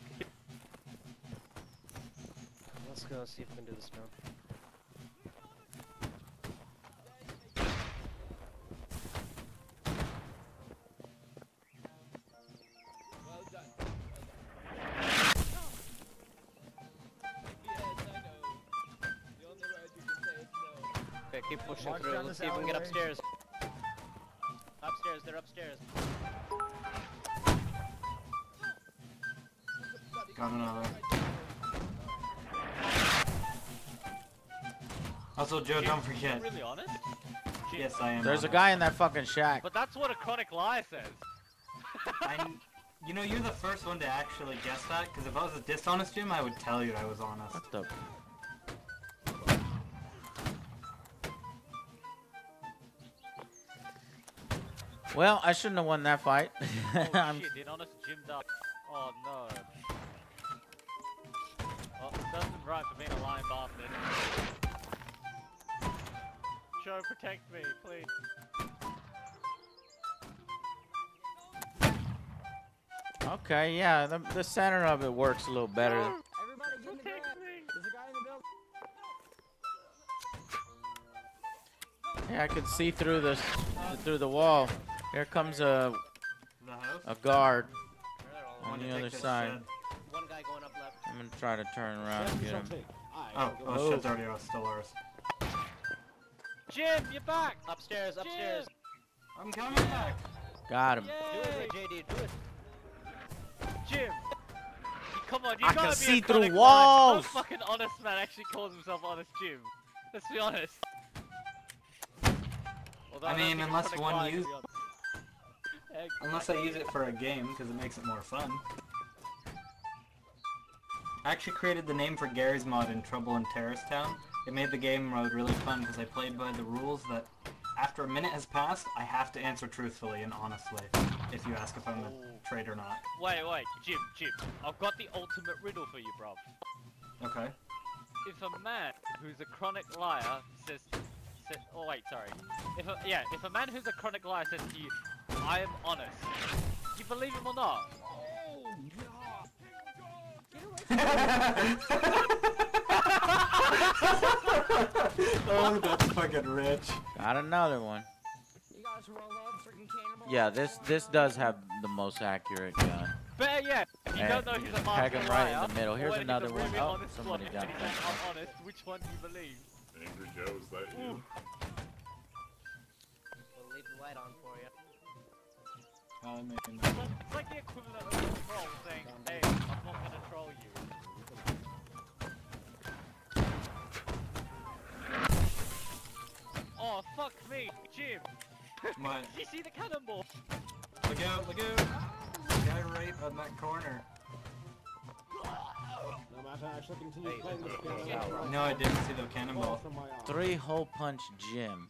let's go see if we can do this now. Keep pushing March through. Let's see if we can get upstairs. Upstairs, they're upstairs. Got another. Also, Joe, don't forget. Really honest? Yes, I am. There's a guy in that fucking shack. But that's what a chronic lie says. I, you know, you're the first one to actually guess that, because if I was a dishonest Jim, I would tell you I was honest. What the? Well, I shouldn't have won that fight. oh I'm- shit, dishonest Jim Duck. Oh no. Oh, well, Dustin's right for being a lying bastard. Joe, protect me, please. okay, yeah, the, the center of it works a little better. Everybody get in the grab. There's a guy in the building. Yeah, I can see through this, through the wall. Here comes a The house? a guard on wanna the other side. One guy going up left. I'm gonna try to turn around and get him. Oh, oh, Move. shit's already ours, still ours. Jim, you're back! Upstairs, upstairs. I'm coming back. Got him. Do it, JD, do it. Jim! Come on, you I gotta can be see through chronic liar. walls. No fucking honest man actually calls himself honest Jim. Let's be honest. Although I mean, unless one liar Unless I use it for a game, because it makes it more fun. I actually created the name for Garry's Mod in Trouble in Terrorist Town. It made the game mode really fun because I played by the rules that after a minute has passed, I have to answer truthfully and honestly if you ask if I'm a oh. trade or not. Wait, wait, Jim, Jim. I've got the ultimate riddle for you, bruv. Okay. If a man who's a chronic liar says, says oh wait, sorry. If a, yeah, if a man who's a chronic liar says to you, I am honest, you believe him or not? oh, that's fucking rich. Got another one. You guys roll up, freaking cannibal. Yeah, this this does have the most accurate uh, gun. Better yet, if you Hey, don't know who's a peg master him right in the middle. Here's another a one. Oh, somebody one, got and he's that. like, I'm honest, which one do you believe? Angry Joe, is that you? Uh, maybe It's not. like, it's like the equivalent of a troll saying, hey, I'm not gonna troll you. Oh, fuck me, Jim! What? Did you see the cannonball? Look out, look out! Guy right on that corner. No I shall continue playing this piano. No, I didn't see the cannonball. From my arm. Three hole punch Jim.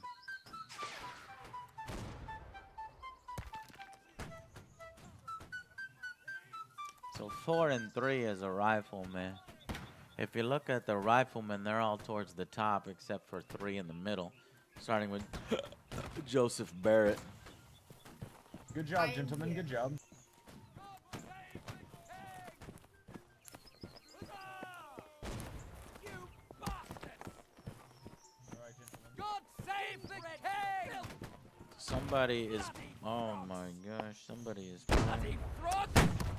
So four and three is a rifleman. If you look at the riflemen, they're all towards the top except for three in the middle, starting with Joseph Barrett. Good job, gentlemen. Good job. God save the king! Somebody is. Oh my gosh! Somebody is. playing.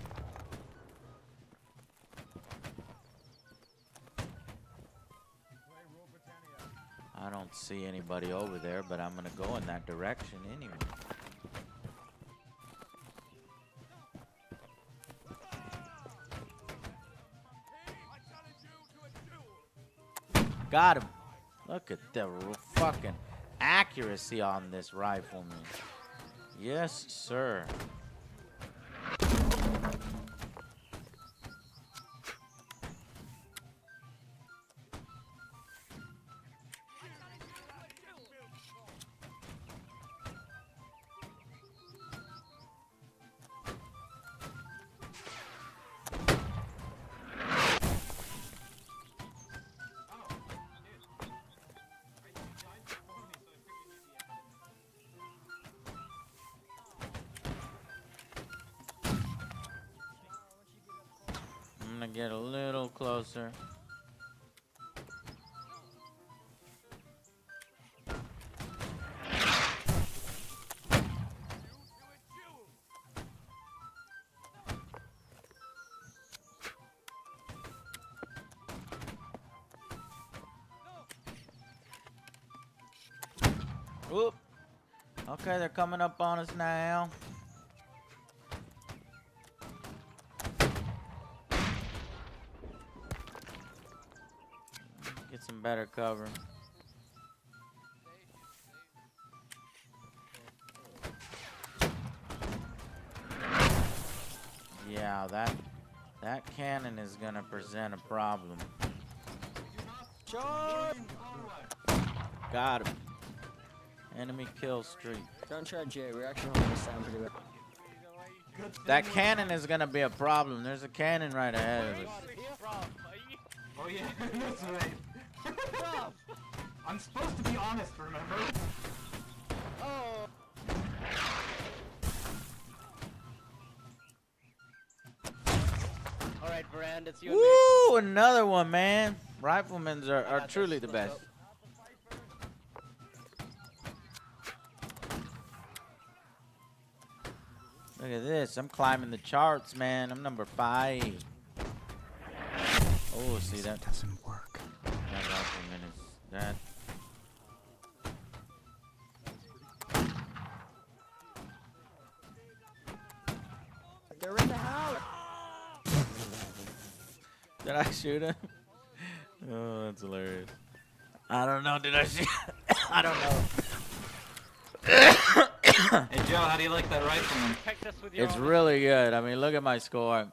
I don't see anybody over there, but I'm gonna go in that direction anyway. Got him. Look at the fucking accuracy on this rifleman. Yes, sir. Closer. Whoop. Okay, they're coming up on us now. Better cover. Yeah, that that cannon is gonna present a problem. Got him. Enemy kill streak. Don't try Jay. We're actually holding this down pretty well. That cannon is gonna be a problem. There's a cannon right ahead of us. Oh yeah, that's right. I'm supposed to be honest, remember? Oh. All right, Brand, it's you. and me. Woo! Another one, man. Riflemen are, are truly the best. Look at this. I'm climbing the charts, man. I'm number five. Oh, see that doesn't work. That shoot him? Oh, that's hilarious. I don't know. Did I shoot? I don't know. Hey Joe, how do you like that rifleman? It's really good. I mean, look at my score.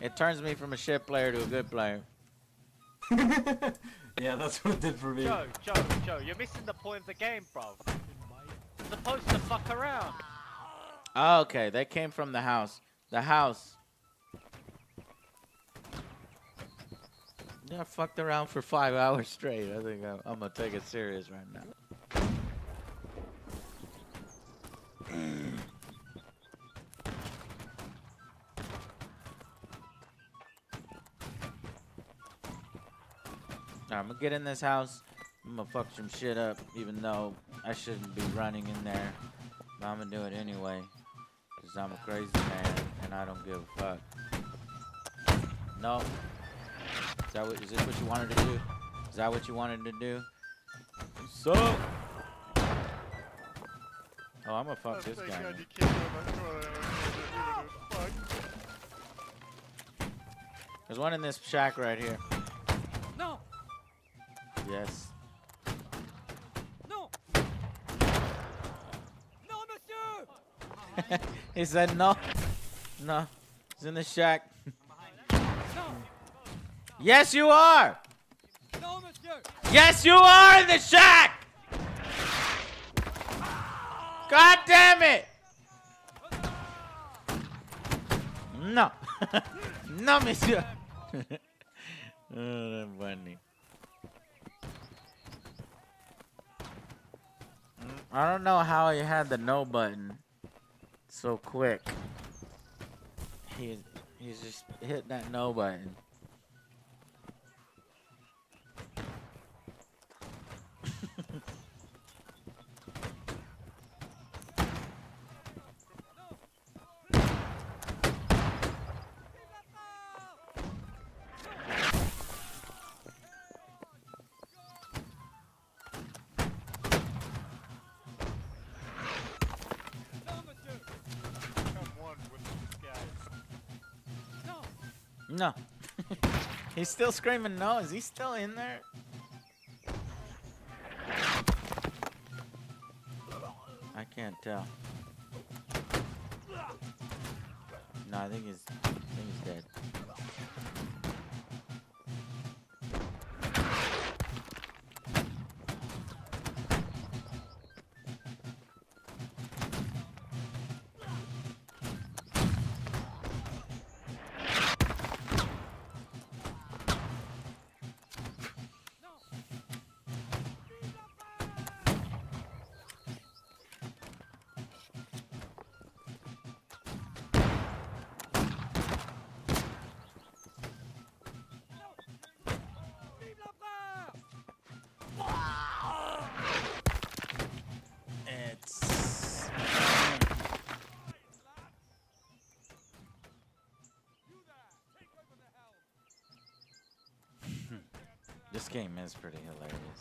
It turns me from a shit player to a good player. Yeah, that's what it did for me. Joe, Joe, Joe, you're missing the point of the game, bro. You're supposed to fuck around. Oh, okay, they came from the house. The house. I fucked around for five hours straight. I think I'm, I'm gonna take it serious right now. Alright, I'm gonna get in this house. I'm gonna fuck some shit up, even though I shouldn't be running in there. But I'm gonna do it anyway. Because I'm a crazy man and I don't give a fuck. No. Is, that what, is this what you wanted to do? Is that what you wanted to do? So. Oh, I'm gonna fuck this guy. man. There's one in this shack right here. No. Yes. No. No, monsieur. he said no. No. He's in the shack. Yes, you are. No. Yes, you are in the shack. God damn it. No. no, monsieur. oh, funny. Mm, I don't know how he had the no button so quick. He he's just hit that no button. No. He's still screaming no. Is he still in there? I can't tell. No, I think he's I think he's dead. Game is pretty hilarious.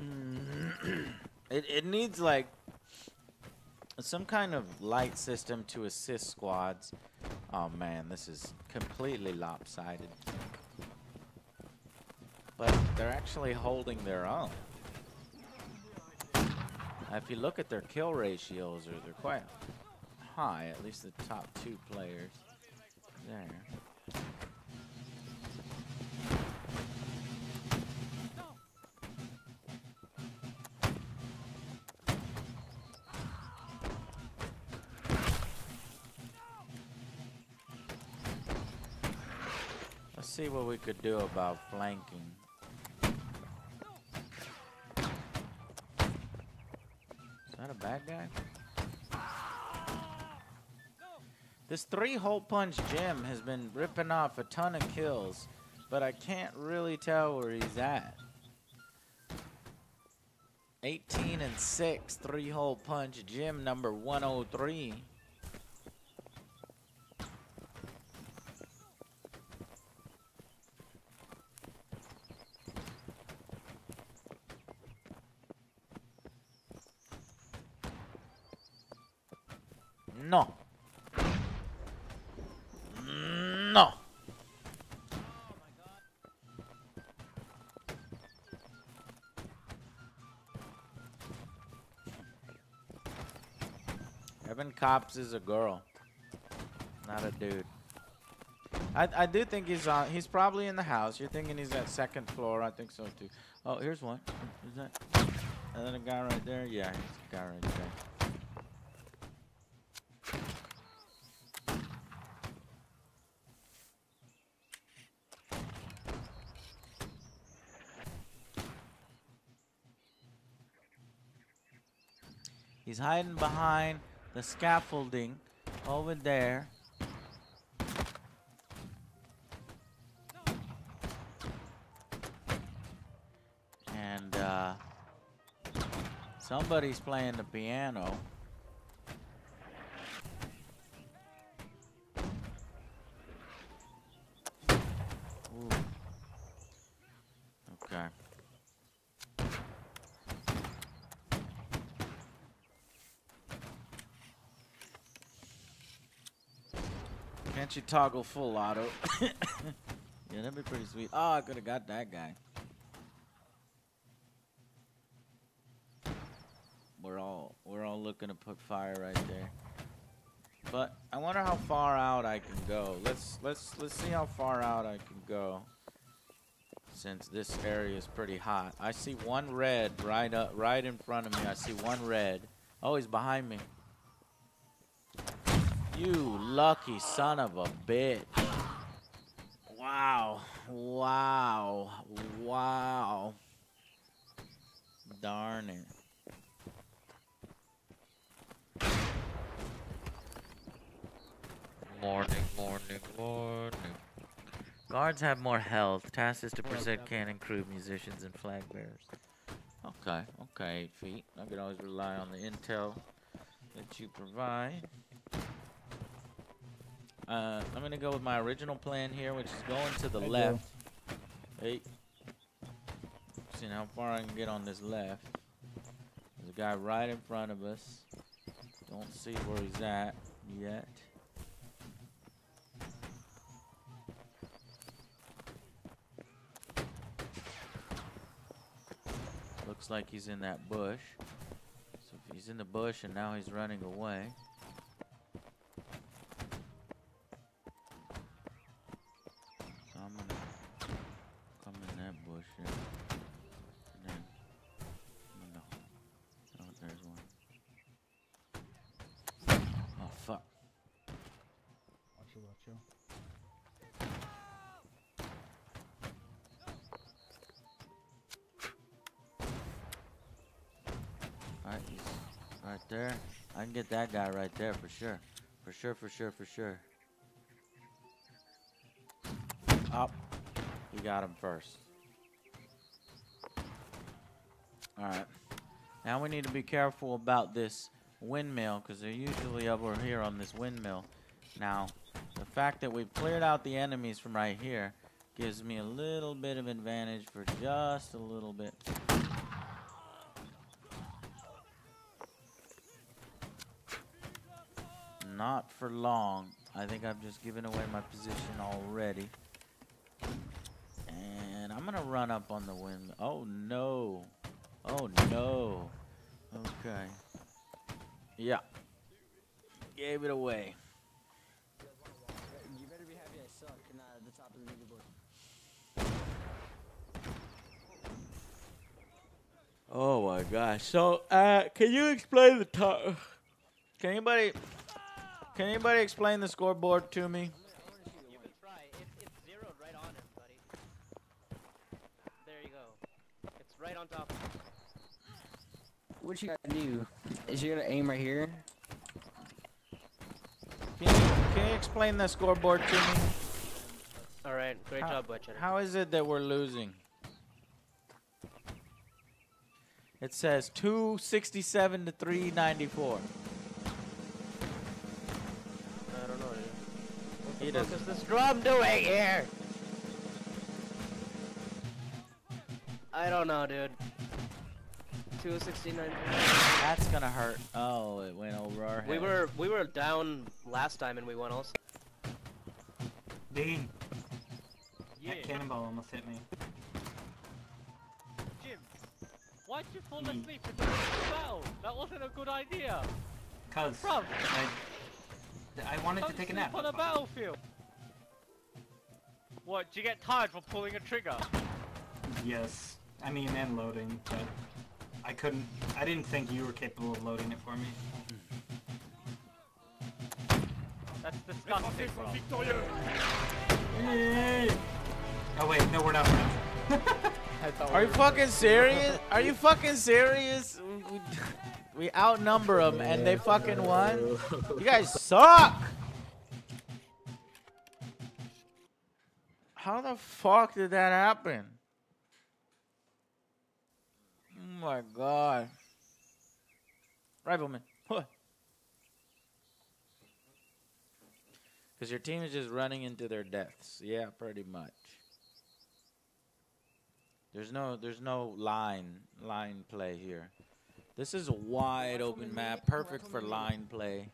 Mm. It it needs like some kind of light system to assist squads. Oh man, this is completely lopsided. But they're actually holding their own. If you look at their kill ratios, they're quite high, at least the top two players. There. Could do about flanking. Is that a bad guy? This three-hole punch Jim has been ripping off a ton of kills, but I can't really tell where he's at. 18 and 6, three-hole punch Jim number 103. Cops is a girl, not a dude. I, I do think he's on. He's probably in the house. You're thinking he's at second floor. I think so too. Oh, here's one. Is that? And then a guy right there. Yeah, he's a guy right there. He's hiding behind the scaffolding over there. And uh, somebody's playing the piano. Ooh. Okay. Toggle full auto? yeah, that'd be pretty sweet. Oh, I could have got that guy. We're all we're all looking to put fire right there. But I wonder how far out I can go. Let's let's let's see how far out I can go. Since this area is pretty hot. I see one red right up right in front of me. I see one red. Oh, he's behind me. You lucky son of a bitch. Wow. Wow. Wow. Darn it. Morning, morning, morning. Guards have more health. Task is to protect cannon crew, musicians, and flag bearers. Okay, okay, eight feet. I can always rely on the intel that you provide. Uh, I'm gonna go with my original plan here, which is going to the Joe. left. Hey. See how far I can get on this left. There's a guy right in front of us. Don't see where he's at yet. Looks like he's in that bush. So if he's in the bush and now he's running away. There. I can get that guy right there for sure. For sure, for sure, for sure. Oh, Up. We got him first. Alright. Now we need to be careful about this windmill because they're usually over here on this windmill. Now, the fact that we've cleared out the enemies from right here gives me a little bit of advantage for just a little bit. Not for long. I think I've just given away my position already. And I'm gonna run up on the wind. Oh no. Oh no. Okay. Yeah. Gave it away. You better be happy I suck and not at the top of the leaderboard. Oh my gosh. So, uh, can you explain the top? Can anybody? Can anybody explain the scoreboard to me? You can try. It, it's zeroed right on it, buddy. There you go. It's right on top. What you gotta do is you gotta aim right here. Can you, can you explain the scoreboard to me? All right, great How- job, Butcher. How is it that we're losing? It says 267 to 394. The fuck doesn't- is this drum doing here? I don't know, dude. 269. That's gonna hurt. Oh, it went over our head. We were we were down last time and we won also. Dean. Yeah. That cannonball almost hit me. Jim, why'd you fall Hmm. asleep in the middle the battle? That wasn't a good idea. Cause Bruv. I, I wanted to Don't take a nap. on a battlefield. What? Do you get tired from pulling a trigger? Yes. I mean, and loading, but I couldn't. I didn't think you were capable of loading it for me. That's disgusting, bro. Oh wait, no, we're not friends. Are you fucking serious? Are you fucking serious? We, outnumber them and they fucking won? You guys suck! How the fuck did that happen? Oh my god. Rifleman. Because your team is just running into their deaths. Yeah, pretty much. There's no there's no line line play here. This is a wide open map, perfect for line play,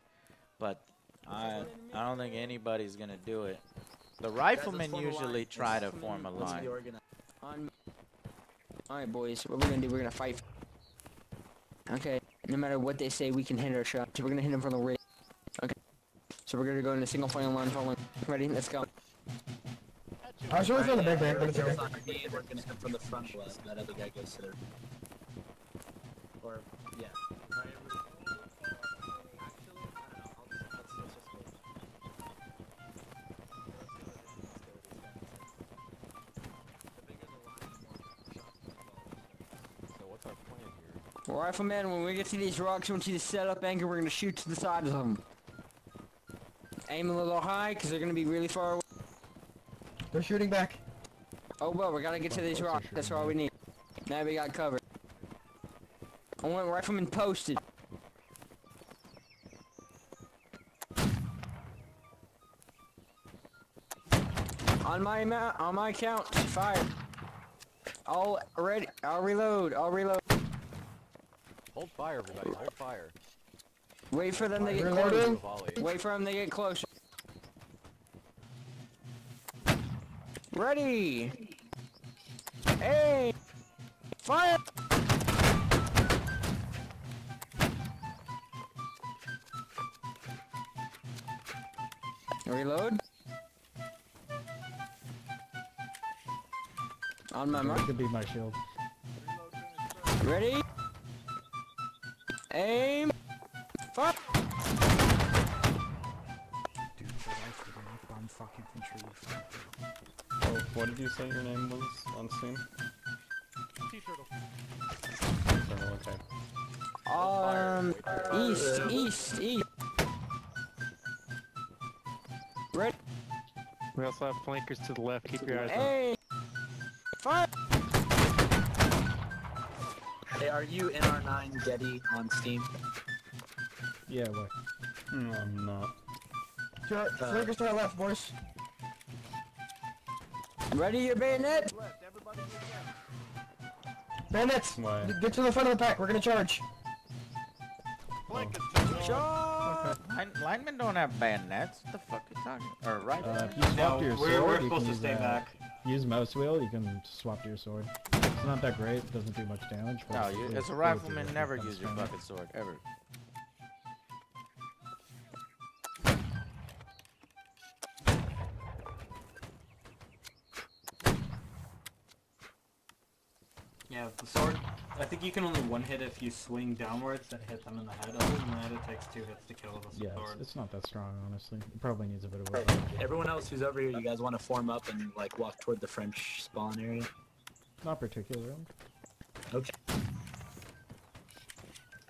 but I I don't think anybody's gonna do it. The riflemen usually try to form a line. Alright, boys. What we're gonna do? We're gonna fight. Okay. No matter what they say, we can hit our shot. So we're gonna hit them from the rig. Okay. So we're gonna go in a single file line following. Ready? Let's go. I was really feeling the big bang, but it's okay. We're gonna come from the front left. That other guy goes to. Or yeah. So what's our plan here? Rifleman, when we get to these rocks, once you set up anchor, we're gonna shoot to the sides of them. Aim a little high, because they're gonna be really far away. They're shooting back. Oh well, we gotta get to these rocks. That's all we need. Now we got cover. I want rifleman posted. On my ma on my count, fire. All ready. I'll reload. I'll reload. Hold fire, everybody. Hold fire. Wait for them to get Reloading. close. Wait for them to get close. Ready. Hey. Fire. Reload. On my mark. Could be my shield. Ready? Aim. Fire. I'm fucking infantry. Oh, what did you say your name was on Steam? T-turtle. Turtle, okay. Um, east, east, east. Ready? We also have flankers to the left. Keep your eyes on. Hey. Fire. Hey, are you NR9 Getty on Steam? Yeah, what? No, I'm not. To Uh, flankers to our left, boys. Ready your bayonet? Bandits! Why? Get to the front of the pack, we're gonna charge. Charge! Line, linemen don't have bayonets. What the fuck are you talking? Or right? Uh, if you swap No, to your we're- sword, we're you supposed can to use, stay uh, back. Use mouse wheel, you can swap to your sword. It's not that great, it doesn't do much damage. no, you, as a cool rifleman, never use your fun. fucking sword ever. Think you can only one hit if you swing downwards and hit them in the head. Other than that, it takes two hits to kill with a Yeah, sword. it's, it's not that strong, honestly. It probably needs a bit of work. Everyone else who's over here, you guys want to form up and like walk toward the French spawn area? Not particularly. Okay.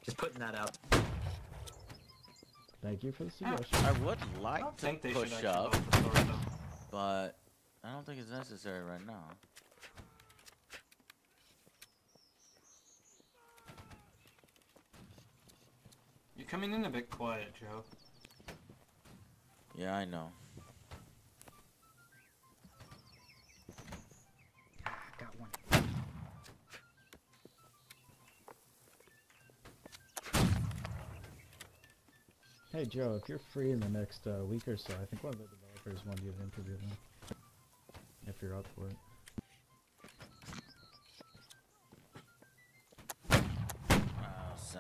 Just putting that out. Thank you for the suggestion. I would like don't to think they push actually up, vote for sword, though. but I don't think it's necessary right now. You're coming in a bit quiet, Joe. Yeah, I know. Got one. Hey Joe, if you're free in the next uh, week or so, I think one of the developers wanted you to interview them. If you're up for it.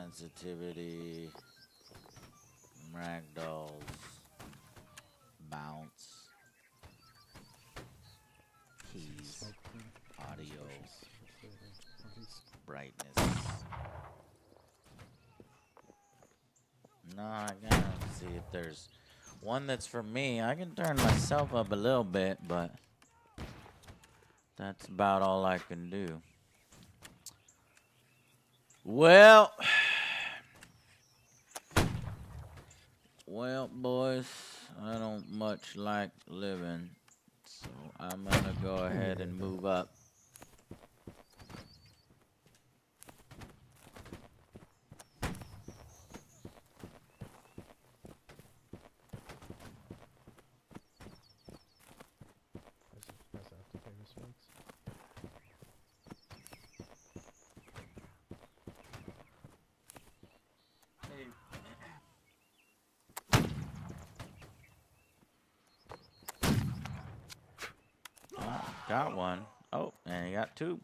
Sensitivity, ragdolls, bounce, keys, audio, brightness. No, I gotta see if there's one that's for me. I can turn myself up a little bit, but that's about all I can do. Well, well, boys, I don't much like living, so I'm gonna go ahead and move up. Guess I have to pay respects. Hey, Oh, got one. Oh, two.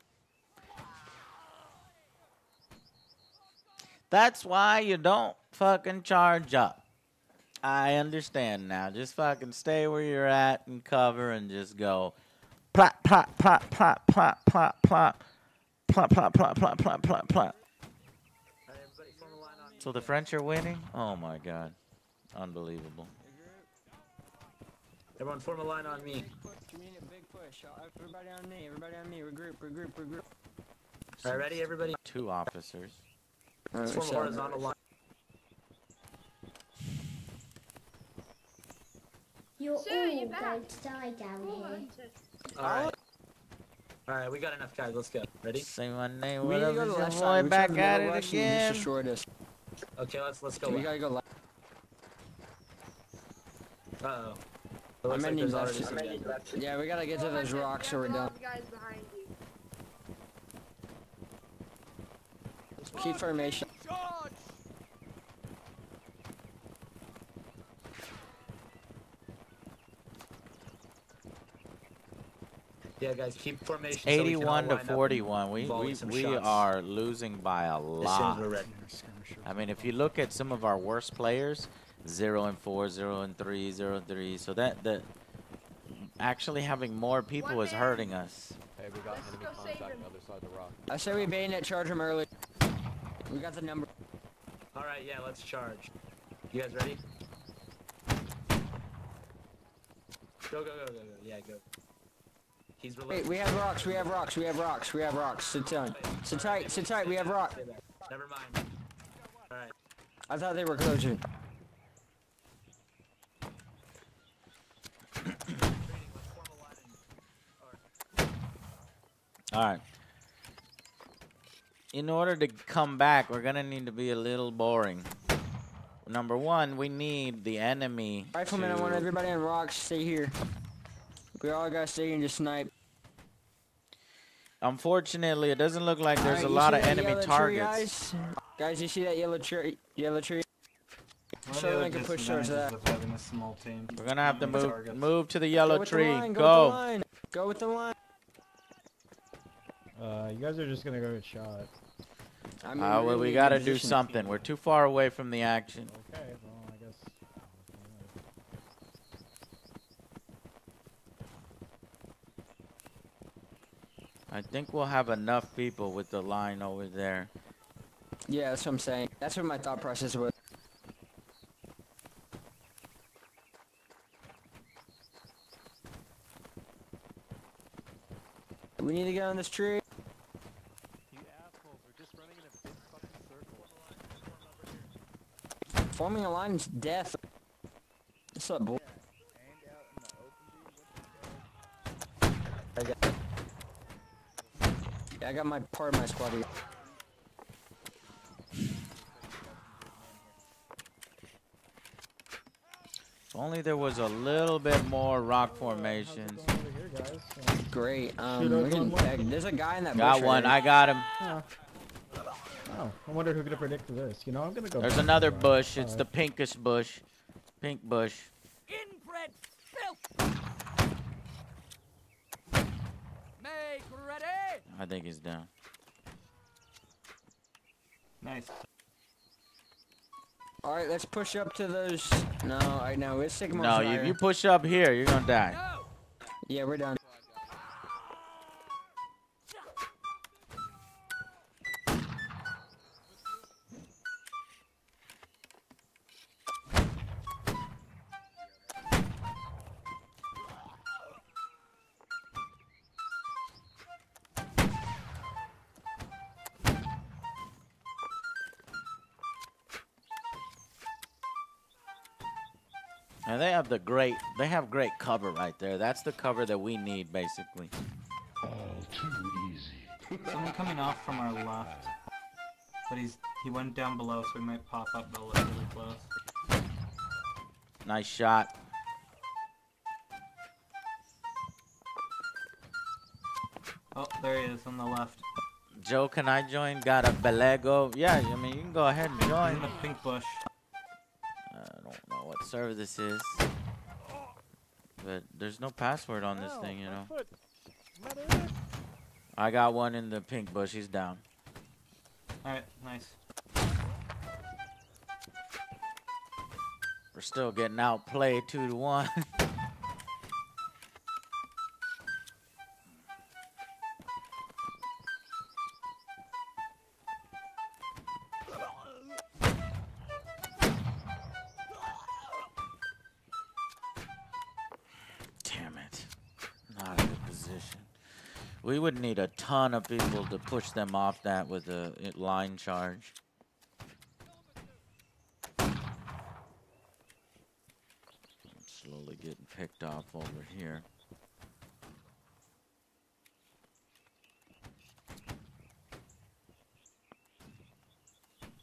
That's why you don't fucking charge up. I understand now. Just fucking stay where you're at and cover and just go plot, plot, plot, plot, plot, plot, plot, plot, plot, plot, plot, plot, plot, plot. So the French are winning? Oh my god. Unbelievable. Everyone form a line on me. We need a big push. Everybody on me. Everybody on me. Regroup. Regroup. Regroup. Alright, ready, everybody? Two officers. Let's form a horizontal line. You're Sir, all you're going to die down here. Alright. Alright, we got enough guys. Let's go. Ready? Say my name. We What need to up? go to Is the your left boy side. We back at it left and he just again? Okay, let's let's go. We left. gotta go left. Uh oh. I'm looks like ending there's already left. some guys. Yeah, we gotta get to those rocks or we're done. guys behind you. Keep formation. Yeah, guys, keep formation. so we can all 81 to line up and 41. We we, we shots are losing by a as soon as lot. we're. I mean, if you look at some of our worst players, 0 and four, zero and 3, 0 and 3. So that that actually having more people is hurting us. Hey, we got enemy contact on the other side of the rock. I say we bayonet charge him early. We got the number. Alright, yeah, let's charge. You guys ready? Go, go, go, go, go. Yeah, go. He's reloading. Wait, we have rocks. We have rocks. We have rocks. We have rocks. Sit down. Sit tight. Sit tight. We have rocks. Never mind. Alright. I thought they were closing. All right. In order to come back, we're going to need to be a little boring. Number one, we need the enemy Rifleman, I want everybody on rocks. Stay here. We all gotta stay here and just snipe. Unfortunately, it doesn't look like there's Alright, a lot of enemy yellow tree, targets. guys? guys, you see that yellow tree? Yellow tree? One of So the they other can push towards that. a small team. We're gonna have to move targets. move to the Go yellow with the tree. line, go. Go. with the line. Go with the line. Uh, you guys are just gonna go get shot. I mean, Uh, well, we gotta do position. something. We're too far away from the action. Okay, well, I guess. I think we'll have enough people with the line over there. Yeah, that's what I'm saying. That's what my thought process was. We need to get on this tree. You assholes are just running in a big fucking circle. Forming a line is death. What's up, boy? I got, yeah, I got my part of my squad here. If only there was a little bit more rock formations. Great. Um, Shoot we're over getting on one. pegged. There's a guy in that Got one. right I got him. Oh. Oh, I wonder who could have predicted this. You know, I'm gonna go. There's another to, uh, bush. It's the pinkish bush. Pink bush. Inbred filth! Make ready! I think he's down. Nice. All right, let's push up to those. No, I know it's Sycamore. No, if you push up here, you're gonna die. Yeah, we're done. Have the great, they have great cover right there. That's the cover that we need, basically. Someone coming off from our left. But he's he went down below, so he might pop up but look really close. Nice shot. Oh, there he is on the left. Joe, can I join? Got a Belego? Yeah, I mean, you can go ahead and He's join. in the pink bush. I don't know what server this is. But there's no password on this Ow, thing, you know. I got one in the pink bush. He's down. Alright, nice. We're still getting outplayed 2 to 1. would need a ton of people to push them off that with a line charge. Slowly getting picked off over here.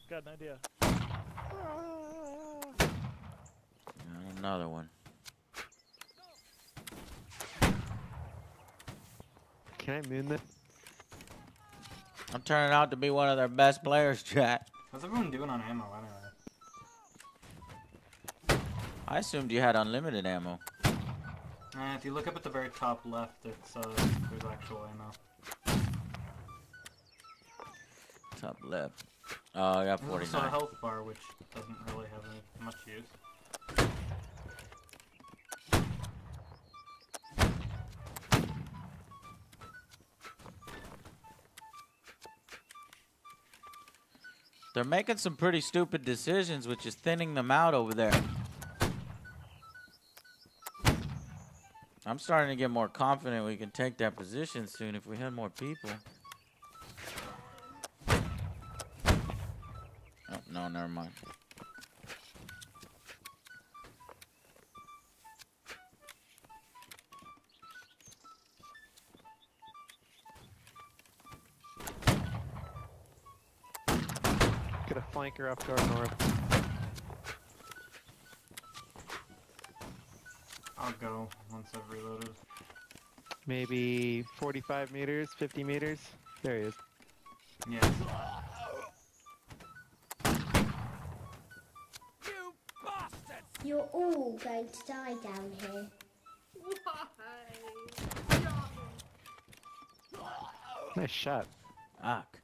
Got an idea. Got another one. Can I moon this? I'm turning out to be one of their best players, chat. What's everyone doing on ammo anyway? I assumed you had unlimited ammo. Uh, if you look up at the very top left, it's uh, there's actual ammo. Top left. Oh, I got 49. There's also a health bar, which doesn't really have any, much use. They're making some pretty stupid decisions, which is thinning them out over there. I'm starting to get more confident we can take that position soon if we had more people. Oh, no, never mind. Get a flanker off guard north. I'll go once I've reloaded. Maybe 45 meters, 50 meters. There he is. Yeah. You're all going to die down here. Nice shot. Fuck.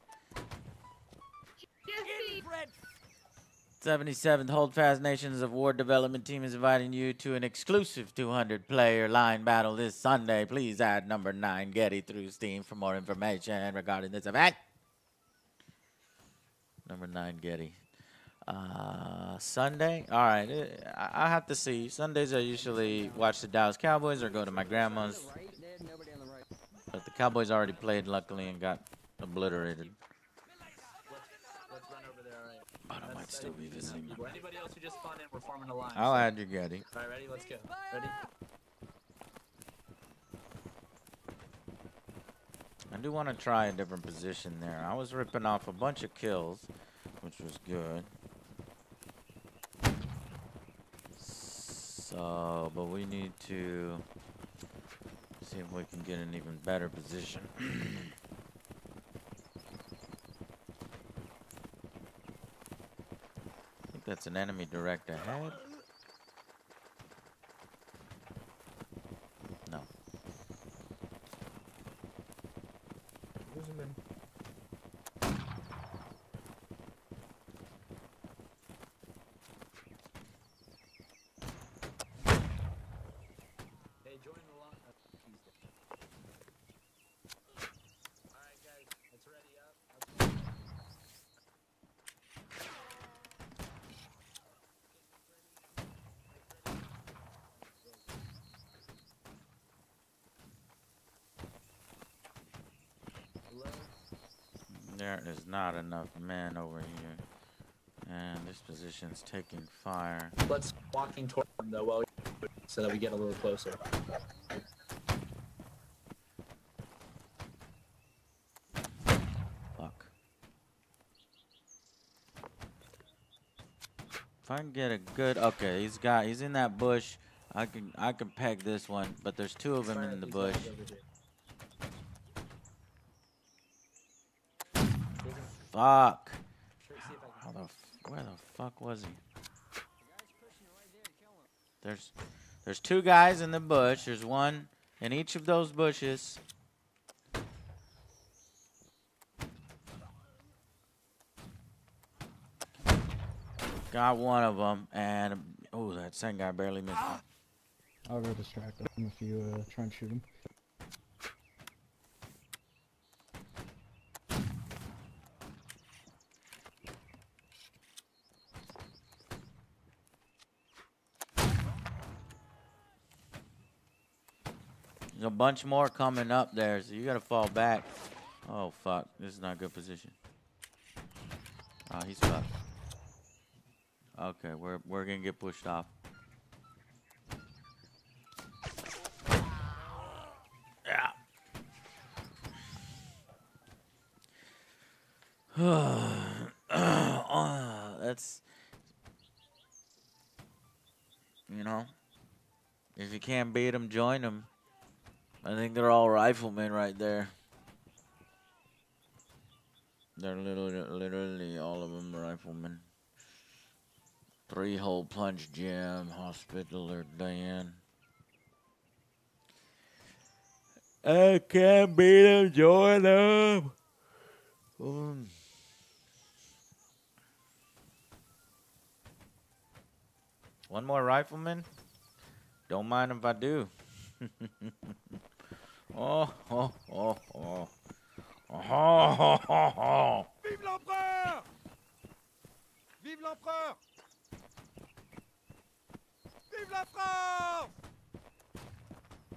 77th Holdfast Nations At War Development Team is inviting you to an exclusive 200 player line battle this Sunday. Please add number 9 Getty through Steam for more information regarding this event. Number 9 Getty. Uh, Sunday? All right. I, I have to see. Sundays I usually watch the Dallas Cowboys or go to my grandma's. But the Cowboys already played, luckily, and got obliterated. Let's run over there, alright. But I might still be. Anybody else who just spawned in, we're forming a line. I'll add you, Getty. Alright, ready? Let's go. Ready? I do want to try a different position there. I was ripping off a bunch of kills, which was good. So, but we need to see if we can get an even better position. I think that's an enemy direct ahead. No. Losing them. Hey, join the line. Uh, Tuesday. Alright, guys, it's ready up. There is not enough men over here. And this position's taking fire. Let's walking toward them though, while so that we get a little closer. Fuck. If I can get a good okay, he's got he's in that bush. I can I can peg this one, but there's two of them in the bush. Fuck. How the where the fuck was he? There's there's two guys in the bush. There's one in each of those bushes. Got one of them, and oh, that second guy barely missed. I'll go distract him if you uh, try and shoot him. Bunch more coming up there, so you gotta fall back. Oh fuck, this is not a good position. Oh, he's fucked. Okay, we're we're gonna get pushed off. Yeah. Uh, that's you know, if you can't beat them, join them. I think they're all riflemen right there. They're literally, literally all of them riflemen. Three hole punch gym, hospital, or Dan. I can't beat them, join them. Um, one more rifleman? Don't mind if I do. oh, oh, oh, oh. Oh, oh, oh, oh. Vive l'empereur! Vive l'empereur! Vive la France!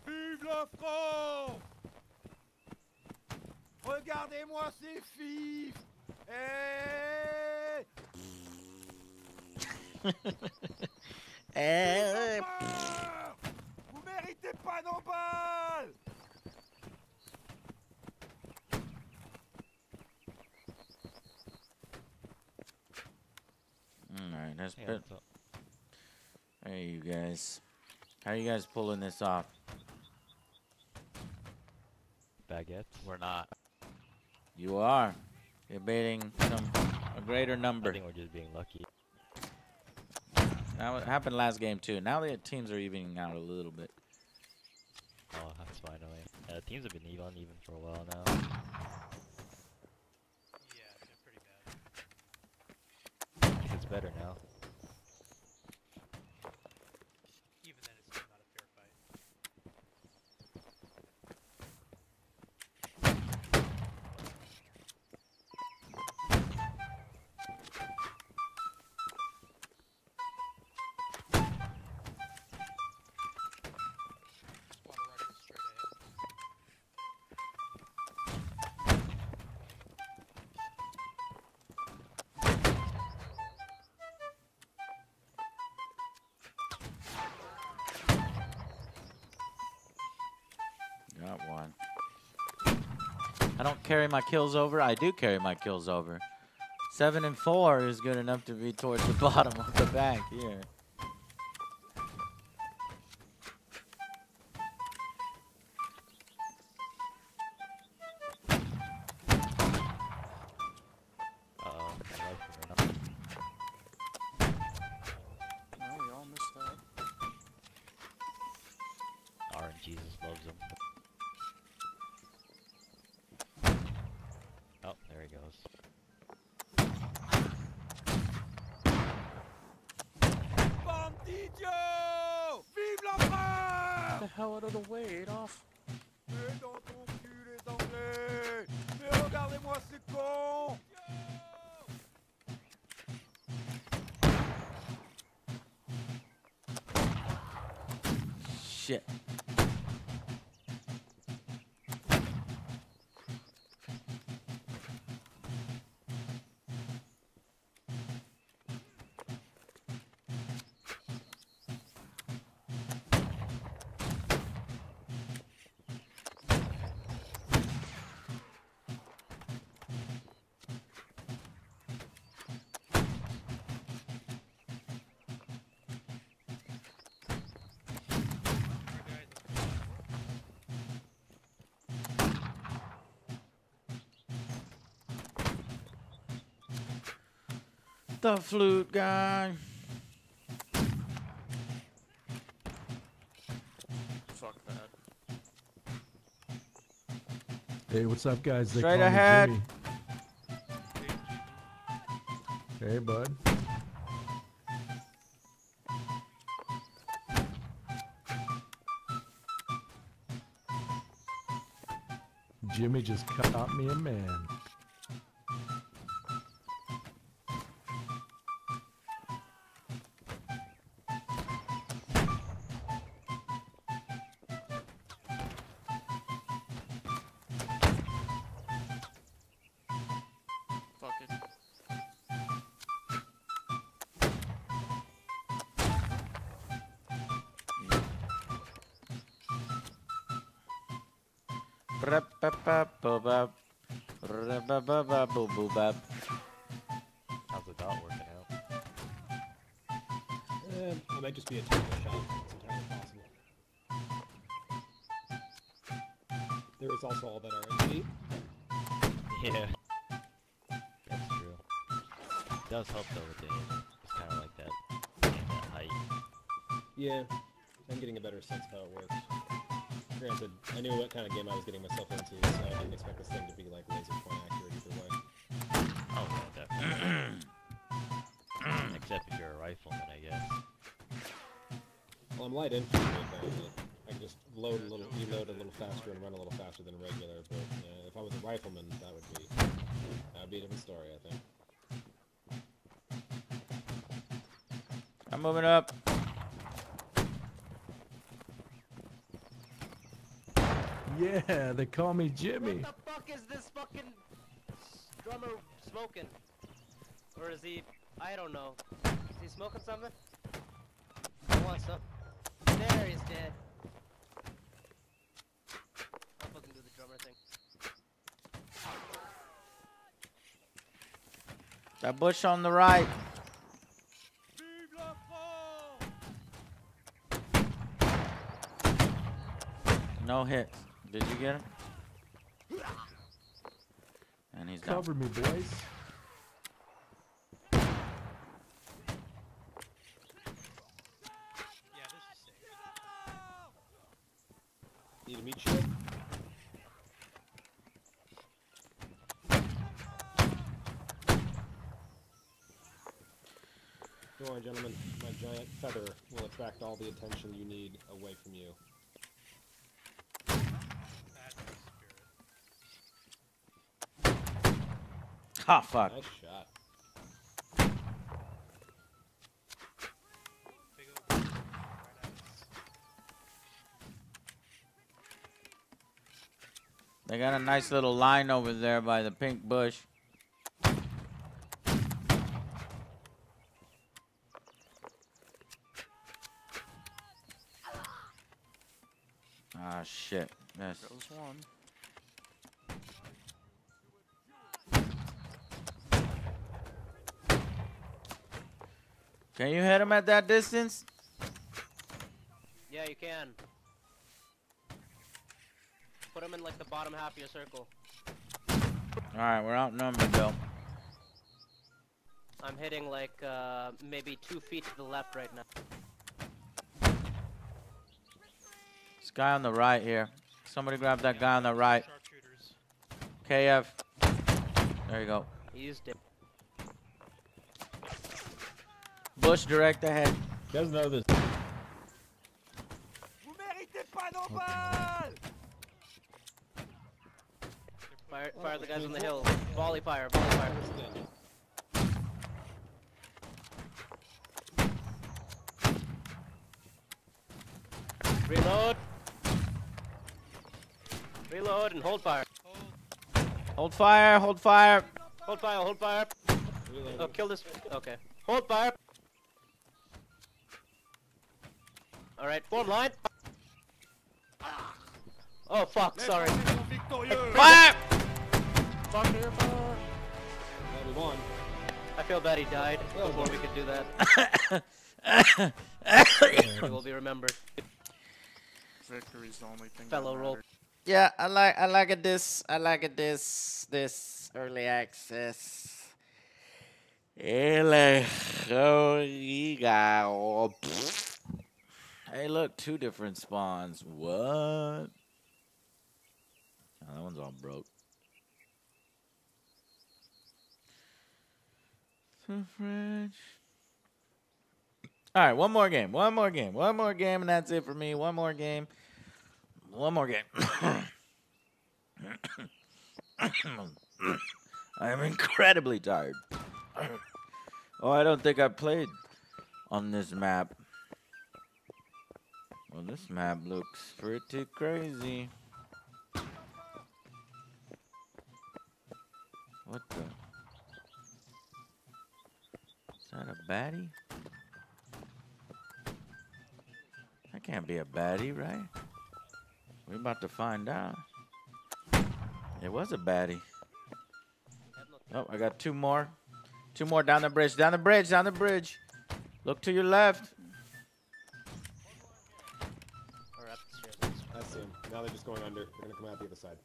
Vive la France! Regardez-moi ces filles Eh, Empereur Vous méritez pas nos balles That's yeah, but Hey, you guys. How are you guys pulling this off? Baguettes? We're not. You are. You're baiting some a greater number. I think we're just being lucky. That happened last game too. Now the teams are evening out a little bit. Oh, that's finally. Yeah, the teams have been even for a while now. better now. carry my kills over? I do carry my kills over. Seven and four is good enough to be towards the bottom of the back here. the flute guy. Fuck that. Hey, what's up, guys? They Straight ahead. Hey, bud. Jimmy just caught me a man. Bob. moving up. Yeah, they call me Jimmy. What the fuck is this fucking drummer smoking? Or is he... I don't know. Is he smoking something? I want some. There he's dead. I'll fucking do the drummer thing. That bush on the right. No hits. Did you get him? And he's down. Me, boys. Need to meet you. Don't worry, gentlemen. My giant feather will attract all the attention you need away from you. Ah, fuck. Nice shot. They got a nice little line over there by the pink bush. Ah, shit. Yes. Goes one. Can you hit him at that distance? Yeah, you can. Put him in like the bottom half of your circle. Alright, we're outnumbered though. I'm hitting like uh, maybe two feet to the left right now. This guy on the right here. Somebody grab that guy on the right. KF. There you go. He used it. Bush direct ahead. You guys know this. Vous méritez pas nos balles Fire, fire the guys on the hill. Volley fire, volley fire. Reload. Reload and hold fire. Hold fire, hold fire. Hold fire, hold fire. Oh, kill this. Okay. Hold fire. Alright, form line. Ah. Oh, fuck, sorry. Fire! Fuck here, fuck. Well, we won. I feel bad he died oh, before we could do that. he will be remembered. Victory's the only thing. Fellow that roll. Yeah, I like I like it this I like it this this early access. Ele- oh, Hey, look, two different spawns. What? Oh, that one's all broke. All right, one more game. One more game. One more game, and that's it for me. One more game. One more game. I am incredibly tired. oh, I don't think I played on this map. Well, this map looks pretty crazy. What the? Is that a baddie? That can't be a baddie, right? We're about to find out. It was a baddie. Oh, I got two more. Two more down the bridge. Down the bridge. Down the bridge. Look to your left. Now they're just going under. They're gonna come out the other side.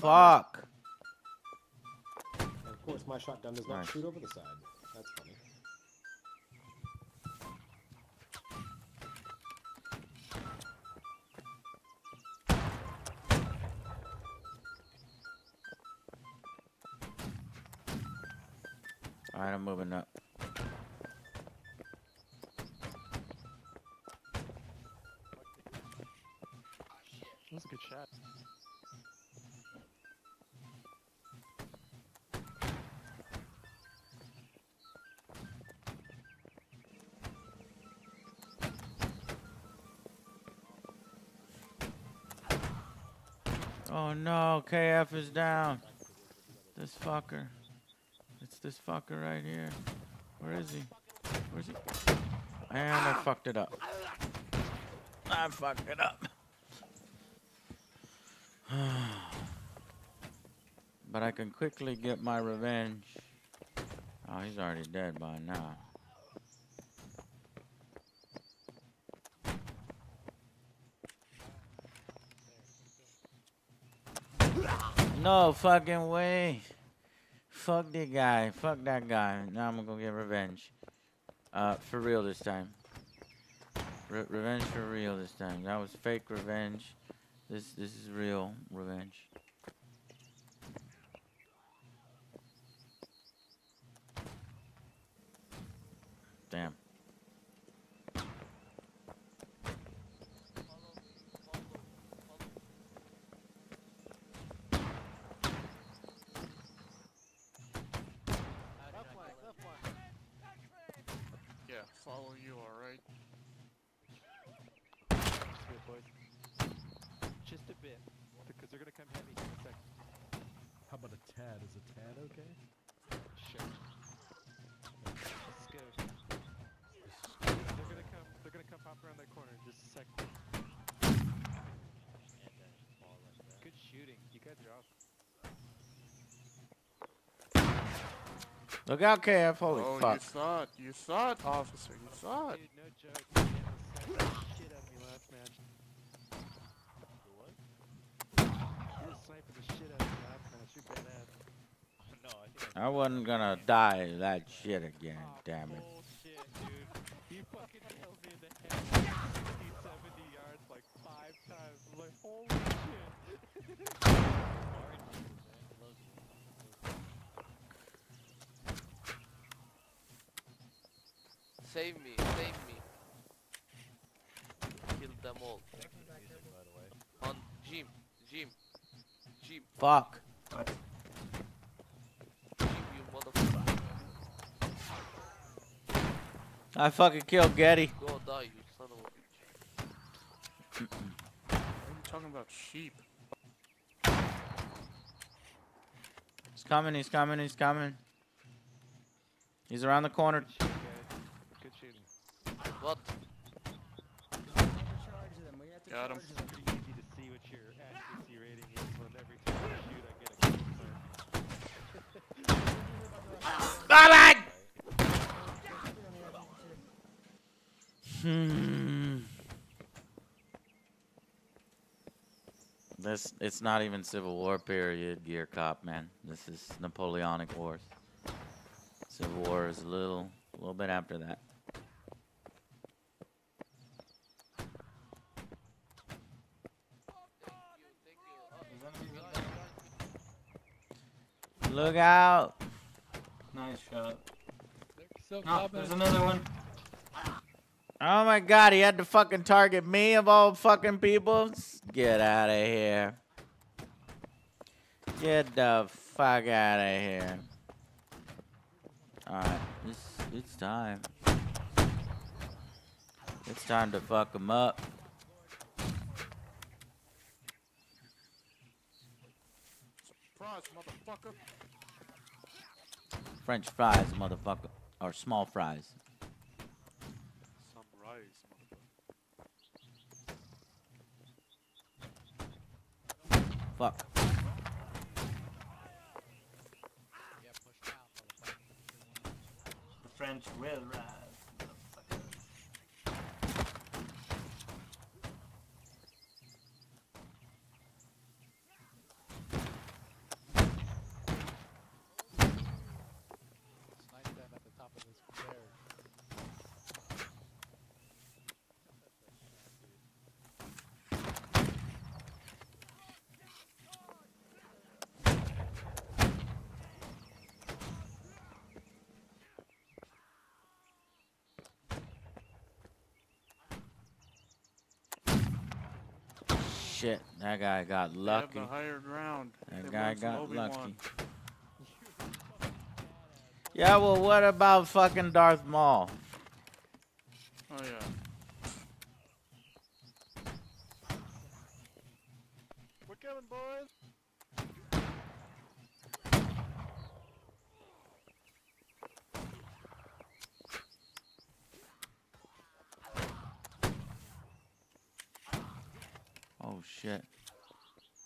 Fuck. And of course, my shotgun does not Nice. shoot over the side. That's funny. All right, I'm moving up. Oh no, KF is down. This fucker. It's this fucker right here. Where is he? Where's he? And I fucked it up. I fucked it up. but I can quickly get my revenge. Oh, he's already dead by now. No fucking way. Fuck that guy. Fuck that guy. Now I'm gonna get revenge. Uh, for real this time. Re revenge for real this time. That was fake revenge. This this is real revenge. Damn. Look out, KF. Holy oh, you fuck. saw it. You saw it, officer. You saw it. Dude, no joke. You sniped the shit out of me last match. You were sniping the shit out of me last match. You're badass. No, I wasn't gonna die that shit again. Ah, damn it. Bullshit, dude. You fucking nailed me in the head 60, 70 yards like five times. I'm like, holy shit. Save me, save me. Kill them all. On Jim, Jim, Jim, Fuck. Jim, you motherfucker. I fucking killed Getty. Go die, you son of a bitch. Why are you talking about sheep? He's coming, he's coming, he's coming. He's around the corner. Good shooting. What? Got him. Pretty easy to see what your accuracy rating is when every time I shoot I get a kill mark. Hmm. This it's not even Civil War period, Gear Cop, man. This is Napoleonic Wars. Civil War is a little a little bit after that. Look out! Nice shot. So Oh, ah, there's another one. Oh my god, he had to fucking target me of all fucking people? Get out of here. Get the fuck out of here. Alright, it's, it's time. It's time to fuck him up. Surprise, motherfucker. French fries, motherfucker. Or small fries. Some rice, Fuck. The French will rise. That guy got lucky. the higher ground. That guy got lucky. Yeah, well, what about fucking Darth Maul? Oh yeah. We're coming, boys. Oh shit.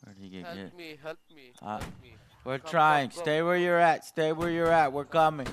Where did he get Help hit? me, help me, Uh. We're trying. Stay where you're at. Stay where you're at. We're coming.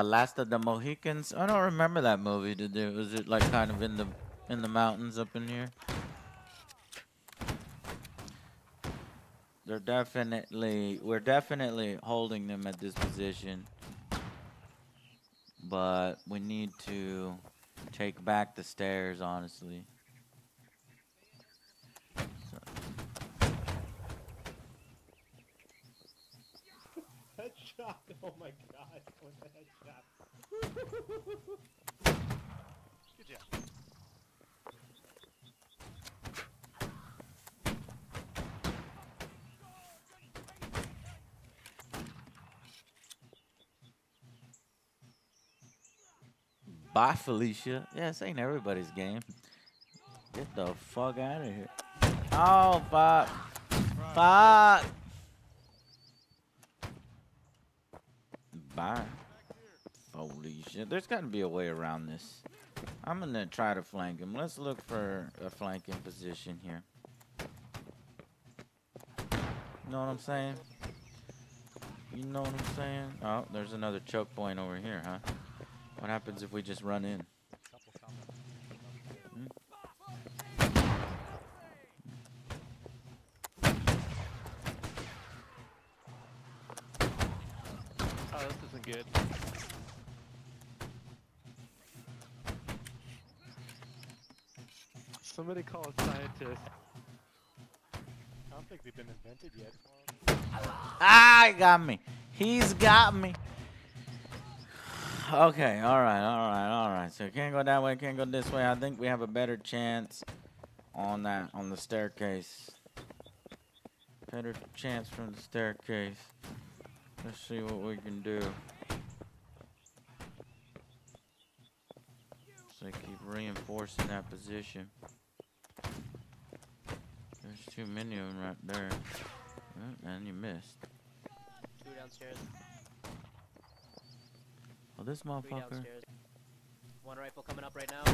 The Last of the Mohicans. I don't remember that movie. Did there was it like kind of in the in the mountains up in here? They're definitely we're definitely holding them at this position. But we need to take back the stairs, honestly. Headshot! Oh my god, what the headshot? Good job. Felicia. Yeah, this ain't everybody's game. Get the fuck out of here. Oh, fuck. Fuck. Bye. Felicia. There's got to be a way around this. I'm going to try to flank him. Let's look for a flanking position here. You know what I'm saying? You know what I'm saying? Oh, there's another choke point over here, huh? What happens if we just run in? Hmm? Oh, this isn't good. Somebody call a scientist. I don't think they've been invented yet. Ah, he got me. He's got me. Okay, all right, all right, all right. So can't go that way, can't go this way. I think we have a better chance on that on the staircase. Better chance from the staircase. Let's see what we can do. So keep reinforcing that position. There's too many of them right there. Oh, and you missed. Two downstairs. Oh, this motherfucker. One rifle coming up right now.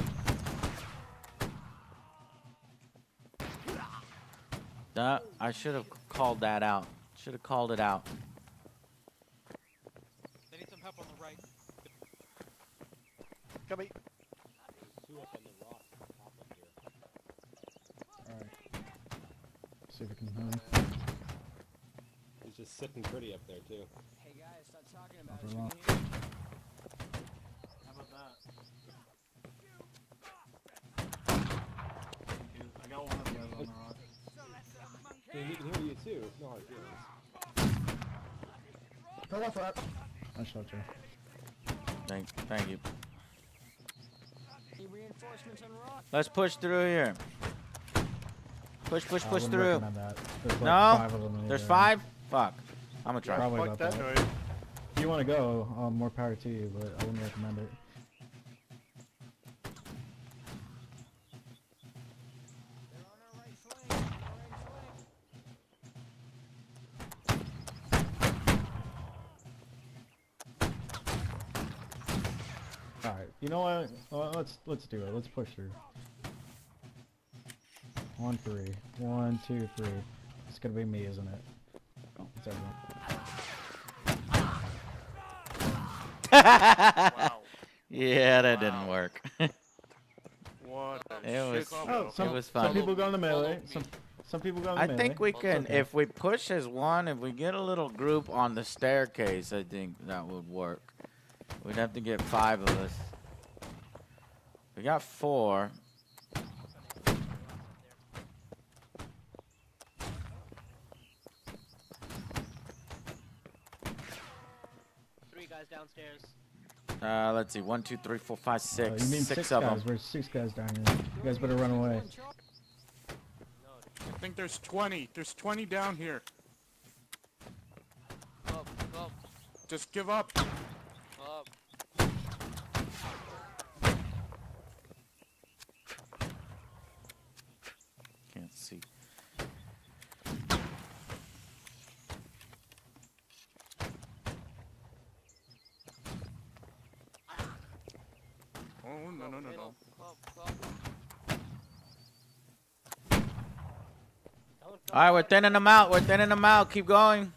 That I should have called that out. Should have called it out. They need some help on the right. Coming. Two up on the rock on top of here. Alright. See if we can home. He's just sitting pretty up there too. Hey guys, stop talking about for it. long. You can hear me? How about that? I got one of the guys on the rock. Hey, he can hear you hard feelings. Go on for that. I shot you. Thank, thank you. Need reinforcements on rock. Let's push through here. Push, push, push through. There's like no, five of them in there's five. Fuck. I'm gonna try. Probably Fuck about that that. noise. If you want to go, um, more power to you, but I wouldn't recommend it. All right, you know what? Uh, let's let's do it. Let's push through. One three, one two three. It's gonna be me, isn't it? Oh, it's everyone. Yeah, that didn't work. What a It was- Oh, some, It was some people go in the melee. Some some people go in the I melee. think we can, okay. if we push as one, if we get a little group on the staircase, I think that would work. We'd have to get five of us. We got four. Three guys downstairs. Uh, let's see. One, two, three, four, five, six. Uh, six. you mean six six of guys? them. There's six guys down here. You guys better run away. I think there's 20. There's 20 down here. Up, up, Just give up. up. All right, we're thinning them out. We're thinning them out. Keep going.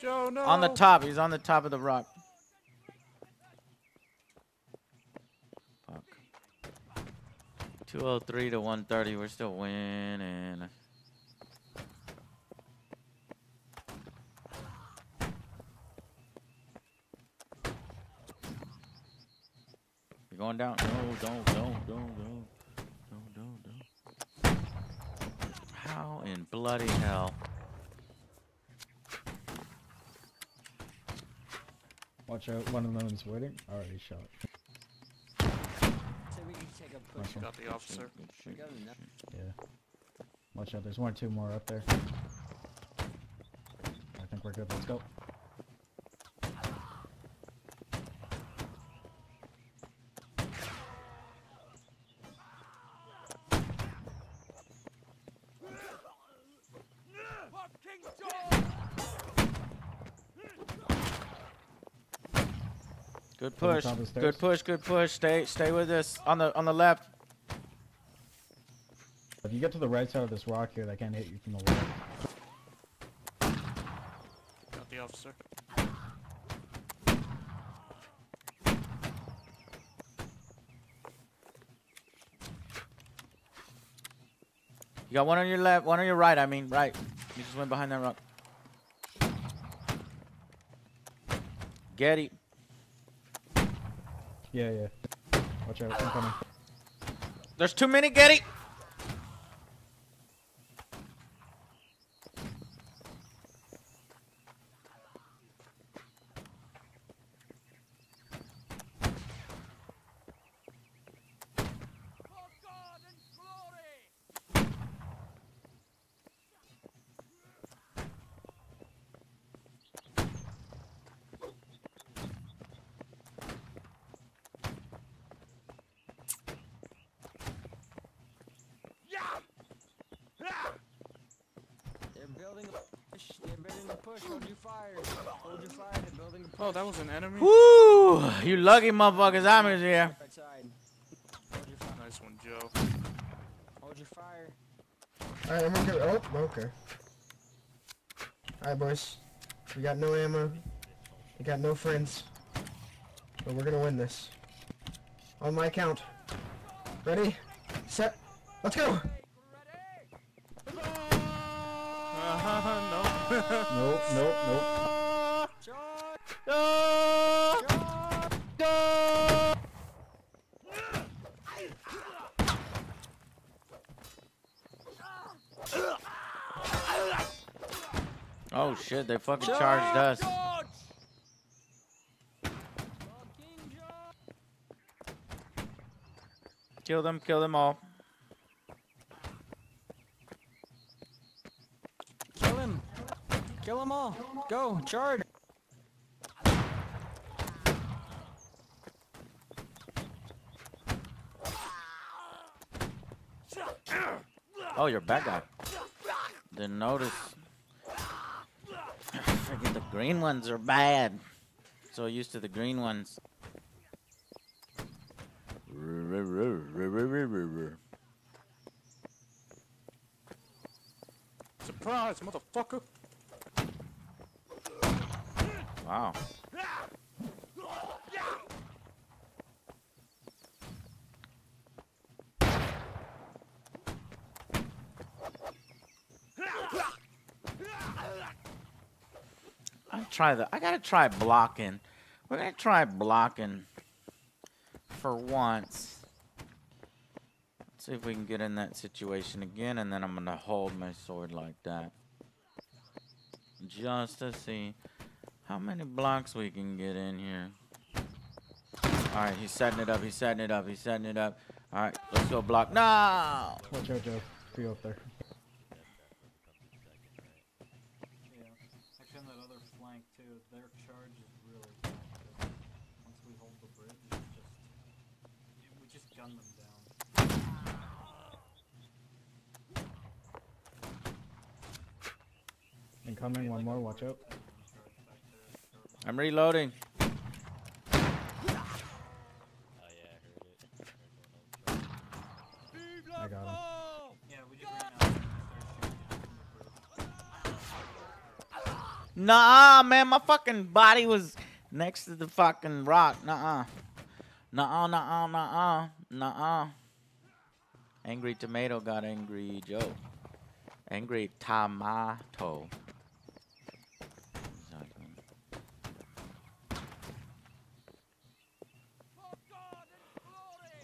Joe, no. On the top. He's on the top of the rock. Fuck. 203 to 130. We're still winning. You're going down. No, don't, don't, don't, don't. Don't, don't, don't. How in bloody hell? Watch out, one of them is waiting. Already shot. So we can take a push. Got the officer. We got enough. Yeah. Watch out, there's one or two more up there. I think we're good, let's go. Good push. top of the Good push. Good push. Stay, stay with us on the on the left. If you get to the right side of this rock here, they can't hit you from the left. Got the officer. You got one on your left, one on your right. I mean, right. You just went behind that rock. Getty. Yeah, yeah. Watch out, I'm coming. There's too many. Getty. They're building a push. They're building a push. Hold your fire. Hold your fire. They're building a push. Oh, that was an enemy. Woo! You lucky motherfuckers. I'm here. Nice one, Joe. Hold your fire. Alright, I'm gonna go. Oh, okay. Alright, boys. We got no ammo. We got no friends. But we're gonna win this. On my count. Ready? Set. Let's go! Uh, no. Nope, nope, nope. Shit! They fucking charged us. Kill them. Kill them all. Kill him. Kill them all. Go. Charge. Oh, you're a bad guy. Didn't notice. Green ones are bad. So used to the green ones. Surprise, motherfucker. Wow. I try the. I gotta try blocking. We're gonna try blocking for once. Let's see if we can get in that situation again, and then I'm gonna hold my sword like that, just to see how many blocks we can get in here. All right, he's setting it up. He's setting it up. He's setting it up. All right, let's go block. No. Watch out, Joe. Three up there. Yeah. Actually, on that other flank too, their charge is really bad. 'cause Once we hold the bridge, it's just we just gun them down. Incoming, one more, watch out. I'm reloading. I. Yeah, we just ran out and started shooting at them from the bridge. Nah, man, my fucking body was next to the fucking rock. Nuh-uh. Nuh-uh, nuh-uh, nuh-uh, nuh-uh. Angry Tomato got Angry Joe. Angry Tomato.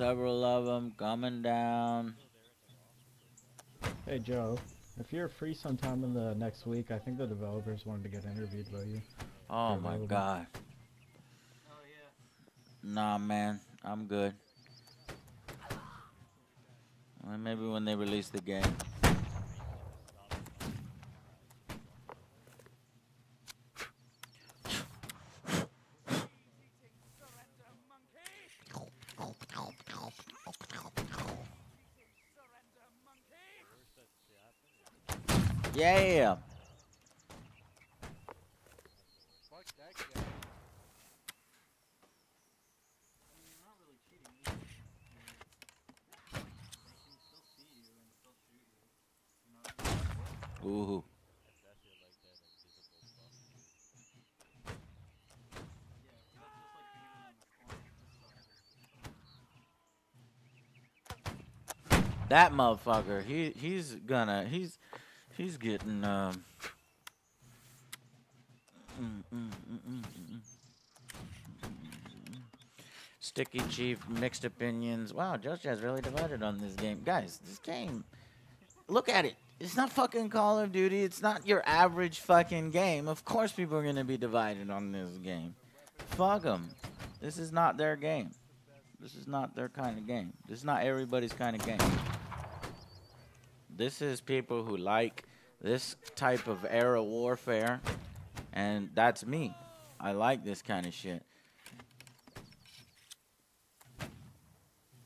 Several of them coming down. Hey Joe, if you're free sometime in the next week, I think the developers wanted to get interviewed by you. Oh my available. god. Nah, man, I'm good. Well, maybe when they release the game. Yeah. Ooh. That motherfucker, he he's gonna he's he's getting um mm, mm, mm, mm, mm, mm. Sticky Chief, mixed opinions. Wow, Josh has really divided on this game. Guys, this game look at it. It's not fucking Call of Duty. It's not your average fucking game. Of course, people are gonna be divided on this game. Fuck them. This is not their game. This is not their kind of game. This is not everybody's kind of game. This is people who like this type of era warfare, and that's me. I like this kind of shit.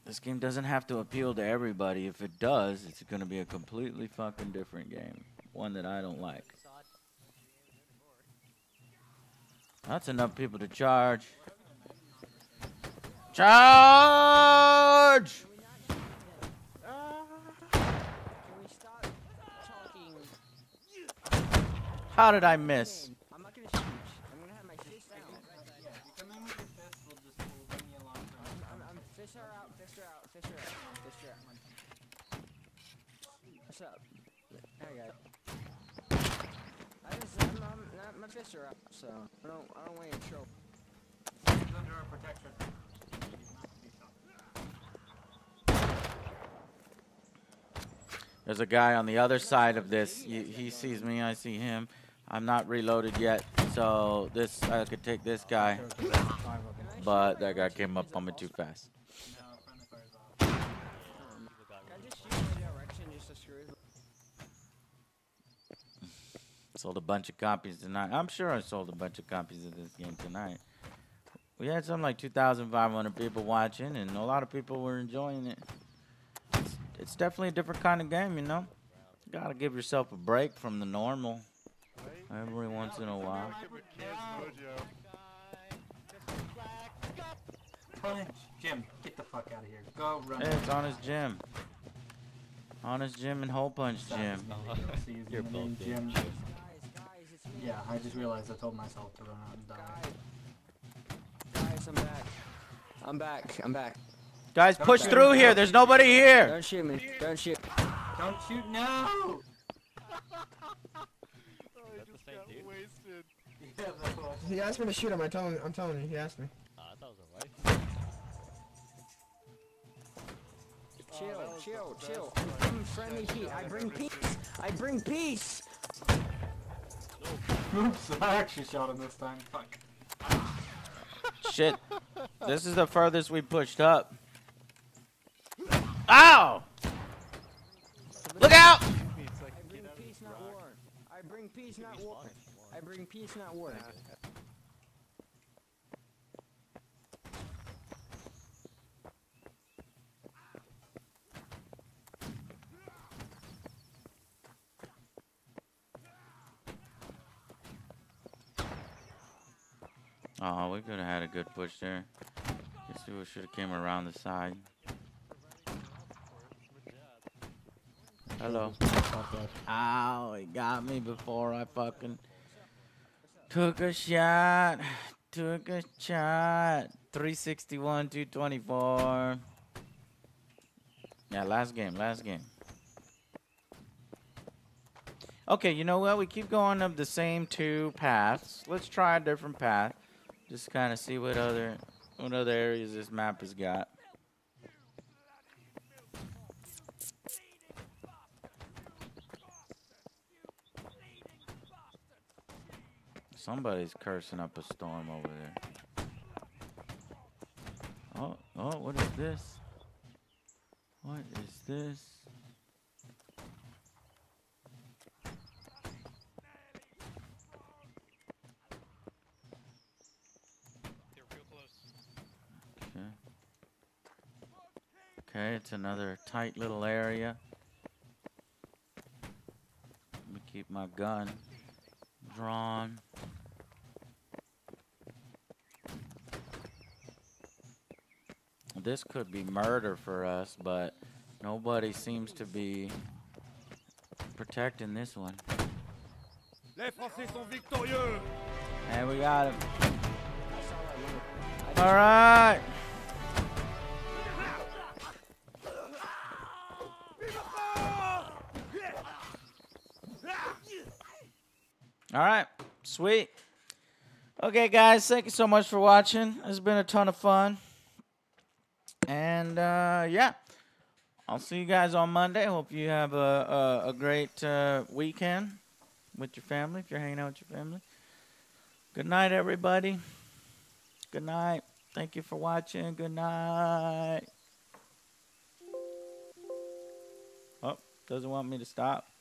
This game doesn't have to appeal to everybody. If it does, it's going to be a completely fucking different game. One that I don't like. That's enough people to charge. Charge! How did I miss? I'm not gonna shoot. I'm gonna have my fist out. I'm, I'm fish her out, fish her out, fish her out, fish her out. What's up? There you go. I just, I'm, I'm, my fish are out, so I don't, I don't want you trouble. He's under our protection. There's a guy on the other side of this. He, he sees me, I see him. I'm not reloaded yet, so this I could take this guy. But that guy came up on me too fast. Sold a bunch of copies tonight. I'm sure I sold a bunch of copies of this game tonight. We had something like 2,500 people watching, and a lot of people were enjoying it. It's, it's definitely a different kind of game, you know? You gotta give yourself a break from the normal every once in a while. Jim, get the fuck out of here. Go run. Hey, it's Honest Jim. Honest Jim and Hole Punch Jim. You're both Jim. Yeah, I just realized I told myself to run out and die. Guys, I'm back. I'm back. I'm back. Guys, Don't push shoot through me. here. There's nobody here. Don't shoot me. Don't shoot. Don't shoot now! He asked me to shoot him. I told him. I'm telling you. He asked me. Oh, i Chill, chill, chill. I'm from friendly heat. I bring peace. I bring peace. Oops, I actually shot him this time. Fuck. Shit. This is the furthest we pushed up. Ow! Look out! I bring peace, not war. I bring peace, not war. I bring peace, not war. Oh, we could have had a good push there. Guess we should have came around the side. Hello. Ow, he got me before I fucking took a shot. Took a shot. 361, 224. Yeah, last game, last game. Okay, you know what? We keep going up the same two paths. Let's try a different path. Just kind of see what other what other areas this map has got. Somebody's cursing up a storm over there. Oh, oh, what is this? What is this? Okay. Okay, it's another tight little area. Let me keep my gun drawn. This could be murder for us, but nobody seems to be protecting this one. Les Français sont victorieux And we got him. All right. All right. Sweet. Okay, guys. Thank you so much for watching. It's been a ton of fun. And uh, yeah, I'll see you guys on Monday. Hope you have a, a, a great uh, weekend with your family if you're hanging out with your family. Good night, everybody. Good night. Thank you for watching. Good night. Oh, doesn't want me to stop.